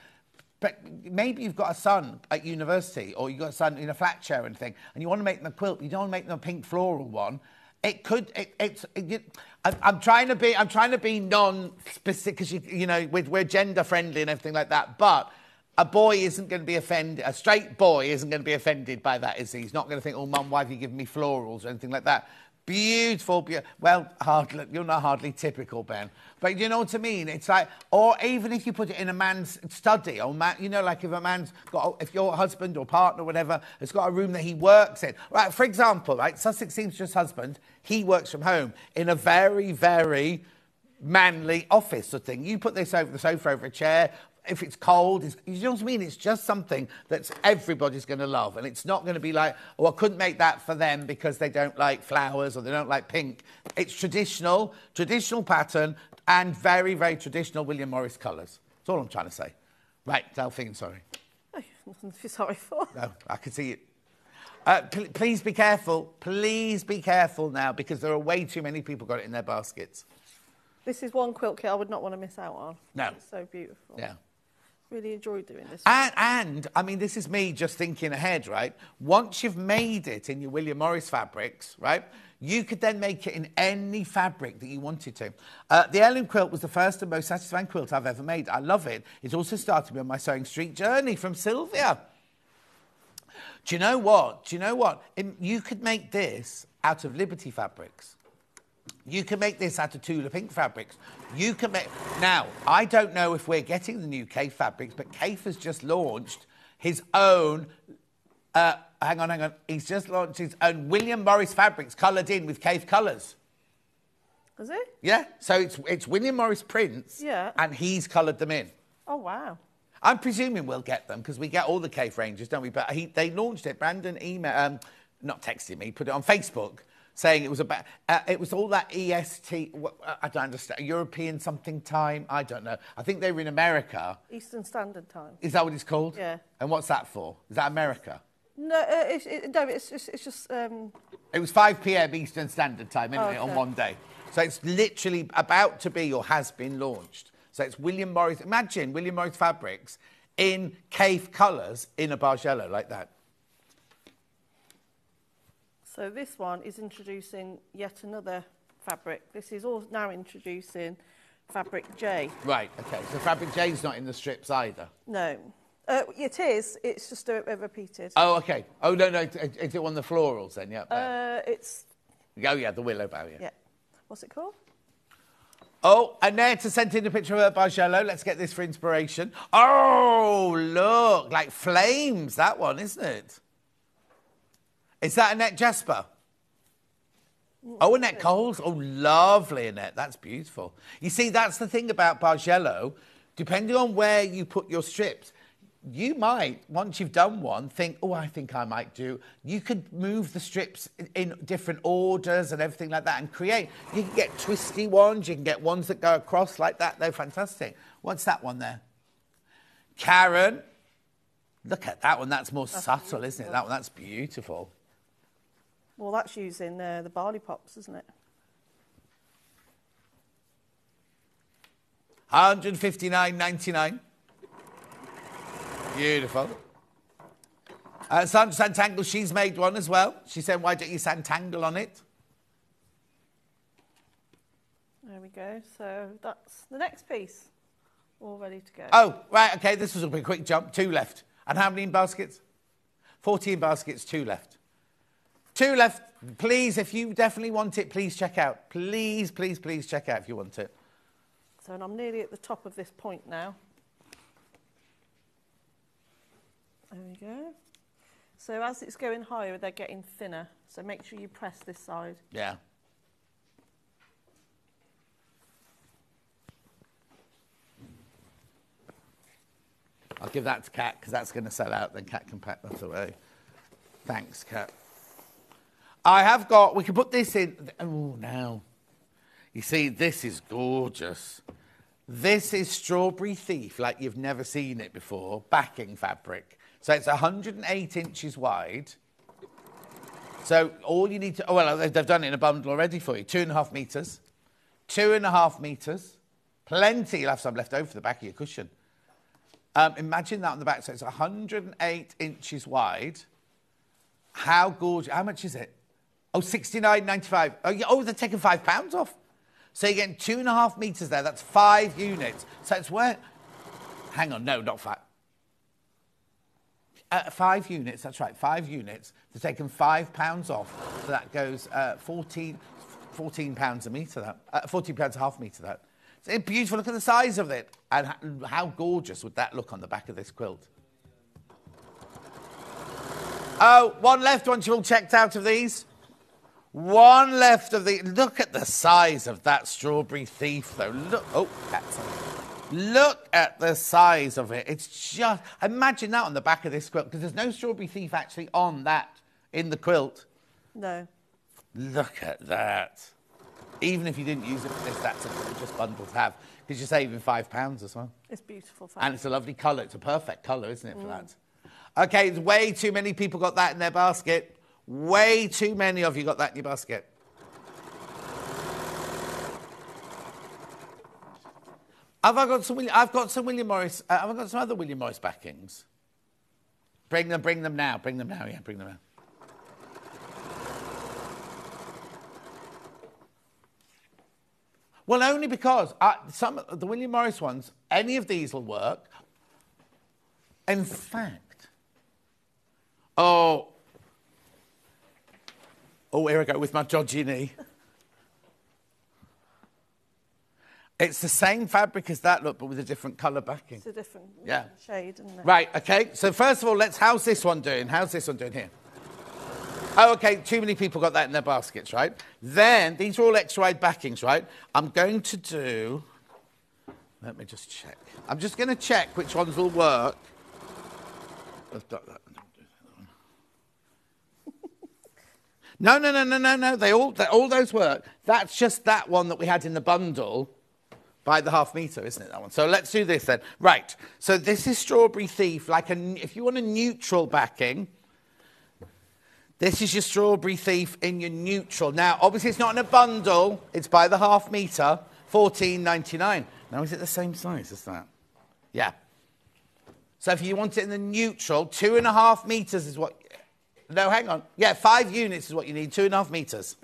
S1: But maybe you've got a son at university or you've got a son in a flat chair and thing, and you want to make them a quilt, you don't want to make them a pink floral one. It could, it, it's, it, I'm trying to be, I'm trying to be non-specific because you, you know, we're gender friendly and everything like that. But a boy isn't going to be offended. A straight boy isn't going to be offended by that, is he? He's not going to think, "Oh, mum, why have you given me florals or anything like that?" Beautiful, be- well, hardly, you're not hardly typical, Ben. But you know what I mean? It's like, or even if you put it in a man's study, or man, you know, like if a man's got, if your husband or partner, or whatever, has got a room that he works in. Right, for example, right, Sussex Seamstress husband, he works from home in a very, very manly office sort of thing. You put this over the sofa, over a chair, if it's cold, it's, you know what I mean? It's just something that everybody's going to love. And it's not going to be like, oh, I couldn't make that for them because they don't like flowers or they don't like pink. It's traditional, traditional pattern, and very, very traditional William Morris colours. That's all I'm trying to say. Right, Delphine, sorry.
S7: Oh, nothing to be sorry for.
S1: No, I can see it. Uh, pl- please be careful. Please be careful now because there are way too many people got it in their baskets.
S7: This is one quilt kit I would not want to miss out on.
S1: No.
S7: It's so beautiful.
S1: Yeah
S7: really enjoyed doing this.
S1: And, and, I mean, this is me just thinking ahead, right? Once you've made it in your William Morris fabrics, right, you could then make it in any fabric that you wanted to. Uh, the Ellen quilt was the first and most satisfying quilt I've ever made. I love it. It also started me on my sewing street journey from Sylvia. Do you know what? Do you know what? You could make this out of Liberty fabrics. You can make this out of Tula Pink fabrics. You can make. Now, I don't know if we're getting the new Kaffe fabrics, but Kaffe has just launched his own. Uh, hang on, hang on. He's just launched his own William Morris fabrics coloured in with Kaffe colours.
S7: Is it?
S1: Yeah. So it's it's William Morris prints.
S7: Yeah.
S1: And he's coloured them in.
S7: Oh wow.
S1: I'm presuming we'll get them because we get all the Kaffe ranges, don't we? But he, they launched it. Brandon email, um, not texted me, put it on Facebook saying it was about uh, it was all that EST. I don't understand European something time. I don't know. I think they were in America.
S7: Eastern Standard Time.
S1: Is that what it's called?
S7: Yeah.
S1: And what's that for? Is that America?
S7: No, uh, it, it, no, it's just it's just. Um...
S1: It was 5 p.m. Eastern Standard Time, isn't
S7: oh,
S1: it,
S7: okay.
S1: on one day? So it's literally about to be or has been launched. So it's William Morris. Imagine William Morris fabrics in Kaffe colours in a Bargello like that.
S7: So this one is introducing yet another fabric. This is all now introducing fabric J.
S1: Right, okay. So fabric J is not in the strips either?
S7: No. Uh, it is. It's just a, a repeated.
S1: Oh, okay. Oh, no, no. Is it one of the florals then? Yeah.
S7: Uh, it's.
S1: Oh, yeah, the willow bough, yeah.
S7: Yeah. What's it called?
S1: Oh, Annette sent in a picture of her Bargello. Let's get this for inspiration. Oh, look, like flames, that one, isn't it? Is that Annette Jasper? Oh, Annette Coles. Oh, lovely, Annette. That's beautiful. You see, that's the thing about Bargello. Depending on where you put your strips, you might, once you've done one, think, oh, I think I might do. You could move the strips in, in different orders and everything like that and create. You can get twisty ones, you can get ones that go across like that. They're fantastic. What's that one there? Karen. Look at that one. That's more subtle, isn't it? That one, that's beautiful.
S7: Well, that's using uh, the barley pops, isn't it?
S1: 159.99. Beautiful. Uh, Sandra Santangle, she's made one as well. She said, why don't you Santangle on it?
S7: There we go. So that's the next piece. All ready to go.
S1: Oh, right, okay, this was a quick jump. Two left. And how many in baskets? 14 baskets, two left. Two left. Please, if you definitely want it, please check out. Please, please, please check out if you want it.
S7: So and I'm nearly at the top of this point now. There we go. So as it's going higher, they're getting thinner. So make sure you press this side.
S1: Yeah. I'll give that to Kat because that's going to sell out. Then Kat can pack that away. Thanks, Kat. I have got. We can put this in. Oh, now. You see, this is gorgeous. This is Strawberry Thief, like you've never seen it before, backing fabric. So it's 108 inches wide. So all you need to, oh, well, they've done it in a bundle already for you. Two and a half metres. Two and a half metres. Plenty. You'll have some left over for the back of your cushion. Um, imagine that on the back. So it's 108 inches wide. How gorgeous. How much is it? Oh, 69.95. Oh, oh, they're taking five pounds off. So you're getting two and a half metres there. That's five units. So it's where. Hang on, no, not five. Uh, five units, that's right, five units. They're taking five pounds off. So that goes uh, 14, 14 pounds a metre, that. Uh, 14 pounds a half metre, that. It's beautiful. Look at the size of it. And how gorgeous would that look on the back of this quilt? Oh, one left once you've all checked out of these. One left of the. Look at the size of that strawberry thief, though. Look. Oh, that's. Look at the size of it. It's just. Imagine that on the back of this quilt, because there's no strawberry thief actually on that in the quilt.
S7: No.
S1: Look at that. Even if you didn't use it for this, that's a gorgeous bundle to have, because you're saving five pounds as well.
S7: It's beautiful.
S1: And it's a lovely colour. It's a perfect colour, isn't it, for mm. that? Okay, it's way too many people got that in their basket. Way too many of you got that in your basket. Have I got some? I've got some William Morris. Uh, have I got some other William Morris backings? Bring them. Bring them now. Bring them now. Yeah, bring them now. Well, only because uh, some of the William Morris ones, any of these will work. In fact, oh, oh, here I go with my dodgy knee. It's the same fabric as that, look, but with a different colour backing.
S7: It's a different
S1: Yeah.
S7: shade, isn't it?
S1: Right, okay. So first of all, let's how's this one doing? How's this one doing here? Oh, okay. Too many people got that in their baskets, right? Then these are all extra wide backings, right? I'm going to do. Let me just check. I'm just going to check which ones will work. I've got that. No, no, no, no, no, no. They all, they, all those work. That's just that one that we had in the bundle by the half meter, isn't it? That one. So let's do this then. Right. So this is Strawberry Thief. Like a, if you want a neutral backing, this is your Strawberry Thief in your neutral. Now, obviously, it's not in a bundle. It's by the half meter, fourteen ninety nine. Now, is it the same size as that? Yeah. So if you want it in the neutral, two and a half meters is what. No, hang on. Yeah, five units is what you need. Two and a half meters.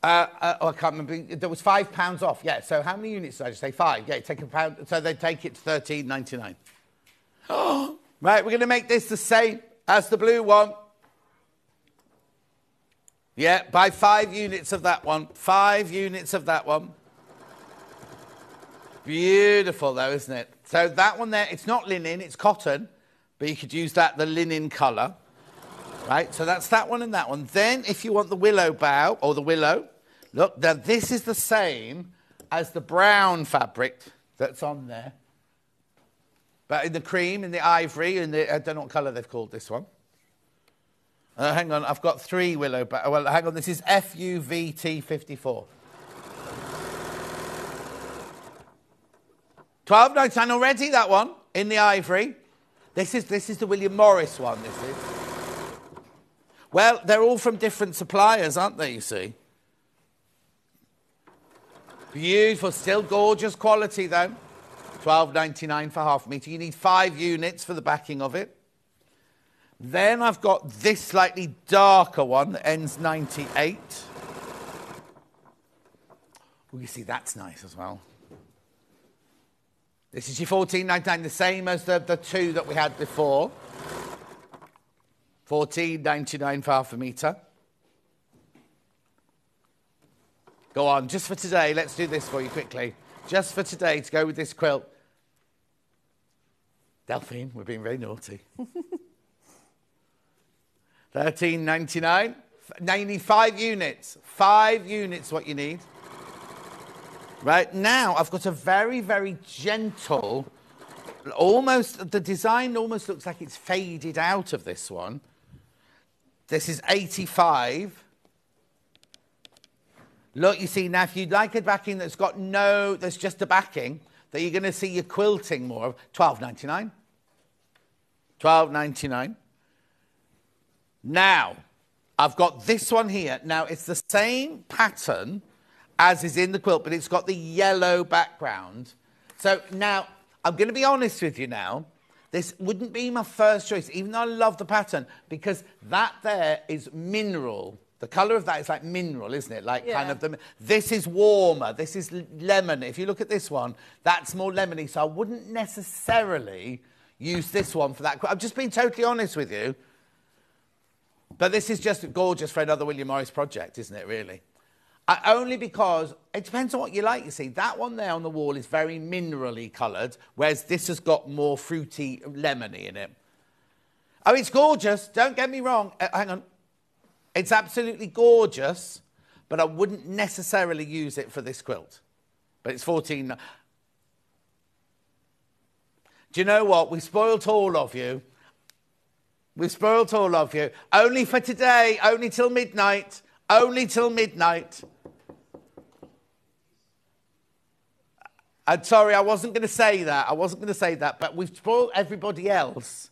S1: Uh, uh, oh, I can't remember. There was five pounds off. Yeah. So how many units did I just say? Five. Yeah. Take a pound. So they take it to thirteen ninety nine. Right. We're going to make this the same as the blue one. Yeah. Buy five units of that one. Five units of that one. Beautiful though, isn't it? So that one there, it's not linen, it's cotton, but you could use that, the linen colour. Right, so that's that one and that one. Then if you want the willow bough, or the willow, look, now this is the same as the brown fabric that's on there. But in the cream, in the ivory, in the, I don't know what colour they've called this one. Uh, hang on, I've got three willow. Ba- well, hang on, this is FUVT54. Twelve already. That one in the ivory. This is this is the William Morris one. This is. Well, they're all from different suppliers, aren't they? You see. Beautiful, still gorgeous quality though. Twelve ninety nine for half metre. You need five units for the backing of it. Then I've got this slightly darker one that ends 98. Oh, you see, that's nice as well. This is your 14.99, the same as the, the two that we had before. 14.99 for half a metre. Go on, just for today, let's do this for you quickly. Just for today, to go with this quilt. Delphine, we're being very naughty. 13.99. Now you need five units. Five units, what you need. Right now, I've got a very, very gentle, almost the design almost looks like it's faded out of this one. This is 85. Look, you see now, if you'd like a backing that's got no, there's just a backing that you're going to see your quilting more of. 12.99. 12.99. Now, I've got this one here. Now, it's the same pattern as is in the quilt, but it's got the yellow background. So now, I'm going to be honest with you now. This wouldn't be my first choice, even though I love the pattern, because that there is mineral. The colour of that is like mineral, isn't it? Like kind of the. This is warmer. This is lemon. If you look at this one, that's more lemony. So I wouldn't necessarily use this one for that. Quilt. I'm just being totally honest with you. But this is just gorgeous for another William Morris project, isn't it, really? I, only because it depends on what you like, you see. That one there on the wall is very minerally coloured, whereas this has got more fruity, lemony in it. Oh, it's gorgeous. Don't get me wrong. Uh, hang on. It's absolutely gorgeous, but I wouldn't necessarily use it for this quilt. But it's 14. Do you know what? We spoilt all of you. We spoilt all of you. Only for today, only till midnight. Only till midnight. I'm sorry, I wasn't going to say that. I wasn't going to say that, but we've spoiled everybody else.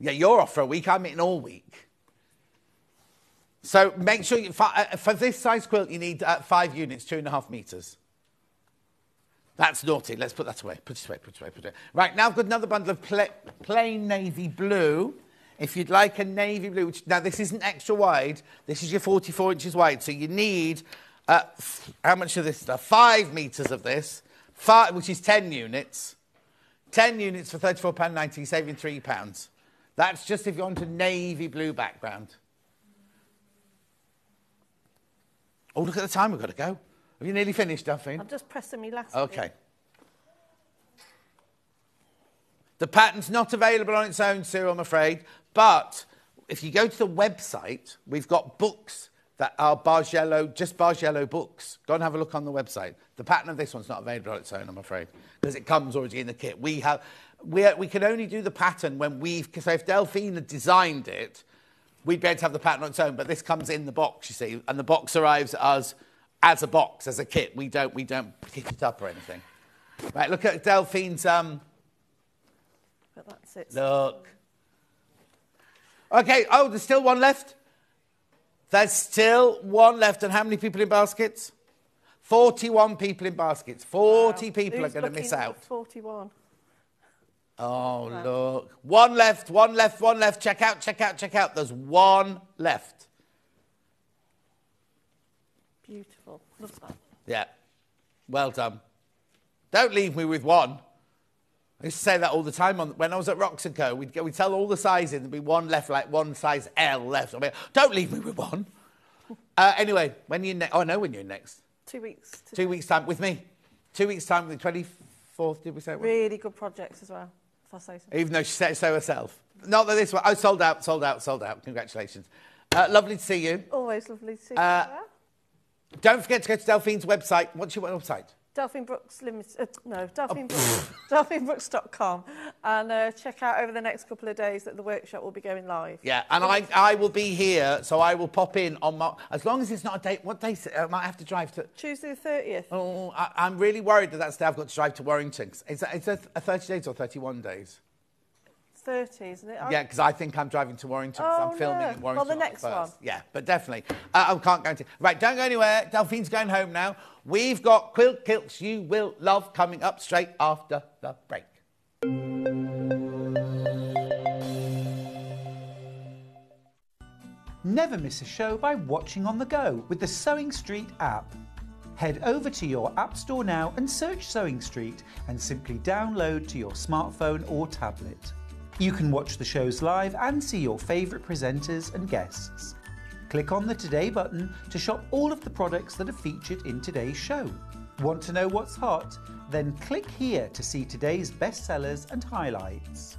S1: Yeah, you're off for a week. I'm in all week. So make sure you, fi- uh, for this size quilt, you need uh, five units, two and a half meters. That's naughty. Let's put that away. Put it away, put it away, put it away. Right, now I've got another bundle of pla- plain navy blue. If you'd like a navy blue, which, now this isn't extra wide, this is your 44 inches wide, so you need, uh, how much of this stuff? Five metres of this, five, which is 10 units. 10 units for £34.90, saving £3. That's just if you want a navy blue background. Oh, look at the time, we've got to go. Have you nearly finished, Duffy?
S7: I'm just pressing me last.
S1: Okay. The pattern's not available on its own, Sue, I'm afraid. But if you go to the website, we've got books that are Bargello, just Bargello books. Go and have a look on the website. The pattern of this one's not available on its own, I'm afraid, because it comes already in the kit. We have, we, we can only do the pattern when we've, so if Delphine had designed it, we'd be able to have the pattern on its own, but this comes in the box, you see, and the box arrives as as a box, as a kit. We don't we don't pick it up or anything. Right, look at Delphine's um
S7: But that's it.
S1: look. Okay, oh, there's still one left. There's still one left, and how many people in baskets? 41 people in baskets. 40 people
S7: Who's
S1: are going to miss out.
S7: 41.
S1: Oh, look. One left, one left, one left. Check out, check out, check out. There's one left.
S7: Beautiful. Love that.
S1: Yeah. Well done. Don't leave me with one. I used to say that all the time on, when I was at Rocks and Co. We'd, go, we'd tell all the sizes, there'd be one left, like one size L left. I mean, don't leave me with one. Uh, anyway, when you ne- oh, I know when you're next.
S7: Two weeks.
S1: Two weeks' time with me. Two weeks' time, with the 24th, did we say?
S7: Really good projects as well, if I say so.
S1: Even though she said so herself. Not that this one. Oh, sold out, sold out, sold out. Congratulations. Uh, lovely to see you.
S7: Always lovely to see
S1: Uh,
S7: you.
S1: Don't forget to go to Delphine's website. What's your website?
S7: Delphine Brooks Limited. Uh, no, Delphine Brooks, delphinebrooks.com. And uh, check out over the next couple of days that the workshop will be going live.
S1: Yeah, and I, I will be here, so I will pop in on my. As long as it's not a date. What day? I might have to drive to.
S7: Tuesday the 30th.
S1: Oh, I, I'm really worried that that's the day I've got to drive to Warrington. Is that, is that a 30 days or 31 days?
S7: 30, isn't it?
S1: Yeah, because I think I'm driving to Warrington 'cause
S7: Oh,
S1: I'm filming
S7: no.
S1: in
S7: Well,
S1: Warrington.
S7: the next
S1: first.
S7: one.
S1: Yeah, but definitely. Uh, I can't go guarantee. Right, don't go anywhere. Delphine's going home now. We've got Quilt Kits You Will Love coming up straight after the break.
S4: Never miss a show by watching on the go with the Sewing Street app. Head over to your App Store now and search Sewing Street and simply download to your smartphone or tablet. You can watch the shows live and see your favourite presenters and guests. Click on the Today button to shop all of the products that are featured in today's show. Want to know what's hot? Then click here to see today's bestsellers and highlights.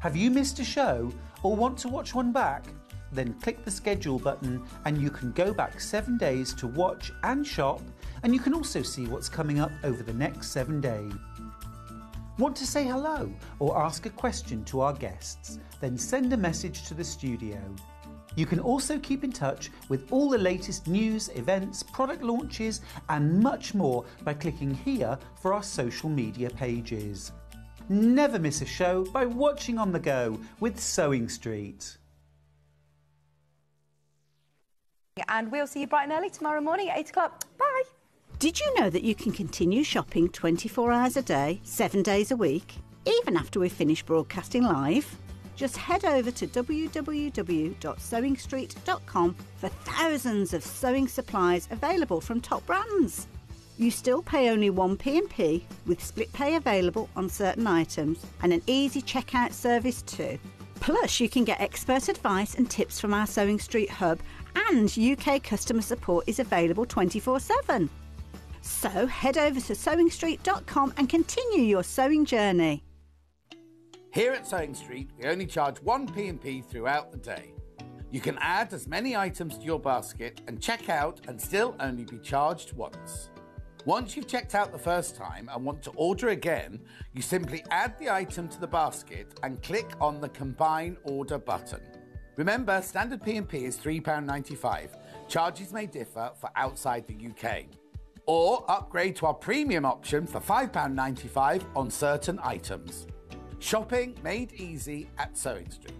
S4: Have you missed a show or want to watch one back? Then click the schedule button and you can go back seven days to watch and shop, and you can also see what's coming up over the next seven days. Want to say hello or ask a question to our guests? Then send a message to the studio. You can also keep in touch with all the latest news, events, product launches, and much more by clicking here for our social media pages. Never miss a show by watching on the go with Sewing Street.
S3: And we'll see you bright and early tomorrow morning at 8 o'clock. Bye.
S6: Did you know that you can continue shopping 24 hours a day, 7 days a week, even after we've finished broadcasting live? Just head over to www.sewingstreet.com for thousands of sewing supplies available from top brands. You still pay only 1p&p with split pay available on certain items and an easy checkout service too. Plus, you can get expert advice and tips from our Sewing Street hub, and UK customer support is available 24 7. So head over to sewingstreet.com and continue your sewing journey.
S1: Here at Sewing Street, we only charge one P&P throughout the day. You can add as many items to your basket and check out and still only be charged once. Once you've checked out the first time and want to order again, you simply add the item to the basket and click on the Combine Order button. Remember, standard P&P is £3.95. Charges may differ for outside the UK. Or upgrade to our premium option for £5.95 on certain items. Shopping made easy at Sewing Street.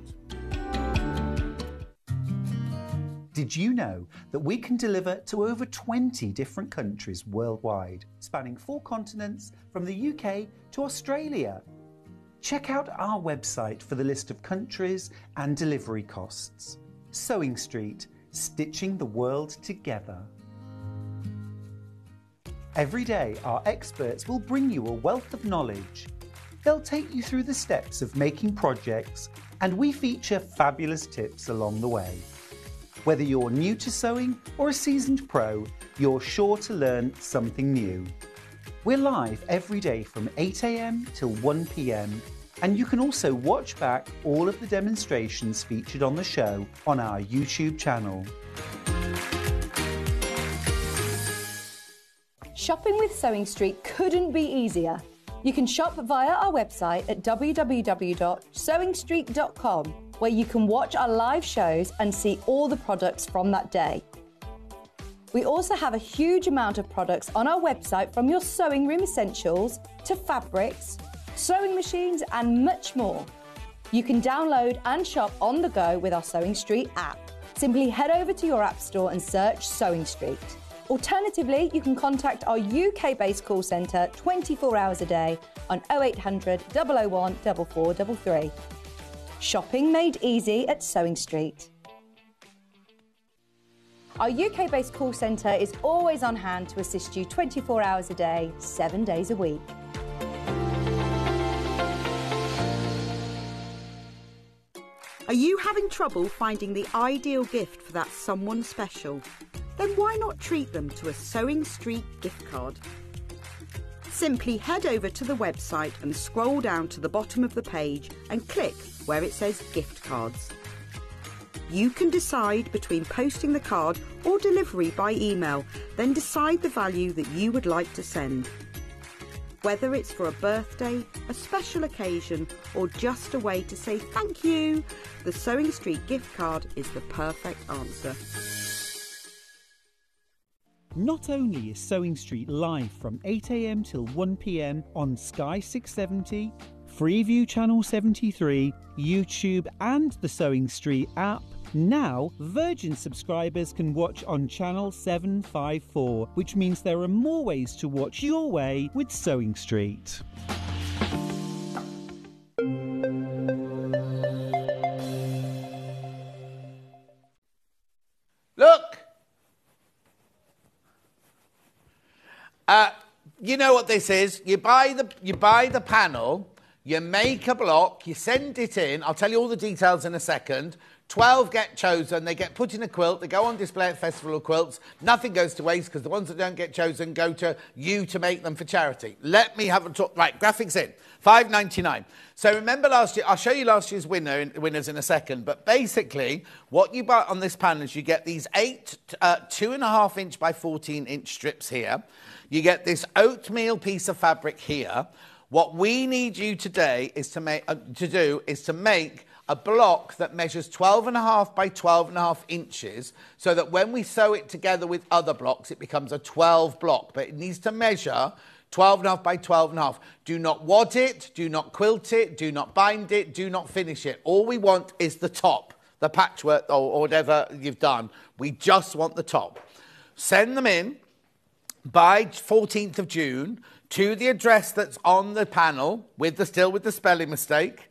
S4: Did you know that we can deliver to over 20 different countries worldwide, spanning four continents from the UK to Australia? Check out our website for the list of countries and delivery costs. Sewing Street, stitching the world together. Every day, our experts will bring you a wealth of knowledge. They'll take you through the steps of making projects, and we feature fabulous tips along the way. Whether you're new to sewing or a seasoned pro, you're sure to learn something new. We're live every day from 8am till 1pm, and you can also watch back all of the demonstrations featured on the show on our YouTube channel.
S3: Shopping with Sewing Street couldn't be easier. You can shop via our website at www.sewingstreet.com, where you can watch our live shows and see all the products from that day. We also have a huge amount of products on our website from your sewing room essentials to fabrics, sewing machines, and much more. You can download and shop on the go with our Sewing Street app. Simply head over to your app store and search Sewing Street. Alternatively, you can contact our UK based call centre 24 hours a day on 0800 001 4433. Shopping made easy at Sewing Street. Our UK based call centre is always on hand to assist you 24 hours a day, 7 days a week.
S8: Are you having trouble finding the ideal gift for that someone special? Then why not treat them to a Sewing Street gift card? Simply head over to the website and scroll down to the bottom of the page and click where it says gift cards. You can decide between posting the card or delivery by email, then decide the value that you would like to send. Whether it's for a birthday, a special occasion, or just a way to say thank you, the Sewing Street gift card is the perfect answer.
S5: Not only is Sewing Street live from 8am till 1pm on Sky 670, Freeview Channel 73, YouTube, and the Sewing Street app, now Virgin subscribers can watch on Channel 754, which means there are more ways to watch your way with Sewing Street.
S1: Look. Uh, you know what this is? You buy the you buy the panel, you make a block, you send it in. I'll tell you all the details in a second. 12 get chosen, they get put in a quilt, they go on display at Festival of Quilts. Nothing goes to waste because the ones that don't get chosen go to you to make them for charity. Let me have a talk. Right, graphics in. 5.99. So remember last year, I'll show you last year's winner in, winners in a second, but basically what you buy on this panel is you get these eight, uh, two and a half inch by 14 inch strips here. You get this oatmeal piece of fabric here. What we need you today is to make uh, to do is to make a block that measures 12 and a half by 12 and a half inches so that when we sew it together with other blocks it becomes a 12 block but it needs to measure 12 and a half by 12 and a half. Do not wad it, do not quilt it, do not bind it, do not finish it. All we want is the top, the patchwork or, or whatever you've done. We just want the top. Send them in by 14th of June to the address that's on the panel with the still with the spelling mistake.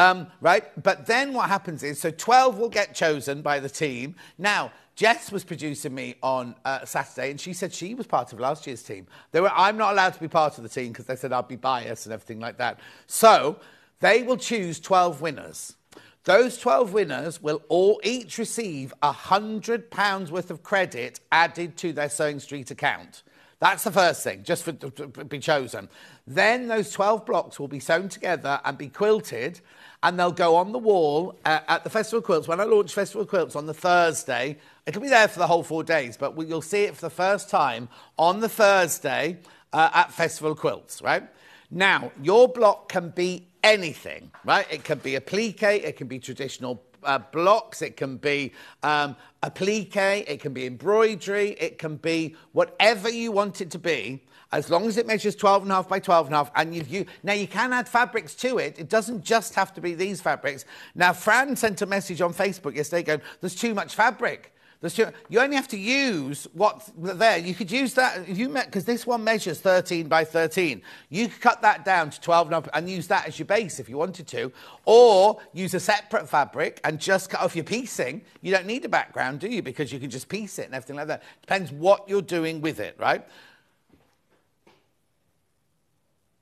S1: Um, right? But then what happens is, so 12 will get chosen by the team. Now, Jess was producing me on uh, Saturday, and she said she was part of last year's team. They were, I'm not allowed to be part of the team because they said I'd be biased and everything like that. So they will choose 12 winners. Those 12 winners will all each receive £100 worth of credit added to their Sewing Street account. That's the first thing, just for to be chosen. Then those 12 blocks will be sewn together and be quilted, and they'll go on the wall uh, at the Festival Quilts. When I launch Festival Quilts on the Thursday, it'll be there for the whole four days, but you'll see it for the first time on the Thursday uh, at Festival Quilts, right? Now, your block can be anything, right? It can be applique, it can be traditional uh, blocks, it can be um, applique, it can be embroidery, it can be whatever you want it to be, as long as it measures 12 and a half by 12 and a half. And you've, you, now you can add fabrics to it. It doesn't just have to be these fabrics. Now, Fran sent a message on Facebook yesterday going, there's too much fabric. You only have to use what's there. You could use that if you because this one measures 13 by 13. You could cut that down to 12 and, and use that as your base if you wanted to, or use a separate fabric and just cut off your piecing. You don't need a background, do you? Because you can just piece it and everything like that. Depends what you're doing with it, right?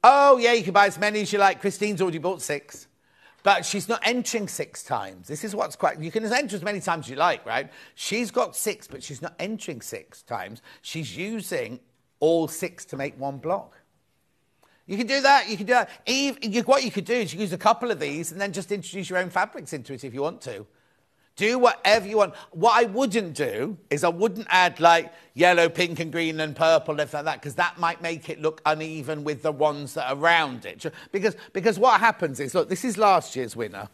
S1: Oh yeah, you can buy as many as you like. Christine's already bought six. But she's not entering six times. This is what's quite. You can enter as many times as you like, right? She's got six, but she's not entering six times. She's using all six to make one block. You can do that. You can do that. Eve, you, what you could do is you use a couple of these and then just introduce your own fabrics into it if you want to. Do whatever you want. What I wouldn't do is I wouldn't add like yellow, pink, and green and purple, and like that, because that might make it look uneven with the ones that are around it. Because, because what happens is, look, this is last year's winner.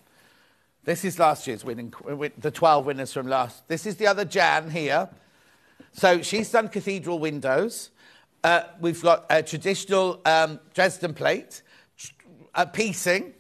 S1: This is last year's winning, the 12 winners from last. This is the other Jan here. So she's done cathedral windows. Uh, we've got a traditional um, Dresden plate, a piecing,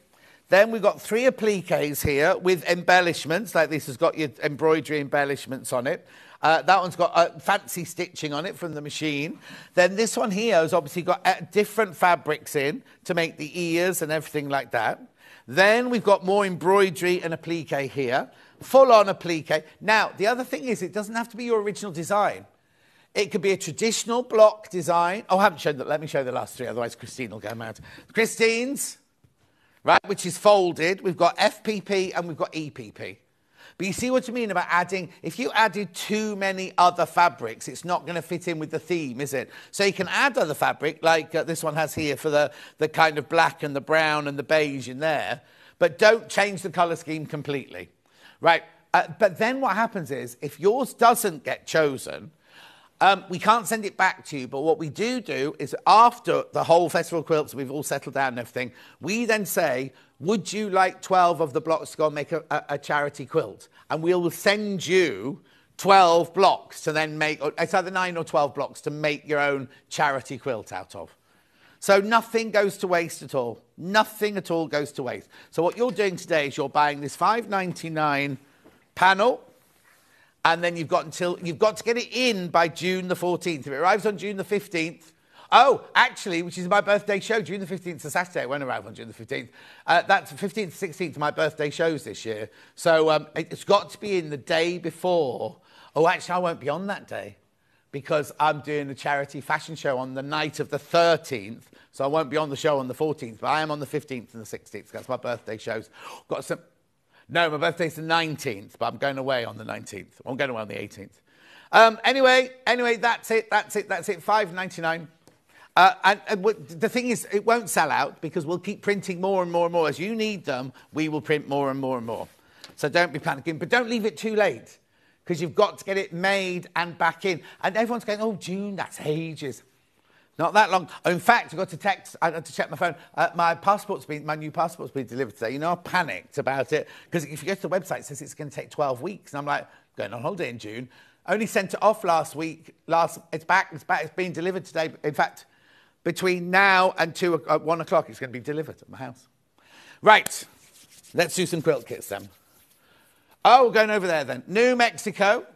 S1: then we've got three appliques here with embellishments, like this has got your embroidery embellishments on it. Uh, that one's got uh, fancy stitching on it from the machine. Then this one here has obviously got uh, different fabrics in to make the ears and everything like that. Then we've got more embroidery and applique here, full on applique. Now, the other thing is, it doesn't have to be your original design. It could be a traditional block design. Oh, I haven't shown that. Let me show the last three, otherwise Christine will go mad. Christine's right, which is folded. We've got FPP and we've got EPP. But you see what I mean about adding, if you added too many other fabrics, it's not going to fit in with the theme, is it? So you can add other fabric, like uh, this one has here for the, the kind of black and the brown and the beige in there, but don't change the colour scheme completely. Right, uh, but then what happens is, if yours doesn't get chosen, um, we can't send it back to you, but what we do do is after the whole festival quilts, we've all settled down and everything, we then say, would you like 12 of the blocks to go and make a, a, a charity quilt? And we'll send you 12 blocks to then make, it's either 9 or 12 blocks to make your own charity quilt out of. So nothing goes to waste at all. Nothing at all goes to waste. So what you're doing today is you're buying this 5.99 panel, and then you've got until you've got to get it in by June the 14th. If it arrives on June the 15th, Oh, actually, which is my birthday show, June the 15th is a Saturday. It won't arrive on June the 15th. Uh, that's 15th, 16th, my birthday shows this year. So um, it's got to be in the day before. Oh, actually, I won't be on that day because I'm doing a charity fashion show on the night of the 13th. So I won't be on the show on the 14th, but I am on the 15th and the 16th. That's my birthday shows. Got some. No, my birthday's the 19th, but I'm going away on the 19th. I'm going away on the 18th. Um, anyway, anyway, that's it. That's it. That's it. 5.99. Uh, and, and the thing is, it won't sell out because we'll keep printing more and more and more. As you need them, we will print more and more and more. So don't be panicking, but don't leave it too late because you've got to get it made and back in. And everyone's going, oh, June, that's ages. Not that long. In fact, I got to text, I had to check my phone. Uh, my passport's been, my new passport's been delivered today. You know, I panicked about it because if you go to the website, it says it's going to take 12 weeks. And I'm like, going on holiday in June. Only sent it off last week. Last, it's back, it's back, it's being delivered today. In fact, between now and two, uh, one o'clock, it's going to be delivered at my house. Right, let's do some quilt kits then. Oh, we're going over there then. New Mexico.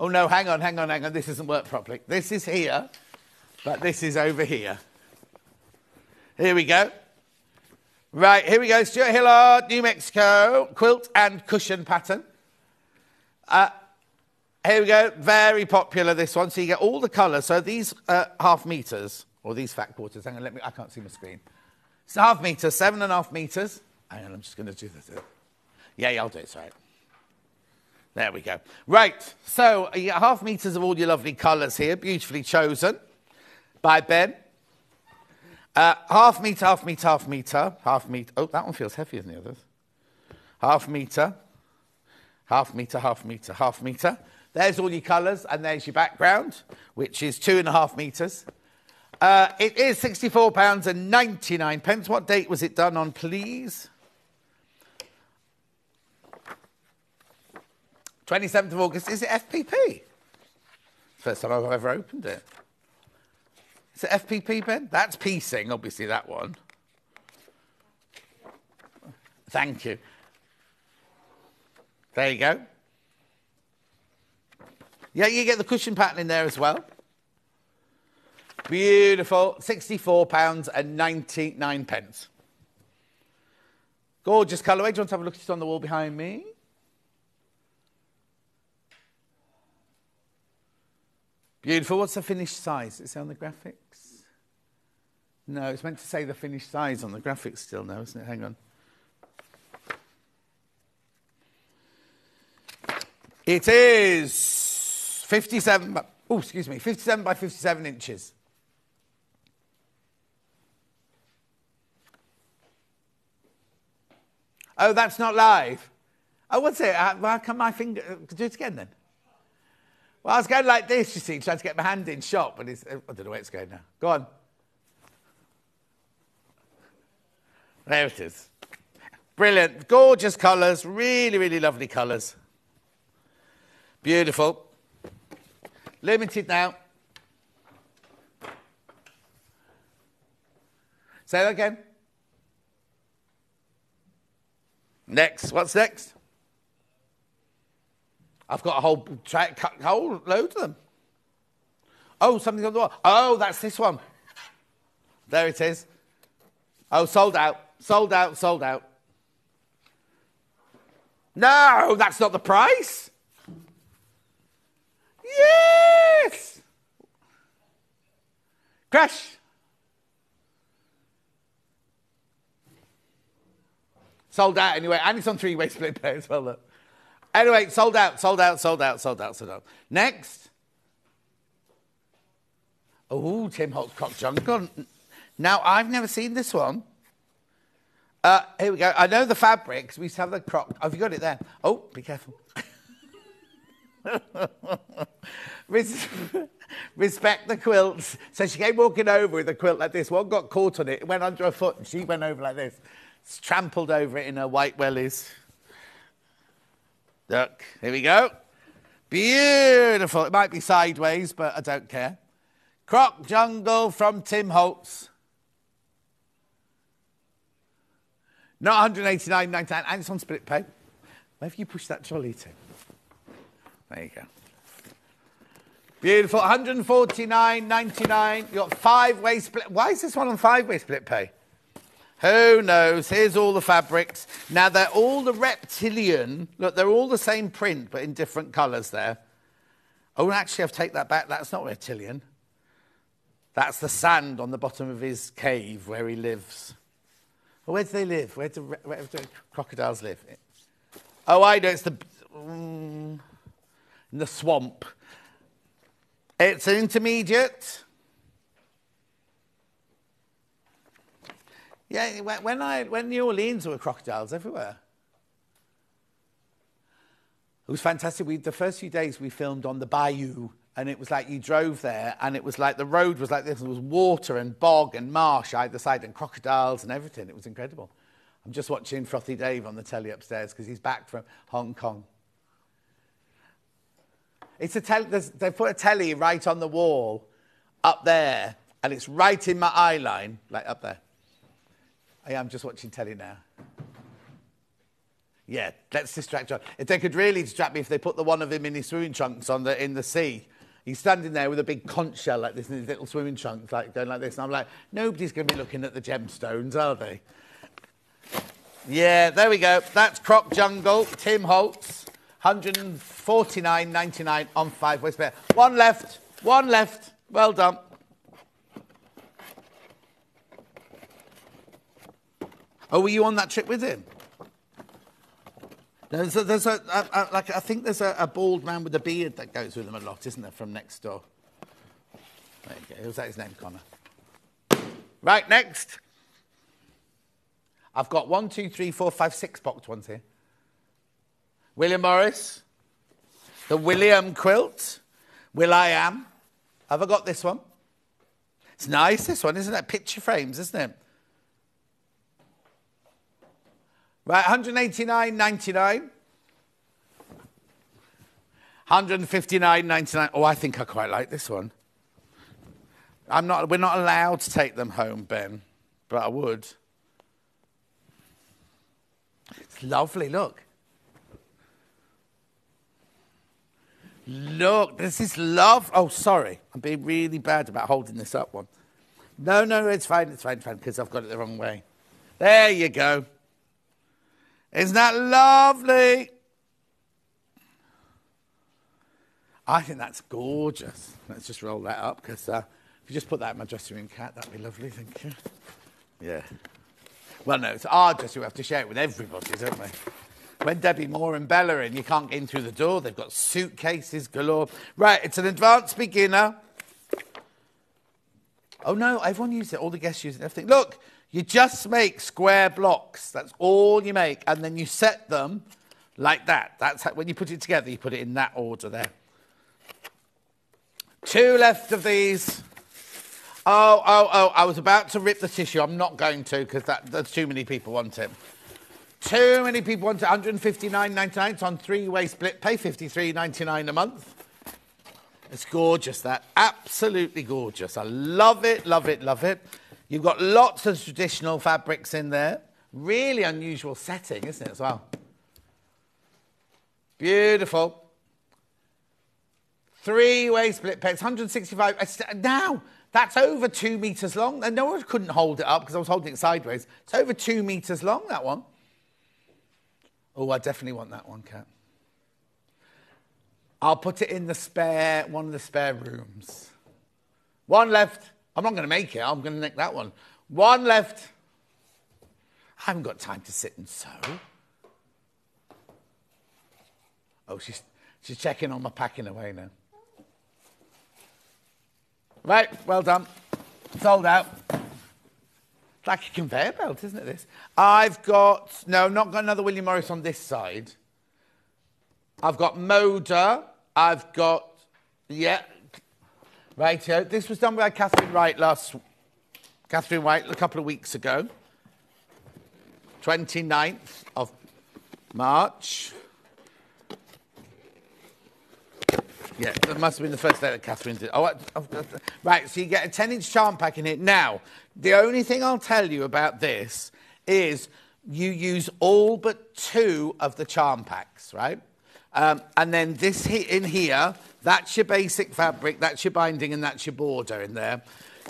S1: Oh no, hang on, hang on, hang on. This doesn't work properly. This is here, but this is over here. Here we go. Right, here we go. Stuart Hillard, New Mexico, quilt and cushion pattern. Uh, here we go. Very popular, this one. So you get all the colours. So these uh, half metres, or these fat quarters, hang on, let me, I can't see my screen. It's half metre, seven and a half metres. Hang on, I'm just going to do this. Yeah, yeah, I'll do it, sorry. There we go. Right, so half metres of all your lovely colours here, beautifully chosen by Ben. Uh, half metre, half metre, half metre, half metre. Oh, that one feels heavier than the others. Half metre, half metre, half metre, half metre. There's all your colours, and there's your background, which is two and a half metres. Uh, it is £64 and 99 pence. What date was it done on, please? 27th of August. Is it FPP? First time I've ever opened it. Is it FPP, Ben? That's piecing, obviously, that one. Thank you. There you go. Yeah, you get the cushion pattern in there as well. Beautiful. £64 and 99 pence. Gorgeous colourway. Do you want to have a look at it on the wall behind me? Beautiful. What's the finished size? Is it on the graphics? No, it's meant to say the finished size on the graphics still now, isn't it? Hang on. It is 57, oh, excuse me, 57 by 57 inches. Oh, that's not live. Oh, what's it? How, how come my finger? Uh, do it again then. Well, I was going like this, you see, trying to get my hand in shot, but it's, I don't know where it's going now. Go on. There it is. Brilliant. Gorgeous colours. Really, really lovely colours. Beautiful. Limited now. Say that again. Next. What's next? I've got a whole track, whole load of them. Oh, something on the wall. Oh, that's this one. There it is. Oh, sold out. Sold out, sold out. No, that's not the price. Yes! Crash! Sold out anyway, and it's on three-way split pay as well. Look. Anyway, sold out, sold out, sold out, sold out, sold out. Next. Oh, Tim Holtz Croc Jungle. Now, I've never seen this one. Uh, here we go. I know the fabrics. We used to have the croc. Oh, have you got it there? Oh, be careful. Res- Respect the quilts. So she came walking over with a quilt like this. One got caught on it. It went under her foot and she went over like this. Trampled over it in her white wellies. Look, here we go. Beautiful. It might be sideways, but I don't care. Croc Jungle from Tim Holtz. Not 189.99, and it's on split pay. Where have you pushed that trolley to? There you go. Beautiful. 149.99. You got five-way split. Why is this one on five-way split pay? Who knows? Here's all the fabrics. Now they're all the reptilian. Look, they're all the same print, but in different colours there. Oh, actually, I've taken that back. That's not reptilian. That's the sand on the bottom of his cave where he lives. Where do they live? Where do, where do crocodiles live? Oh, I know. It's the mm, in the swamp. It's an intermediate. Yeah, when I when New Orleans there were crocodiles everywhere. It was fantastic. We, the first few days we filmed on the bayou, and it was like you drove there, and it was like the road was like this. There was water and bog and marsh either side, and crocodiles and everything. It was incredible. I'm just watching Frothy Dave on the telly upstairs because he's back from Hong Kong. It's a tel- they put a telly right on the wall up there, and it's right in my eye line, like up there. I am just watching telly now. Yeah, let's distract John. If they could really distract me, if they put the one of him in his swimming trunks on the in the sea, he's standing there with a big conch shell like this in his little swimming trunks, like going like this. And I'm like, nobody's going to be looking at the gemstones, are they? Yeah, there we go. That's Croc Jungle, Tim Holtz, 149.99 on five way spare. One left, one left. Well done. Oh, were you on that trip with him? There's a, there's a, a, a like I think there's a, a, bald man with a beard that goes with him a lot, isn't there? From next door. There you go. Was that his name, Connor? Right, next. I've got one, two, three, four, five, six boxed ones here. William Morris, the William quilt, Will I Am. Have I got this one? It's nice, this one, isn't it? Picture frames, isn't it? Right, 189.99. 159.99. Oh, I think I quite like this one. I'm not, we're not allowed to take them home, Ben, but I would. It's lovely, look. Look, this is love. Oh, sorry. I'm being really bad about holding this up one. No, no, it's fine, it's fine, it's fine, because I've got it the wrong way. There you go. Isn't that lovely? I think that's gorgeous. Let's just roll that up because uh, if you just put that in my dressing room, cat, that'd be lovely. Thank you. Yeah. Well, no, it's our dressing room. We have to share it with everybody, don't we? When Debbie Moore and Bella are in, you can't get in through the door. They've got suitcases galore. Right, it's an advanced beginner. Oh no, everyone uses it. All the guests use it. Everything. Look, you just make square blocks. That's all you make. And then you set them like that. That's how, when you put it together, you put it in that order there. Two left of these. Oh, oh, oh, I was about to rip the tissue. I'm not going to because that, there's too many people want it. Too many people want it. 159.99. It's on three-way split. Pay 53.99 a month. It's gorgeous, that. Absolutely gorgeous. I love it, love it, love it. You've got lots of traditional fabrics in there. Really unusual setting, isn't it, as well? Beautiful. Three-way split pegs, 165. Now, that's over two metres long. And no one couldn't hold it up because I was holding it sideways. It's over two metres long, that one. Oh, I definitely want that one, Cat. I'll put it in the spare, one of the spare rooms. One left. I'm not going to make it. I'm going to nick that one. One left. I haven't got time to sit and sew. Oh, she's, she's checking on my packing away now. Right, well done. Sold out. It's like a conveyor belt, isn't it, this? I've got, no, not got another William Morris on this side. I've got Moda. I've got, yeah, right here. This was done by Catherine Wright last, Catherine White a couple of weeks ago. 29th of March. Yeah, that must have been the first day that Catherine did. Oh, right, so you get a 10 inch charm pack in here. Now, the only thing I'll tell you about this is you use all but two of the charm packs, right? Um, and then this in here, that's your basic fabric, that's your binding, and that's your border in there.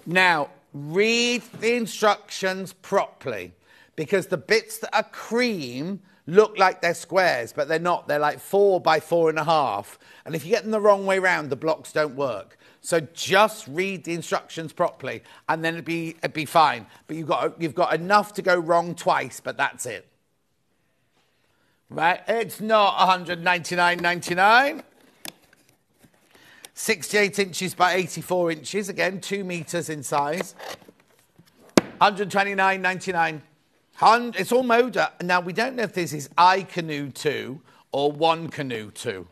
S1: Now, read the instructions properly because the bits that are cream look like they're squares, but they're not. They're like four by four and a half. And if you get them the wrong way round, the blocks don't work. So just read the instructions properly, and then it'd be, it'd be fine. But you've got, you've got enough to go wrong twice, but that's it. Right? It's not 199.99. 68 inches by 84 inches. Again, two meters in size. 129.99. It's all Moda. Now, we don't know if this is I Canoe 2 or One Canoe 2.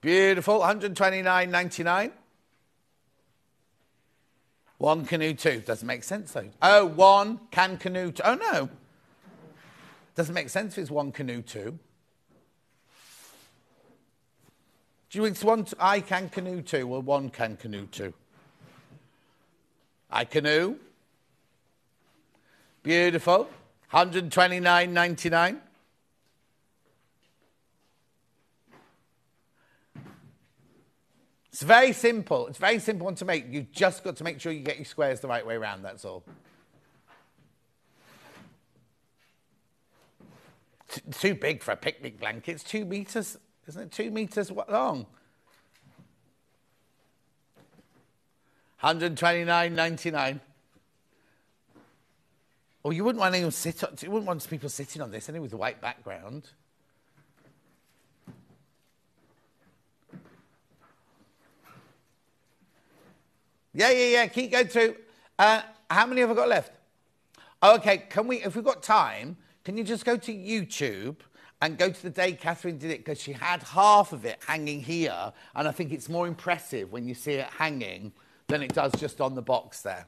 S1: Beautiful. 129.99. One canoe two. Doesn't make sense though. Oh, one can canoe two. Oh no. Doesn't make sense if it's one canoe two. Do you think one I can canoe two or one can canoe two? I canoe. Beautiful. 129.99. It's very simple. It's very simple one to make. You've just got to make sure you get your squares the right way around, that's all. Too big for a picnic blanket. It's two metres, isn't it? Two metres long. 129.99. Well, you wouldn't want anyone sit on, you wouldn't want people sitting on this, anyway, with a white background. Yeah, yeah, yeah. Keep going through. Uh, how many have I got left? Okay, can we, if we've got time, can you just go to YouTube and go to the day Catherine did it because she had half of it hanging here, and I think it's more impressive when you see it hanging than it does just on the box there.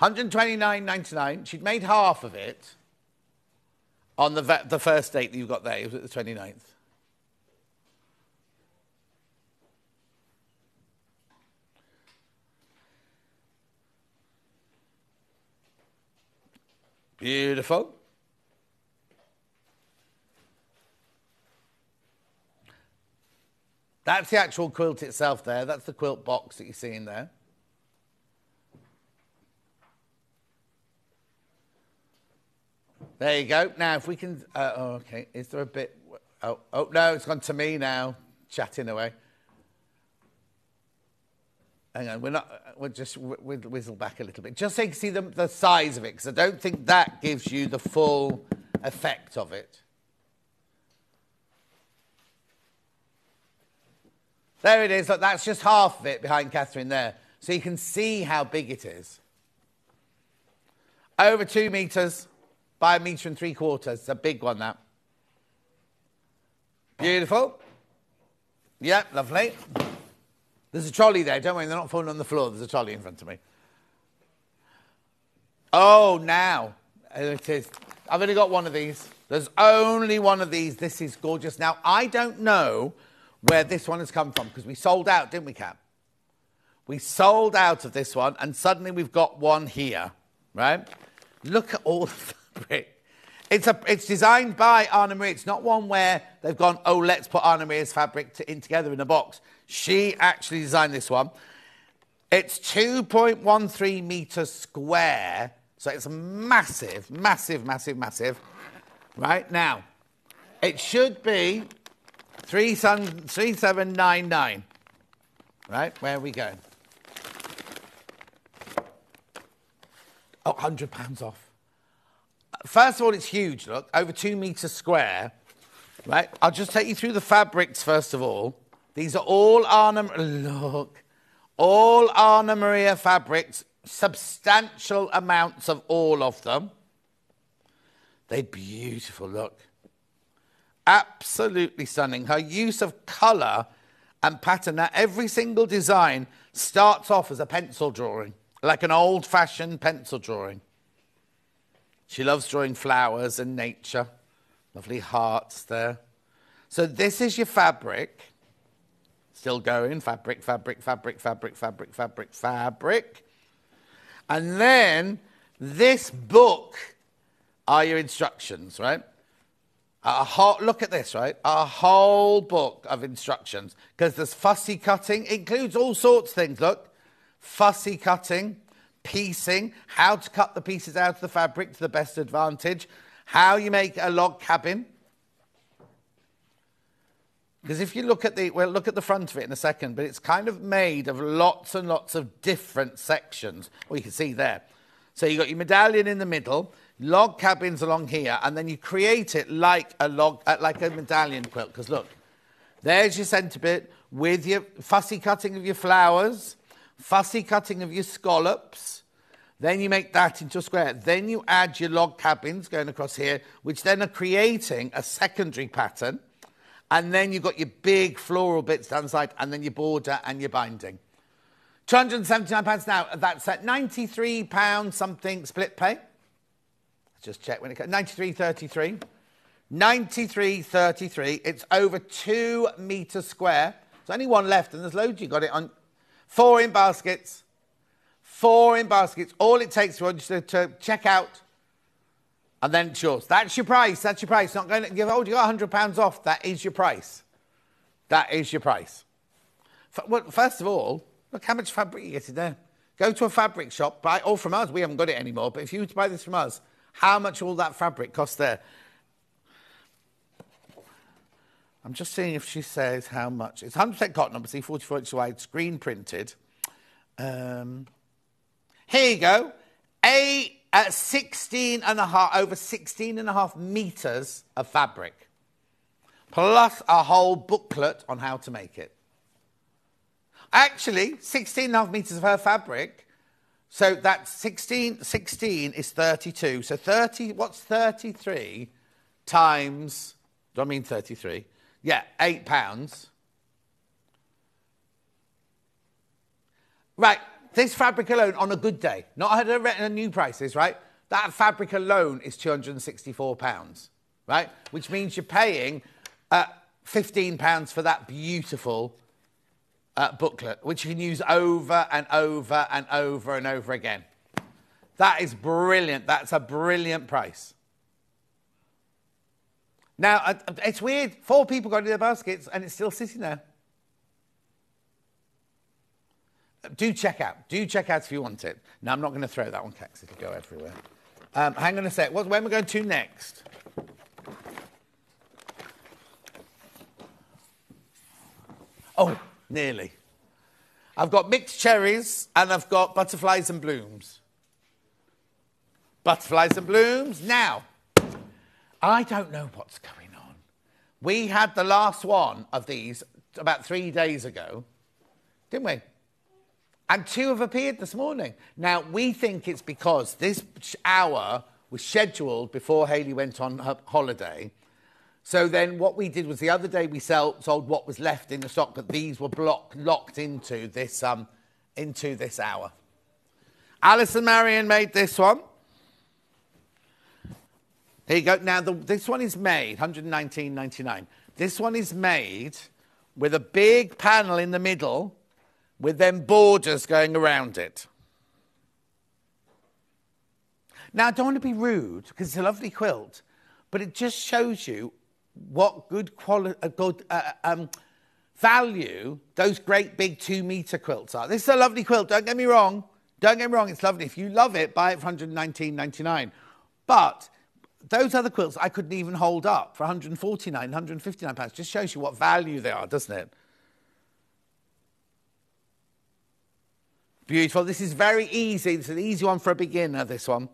S1: 129.99. She'd made half of it on the, the first date that you got there. It was at the 29th. Beautiful. That's the actual quilt itself there. That's the quilt box that you're seeing there. There you go. Now, if we can. Uh, oh, okay. Is there a bit. Oh, oh, no, it's gone to me now, chatting away. Hang on, we're not, we'll just we'll whizzle back a little bit, just so you can see the, the size of it, because I don't think that gives you the full effect of it. There it is. Look, that's just half of it behind Catherine there. So you can see how big it is. Over two metres by a metre and three quarters. It's a big one, that. Beautiful. Yep, lovely. There's a trolley there. Don't worry, they're not falling on the floor. There's a trolley in front of me. Oh, now it is. I've only got one of these. There's only one of these. This is gorgeous. Now, I don't know where this one has come from because we sold out, didn't we, Cat? We sold out of this one, and suddenly we've got one here, right? Look at all the fabric. It's, a, it's designed by Anna Maria. It's not one where they've gone, oh, let's put Anna Maria's fabric to, in together in a box. She actually designed this one. It's 2.13 meters square. So it's massive, massive, massive, massive. Right now, it should be 3799. Right, where are we going? Oh, £100 off. First of all, it's huge, look, over two metres square. Right, I'll just take you through the fabrics first of all. These are all Anna, look, all Anna Maria fabrics, substantial amounts of all of them. They beautiful, look. Absolutely stunning. Her use of colour and pattern. Now, every single design starts off as a pencil drawing, like an old fashioned pencil drawing. She loves drawing flowers and nature. Lovely hearts there. So, this is your fabric. Still going fabric, fabric, fabric, fabric, fabric, fabric, fabric. And then this book are your instructions, right? A whole, look at this, right? A whole book of instructions because there's fussy cutting, includes all sorts of things. Look, fussy cutting, piecing, how to cut the pieces out of the fabric to the best advantage, how you make a log cabin. Because if you look at the, well, look at the front of it in a second, but it's kind of made of lots and lots of different sections. Well, you can see there. So you've got your medallion in the middle, log cabins along here, and then you create it like a log, uh, like a medallion quilt. Because look, there's your centre bit with your fussy cutting of your flowers, fussy cutting of your scallops. Then you make that into a square. Then you add your log cabins going across here, which then are creating a secondary pattern. And then you've got your big floral bits down the side, and then your border and your binding. £279 now. That's at £93 something split pay. Just check when it comes. 93.33. 93.33. It's over two metres square. There's only one left, and there's loads. You got it on four in baskets. Four in baskets. All it takes for you to, to check out, and then it's yours. That's your price. That's your price. Not going to give. Oh, you got £100 off. That is your price. That is your price. Well, first of all, look how much fabric you get in there. Go to a fabric shop, buy all from us. We haven't got it anymore, but if you were to buy this from us, how much all that fabric costs there? I'm just seeing if she says how much. It's 100% cotton, obviously, 44 inches wide, screen printed. Um, here you go. A uh, 16 and a half, over 16 and a half meters of fabric, plus a whole booklet on how to make it. Actually, 16 and a half meters of her fabric so that's 16, 16 is 32. So 30, what's 33 times, do I mean 33? Yeah, eight pounds. Right, this fabric alone on a good day, not at a, new prices, right? That fabric alone is £264, right? Which means you're paying uh, £15 for that beautiful uh, booklet, which you can use over and over and over and over again. That is brilliant. That's a brilliant price. Now, it's weird. Four people got in their baskets and it's still sitting there. Do check out. Do check out if you want it. Now, I'm not going to throw that one, Cax. It'll go everywhere. Um, hang on a sec. What, when are we going to next? Oh, Nearly. I've got mixed cherries and I've got butterflies and blooms. Butterflies and blooms. Now, I don't know what's going on. We had the last one of these about three days ago, didn't we? And two have appeared this morning. Now, we think it's because this hour was scheduled before Haley went on her holiday so then what we did was the other day we sell, sold what was left in the stock, but these were block, locked into this, um, into this hour. Alison Marion made this one. Here you go. Now, the, this one is made, 119.99. This one is made with a big panel in the middle with them borders going around it. Now, I don't want to be rude because it's a lovely quilt, but it just shows you what good quality, uh, good uh, um, value those great big two meter quilts are. This is a lovely quilt. Don't get me wrong. Don't get me wrong. It's lovely. If you love it, buy it for 119.99. But those other quilts I couldn't even hold up for 149, 159 pounds. Just shows you what value they are, doesn't it? Beautiful. This is very easy. It's an easy one for a beginner, this one.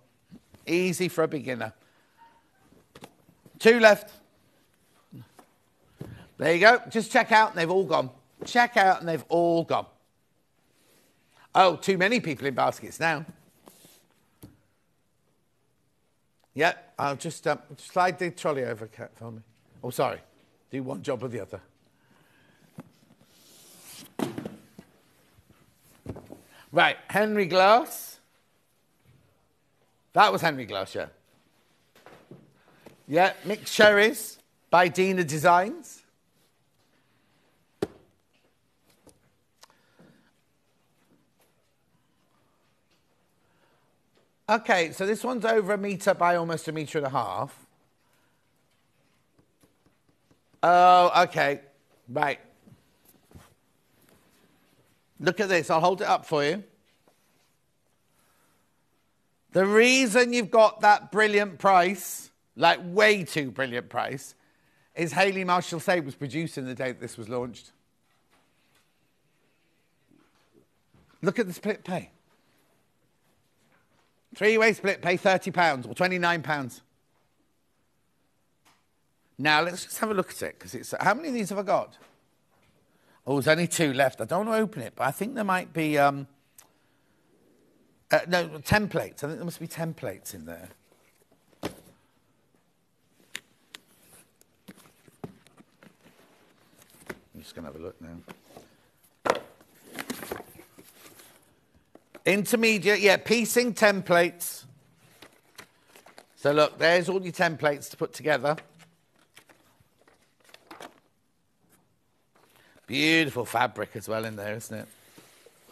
S1: Easy for a beginner. Two left. There you go. Just check out and they've all gone. Check out and they've all gone. Oh, too many people in baskets now. Yep, I'll just um, slide the trolley over, for me. Oh, sorry. Do one job or the other. Right, Henry Glass. That was Henry Glass, yeah. Yeah, mixed cherries by Dina Designs. Okay, so this one's over a metre by almost a metre and a half. Oh, okay. Right. Look at this. I'll hold it up for you. The reason you've got that brilliant price, like way too brilliant price, is Haley Marshall Say was producing the day that this was launched. Look at the split pay. Three way split pay £30 or £29. Now let's just have a look at it because it's how many of these have I got? Oh, there's only two left. I don't want to open it, but I think there might be um, uh, no templates. I think there must be templates in there. I'm just going to have a look now. Intermediate, yeah, piecing templates. So look, there's all your templates to put together. Beautiful fabric as well in there, isn't it?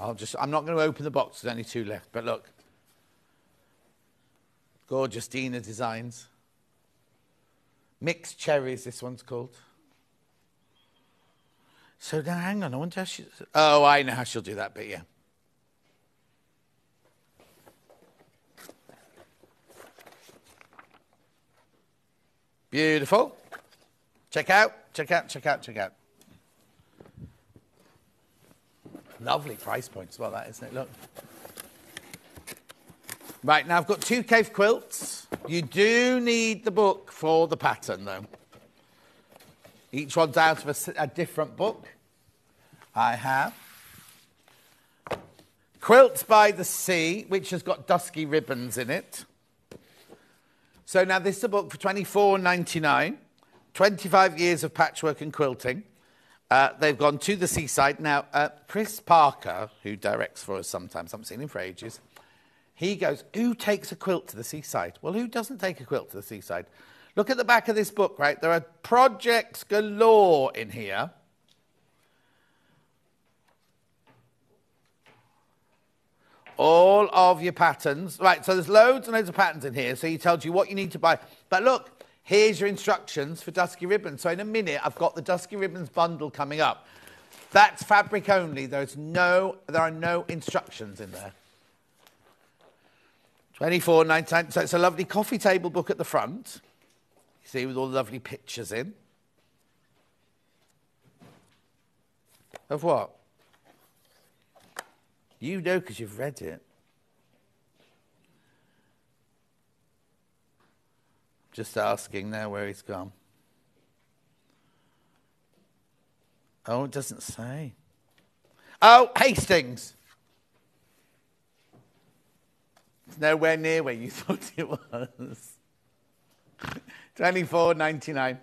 S1: I'll just, I'm not going to open the box, there's only two left, but look. Gorgeous Dina designs. Mixed cherries, this one's called. So now, hang on, I wonder how she. Oh, I know how she'll do that bit, yeah. Beautiful. Check out, check out, check out, check out. Lovely price point as well, that isn't it? Look. Right, now I've got two Kaffe quilts. You do need the book for the pattern, though. Each one's out of a, a different book. I have Quilts by the Sea, which has got dusky ribbons in it. So now this is a book for 24 99 25 years of patchwork and quilting. Uh, they've gone to the seaside. Now, uh, Chris Parker, who directs for us sometimes, I haven't seen him for ages, he goes, Who takes a quilt to the seaside? Well, who doesn't take a quilt to the seaside? Look at the back of this book, right? There are projects galore in here. All of your patterns. Right, so there's loads and loads of patterns in here. So he tells you what you need to buy. But look, here's your instructions for Dusky Ribbons. So in a minute, I've got the Dusky Ribbons bundle coming up. That's fabric only. There's no, there are no instructions in there. 24 99 so it's a lovely coffee table book at the front you see with all the lovely pictures in of what you know because you've read it just asking now where he's gone oh it doesn't say oh hastings It's nowhere near where you thought it was. Twenty four ninety nine.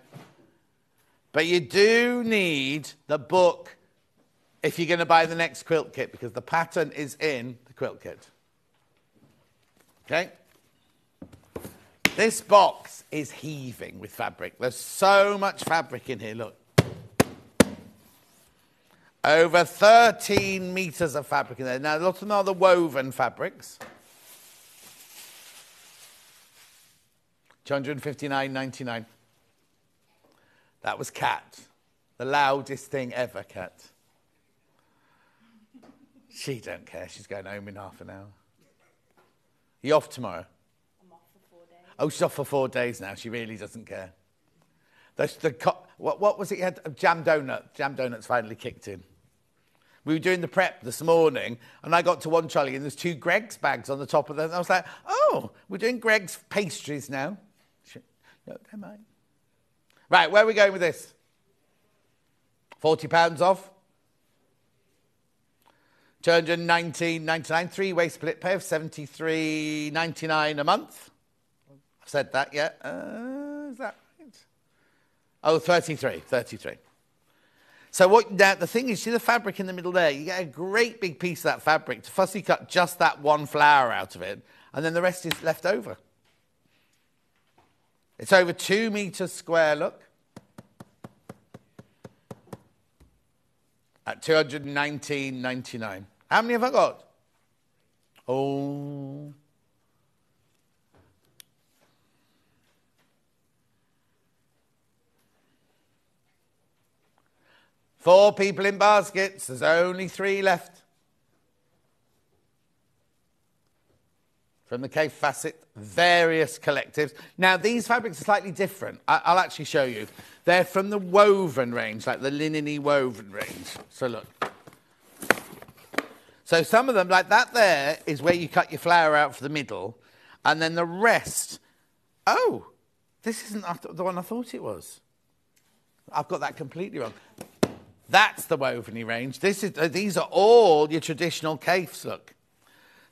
S1: But you do need the book if you're going to buy the next quilt kit because the pattern is in the quilt kit. Okay? This box is heaving with fabric. There's so much fabric in here, look. Over 13 meters of fabric in there. Now, a lot of them are the woven fabrics. 259.99. That was Cat. The loudest thing ever, Cat. She don't care. She's going home in half an hour. You off tomorrow?
S2: I'm off for four days.
S1: Oh, she's off for four days now. She really doesn't care. The, the, what, what was it? You had oh, jam donut. Jam donut's finally kicked in. We were doing the prep this morning, and I got to one trolley, and there's two Greggs bags on the top of them. I was like, oh, we're doing Greggs pastries now. No, don't mind. Right, where are we going with this? £40 off. 219.99, three-way split pay of 73.99 a month. I've said that yet. Uh, is that right? Oh, 33, 33. So what now the thing is, see the fabric in the middle there, you get a great big piece of that fabric to fussy cut just that one flower out of it, and then the rest is left over. It's over two meters square, look. At 219.99. How many have I got? Oh. Four people in baskets. There's only three left. From the Kaffe Fassett, various collectives. Now, these fabrics are slightly different. I- will actually show you. They're from the woven range, like the lineny woven range. So, look. So, some of them, like that there, is where you cut your flower out for the middle, and then the rest. Oh, this isn't the one I thought it was. I've got that completely wrong. That's the woveny range. This is, uh, these are all your traditional kaffes, look.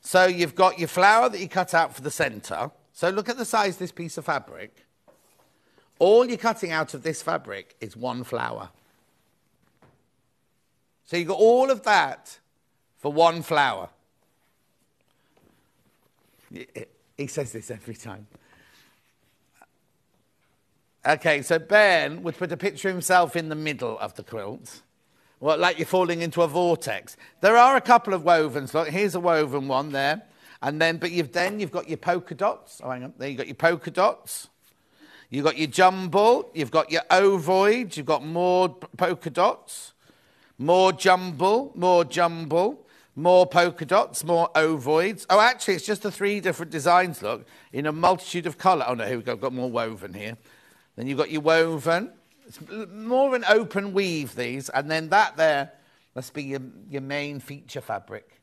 S1: So you've got your flower that you cut out for the centre. So look at the size of this piece of fabric. All you're cutting out of this fabric is one flower. So you've got all of that for one flower. He says this every time. Okay, so Ben would put a picture of himself in the middle of the quilt. Well, like you're falling into a vortex. There are a couple of wovens. Look, here's a woven one there. And then, but you've then you've got your polka dots. Oh, hang on. There you've got your polka dots. You've got your jumble. You've got your ovoid. You've got more polka dots. More jumble. More jumble. More polka dots. More ovoids. Oh, actually, it's just the three different designs, look, in a multitude of colour. Oh, no, here we go. I've got more woven here. Then you've got your woven. It's more of an open weave, these, and then that there must be your, your main feature fabric.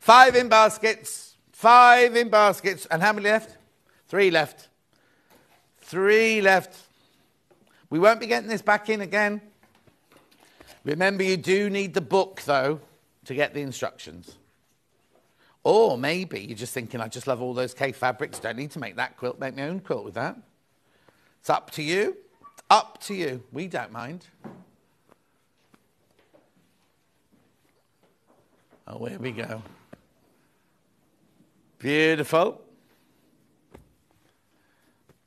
S1: Five in baskets, five in baskets, and how many left? Three left. Three left. We won't be getting this back in again. Remember, you do need the book, though, to get the instructions. Or maybe you're just thinking, I just love all those K fabrics, don't need to make that quilt, make my own quilt with that. It's up to you. Up to you. We don't mind. Oh, here we go. Beautiful.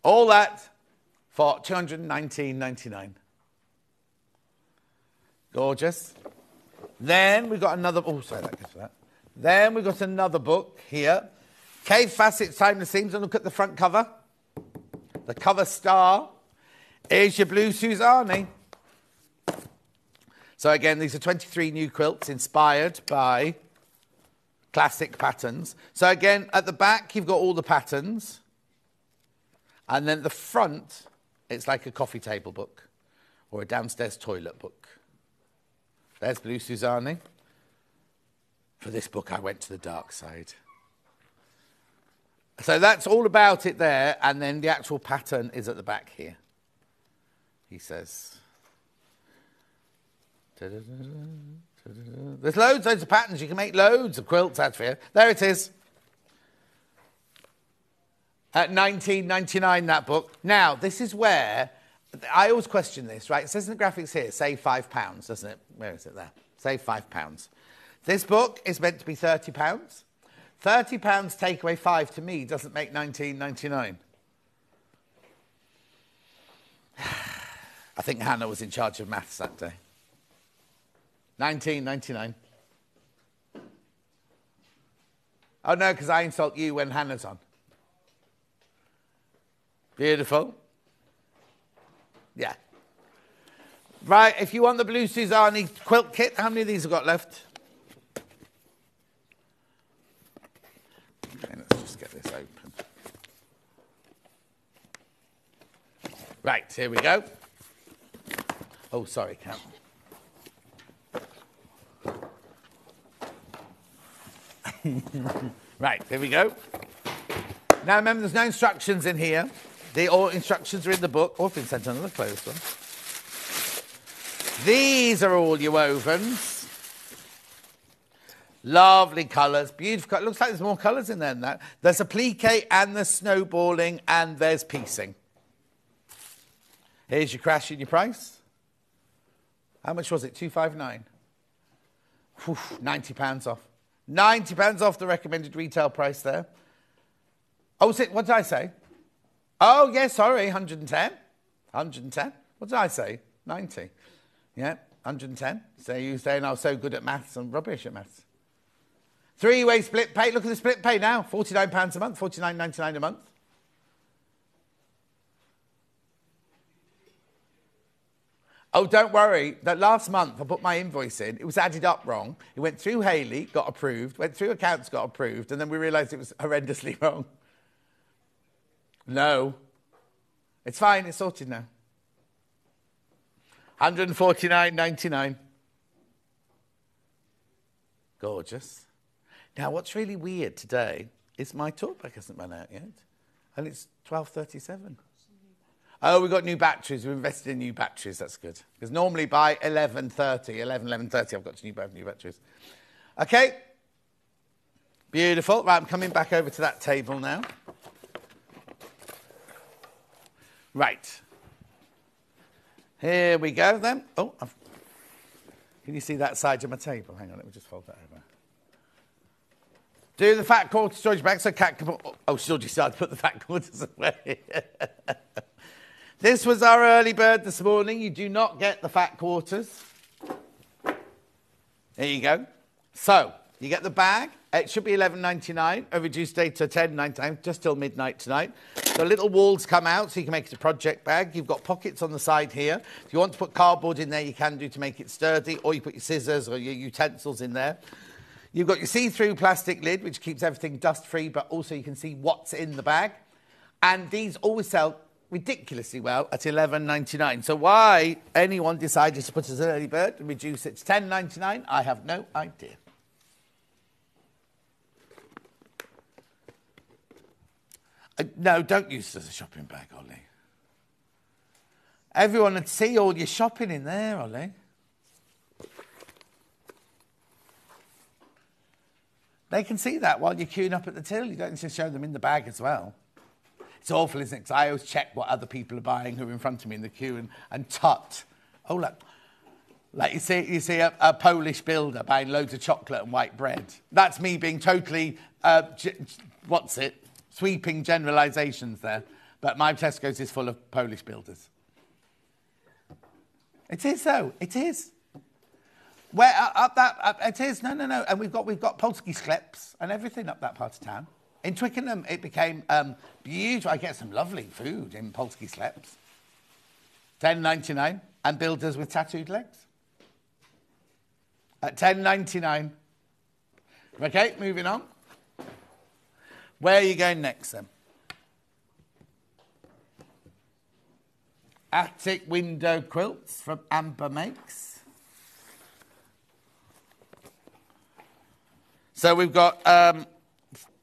S1: All that for 219.99. Gorgeous. Then we've got another. Oh, sorry, that goes for that. Then we've got another book here. Kaffe Fassett's Timeless Themes. And look at the front cover. The cover star is your blue Suzani. So again, these are 23 new quilts inspired by classic patterns. So again, at the back, you've got all the patterns. And then the front, it's like a coffee table book or a downstairs toilet book. There's Blue Suzani. For this book, I went to the dark side. So that's all about it there, and then the actual pattern is at the back here. He says. There's loads, loads of patterns. You can make loads of quilts out of here. There it is. At 19.99, that book. Now, this is where I always question this, right? It says in the graphics here, save five pounds, doesn't it? Where is it there? Save five pounds. This book is meant to be £30. £30 take away five to me doesn't make 19.99. I think Hannah was in charge of maths that day. 19.99. Oh no, because I insult you when Hannah's on. Beautiful. Yeah. Right, if you want the blue Suzani quilt kit, how many of these have got left? Okay, let's just get this open. Right, here we go. Oh, sorry, Cat. right, here we go. Now remember, there's no instructions in here. The all instructions are in the book. Oh, I've been sent another closed one. These are all your wovens. Lovely colours, beautiful. Colour. Looks like there's more colours in there than that. There's applique and there's snowballing and there's piecing. Here's your crash and your price. How much was it? 259 Whew, 90 pounds off. 90 pounds off the recommended retail price there. Oh, was it? What did I say? Oh, yeah, sorry, 110. 110. What did I say? 90. Yeah, 110. So you saying I was so good at maths and rubbish at maths. Three-way split pay. Look at the split pay now. £49 a month, $49.99 a month. Oh, don't worry. That last month I put my invoice in. It was added up wrong. It went through Haley, got approved, went through accounts, got approved, and then we realised it was horrendously wrong. No. It's fine, it's sorted now. 149.99. Gorgeous. Now, what's really weird today is my talkback hasn't run out yet, and it's 12:37. Oh, we've got new batteries. We've invested in new batteries. That's good. Because normally by 11.30, 11, 11.30, I've got to new, new batteries. Okay. Beautiful. Right, I'm coming back over to that table now. Right. Here we go then. Oh, I've... can you see that side of my table? Hang on, let me just fold that over. Do the fat quarter storage back so cat can put... Oh, started to put the fat quarters away. this was our early bird this morning. You do not get the fat quarters. There you go. So, you get the bag. It should be 11.99. A reduced date to 10.99, just till midnight tonight. The little walls come out, so you can make it a project bag. You've got pockets on the side here. If you want to put cardboard in there, you can do to make it sturdy, or you put your scissors or your utensils in there. You've got your see-through plastic lid, which keeps everything dust-free, but also you can see what's in the bag. And these always sell ridiculously well at 11.99. So why anyone decided to put it as an early bird and reduce it to 10.99, I have no idea. Uh, no, don't use it as a shopping bag, Ollie. Everyone would see all your shopping in there, Ollie. They can see that while you're queuing up at the till. You don't need to show them in the bag as well. It's awful, isn't it? Because I always check what other people are buying who are in front of me in the queue and, and tut. Oh, look. Like you see, you see a, a, Polish builder buying loads of chocolate and white bread. That's me being totally, uh, g- what's it, sweeping generalisations there. But my Tesco's is full of Polish builders. It is so. It is. Where up that up, it is no no no, and we've got we've got Polski skleps and everything up that part of town. In Twickenham, it became um, beautiful. I get some lovely food in Polski skleps. Ten ninety nine, and builders with tattooed legs. At ten ninety nine. Okay, moving on. Where are you going next then? Attic window quilts from Amber Makes. So we've got um,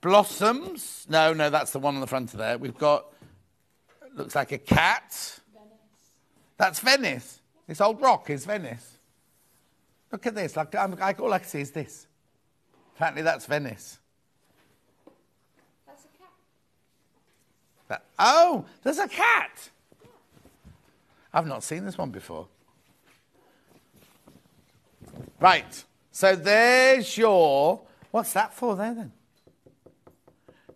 S1: blossoms. No, no, that's the one on the front of there. We've got, looks like a cat. Venice. That's Venice. This old rock is Venice. Look at this. Like, I'm, all I can see is this. Apparently, that's Venice.
S2: That's a cat.
S1: That, oh, there's a cat. I've not seen this one before. Right. So there's your What's that for there then?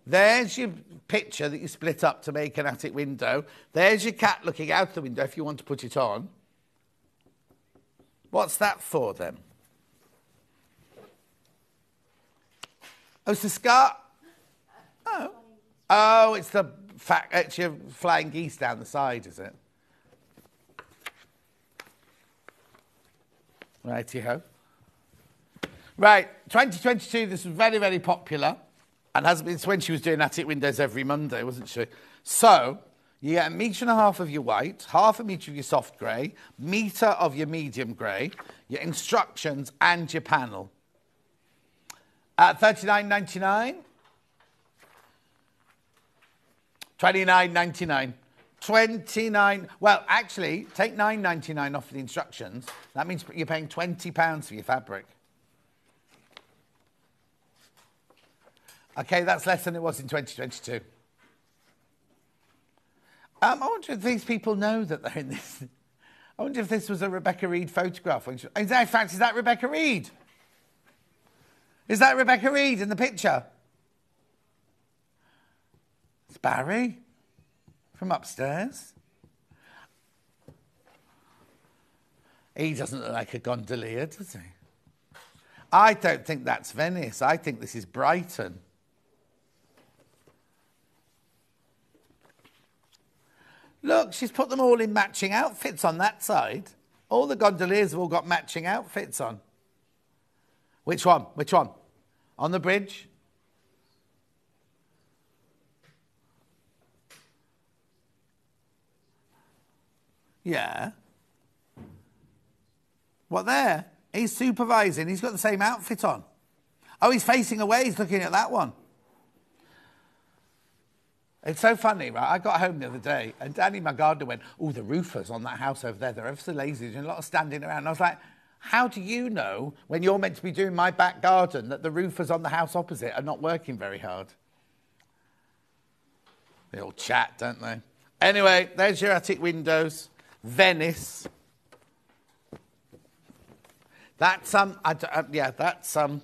S1: There's your picture that you split up to make an attic window. There's your cat looking out the window if you want to put it on. What's that for then? Oh, it's the scar. Oh. Oh, it's the your flying geese down the side, is it? Righty ho. Right, 2022, this was very, very popular and has been when she was doing attic windows every Monday, wasn't she? So, You get a metre and a half of your white, half a metre of your soft grey, metre of your medium grey, your instructions and your panel. At thirty nine ninety nine. Twenty nine ninety nine. 29 well actually take 9.99 off the instructions. That means you're paying 20 pounds for your fabric. Okay that's less than it was in 2022 um, I wonder if these people know that they're in this. I wonder if this was a Rebecca Reed photograph. She, in fact is that Rebecca Reed? Is that Rebecca Reed in the picture it's Barry from upstairs. He doesn't look like a gondolier, does he? I don't think that's Venice. I think this is Brighton. Look, she's put them all in matching outfits on that side. All the gondoliers have all got matching outfits on. Which one? Which one? On the bridge? Yeah. What there? He's supervising. He's got the same outfit on. Oh, he's facing away. He's looking at that one. It's so funny, right? I got home the other day and Danny, my gardener, went, Oh, the roofers on that house over there, they're ever so lazy. There's a lot of standing around. And I was like, How do you know when you're meant to be doing my back garden that the roofers on the house opposite are not working very hard? They all chat, don't they? Anyway, there's your attic windows. Venice. That's um, uh, yeah, that's um.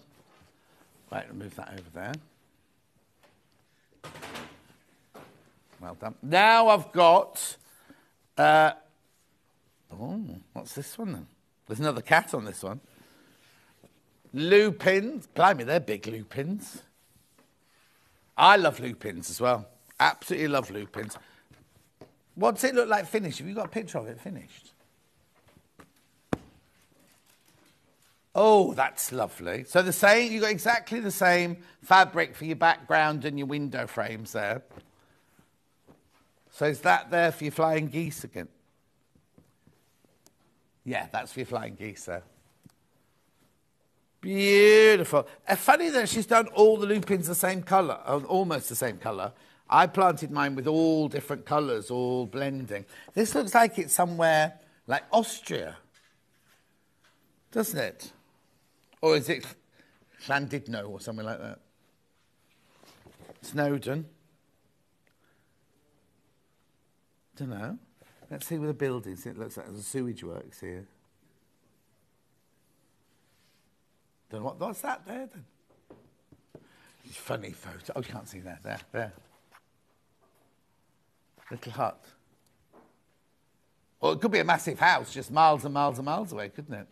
S1: Right, move that over there. Well done. Now I've got. Uh, oh, what's this one then? There's another cat on this one. Lupins. Blimey, they're big lupins. I love lupins as well. Absolutely love lupins. What's it look like finished? Have you got a picture of it finished? Oh, that's lovely. So the same, you've got exactly the same fabric for your background and your window frames there. So is that there for your flying geese again? Yeah, that's for your flying geese there. Beautiful. Uh, funny that she's done all the lupins the same colour, almost the same colour. I planted mine with all different colours, all blending. This looks like it's somewhere like Austria, doesn't it? Or is it Llandudno or something like that? Snowdon. Don't know. Let's see where the buildings. It looks like there's a sewage works here. Don't know what, what's that there then? Funny photo. Oh, you can't see that. There, there little hut. Or it could be a massive house just miles and miles and miles away, couldn't it?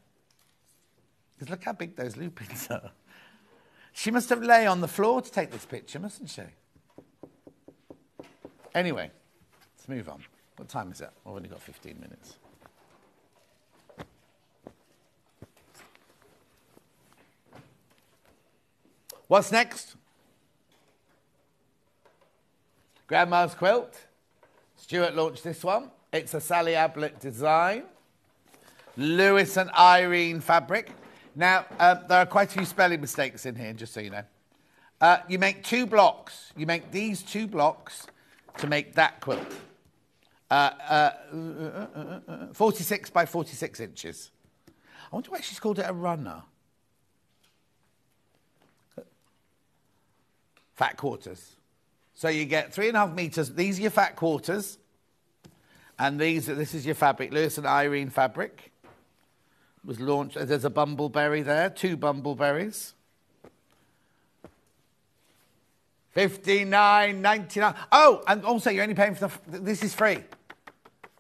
S1: Because look how big those lupins are. She must have lay on the floor to take this picture, mustn't she? Anyway, let's move on. What time is it? I've only got 15 minutes. What's next? Grandma's quilt. Stuart launched this one. It's a Sally Ablett design. Lewis and Irene fabric. Now, uh, there are quite a few spelling mistakes in here, just so you know. Uh, you make two blocks. You make these two blocks to make that quilt. Uh, uh, uh, uh 46 by 46 inches. I wonder why she's called it a runner. Fat quarters. So you get three and a half meters. These are your fat quarters. And these, this is your fabric. Lewis and Irene fabric was launched. There's a bumbleberry there, two bumbleberries. Fifty-nine ninety-nine. Oh, and also you're only paying for the. This is free.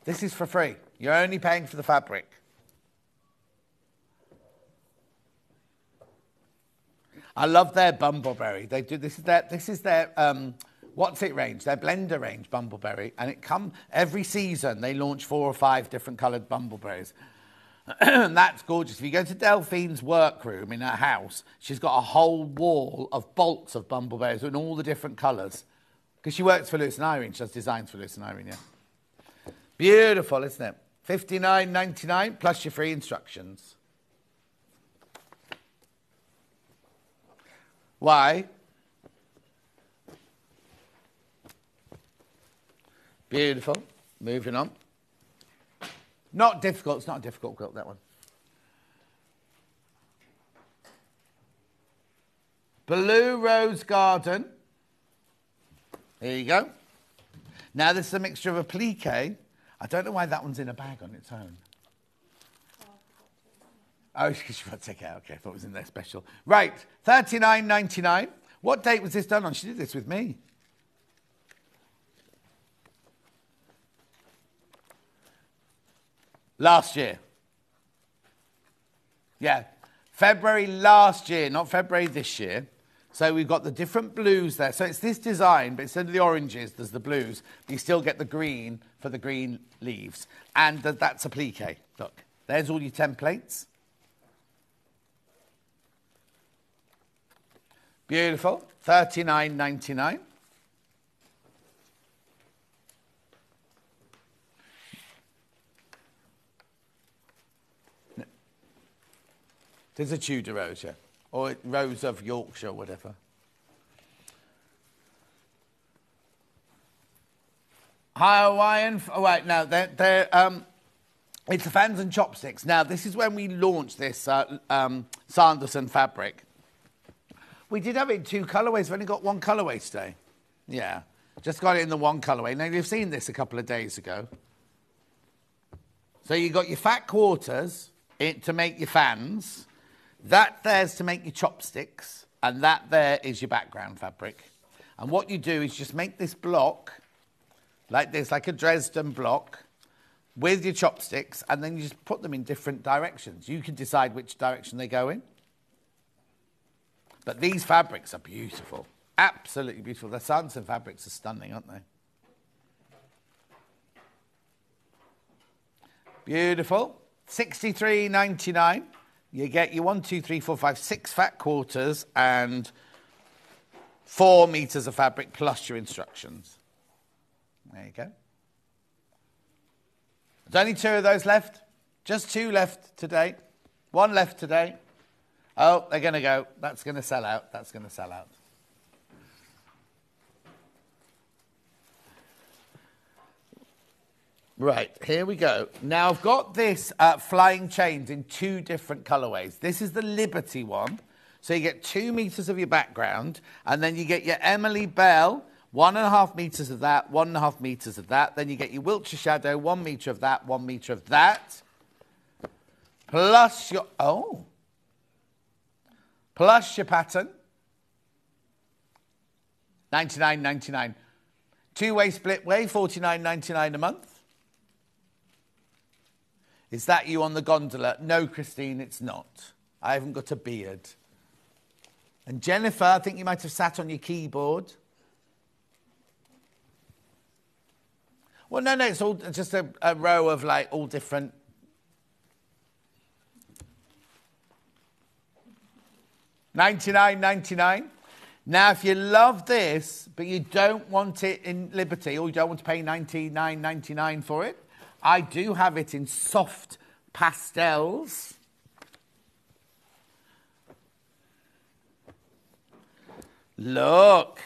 S1: This is for free. You're only paying for the fabric. I love their bumbleberry. They do this is their this is their um, What's it range? Their blender range, Bumbleberry, and it come every season. They launch four or five different coloured bumbleberries. and that's gorgeous. If you go to Delphine's workroom in her house, she's got a whole wall of bolts of bumbleberries in all the different colours. Because she works for Lewis and Irene, she does designs for Lewis and Irene, yeah. Beautiful, isn't it? Fifty nine ninety nine plus your free instructions. Why? Beautiful. Moving on. Not difficult. It's not a difficult quilt, that one. Blue Rose Garden. There you go. Now this is a mixture of applique. I don't know why that one's in a bag on its own. Oh, because you got to take it out. Okay, I thought it was in there special. Right, thirty-nine ninety-nine. What date was this done on? She did this with me. Last year. Yeah, February last year, not February this year. So we've got the different blues there. So it's this design, but instead of the oranges, there's the blues. But you still get the green for the green leaves. And th- that's applique. Look, there's all your templates. Beautiful. Thirty-nine ninety-nine. There's a Tudor rose, yeah. Or rose of Yorkshire, whatever. Hi, Hawaiian. Oh, right, now they're, they're um, it's the fans and chopsticks. Now, this is when we launched this uh, um, Sanderson fabric. We did have it in two colorways. We've only got one colorway today. Yeah, just got it in the one colorway. Now, you've seen this a couple of days ago. So you got your fat quarters in, to make your fans. That there's to make your chopsticks, and that there is your background fabric. And what you do is just make this block like this, like a Dresden block, with your chopsticks, and then you just put them in different directions. You can decide which direction they go in. But these fabrics are beautiful, absolutely beautiful. The Sanderson fabrics are stunning, aren't they? Beautiful. Sixty-three ninety-nine. You get your one, two, three, four, five, six fat quarters and four meters of fabric plus your instructions. There you go. There's only two of those left. Just two left today. One left today. Oh, they're going to go. That's going to sell out. That's going to sell out. Right, here we go. Now I've got this uh, flying chains in two different colorways. This is the Liberty one. So you get two meters of your background, and then you get your Emily Bell, one and a half meters of that, one and a half meters of that. Then you get your Wiltshire Shadow, one meter of that, one meter of that. Plus your, oh, plus your pattern. 99.99. Two-way split way, 49.99 a month. Is that you on the gondola? No, Christine, it's not. I haven't got a beard. And Jennifer, I think you might have sat on your keyboard. Well, no, no, it's all just a, a row of like all different. Ninety-nine, ninety-nine. Now, if you love this, but you don't want it in Liberty, or you don't want to pay ninety-nine ninety-nine for it, I do have it in soft pastels. Look.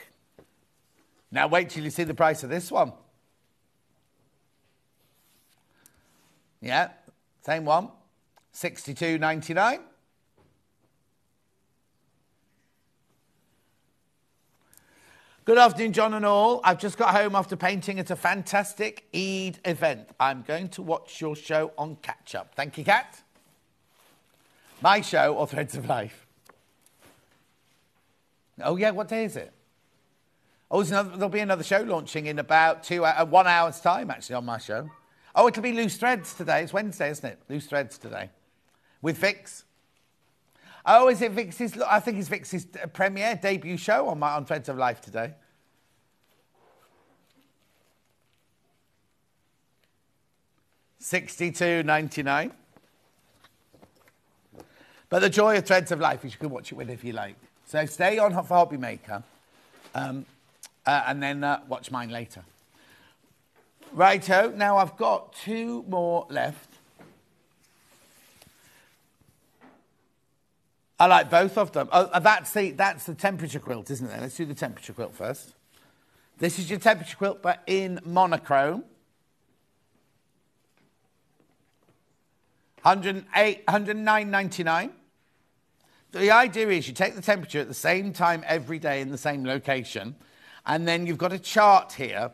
S1: Now wait till you see the price of this one. Yeah, same one. 62.99. Good afternoon, John and all. I've just got home after painting at a fantastic Eid event. I'm going to watch your show on catch up. Thank you, Kat. My show or Threads of Life? Oh, yeah, what day is it? Oh, another, there'll be another show launching in about two, uh, one hour's time, actually, on my show. Oh, it'll be Loose Threads today. It's Wednesday, isn't it? Loose Threads today. With Vix. Oh, is it Vix's? I think it's Vix's premiere debut show on my on Threads of Life today. Sixty-two ninety-nine. But the joy of Threads of Life is you can watch it whenever you like. So stay on for Hobby Maker, um, uh, and then uh, watch mine later. Righto, now I've got two more left. I like both of them. Oh, uh, that's the, that's the temperature quilt, isn't it? Let's do the temperature quilt first. This is your temperature quilt, but in monochrome. 108, 109.99. The idea is you take the temperature at the same time every day in the same location, and then you've got a chart here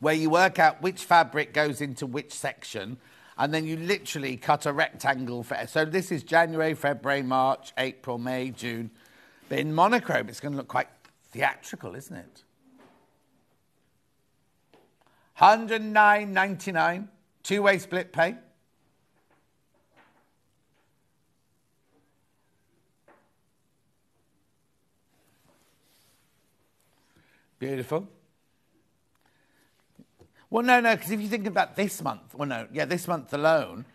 S1: where you work out which fabric goes into which section, and then you literally cut a rectangle for. So this is January, February, March, April, May, June. But in monochrome, it's going to look quite theatrical, isn't it? 109.99, two-way split pay. Beautiful. Well, no, no, because if you think about this month, well, no, yeah, this month alone,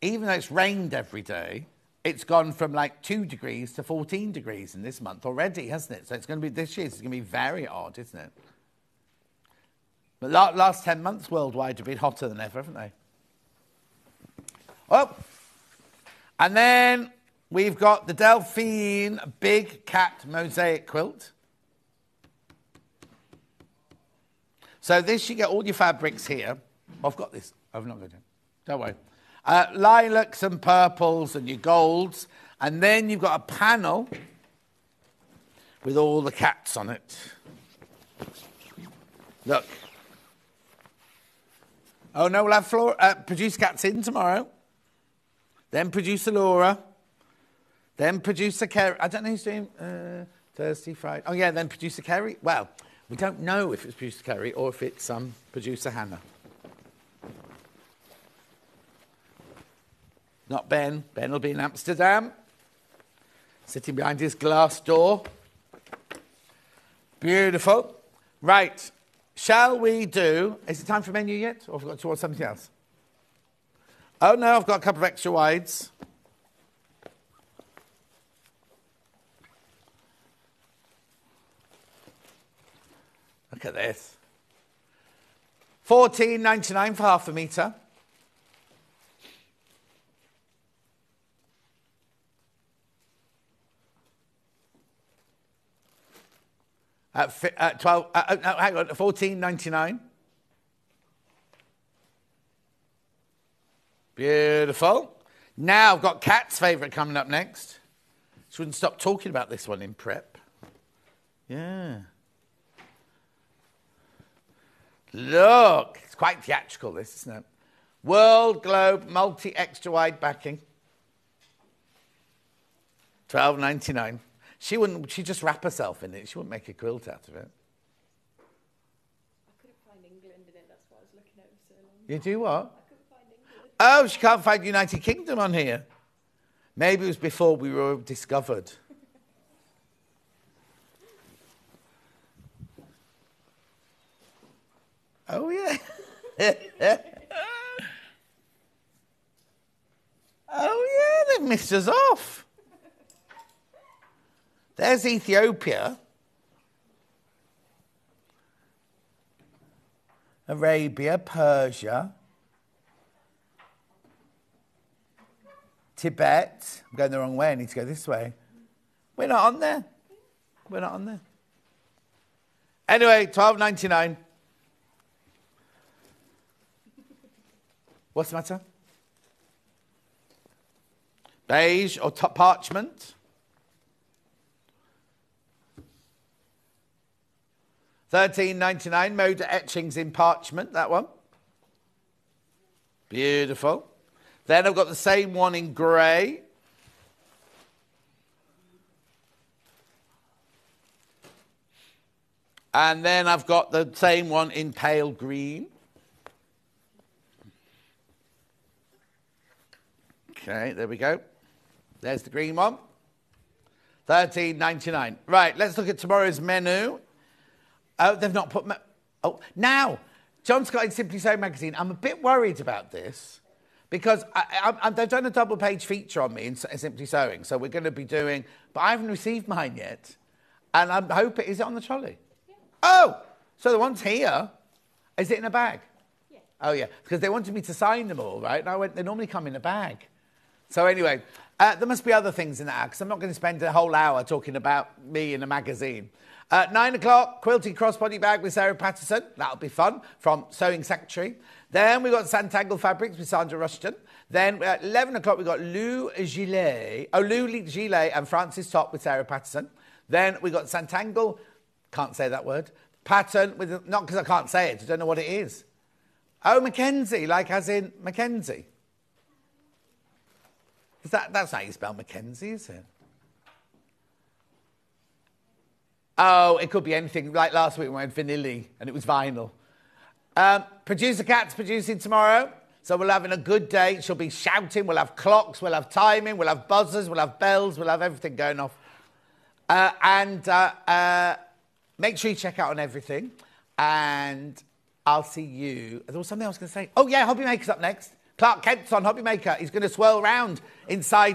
S1: even though it's rained every day, it's gone from like two degrees to 14 degrees in this month already, hasn't it? So it's going to be this year, it's going to be very odd, isn't it? But last 10 months worldwide have been hotter than ever, haven't they? Oh, and then we've got the Delphine Big Cat Mosaic Quilt. So this, you get all your fabrics here. I've got this. I've not got it. Don't worry. Uh, lilacs and purples and your golds. And then you've got a panel with all the cats on it. Look. Oh, no, we'll have Flora, uh, producer cats in tomorrow. Then producer Laura. Then producer Kerry. I don't know who's doing uh, Thursday, Friday. Oh, yeah, then producer Kerry. Well, we don't know if it's producer Kerry or if it's um, producer Hannah. Not Ben. Ben will be in Amsterdam, sitting behind his glass door. Beautiful. Right. Shall we do? Is it time for menu yet? Or have we got towards something else? Oh no, I've got a couple of extra wides. At this. Fourteen ninety nine for half a metre. At, fi- at 12, uh, uh, no, hang on, 14.99. Beautiful. Now I've got Cat's favourite coming up next. She wouldn't stop talking about this one in prep. Yeah. Look, it's quite theatrical, this, isn't it? World Globe multi extra wide backing. Twelve ninety nine. She wouldn't. She'd just wrap herself in it. She wouldn't make a quilt out of it.
S2: I couldn't find England in it. That's why I was looking over so long.
S1: You do what?
S2: I couldn't find England.
S1: Oh, she can't find United Kingdom on here. Maybe it was before we were discovered. Oh, yeah. oh, yeah, they've missed us off. There's Ethiopia. Arabia, Persia, Tibet. I'm going the wrong way. I need to go this way. We're not on there. We're not on there. Anyway, twelve ninety nine. What's the matter? Beige or top parchment? Thirteen ninety nine. Moda etchings in parchment. That one. Beautiful. Then I've got the same one in grey. And then I've got the same one in pale green. Okay, there we go. There's the green one. Thirteen ninety nine. Right, let's look at tomorrow's menu. Oh, they've not put. Oh, now, John Scott in Simply Sewing magazine. I'm a bit worried about this because I, I, I, they've done a double page feature on me in, in Simply Sewing, so we're going to be doing. But I haven't received mine yet, and I'm hoping. Is it on the trolley? Oh, so the one's here. Is it in a bag? Oh, yeah, because they wanted me to sign them all, right? And I went, they normally come in a bag. So, anyway, uh, there must be other things in that because I'm not going to spend a whole hour talking about me in a magazine. Uh, nine o'clock, quilted crossbody bag with Sarah Patterson. That'll be fun from Sewing Sanctuary. Then we've got Santangle Fabrics with Sandra Rushton. Then at 11 o'clock, we've got Lou Gillet, oh, Lou Gillet and Francis Top with Sarah Patterson. Then we've got Santangle, can't say that word, pattern with, not because I can't say it, I don't know what it is. Oh, Mackenzie, like as in Mackenzie. Is that, that's how you spell Mackenzie, is it? Oh, it could be anything. Like last week, we went vanilla and it was vinyl. Um, Producer Cat's producing tomorrow. So we're having a good day. She'll be shouting. We'll have clocks. We'll have timing. We'll have buzzers. We'll have bells. We'll have everything going off. Uh, and uh, uh, make sure you check out on everything. And I'll see you. There was something I was going to say. Oh, yeah, Hobby Maker's up next. Clark Kent's on Hobby Maker. He's going to swirl around inside.